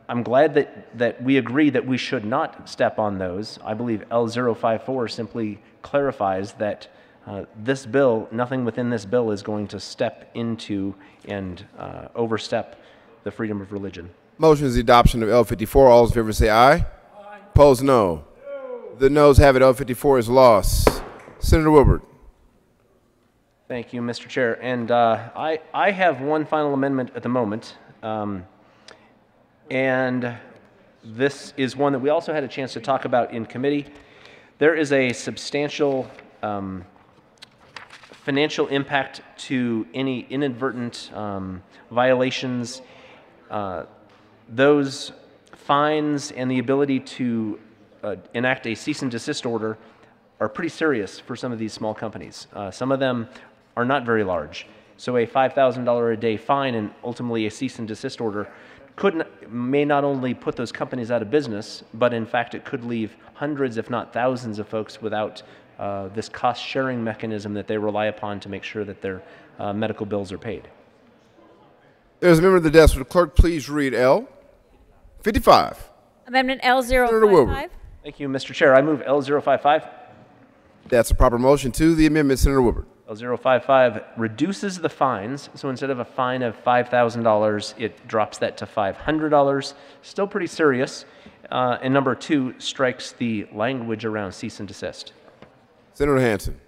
I'm glad that, that we agree that we should not step on those. I believe L054 simply clarifies that uh, this bill, nothing within this bill is going to step into and uh, overstep the freedom of religion. Motion is the adoption of L54. All those in favor say aye. Aye. Opposed, no. The noes have it. L54 is lost. Senator Woodward? Thank you, Mr. Chair. And uh, I, I have one final amendment at the moment. Um, and this is one that we also had a chance to talk about in committee. There is a substantial um, financial impact to any inadvertent um, violations. Uh, those fines and the ability to uh, enact a cease and desist order are pretty serious for some of these small companies. Uh, some of them are not very large. So a $5,000 a day fine and ultimately a cease and desist order could may not only put those companies out of business, but in fact it could leave hundreds, if not thousands, of folks without uh, this cost sharing mechanism that they rely upon to make sure that their uh, medical bills are paid. There's a member of the desk. Would the clerk please read L? 55. Amendment Senator Woodward. L055. Thank you, Mr. Chair. I move L055. That's a proper motion to the amendment. Senator Woodward? L055 reduces the fines, so instead of a fine of $5,000, it drops that to $500. Still pretty serious. Uh, and number two, strikes the language around cease and desist. Senator Hansen.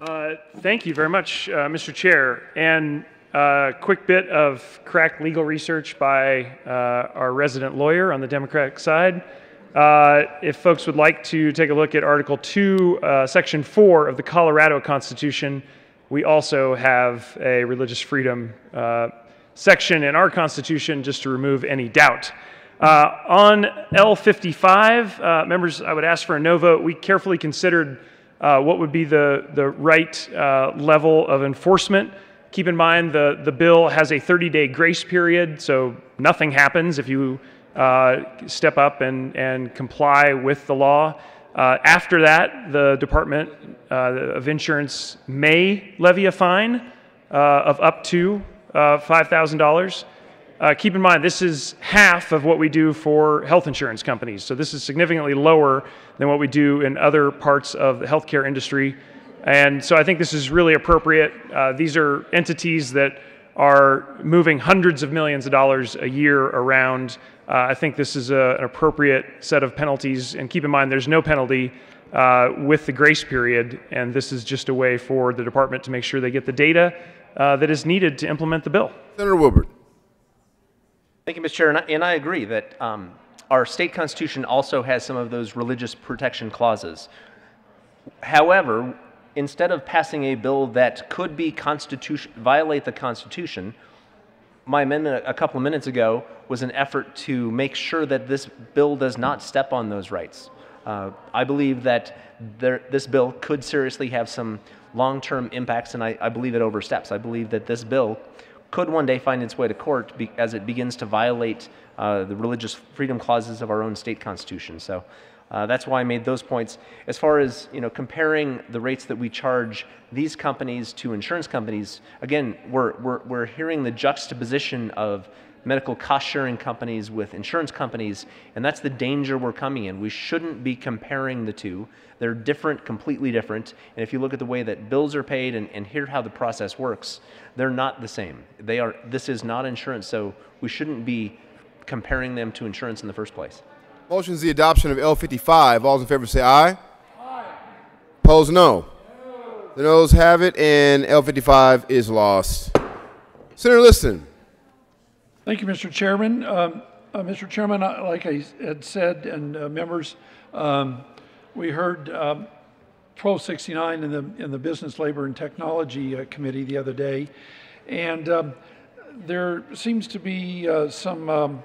Uh, Thank you very much, uh, Mr. Chair. And a quick bit of crack legal research by uh, our resident lawyer on the Democratic side. Uh, If folks would like to take a look at Article 2, uh, Section 4 of the Colorado Constitution, we also have a religious freedom uh, section in our Constitution just to remove any doubt. Uh, on L55, uh, members, I would ask for a no vote. We carefully considered uh, what would be the, the right uh, level of enforcement. Keep in mind the, the bill has a 30 day grace period, so nothing happens if you uh, step up and, and comply with the law. Uh, after that, the Department of Insurance may levy a fine of up to uh, $5,000. Uh, keep in mind, this is half of what we do for health insurance companies. So this is significantly lower than what we do in other parts of the healthcare industry. And so I think this is really appropriate. Uh, these are entities that are moving hundreds of millions of dollars a year around. Uh, I think this is a, an appropriate set of penalties. And keep in mind, there's no penalty uh, with the grace period. And this is just a way for the department to make sure they get the data uh, that is needed to implement the bill. Senator Woodward. Thank you, Mr. Chair. And I, and I agree that um, our state constitution also has some of those religious protection clauses. However, instead of passing a bill that could be constitution, violate the Constitution, my amendment a couple of minutes ago was an effort to make sure that this bill does not step on those rights. Uh, I believe that there, this bill could seriously have some long-term impacts, and I, I believe it oversteps. I believe that this bill could one day find its way to court as it begins to violate uh, the religious freedom clauses of our own state constitution. So uh, that's why I made those points. As far as you know, comparing the rates that we charge these companies to insurance companies, again, we're, we're, we're hearing the juxtaposition of medical cost sharing companies with insurance companies, and that's the danger we're coming in. We shouldn't be comparing the two. They're different, completely different. And if you look at the way that bills are paid and, and hear how the process works, they're not the same. They are, this is not insurance, so we shouldn't be comparing them to insurance in the first place. Motion is the adoption of L55. All those in favor say aye. Aye. Opposed, no. no. The noes have it, and L55 is lost. Senator Liston. Thank you, Mr. Chairman. Um, uh, Mr. Chairman, uh, like I had said, and uh, members, um, we heard um, 1269 in the in the Business, Labor, and Technology uh, Committee the other day, and um, there seems to be uh, some um,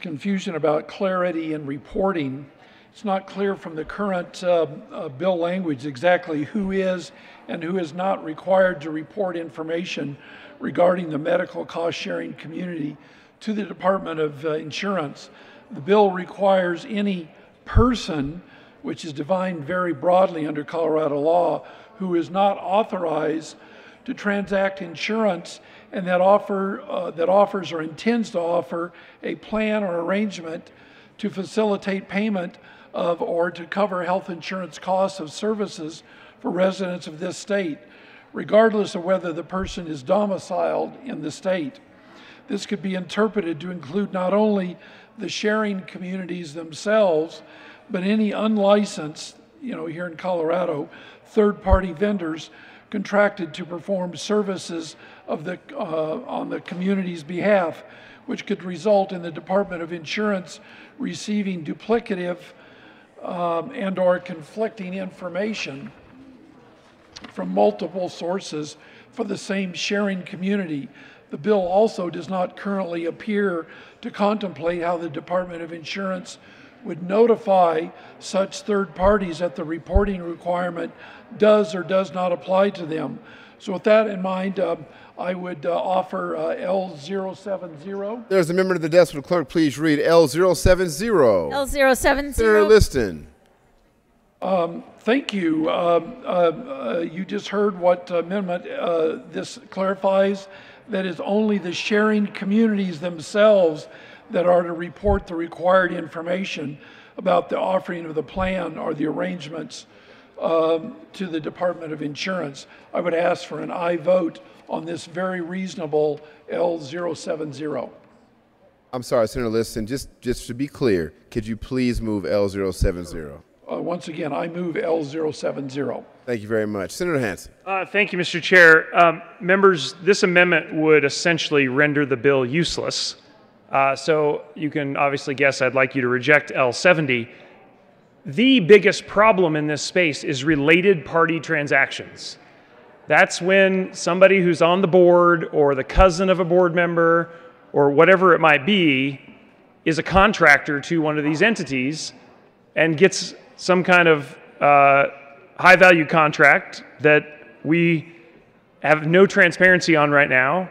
confusion about clarity in reporting. It's not clear from the current uh, bill language exactly who is and who is not required to report information regarding the medical cost sharing community to the Department of uh, Insurance. The bill requires any person, which is defined very broadly under Colorado law, who is not authorized to transact insurance and that offer uh, that offers or intends to offer a plan or arrangement to facilitate payment of or to cover health insurance costs of services for residents of this state regardless of whether the person is domiciled in the state. This could be interpreted to include not only the sharing communities themselves, but any unlicensed, you know, here in Colorado, third party vendors contracted to perform services of the, uh, on the community's behalf, which could result in the Department of Insurance receiving duplicative um, and or conflicting information from multiple sources for the same sharing community. The bill also does not currently appear to contemplate how the Department of Insurance would notify such third parties that the reporting requirement does or does not apply to them. So with that in mind, uh, I would uh, offer uh, L070. There's a member of the desk. Would the clerk please read L070? L070. Senator Liston. Um, thank you. Um, uh, uh, you just heard what amendment uh, this clarifies. That is only the sharing communities themselves that are to report the required information about the offering of the plan or the arrangements um, to the Department of Insurance. I would ask for an aye vote on this very reasonable L070. I'm sorry, Senator Liston. Just, just to be clear, could you please move L070? Uh, once again, I move L070. Thank you very much. Senator Hansen. Uh, thank you, Mr. Chair. Um, members, this amendment would essentially render the bill useless. Uh, so you can obviously guess I'd like you to reject L70. The biggest problem in this space is related party transactions. That's when somebody who's on the board or the cousin of a board member or whatever it might be is a contractor to one of these entities and gets some kind of uh, high value contract that we have no transparency on right now,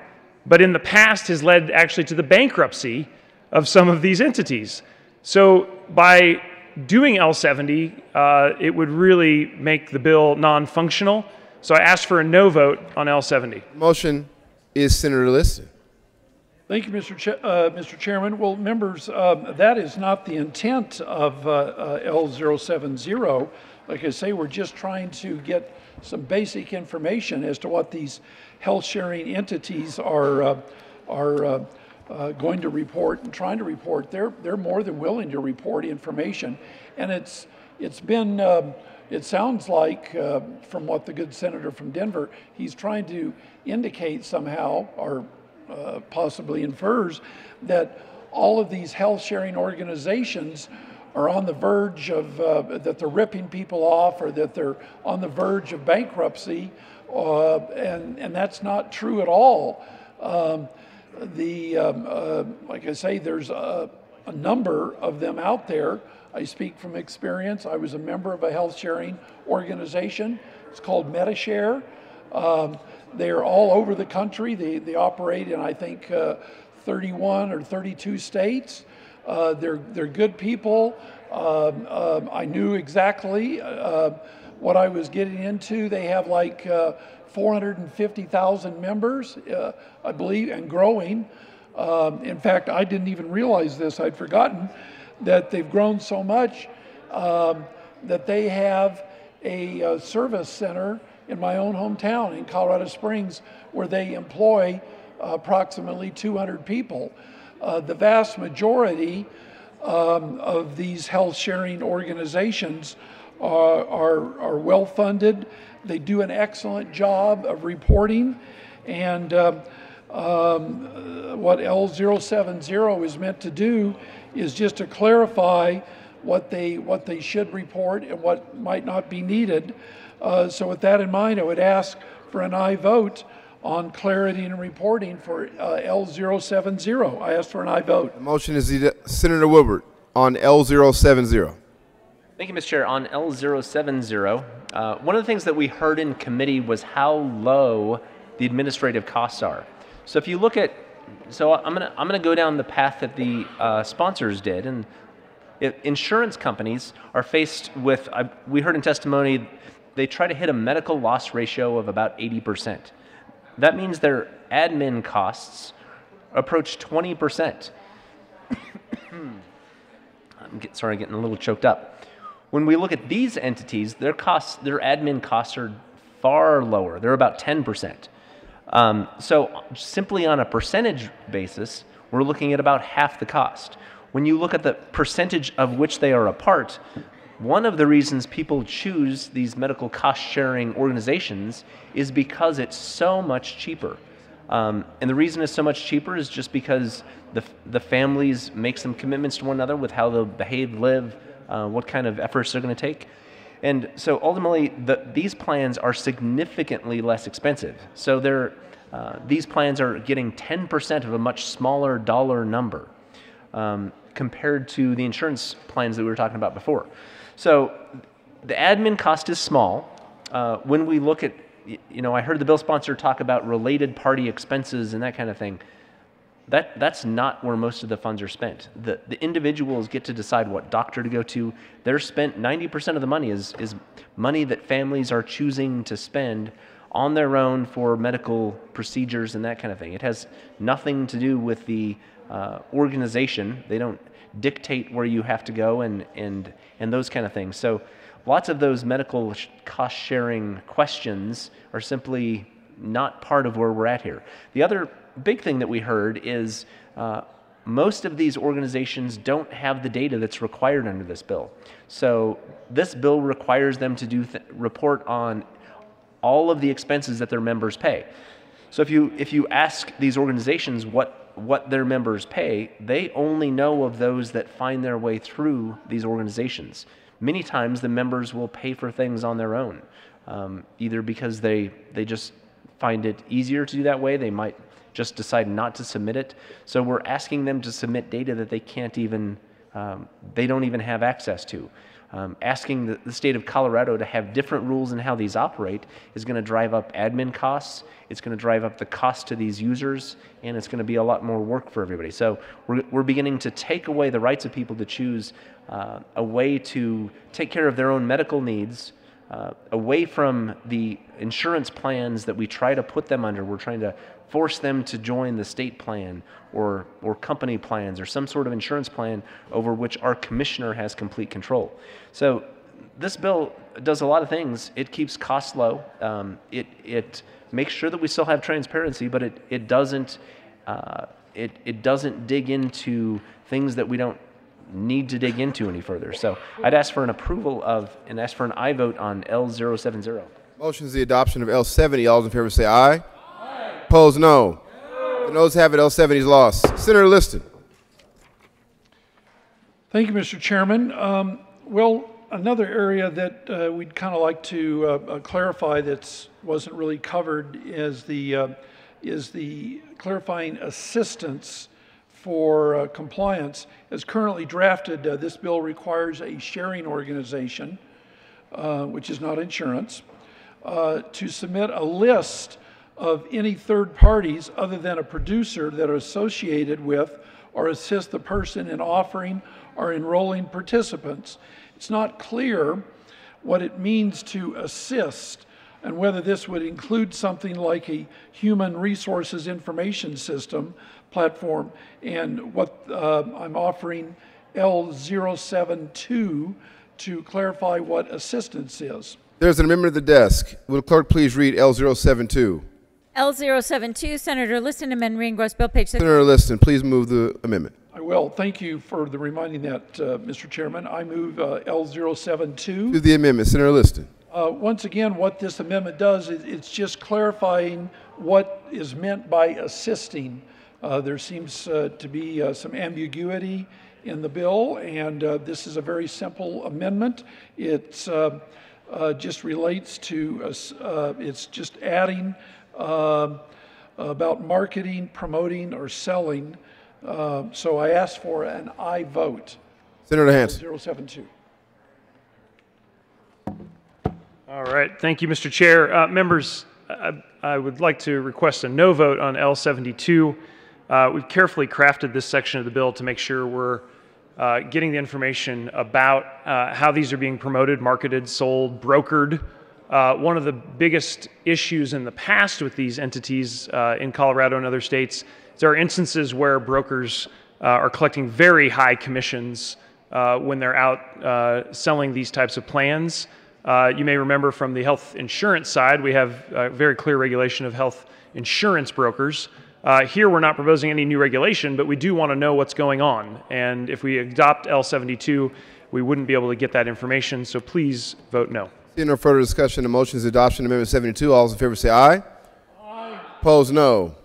but in the past has led actually to the bankruptcy of some of these entities. So by doing L70, uh, it would really make the bill non functional. So I asked for a no vote on L70. Motion is Senator Liston. Thank you, Mr. Ch uh, Mr. Chairman. Well, members, um, that is not the intent of uh, uh, L070. Like I say, we're just trying to get some basic information as to what these health sharing entities are uh, are uh, uh, going to report and trying to report. They're they're more than willing to report information, and it's it's been. Um, it sounds like, from what the good senator from Denver, he's trying to indicate somehow, or uh, possibly infers that all of these health sharing organizations are on the verge of, uh, that they're ripping people off or that they're on the verge of bankruptcy. Uh, and, and that's not true at all. Um, the, um, uh, like I say, there's a, a number of them out there. I speak from experience. I was a member of a health sharing organization. It's called MediShare. Um, they're all over the country. They, they operate in, I think, uh, 31 or 32 states. Uh, they're, they're good people. Um, um, I knew exactly uh, what I was getting into. They have like uh, 450,000 members, uh, I believe, and growing. Um, in fact, I didn't even realize this. I'd forgotten that they've grown so much um, that they have a, uh, service center in my own hometown in Colorado Springs where they employ approximately 200 people. Uh, the vast majority um, of these health sharing organizations are, are, well funded. They do an excellent job of reporting. And um, um, what L070 is meant to do is just to clarify what they, what they should report and what might not be needed. Uh, so, with that in mind, I would ask for an aye vote on clarity and reporting for uh, L070. I ask for an aye vote. The motion is Senator Woodward on L070. Thank you, Mr. Chair. On L070, uh, one of the things that we heard in committee was how low the administrative costs are. So if you look at, so I'm gonna I'm gonna go down the path that the uh, sponsors did, and if insurance companies are faced with. I, we heard in testimony, they try to hit a medical loss ratio of about 80 percent. That means their admin costs approach 20 percent. [coughs] I'm get, sorry, getting a little choked up. When we look at these entities, their costs, their admin costs are far lower. They're about 10%. Um, so simply on a percentage basis, we're looking at about half the cost. When you look at the percentage of which they are a part, one of the reasons people choose these medical cost sharing organizations is because it's so much cheaper. Um, and the reason it's so much cheaper is just because the, the families make some commitments to one another with how they'll behave, live, uh, what kind of efforts they're going to take. And so ultimately, the, these plans are significantly less expensive. So they're, uh, these plans are getting 10% of a much smaller dollar number um, compared to the insurance plans that we were talking about before. So the admin cost is small. Uh, when we look at you know, I heard the bill sponsor talk about related party expenses and that kind of thing. That, that's not where most of the funds are spent. The, the individuals get to decide what doctor to go to. They're spent, 90% of the money is, is money that families are choosing to spend on their own for medical procedures and that kind of thing. It has nothing to do with the uh, organization. They don't dictate where you have to go and, and, and those kind of things. So lots of those medical cost sharing questions are simply not part of where we're at here. The other big thing that we heard is uh, most of these organizations don't have the data that's required under this bill. So this bill requires them to do report on all of the expenses that their members pay. So if you if you ask these organizations what what their members pay, they only know of those that find their way through these organizations. Many times the members will pay for things on their own, um, either because they, they just find it easier to do that way, they might just decide not to submit it. So we're asking them to submit data that they can't even, um, they don't even have access to. Um, asking the, the, state of Colorado to have different rules in how these operate is going to drive up admin costs, it's going to drive up the cost to these users, and it's going to be a lot more work for everybody. So we're, we're beginning to take away the rights of people to choose uh, a way to take care of their own medical needs. Uh, away from the insurance plans that we try to put them under, we're trying to force them to join the state plan or, or company plans or some sort of insurance plan over which our commissioner has complete control. So this bill does a lot of things. It keeps costs low. Um, it, it makes sure that we still have transparency, but it, it doesn't uh, it, it doesn't dig into things that we don't need to dig into any further. So I'd ask for an approval of and ask for an I vote on L070. Motion is the adoption of L70. All those in favor say aye. Opposed, no. The noes have it. L70 is lost. Senator Liston. Thank you, Mr. Chairman. Um, Well, another area that uh, we'd kind of like to uh, uh, clarify that's wasn't really covered is the, uh, is the clarifying assistance for uh, compliance. As currently drafted, uh, this bill requires a sharing organization, which is not insurance, to submit a list of any third parties other than a producer that are associated with or assist the person in offering or enrolling participants. It's not clear what it means to assist and whether this would include something like a human resources information system platform and what uh, I'm offering L072 to clarify what assistance is. There's an amendment at the desk. Will the clerk please read L072? L072, Senator Liston, amend re-engross bill, page 6. Senator Liston, please move the amendment. I will. Thank you for the reminding that, uh, Mr. Chairman. I move uh, L072. To the amendment, Senator Liston. Uh, Once again, what this amendment does is it's just clarifying what is meant by assisting. Uh, There seems uh, to be uh, some ambiguity in the bill, and uh, this is a very simple amendment. It's uh, uh, just relates to, uh, uh, it's just adding um, about marketing, promoting, or selling. Uh, So I ask for an I vote. Senator Hansen. 072. All right, thank you, Mr. Chair. Uh, Members, I I would like to request a no vote on L72. Uh, We've carefully crafted this section of the bill to make sure we're uh, getting the information about uh, how these are being promoted, marketed, sold, brokered. Uh, One of the biggest issues in the past with these entities uh, in Colorado and other states, there are instances where brokers uh, are collecting very high commissions uh, when they're out uh, selling these types of plans. Uh, you may remember from the health insurance side, we have very clear regulation of health insurance brokers. Here, we're not proposing any new regulation, but we do want to know what's going on. And if we adopt L72, we wouldn't be able to get that information. So please vote no. Seeing no further discussion, the motion is adoption Amendment 72. All those in favor say aye. Aye. Opposed, no.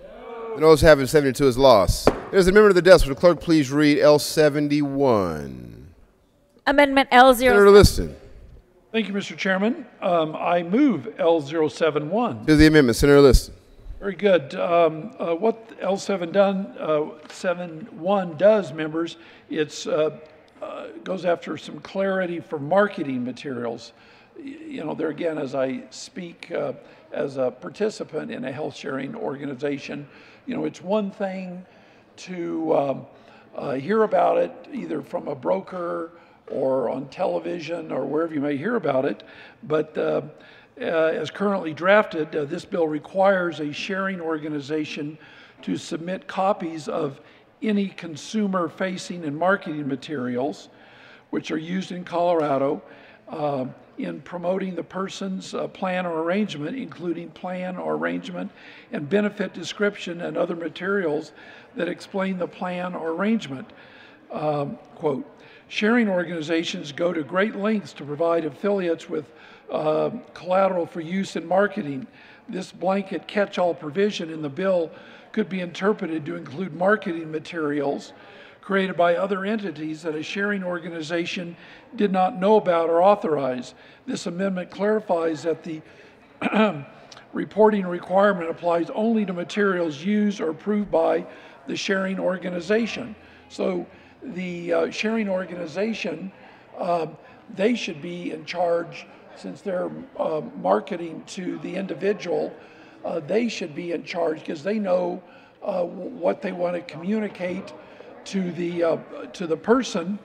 The notice having 72 is lost. There's a member of the desk. Will the clerk please read L71? Amendment L0. Senator Liston. Thank you, Mr. Chairman. Um, I move L071. To the amendment, Senator Liston. Very good. Um, uh, what L7 done, uh, 71 does, members, it's uh, uh, goes after some clarity for marketing materials. You know, there again, as I speak uh, as a participant in a health sharing organization, you know, it's one thing to um, uh, hear about it either from a broker or on television or wherever you may hear about it, but uh, uh, as currently drafted, uh, this bill requires a sharing organization to submit copies of any consumer-facing and marketing materials which are used in Colorado uh, in promoting the person's uh, plan or arrangement, including plan or arrangement and benefit description and other materials that explain the plan or arrangement. Um, quote, sharing organizations go to great lengths to provide affiliates with uh, collateral for use in marketing. This blanket catch-all provision in the bill could be interpreted to include marketing materials created by other entities that a sharing organization did not know about or authorize. This amendment clarifies that the [clears throat] reporting requirement applies only to materials used or approved by the sharing organization. So the uh, sharing organization, um, they should be in charge, since they're uh, marketing to the individual, uh, they should be in charge because they know uh, what they want to communicate to the, uh, to the person.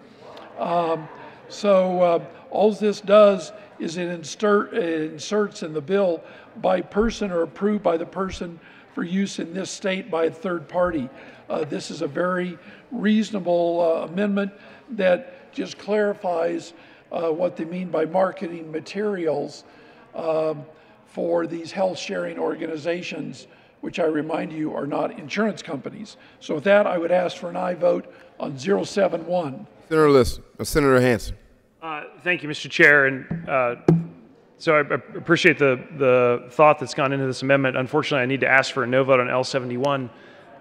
Um, so uh, all this does is it, insert, it inserts in the bill by person or approved by the person for use in this state by a third party. Uh, this is a very reasonable uh, amendment that just clarifies uh, what they mean by marketing materials um, for these health sharing organizations, which I remind you are not insurance companies. So with that, I would ask for an aye vote on 071. Senator Liston. Uh, Senator Hansen. Uh, Thank you, Mr. Chair, and uh, so I I appreciate the, the thought that's gone into this amendment. Unfortunately, I need to ask for a no vote on L71.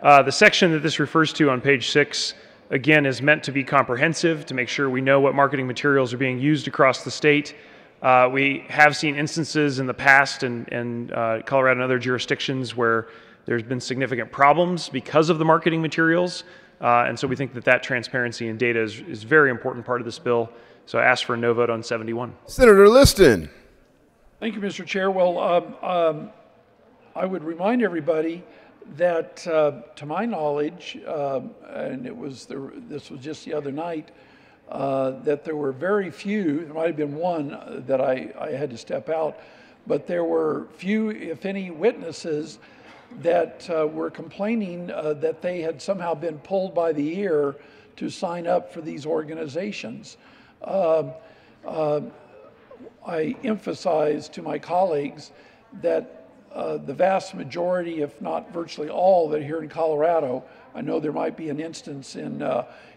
Uh, The section that this refers to on page six again, is meant to be comprehensive to make sure we know what marketing materials are being used across the state. Uh, we have seen instances in the past in, in uh, Colorado and other jurisdictions where there's been significant problems because of the marketing materials. Uh, and so we think that that transparency and data is, is a very important part of this bill. So I ask for a no vote on 71. Senator Liston. Thank you, Mr. Chair. Well, um, um, I would remind everybody that, uh, to my knowledge, um, and it was the, this was just the other night, uh, that there were very few. There might have been one uh, that I, I had to step out, but there were few, if any, witnesses that uh, were complaining uh, that they had somehow been pulled by the ear to sign up for these organizations. Um, uh, I emphasize to my colleagues that the vast majority, if not virtually all, that here in Colorado, I know there might be an instance in,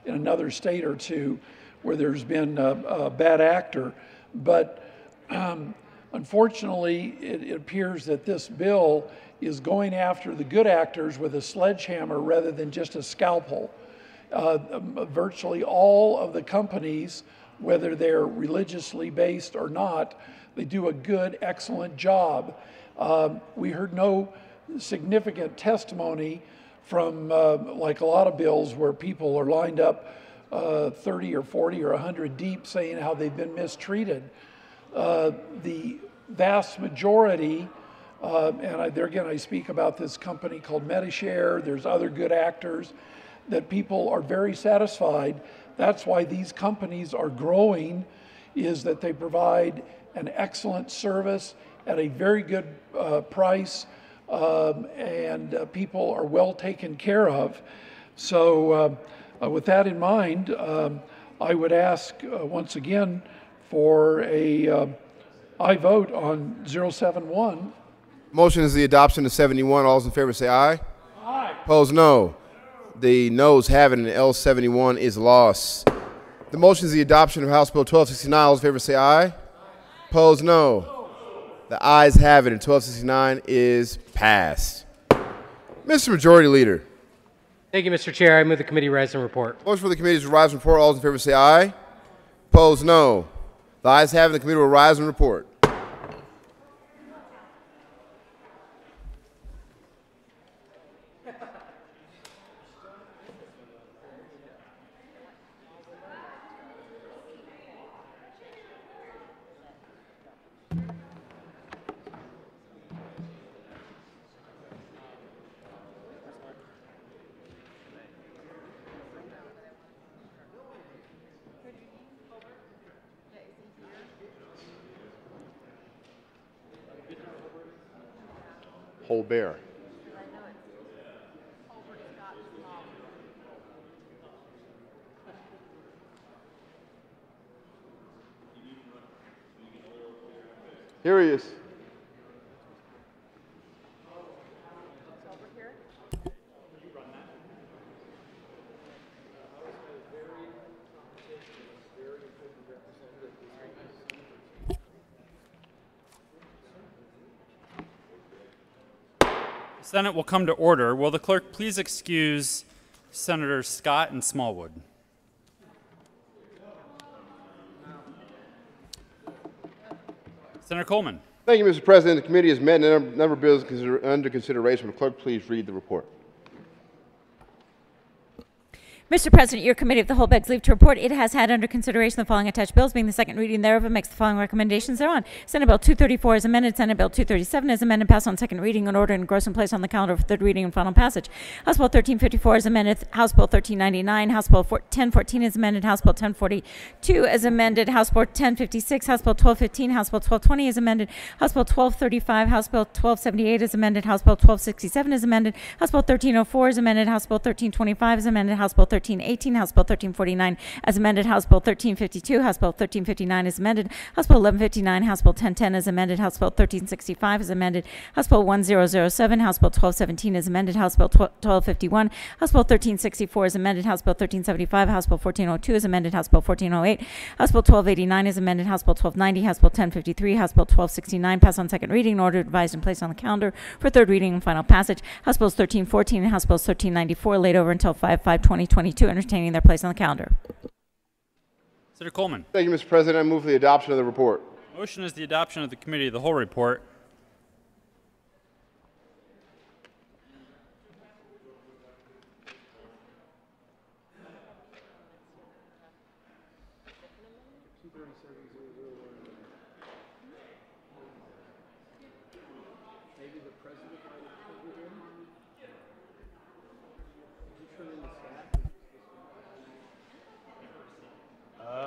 in another state or two where there's been a, a bad actor, but um, unfortunately, it, it appears that this bill is going after the good actors with a sledgehammer rather than just a scalpel. Uh, um, virtually all of the companies, whether they're religiously based or not, they do a good, excellent job. Um, we heard no significant testimony from, uh, like a lot of bills, where people are lined up uh, 30 or 40 or 100 deep saying how they've been mistreated. Uh, the vast majority uh, and I, there again, I speak about this company called Medi-Share. There's other good actors that people are very satisfied. That's why these companies are growing, is that they provide an excellent service at a very good uh, price, um, and uh, people are well taken care of. So, uh, with that in mind, um, I would ask uh, once again for a uh, I vote on 071 Motion is the adoption of 71. All those in favor say aye. Aye. Opposed, no. The noes have it, and L71 is lost. The motion is the adoption of House Bill 1269. All those in favor say aye. aye. Opposed, no. The ayes have it, and 1269 is passed. Mr. Majority Leader. Thank you, Mr. Chair. I move the committee rise and report. Motion for the committee to rise and report. All those in favor say aye. Opposed, no. The ayes have it, the committee will rise and report. Bear. Here he is. Senate will come to order. Will the clerk please excuse Senators Scott and Smallwood? Senator Coleman. Thank you, Mr. President. The committee has met and a number of bills under consideration. The clerk please read the report? Mr. President, your committee of the whole begs leave to report it has had under consideration the following attached bills, being the second reading thereof, and makes the following recommendations thereon. Senate Bill 234 is amended. Senate Bill 237 is amended, passed on second reading in order and gross and placed on the calendar for third reading and final passage. House Bill 1354 is amended. House Bill 1399. House Bill 1014 is amended. House Bill 1042 is amended. House Bill 1056. House Bill 1215. House Bill 1220 is amended. House Bill 1235. House Bill 1278 is amended. House Bill 1267 is amended. House Bill 1304 is amended. House Bill 1325 is amended. House Bill 1318. House Bill Bill 1349 as amended, House Bill 1352, House Bill 1359 as amended, House Bill 1159, House Bill 1010 as amended, House Bill 1365 as amended, House Bill 1007, House Bill 1217 as amended, House Bill 1251, House Bill 1364 as amended, House Bill 1375, House Bill 1402 as amended, House Bill 1408, House Bill 1289 as amended, House Bill 1290, House Bill 1053, House Bill 1269 passed on second reading, ordered, advised, and placed on the calendar for third reading and final passage. House Bills 1314 and House Bills 1394 laid over until 5 5 2020 2022, entertaining their place on the calendar. Senator Coleman. Thank you, Mr. President. I move for the adoption of the report. Motion is the adoption of the committee of the whole report.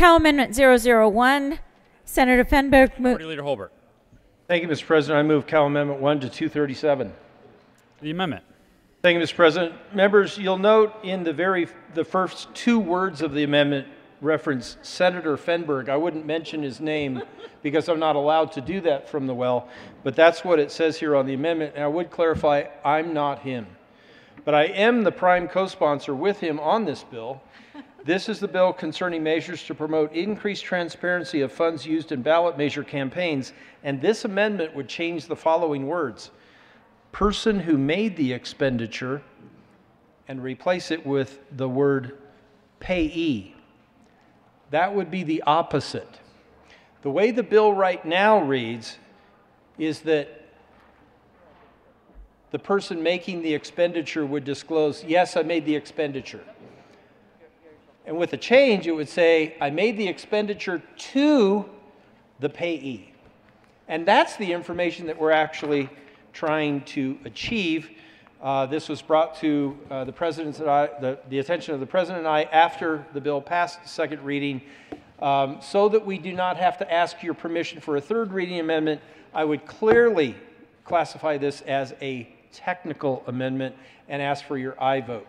Cal Amendment 001, Senator Fenberg. mo- Majority Leader Holbert. Thank you, Mr. President. I move Cal Amendment 1 to 237. The amendment. Thank you, Mr. President. Members, you'll note in the very, the first two words of the amendment reference Senator Fenberg. I wouldn't mention his name [laughs] because I'm not allowed to do that from the well, but that's what it says here on the amendment. And I would clarify, I'm not him. But I am the prime co-sponsor with him on this bill. This is the bill concerning measures to promote increased transparency of funds used in ballot measure campaigns, and this amendment would change the following words. Person who made the expenditure and replace it with the word payee. That would be the opposite. The way the bill right now reads is that the person making the expenditure would disclose, yes, I made the expenditure. And with a change, it would say, I made the expenditure to the payee. And that's the information that we're actually trying to achieve. Uh, this was brought to uh, the president's I, the, the attention of the president and I after the bill passed second reading, um, so that we do not have to ask your permission for a third reading amendment. I would clearly classify this as a technical amendment and ask for your I vote,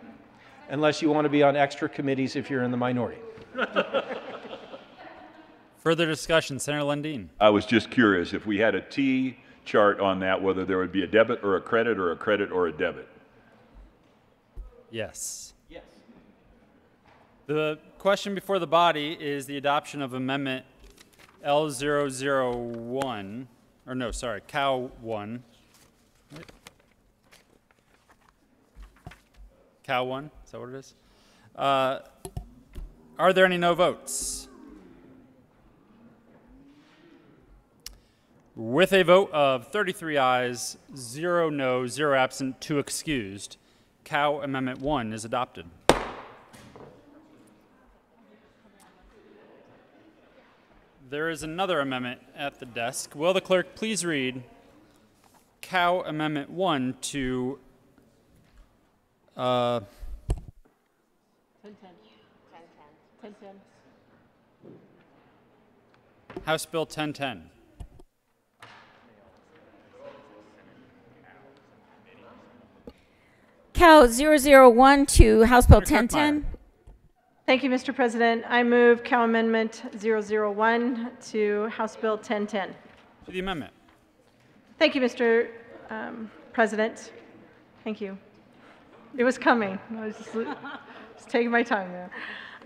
unless you want to be on extra committees if you're in the minority. [laughs] Further discussion, Senator Lundeen. I was just curious if we had a T chart on that, whether there would be a debit or a credit or a credit or a debit. Yes. Yes. The question before the body is the adoption of Amendment L001, or no, sorry, Cow 1. Cow 1, is that what it is? Uh, Are there any no votes? With a vote of 33 ayes, 0 no, 0 absent, 2 excused, Cow Amendment 1 is adopted. There is another amendment at the desk. Will the clerk please read Cow Amendment 1 to uh, 1010. 1010. House Bill 1010? Cal 001 to House Bill 1010. Thank you, Mr. President. I move Cow Amendment 001 to House Bill 1010. To the amendment. Thank you, Mr. um, President. Thank you. It was coming. I was just, just taking my time there.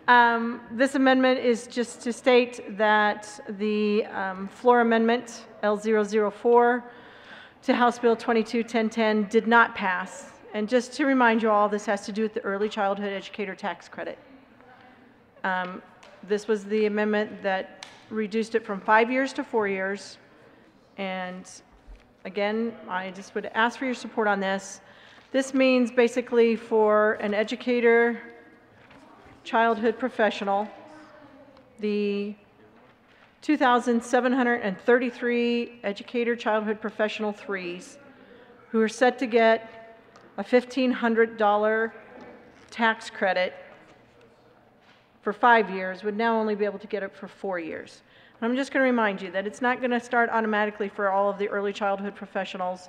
Um, This amendment is just to state that the um, floor amendment, L004, to House Bill 221010 did not pass. And just to remind you all, this has to do with the early childhood educator tax credit. Um, This was the amendment that reduced it from five years to four years. And again, I just would ask for your support on this. This means basically for an educator, childhood professional, the 2,733 educator, childhood professional threes who are set to get a $1,500 tax credit for five years would now only be able to get it for four years. And I'm just going to remind you that it's not going to start automatically for all of the early childhood professionals.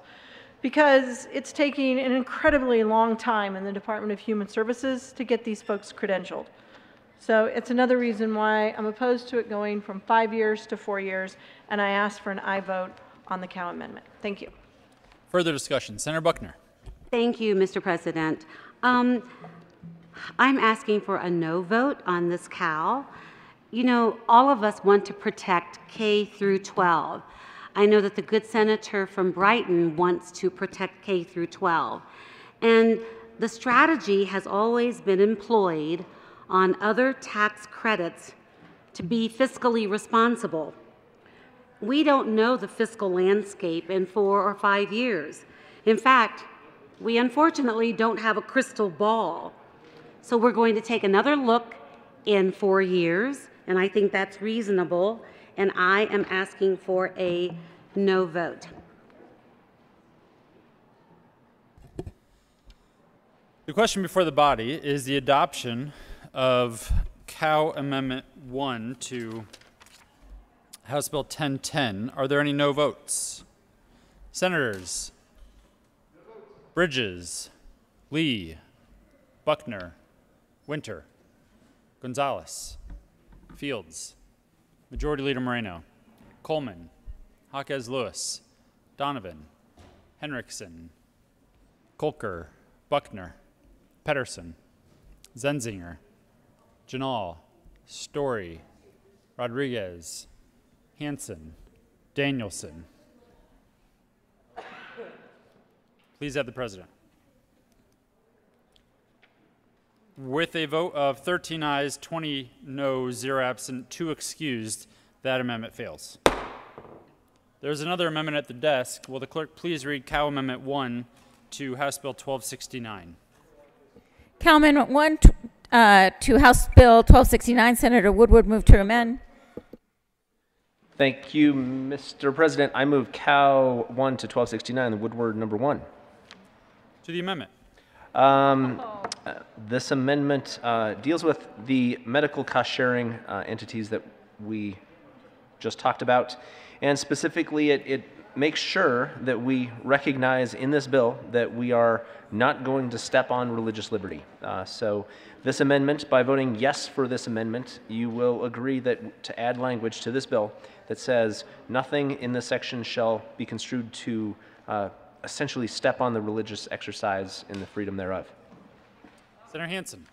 Because it's taking an incredibly long time in the Department of Human Services to get these folks credentialed. So it's another reason why I'm opposed to it going from five years to four years, and I ask for an aye vote on the Cow Amendment. Thank you. Further discussion. Senator Buckner. Thank you, Mr. President. Um, I'm asking for a no vote on this cow. You know, all of us want to protect K through 12. I know that the good senator from Brighton wants to protect K through 12. And the strategy has always been employed on other tax credits to be fiscally responsible. We don't know the fiscal landscape in four or five years. In fact, we unfortunately don't have a crystal ball. So we're going to take another look in four years, and I think that's reasonable, and I am asking for a no vote. The question before the body is the adoption of Cow Amendment 1 to House Bill 1010. Are there any no votes? Senators? Bridges, Lee, Buckner, Winter, Gonzales, Fields, Majority Leader Moreno, Coleman, Jaquez Lewis, Donovan, Hinrichsen, Kolker, Buckner, Pettersen, Zenzinger, Ginal, Story, Rodriguez, Hansen, Danielson. Please have the president. With a vote of 13 ayes, 20 no, 0 absent, 2 excused, that amendment fails. There's another amendment at the desk. Will the clerk please read Cow Amendment 1 to House Bill 1269? Cow Amendment 1 uh, to House Bill 1269. Senator Woodward moved to amend. Thank you, Mr. President. I move Cow 1 to 1269, the Woodward number 1. To the amendment. Um, uh, This amendment uh, deals with the medical cost sharing uh, entities that we just talked about. And specifically, it, it makes sure that we recognize in this bill that we are not going to step on religious liberty. Uh, so, this amendment, by voting yes for this amendment, you will agree that to add language to this bill that says nothing in this section shall be construed to uh, essentially step on the religious exercise in the freedom thereof. Senator Hansen.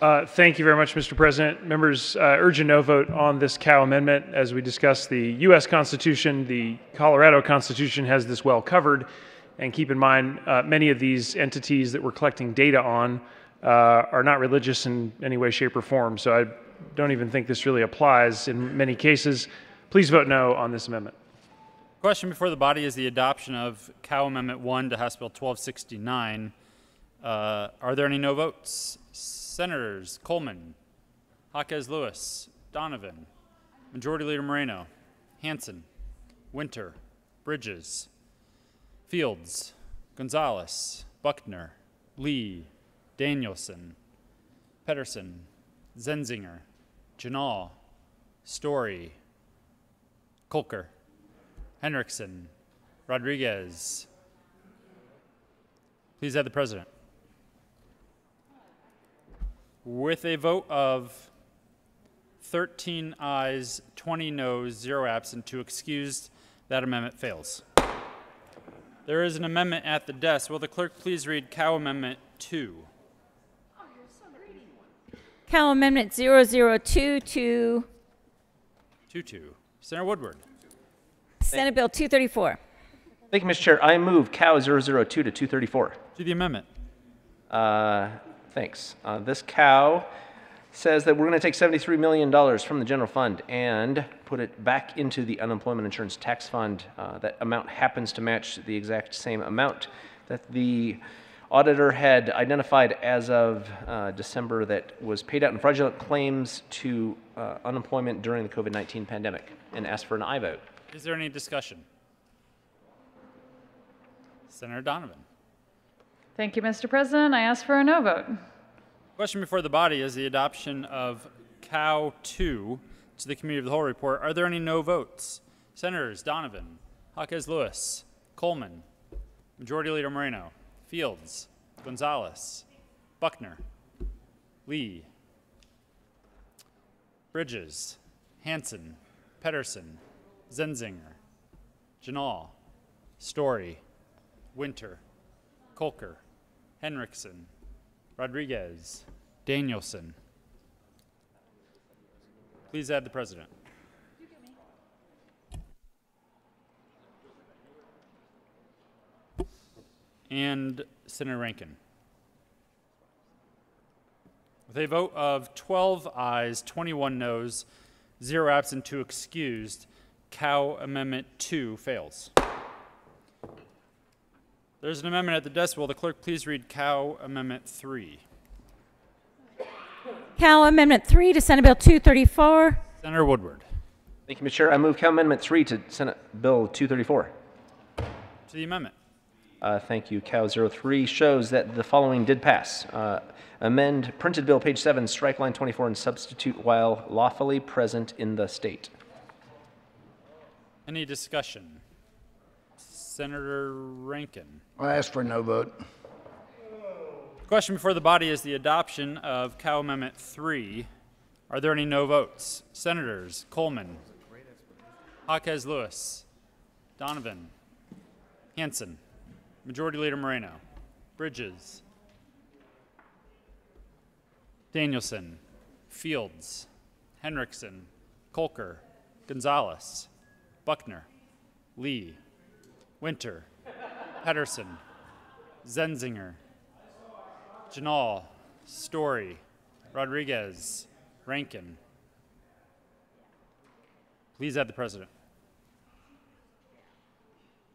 Uh, Thank you very much, Mr. President. Members, uh, urge a no vote on this cow amendment. As we discussed, the U.S. Constitution, the Colorado Constitution has this well covered. And keep in mind, uh, many of these entities that we're collecting data on uh, are not religious in any way, shape, or form. So I don't even think this really applies in many cases. Please vote no on this amendment. Question before the body is the adoption of Cow Amendment 1 to House Bill 1269. Uh, are there any no votes? Senators Coleman, Jaquez Lewis, Donovan, Majority Leader Moreno, Hansen, Winter, Bridges, Fields, Gonzales, Buckner, Lee, Danielson, Pettersen, Zenzinger, Ginal, Story, Kolker, Hinrichsen, Rodriguez. Please have the president. With a vote of 13 ayes, 20 noes, 0 absent, 2 excused, that amendment fails. There is an amendment at the desk. Will the clerk please read Cow Amendment 2? Cow Amendment 002 to 2 2. Senator Woodward. Senate Bill 234. Thank you, Mr. Chair. I move Cow 002 to 234. To the amendment. Uh, thanks. Uh, this cow says that we're going to take $73 million from the general fund and put it back into the unemployment insurance tax fund. Uh, that amount happens to match the exact same amount that the auditor had identified as of uh, December that was paid out in fraudulent claims to uh, unemployment during the COVID 19 pandemic and asked for an aye vote. Is there any discussion? Senator Donovan. Thank you, Mr. President. I ask for a no vote. Question before the body is the adoption of Cow 2 to the Committee of the Whole report. Are there any no votes? Senators Donovan, Jaquez Lewis, Coleman, Majority Leader Moreno. Fields. Gonzales. Buckner. Lee. Bridges. Hansen. Pettersen. Zenzinger. Ginal. Story. Winter. Kolker. Hinrichsen. Rodriguez. Danielson. Please add the president. And Senator Rankin. With a vote of 12 ayes, 21 noes, 0 absent, 2 excused, Cow Amendment 2 fails. There's an amendment at the desk. Will the clerk please read Cow Amendment 3? Cow Amendment 3 to Senate Bill 234. Senator Woodward. Thank you, Mr. Chair. I move Cow Amendment 3 to Senate Bill 234. To the amendment. Uh, thank you. Cow 03 shows that the following did pass. Uh, amend printed bill, page 7, strike line 24, and substitute while lawfully present in the state. Any discussion? Senator Rankin. I ask for no vote. Question before the body is the adoption of Cow Amendment 3. Are there any no votes? Senators Coleman, Jaquez Lewis, Donovan, Hansen, Majority Leader Moreno, Bridges, Danielson, Fields, Hinrichsen, Kolker, Gonzales, Buckner, Lee, Winter, Pettersen, Zenzinger, Ginal, Story, Rodriguez, Rankin. Please add the president.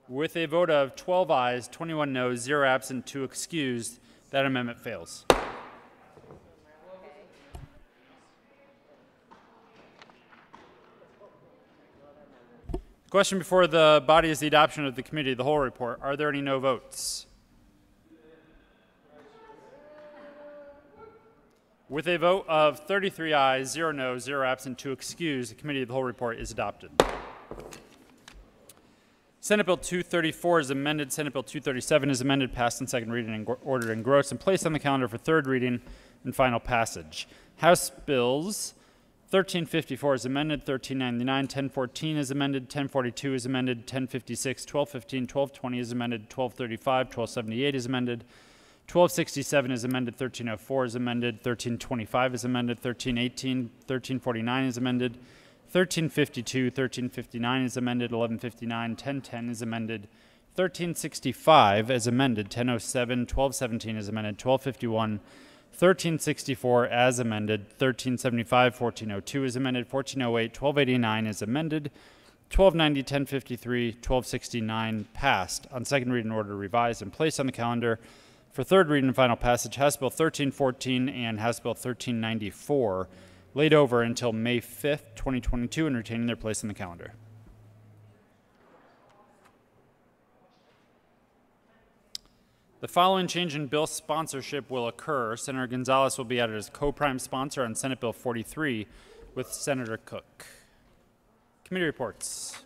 With a vote of 12 ayes, 21 noes, 0 absent, 2 excused, that amendment fails. The question before the body is the adoption of the committee the whole report. Are there any no votes? With a vote of 33 ayes, 0 noes, 0 absent, 2 excused, the committee of the whole report is adopted. Senate Bill 234 is amended. Senate Bill 237 is amended, passed in second reading and ordered in gross and placed on the calendar for third reading and final passage. House Bills 1354 is amended, 1399, 1014 is amended, 1042 is amended, 1056, 1215, 1220 is amended, 1235, 1278 is amended, 1267 is amended, 1304 is amended, 1325 is amended, 1318, 1349 is amended, 1352, 1359 is amended, 1159, 1010 is amended, 1365 is amended, 1007, 1217 is amended, 1251, 1364 as amended, 1375, 1402 is amended, 1408, 1289 is amended, 1290, 1053, 1269 passed on second reading order revised and placed on the calendar for third reading and final passage House Bill 1314 and House Bill 1394 laid over until May 5th, 2022 and retaining their place on the calendar. The following change in bill sponsorship will occur. Senator Gonzales will be added as co-prime sponsor on Senate Bill 43 with Senator Cooke. Committee reports.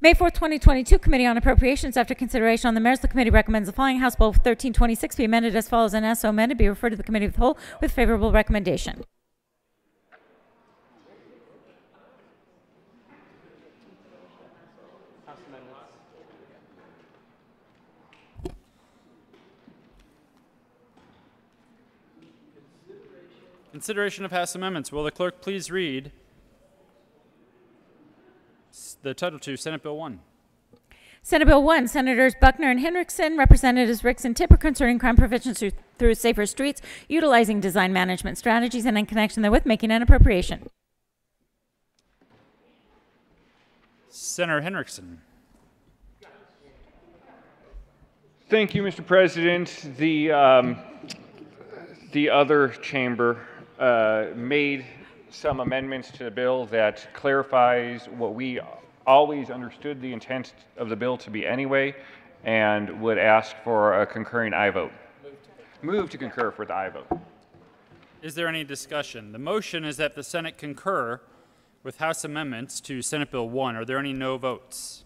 May 4th, 2022, Committee on Appropriations. After consideration on the merits, the committee recommends the following House Bill 1326 be amended as follows and as so amended be referred to the Committee of the Whole with favorable recommendation. Consideration of House amendments. Will the clerk please read the title to Senate Bill 1? Senate Bill 1, Senators Buckner and Hinrichsen, Representatives Ricks and Tipper concerning crime prevention through, through safer streets, utilizing design management strategies, and in connection therewith making an appropriation. Senator Hinrichsen. Thank you, Mr. President. The, um, the other chamber uh, made some amendments to the bill that clarifies what we always understood the intent of the bill to be anyway, and would ask for a concurring aye vote. Move to concur for the aye vote. Is there any discussion? The motion is that the Senate concur with House amendments to Senate Bill 1. Are there any no votes?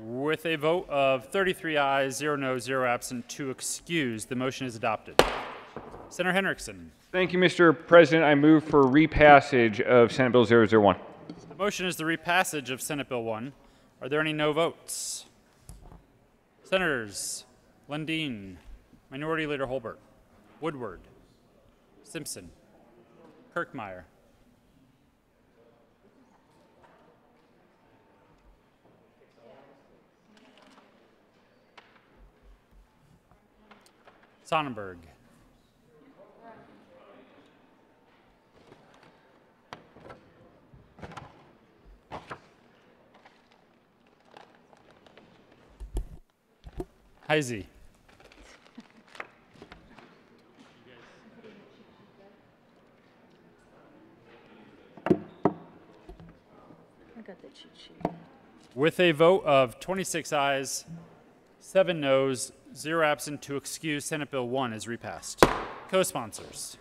With a vote of 33 ayes, 0 no, 0 absent, 2 excused, the motion is adopted. Senator Hinrichsen. Thank you, Mr. President. I move for repassage of Senate Bill 001. The motion is the repassage of Senate Bill 1. Are there any no votes? Senators Lundeen, Minority Leader Holbert, Woodward, Simpson, Kirkmeyer, Sonnenberg, Hisey. I got the cheat sheet. With a vote of 26 ayes, 7 noes, 0 absent to excuse, Senate Bill 1 is repassed. Co-sponsors.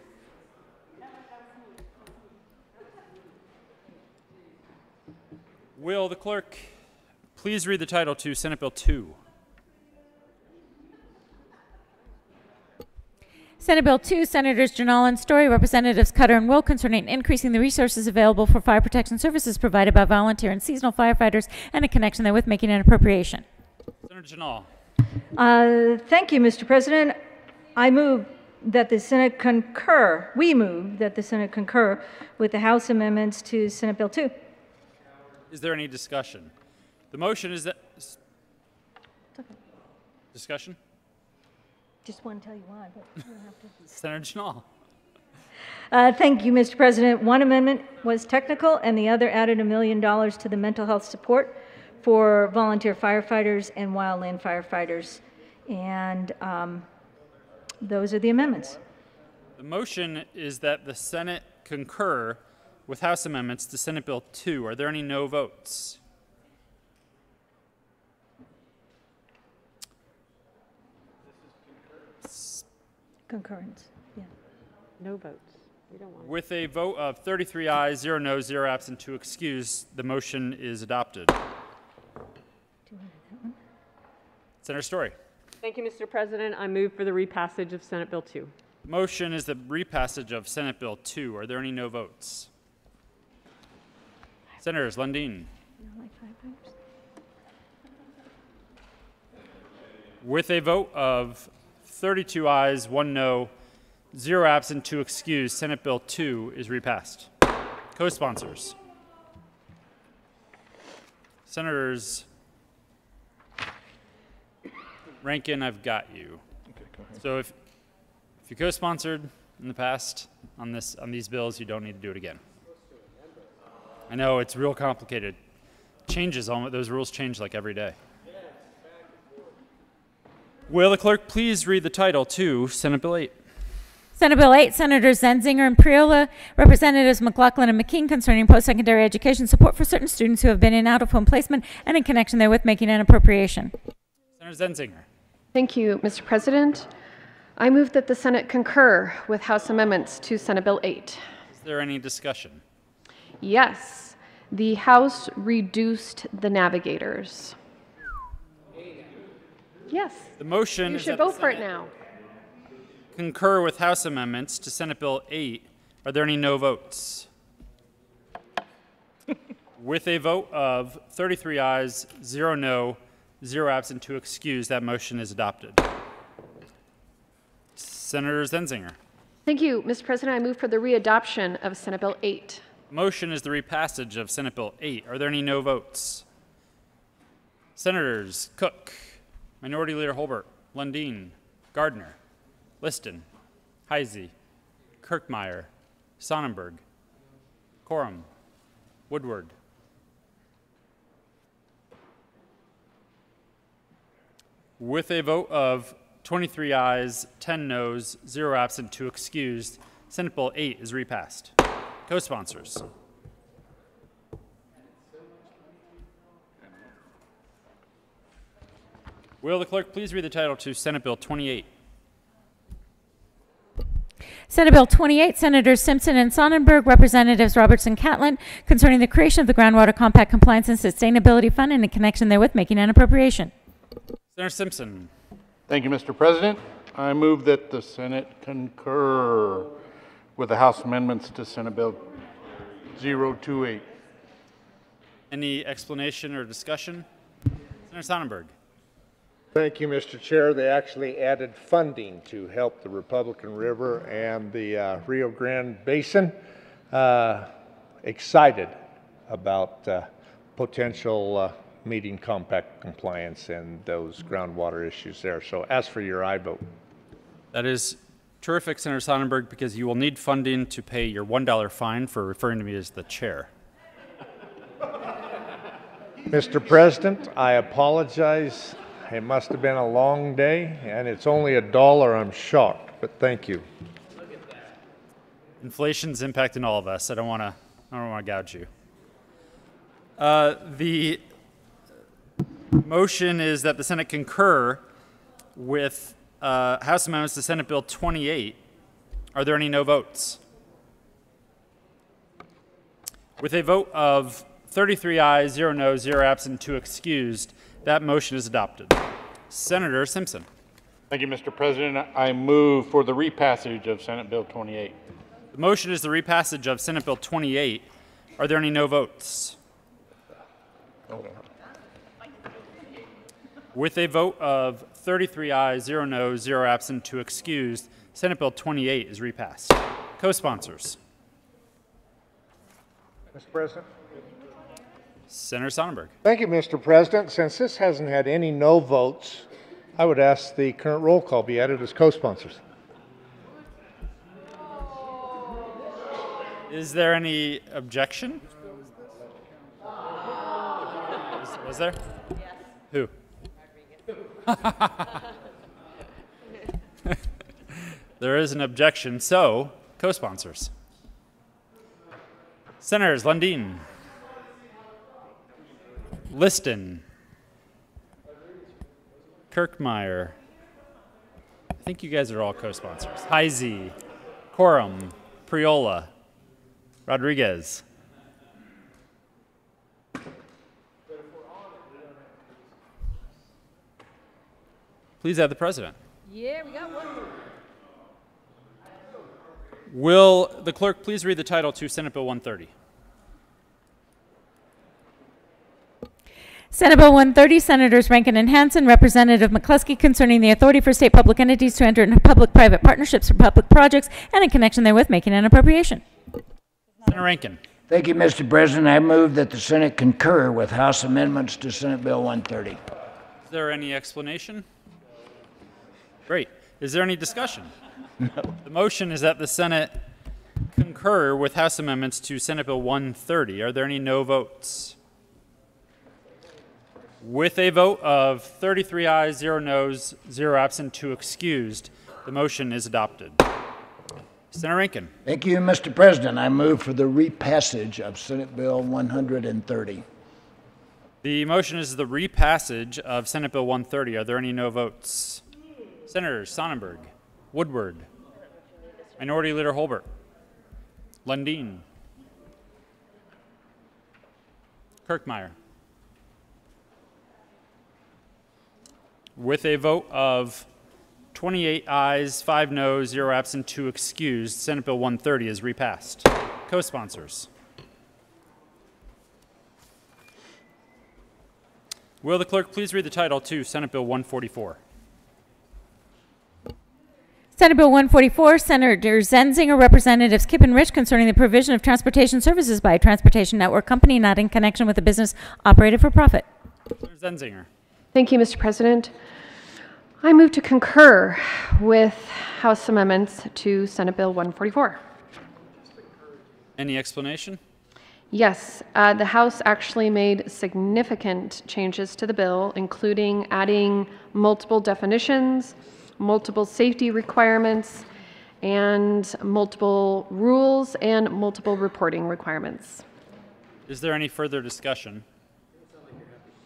Will the clerk please read the title to Senate Bill 2? Senate Bill 2, Senators Ginal and Story, Representatives Cutter and Will, concerning increasing the resources available for fire protection services provided by volunteer and seasonal firefighters and a connection therewith making an appropriation. Senator Ginal. Uh, Thank you, Mr. President. I move that the Senate concur, we move that the Senate concur with the House amendments to Senate Bill 2. Is there any discussion? The motion is that. Discussion? Just want to tell you why, but you don't have to. [laughs] Senator Ginal. Uh, Thank you, Mr. President. One amendment was technical, and the other added a million dollars to the mental health support for volunteer firefighters and wildland firefighters. And um, those are the amendments. The motion is that the Senate concur with House amendments to Senate Bill 2. Are there any no votes? Concurrence, yeah. No votes. We don't want. With a vote of 33 ayes, 0 no, 0 absent, 2 excused, the motion is adopted. Senator Story. Thank you, Mr. President. I move for the repassage of Senate Bill 2. Motion is the repassage of Senate Bill 2. Are there any no votes? Senators Lundeen. With a vote of 32 ayes, 1 no, 0 absent, 2 excused, Senate Bill 2 is repassed. Co-sponsors. Senators Rankin, I've got you. So if, if you co-sponsored in the past on this on these bills, you don't need to do it again. I know it's real complicated. Changes all those rules change like every day. Will the clerk please read the title to Senate Bill 8? Senate Bill 8, Senators Zenzinger and Priola, Representatives McLachlan and McKean concerning post-secondary education support for certain students who have been in out-of-home placement and in connection therewith making an appropriation. Senator Zenzinger. Thank you, Mr. President. I move that the Senate concur with House amendments to Senate Bill 8. Is there any discussion? Yes, the House reduced the navigators. Yes. The motion You is should vote for it now. concur with House amendments to Senate Bill 8. Are there any no votes? [laughs] With a vote of 33 ayes, 0 no, 0 absent, 2 excused, that motion is adopted. Senator Zenzinger. Thank you, Mr. President. I move for the readoption of Senate Bill 8. Motion is the repassage of Senate Bill 8. Are there any no votes? Senators Cooke, Minority Leader Holbert, Lundeen, Gardner, Liston, Hisey, Kirkmeyer, Sonnenberg, Coram, Woodward. With a vote of 23 ayes, 10 noes, 0 absent, 2 excused, Senate Bill 8 is repassed. Co-sponsors. Will the clerk please read the title to Senate Bill 28? Senate Bill 28, Senators Simpson and Sonnenberg, Representatives Robertson and Catlin, concerning the creation of the Groundwater Compact Compliance and Sustainability Fund and in connection therewith making an appropriation. Senator Simpson. Thank you, Mr. President. I move that the Senate concur with the House amendments to Senate Bill 028. Any explanation or discussion? Senator Sonnenberg. Thank you, Mr. Chair. They actually added funding to help the Republican River and the uh, Rio Grande Basin. Uh, excited about uh, potential uh, meeting compact compliance and those groundwater issues there. So ask for your aye vote. That is terrific, Senator Sonnenberg, because you will need funding to pay your $1 fine for referring to me as the chair. [laughs] Mr. President, I apologize. It must have been a long day, and it's only a dollar. I'm shocked, but thank you. Inflation's impacting all of us. I don't want to. I don't want to gouge you. Uh, the motion is that the Senate concur with uh, House amendments to Senate Bill 28. Are there any no votes? With a vote of 33 ayes, 0 no, 0 absent, 2 excused, that motion is adopted. Senator Simpson. Thank you, Mr. President. I move for the repassage of Senate Bill 28. The motion is the repassage of Senate Bill 28. Are there any no votes? With a vote of 33 ayes, 0 noes, 0 absent, 2 excused, Senate Bill 28 is repassed. Co-sponsors. Mr. President. Senator Sonnenberg. Thank you, Mr. President. Since this hasn't had any no votes, I would ask the current roll call be added as co-sponsors. Is there any objection? Was, was there? Who? [laughs] there is an objection, so co-sponsors. Senators Lundeen, Liston, Kirkmeyer. I think you guys are all co-sponsors. Hisey, Coram, Priola, Rodriguez. Please add the president. Yeah, we got one. Will the clerk please read the title to Senate Bill 130? Senate Bill 130, Senators Rankin and Hansen, Representative McCluskey, concerning the authority for state public entities to enter into public-private partnerships for public projects and in connection therewith making an appropriation. Senator Rankin. Thank you, Mr. President. I move that the Senate concur with House amendments to Senate Bill 130. Is there any explanation? Great. Is there any discussion? No. [laughs] The motion is that the Senate concur with House amendments to Senate Bill 130. Are there any no votes? With a vote of 33 ayes, 0 noes, 0 absent, 2 excused, the motion is adopted. Senator Rankin. Thank you, Mr. President. I move for the repassage of Senate Bill 130. The motion is the repassage of Senate Bill 130. Are there any no votes? Senators Sonnenberg, Woodward, Minority Leader Holbert, Lundeen, Kirkmeyer. With a vote of 28 ayes, 5 noes, 0 absent, 2 excused, Senate Bill 130 is repassed. Co-sponsors. Will the clerk please read the title to Senate Bill 144? Senate Bill 144, Senator Zenzinger, Representatives Kipp and Rich, concerning the provision of transportation services by a transportation network company not in connection with a business operated for profit. Senator Zenzinger. Thank you, Mr. President. I move to concur with House amendments to Senate Bill 144. Any explanation? Yes, uh, the House actually made significant changes to the bill, including adding multiple definitions, multiple safety requirements, and multiple rules and multiple reporting requirements. Is there any further discussion?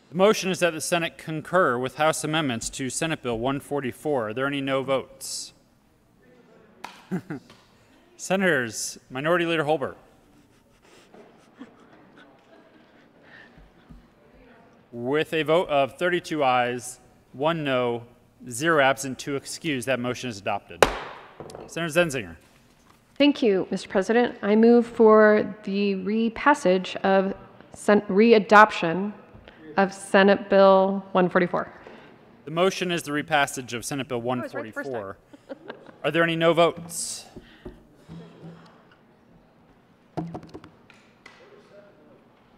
The motion is that the Senate concur with House amendments to Senate Bill 144. Are there any no votes? [laughs] Senators, Minority Leader Holbert. With a vote of 32 ayes, one no, zero absent, two excused, that motion is adopted. Senator Zenzinger. Thank you, Mr. President. I move for the repassage of, sen- readoption of Senate Bill 144. The motion is the repassage of Senate Bill was right the 144. Are there any no votes?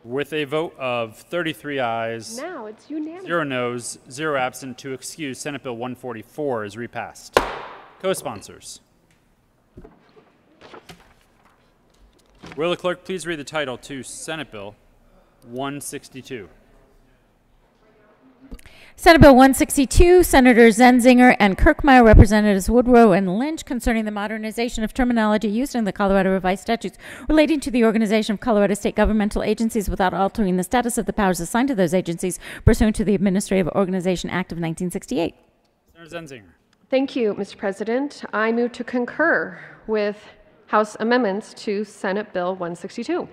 With a vote of 33 ayes, Now it's unanimous. zero noes, zero absent, two excused, Senate Bill 144 is repassed. Co-sponsors. Will the clerk please read the title to Senate Bill 162? Senate Bill 162, Senators Zenzinger and Kirkmeyer, Representatives Woodrow and Lynch, concerning the modernization of terminology used in the Colorado Revised Statutes relating to the organization of Colorado state governmental agencies without altering the status of the powers assigned to those agencies pursuant to the Administrative Organization Act of 1968. Senator Zenzinger. Thank you, Mr. President. I move to concur with House amendments to Senate Bill 162.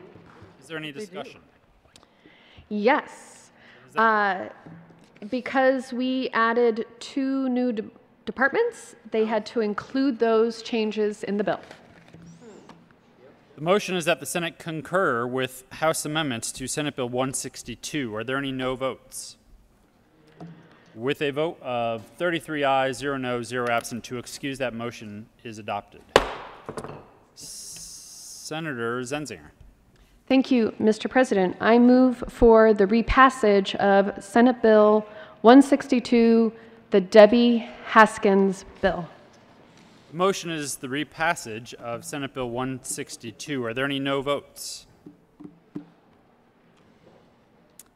Is there any discussion? Yes. Uh, Because we added two new de- departments, they had to include those changes in the bill. The motion is that the Senate concur with House amendments to Senate Bill 162. Are there any no votes? With a vote of 33 ayes, 0 no, 0 absent, to excuse that motion is adopted. Senator Zenzinger. Thank you, Mr. President. I move for the repassage of Senate Bill 162, the Debbie Haskins bill. The motion is the repassage of Senate Bill 162. Are there any no votes?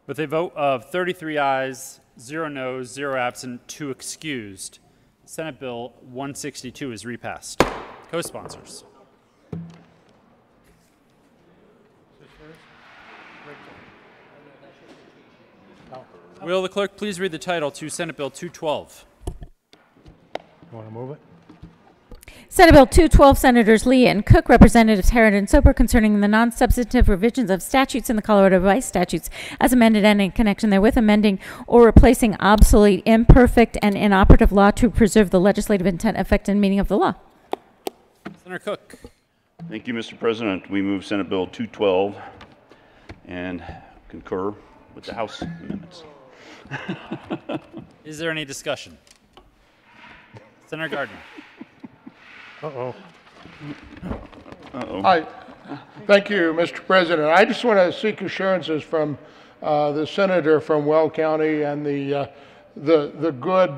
With a vote of 33 ayes, 0 noes, 0 absent, 2 excused, Senate Bill 162 is repassed. Co-sponsors. Will the clerk please read the title to Senate Bill 212? You want to move it? Senate Bill 212, Senators Lee and Cooke, Representatives Herod and Soper, concerning the non-substantive revisions of statutes in the Colorado Revised Statutes as amended and in connection therewith amending or replacing obsolete, imperfect, and inoperative law to preserve the legislative intent, effect, and meaning of the law. Senator Cooke. Thank you, Mr. President. We move Senate Bill 212 and concur with the House amendments. [laughs] Is there any discussion? Senator Gardner. Uh-oh. Uh-oh. Hi. Thank you, Mr. President. I just want to seek assurances from uh, the senator from Weld County and the, uh, the, the good,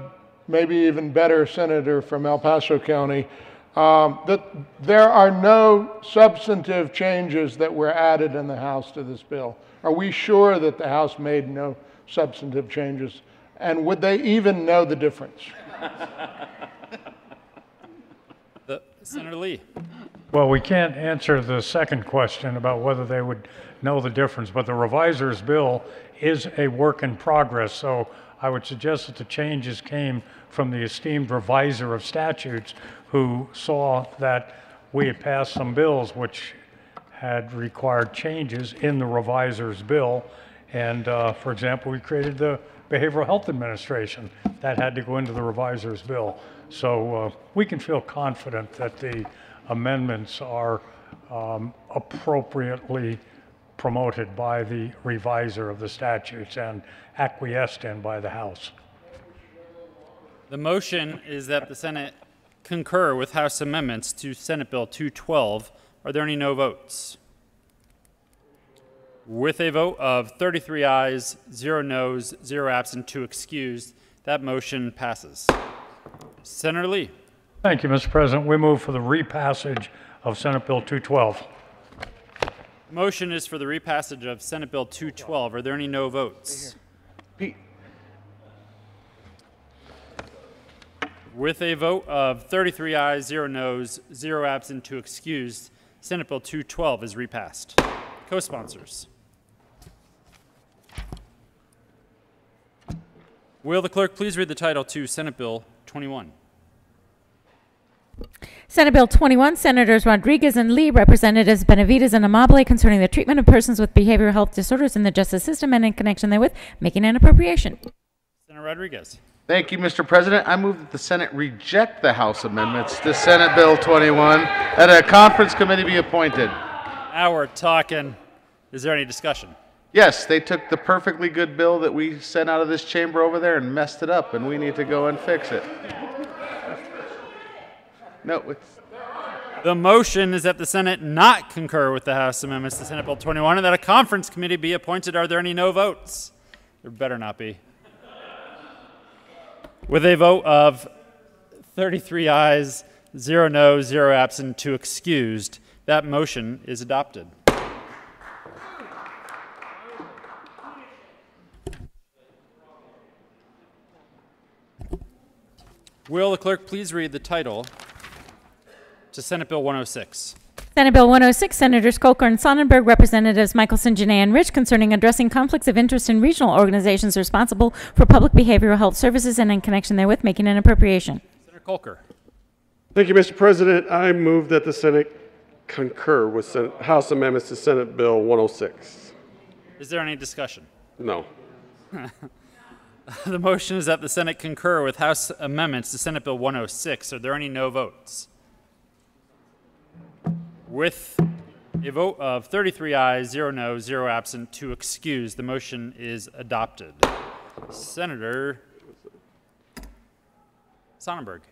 maybe even better senator from El Paso County, um, that there are no substantive changes that were added in the House to this bill. Are we sure that the House made no substantive changes? And would they even know the difference? The, Senator Lee. Well, we can't answer the second question about whether they would know the difference, but the revisor's bill is a work in progress, so I would suggest that the changes came from the esteemed revisor of statutes who saw that we had passed some bills which had required changes in the revisor's bill. And, uh, for example, we created the Behavioral Health Administration. That had to go into the revisor's bill. So uh, we can feel confident that the amendments are um, appropriately promoted by the revisor of the statutes and acquiesced in by the House. The motion is that the Senate concur with House amendments to Senate Bill 212. Are there any no votes? With a vote of 33 ayes, 0 noes, 0 absent, 2 excused, that motion passes. Senator Lee. Thank you, Mr. President. We move for the repassage of Senate Bill 212. Motion is for the repassage of Senate Bill 212. Are there any no votes? With a vote of 33 ayes, 0 noes, 0 absent, 2 excused, Senate Bill 212 is repassed. Co-sponsors. Will the clerk please read the title to Senate Bill 21? Senate Bill 21, Senators Rodriguez and Lee, Representatives Benavidez and Amabile, concerning the treatment of persons with behavioral health disorders in the justice system and in connection therewith, making an appropriation. Senator Rodriguez. Thank you, Mr. President. I move that the Senate reject the House amendments to Senate Bill 21, and a conference committee be appointed. Now we're talking. Is there any discussion? Yes, they took the perfectly good bill that we sent out of this chamber over there and messed it up, and we need to go and fix it. No, it's, The motion is that the Senate not concur with the House amendments to Senate Bill 21 and that a conference committee be appointed. Are there any no votes? There better not be. With a vote of 33 ayes, 0 no, 0 absent, 2 excused, that motion is adopted. Will the clerk please read the title to Senate Bill 106? Senate Bill 106, Senators Kolker and Sonnenberg, Representatives Michaelson, Jenet, and Rich, concerning addressing conflicts of interest in regional organizations responsible for public behavioral health services and in connection therewith, making an appropriation. Senator Kolker. Thank you, Mr. President. I move that the Senate concur with Sen- House amendments to Senate Bill 106. Is there any discussion? No. [laughs] [laughs] the motion is that the Senate concur with House amendments to Senate Bill 106. Are there any no votes? With a vote of 33 ayes, 0 no, 0 absent, 2 excused, the motion is adopted. Senator Sonnenberg.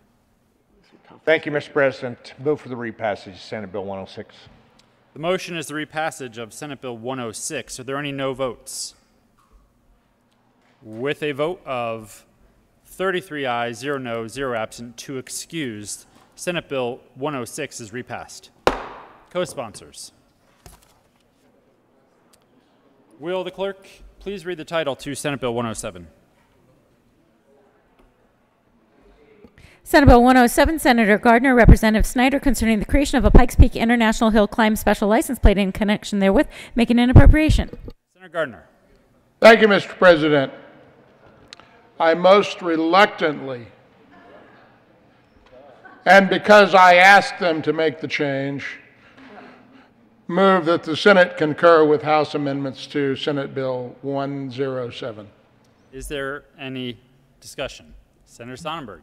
Thank you, Mr. President. Move for the repassage of Senate Bill 106. The motion is the repassage of Senate Bill 106. Are there any no votes? With a vote of 33 ayes, 0 no, 0 absent, 2 excused, Senate Bill 106 is repassed. Co-sponsors. Will the clerk please read the title to Senate Bill 107? Senate Bill 107, Senator Gardner, Representative Snyder, concerning the creation of a Pikes Peak International Hill Climb special license plate in connection therewith, making an appropriation. Senator Gardner. Thank you, Mr. President. I most reluctantly, and because I asked them to make the change, move that the Senate concur with House amendments to Senate Bill 107. Is there any discussion? Senator Sonnenberg.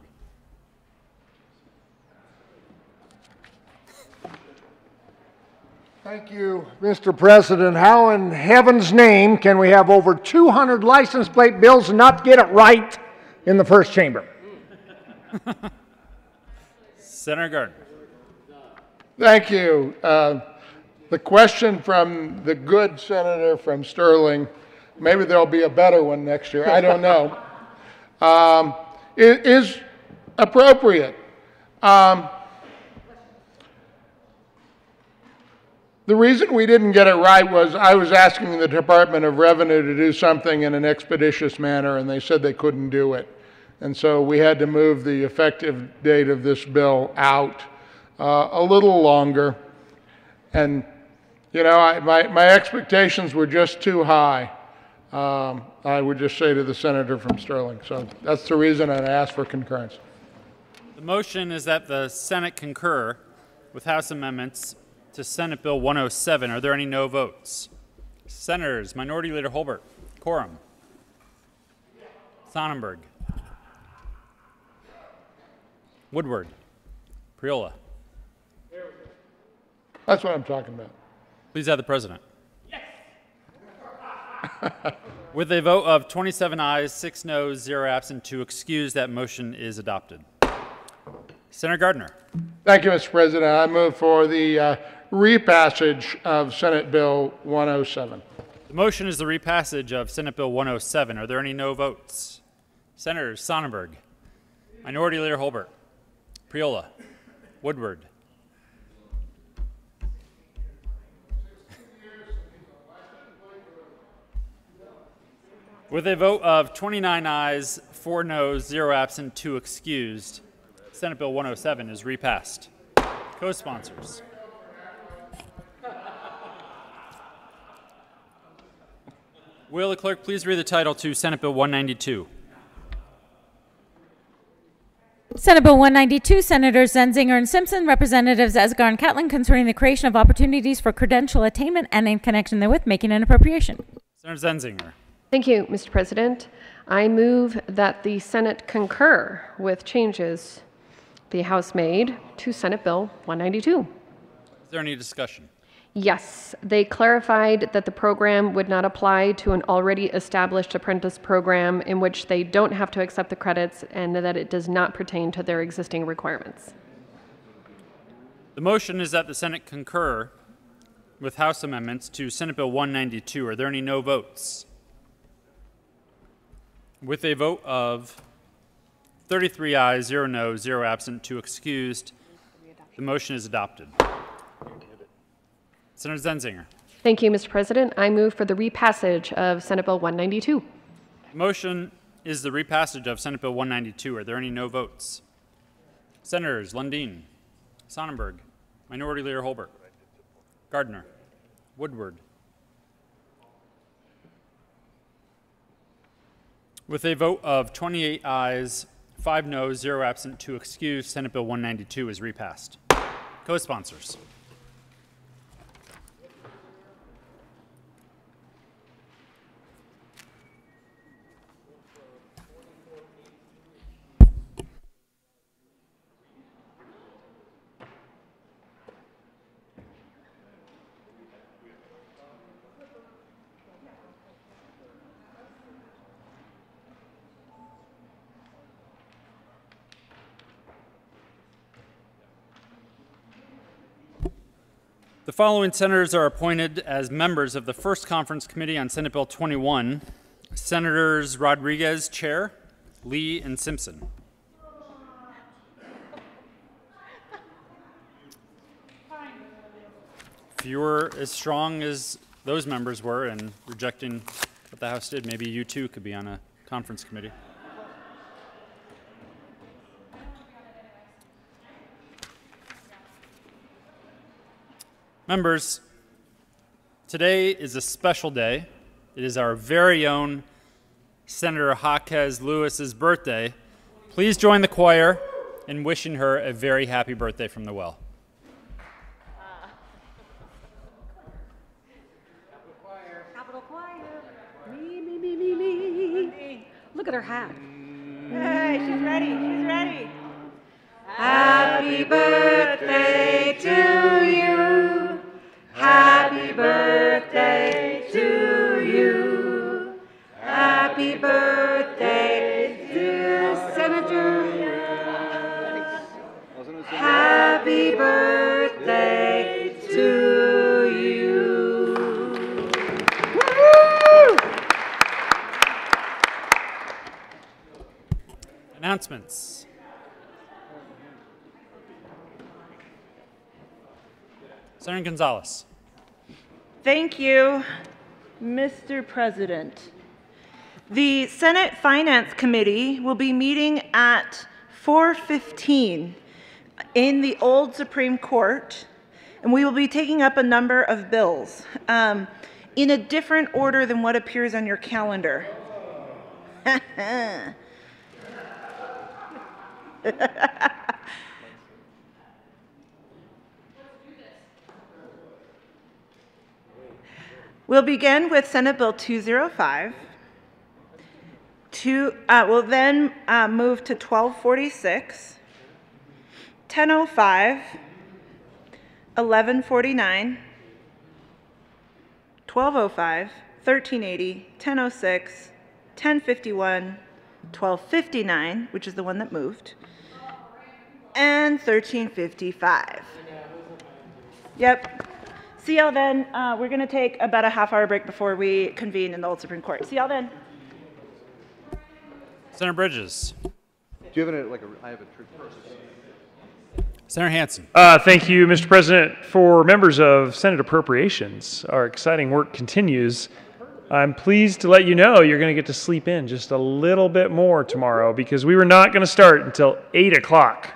Thank you, Mr. President. How in heaven's name can we have over 200 license plate bills and not get it right in the first chamber? [laughs] Senator Gardner. Thank you. Uh, the question from the good senator from Sterling, maybe there'll be a better one next year, I don't know, [laughs] um, is appropriate. Um, The reason we didn't get it right was I was asking the Department of Revenue to do something in an expeditious manner, and they said they couldn't do it. And so we had to move the effective date of this bill out uh, a little longer. And, you know, I, my, my expectations were just too high. Um, I would just say to the senator from Sterling. So that's the reason I asked for concurrence. The motion is that the Senate concur with House amendments to Senate Bill 107. Are there any no votes? Senators, Minority Leader Holbert, Coram, Sonnenberg, Woodward, Priola. That's what I'm talking about. Please have the president. [laughs] With a vote of 27 ayes, 6 noes, 0 absent, 2 excused, that motion is adopted. Senator Gardner. Thank you, Mr. President. I move for the uh, repassage of Senate Bill 107. The motion is the repassage of Senate Bill 107. Are there any no votes? Senators Sonnenberg, Minority Leader Holbert, Priola, Woodward. With a vote of 29 ayes, 4 noes, 0 absent, 2 excused, Senate Bill 107 is repassed. Co-sponsors. Will the clerk please read the title to Senate Bill 192? Senate Bill 192, Senators Zenzinger and Simpson, Representatives Esgar and Catlin, concerning the creation of opportunities for credential attainment and in connection therewith making an appropriation. Senator Zenzinger. Thank you, Mr. President. I move that the Senate concur with changes the House made to Senate Bill 192. Is there any discussion? Yes, they clarified that the program would not apply to an already established apprentice program in which they don't have to accept the credits and that it does not pertain to their existing requirements. The motion is that the Senate concur with House amendments to Senate Bill 192. Are there any no votes? With a vote of 33 ayes, 0 no, 0 absent, 2 excused, the motion is adopted. Senator Zenzinger. Thank you, Mr. President. I move for the repassage of Senate Bill 192. Motion is the repassage of Senate Bill 192. Are there any no votes? Senators Lundeen, Sonnenberg, Minority Leader Holbert, Gardner, Woodward. With a vote of 28 ayes, 5 noes, 0 absent, 2 excused, Senate Bill 192 is repassed. Co-sponsors. The following senators are appointed as members of the First Conference Committee on Senate Bill 21. Senators Rodriguez, Chair, Lee, and Simpson. If you were as strong as those members were in rejecting what the House did, maybe you too could be on a conference committee. Members, today is a special day. It is our very own Senator Jaquez Lewis's birthday. Please join the choir in wishing her a very happy birthday from the well. Capital Choir. Capital choir. Me, me, me, me, me. Look at her hat. Hey, she's ready. She's ready. Happy birthday to you. Happy birthday to you. Happy birthday, dear Senator. Happy birthday to you. Announcements. Senator Gonzales. Thank you, Mr. President. The Senate Finance Committee will be meeting at 4:15 in the old Supreme Court, and we will be taking up a number of bills um, in a different order than what appears on your calendar. [laughs] We'll begin with Senate Bill 205. Two, uh, we'll then uh, move to 1246, 1005, 1149, 1205, 1380, 1006, 1051, 1259, which is the one that moved, and 1355. Yep. See y'all then. Uh, we're going to take about a half hour break before we convene in the Old Supreme Court. See y'all then. Senator Bridges. Do you have a, like a, I have a trick first. Senator Hansen. Uh, thank you, Mr. President. For members of Senate Appropriations, our exciting work continues. I'm pleased to let you know you're going to get to sleep in just a little bit more tomorrow because we were not going to start until 8 o'clock.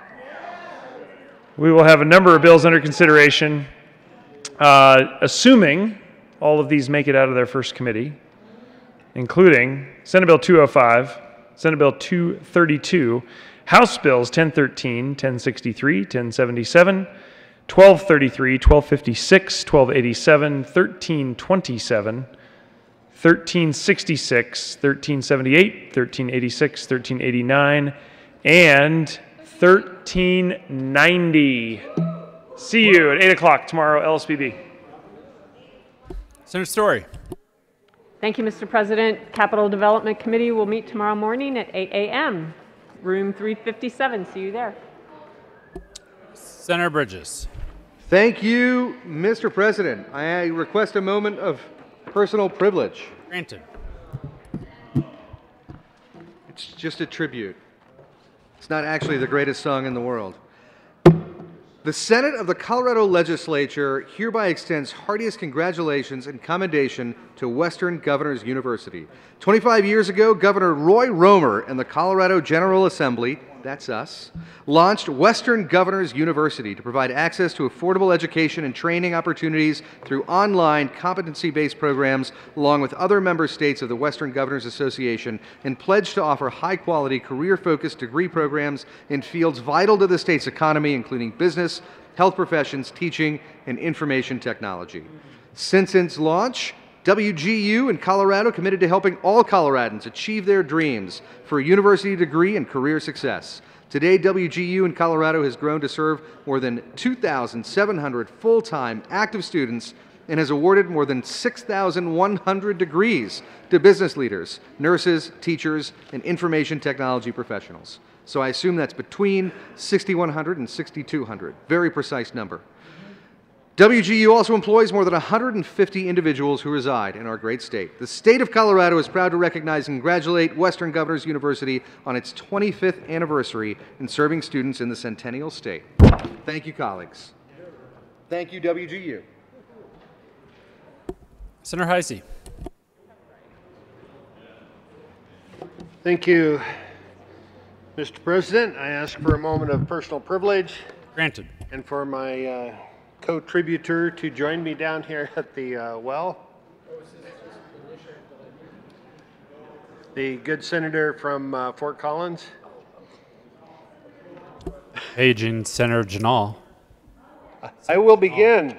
We will have a number of bills under consideration, uh, assuming all of these make it out of their first committee, including Senate Bill 205, Senate Bill 232, House Bills 1013, 1063, 1077, 1233, 1256, 1287, 1327, 1366, 1378, 1386, 1389, and 1390. See you at 8 o'clock tomorrow, LSBB. Senator Story. Thank you, Mr. President. Capital Development Committee will meet tomorrow morning at 8 a.m. Room 357. See you there. Senator Bridges. Thank you, Mr. President. I request a moment of personal privilege. Granted. It's just a tribute. It's not actually the greatest song in the world. The Senate of the Colorado Legislature hereby extends heartiest congratulations and commendation to Western Governors University. 25 years ago, Governor Roy Romer and the Colorado General Assembly, that's us, launched Western Governors University to provide access to affordable education and training opportunities through online competency based programs, along with other member states of the Western Governors Association, and pledged to offer high quality, career focused degree programs in fields vital to the state's economy, including business, health professions, teaching, and information technology. Since its launch, WGU in Colorado committed to helping all Coloradans achieve their dreams for a university degree and career success. Today, WGU in Colorado has grown to serve more than 2,700 full time active students and has awarded more than 6,100 degrees to business leaders, nurses, teachers, and information technology professionals. So I assume that's between 6,100 and 6,200. Very precise number. WGU also employs more than 150 individuals who reside in our great state. The state of Colorado is proud to recognize and congratulate Western Governors University on its 25th anniversary in serving students in the Centennial State. Thank you, colleagues. Thank you, WGU. Senator Hisey. Thank you, Mr. President. I ask for a moment of personal privilege. Granted. And for my uh, co-tributor to join me down here at the uh, well. The good senator from uh, Fort Collins. Paging Senator Ginal. I will begin.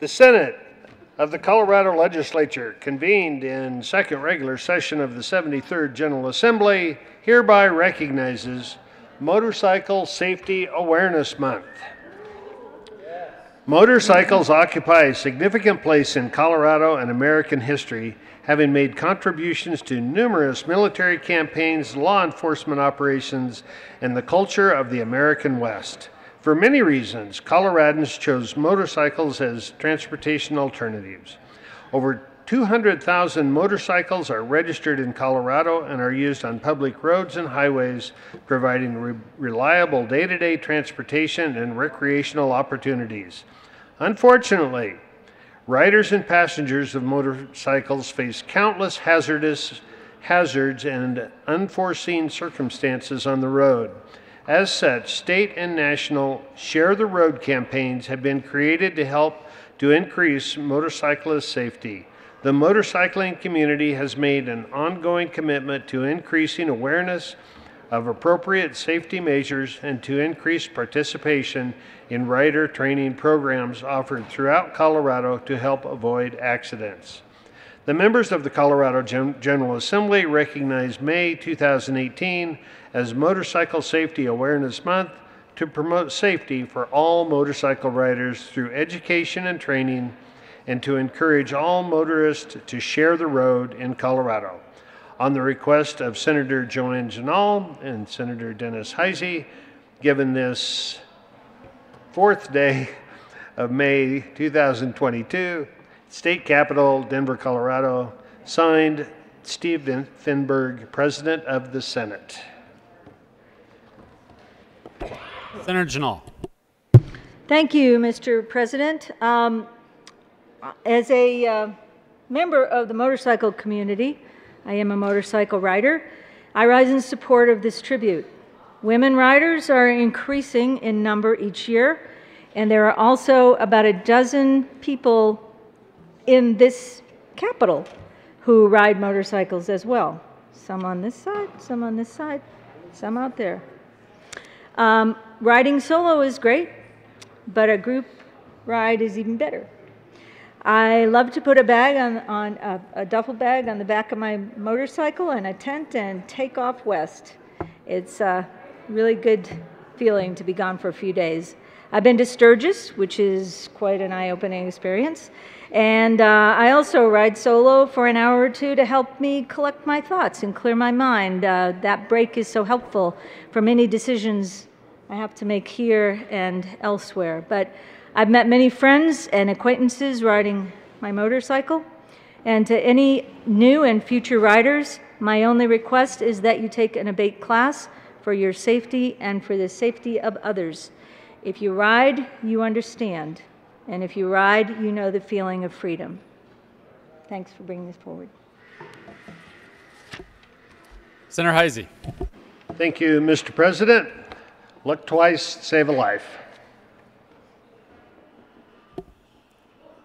The Senate of the Colorado Legislature convened in second regular session of the 73rd General Assembly hereby recognizes Motorcycle Safety Awareness Month. Motorcycles occupy a significant place in Colorado and American history, having made contributions to numerous military campaigns, law enforcement operations, and the culture of the American West. For many reasons, Coloradans chose motorcycles as transportation alternatives. Over 200,000 motorcycles are registered in Colorado and are used on public roads and highways, providing re- reliable day to day transportation and recreational opportunities. Unfortunately, riders and passengers of motorcycles face countless hazardous hazards and unforeseen circumstances on the road. As such, state and national Share the Road campaigns have been created to help to increase motorcyclist safety. The motorcycling community has made an ongoing commitment to increasing awareness of appropriate safety measures and to increase participation in rider training programs offered throughout Colorado to help avoid accidents. The members of the Colorado Gen- General Assembly recognized May 2018 as Motorcycle Safety Awareness Month to promote safety for all motorcycle riders through education and training and to encourage all motorists to share the road in Colorado. On the request of Senator Joann Ginal and Senator Dennis Hisey, given this fourth day of May 2022, State Capitol, Denver, Colorado, signed Steve Fenberg, President of the Senate. Senator Janal. Thank you, Mr. President. Um, as a uh, member of the motorcycle community, I am a motorcycle rider. I rise in support of this tribute. Women riders are increasing in number each year, and there are also about a dozen people in this capital who ride motorcycles as well. Some on this side, some on this side. some out there. Um, riding solo is great, but a group ride is even better. I love to put a bag on, on a, a duffel bag on the back of my motorcycle and a tent and take off west. It's a really good feeling to be gone for a few days. I've been to Sturgis, which is quite an eye opening experience. And uh, I also ride solo for an hour or two to help me collect my thoughts and clear my mind. Uh, that break is so helpful for many decisions I have to make here and elsewhere. But I've met many friends and acquaintances riding my motorcycle. And to any new and future riders, my only request is that you take an ABATE class for your safety and for the safety of others. If you ride, you understand. And if you ride, you know the feeling of freedom. Thanks for bringing this forward. Senator Hisey. Thank you, Mr. President. Look twice, save a life.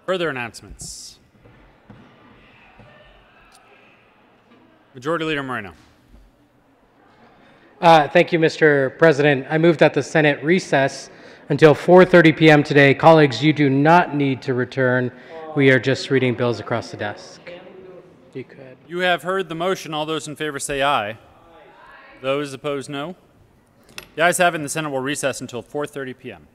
Further announcements. Majority Leader Moreno. Uh, Thank you, Mr. President. I move that the Senate recess until 4:30 PM today. Colleagues, you do not need to return. We are just reading bills across the desk. You could. You have heard the motion. All those in favor say aye. Those opposed, no. The ayes have it, and the Senate will recess until 4:30 PM.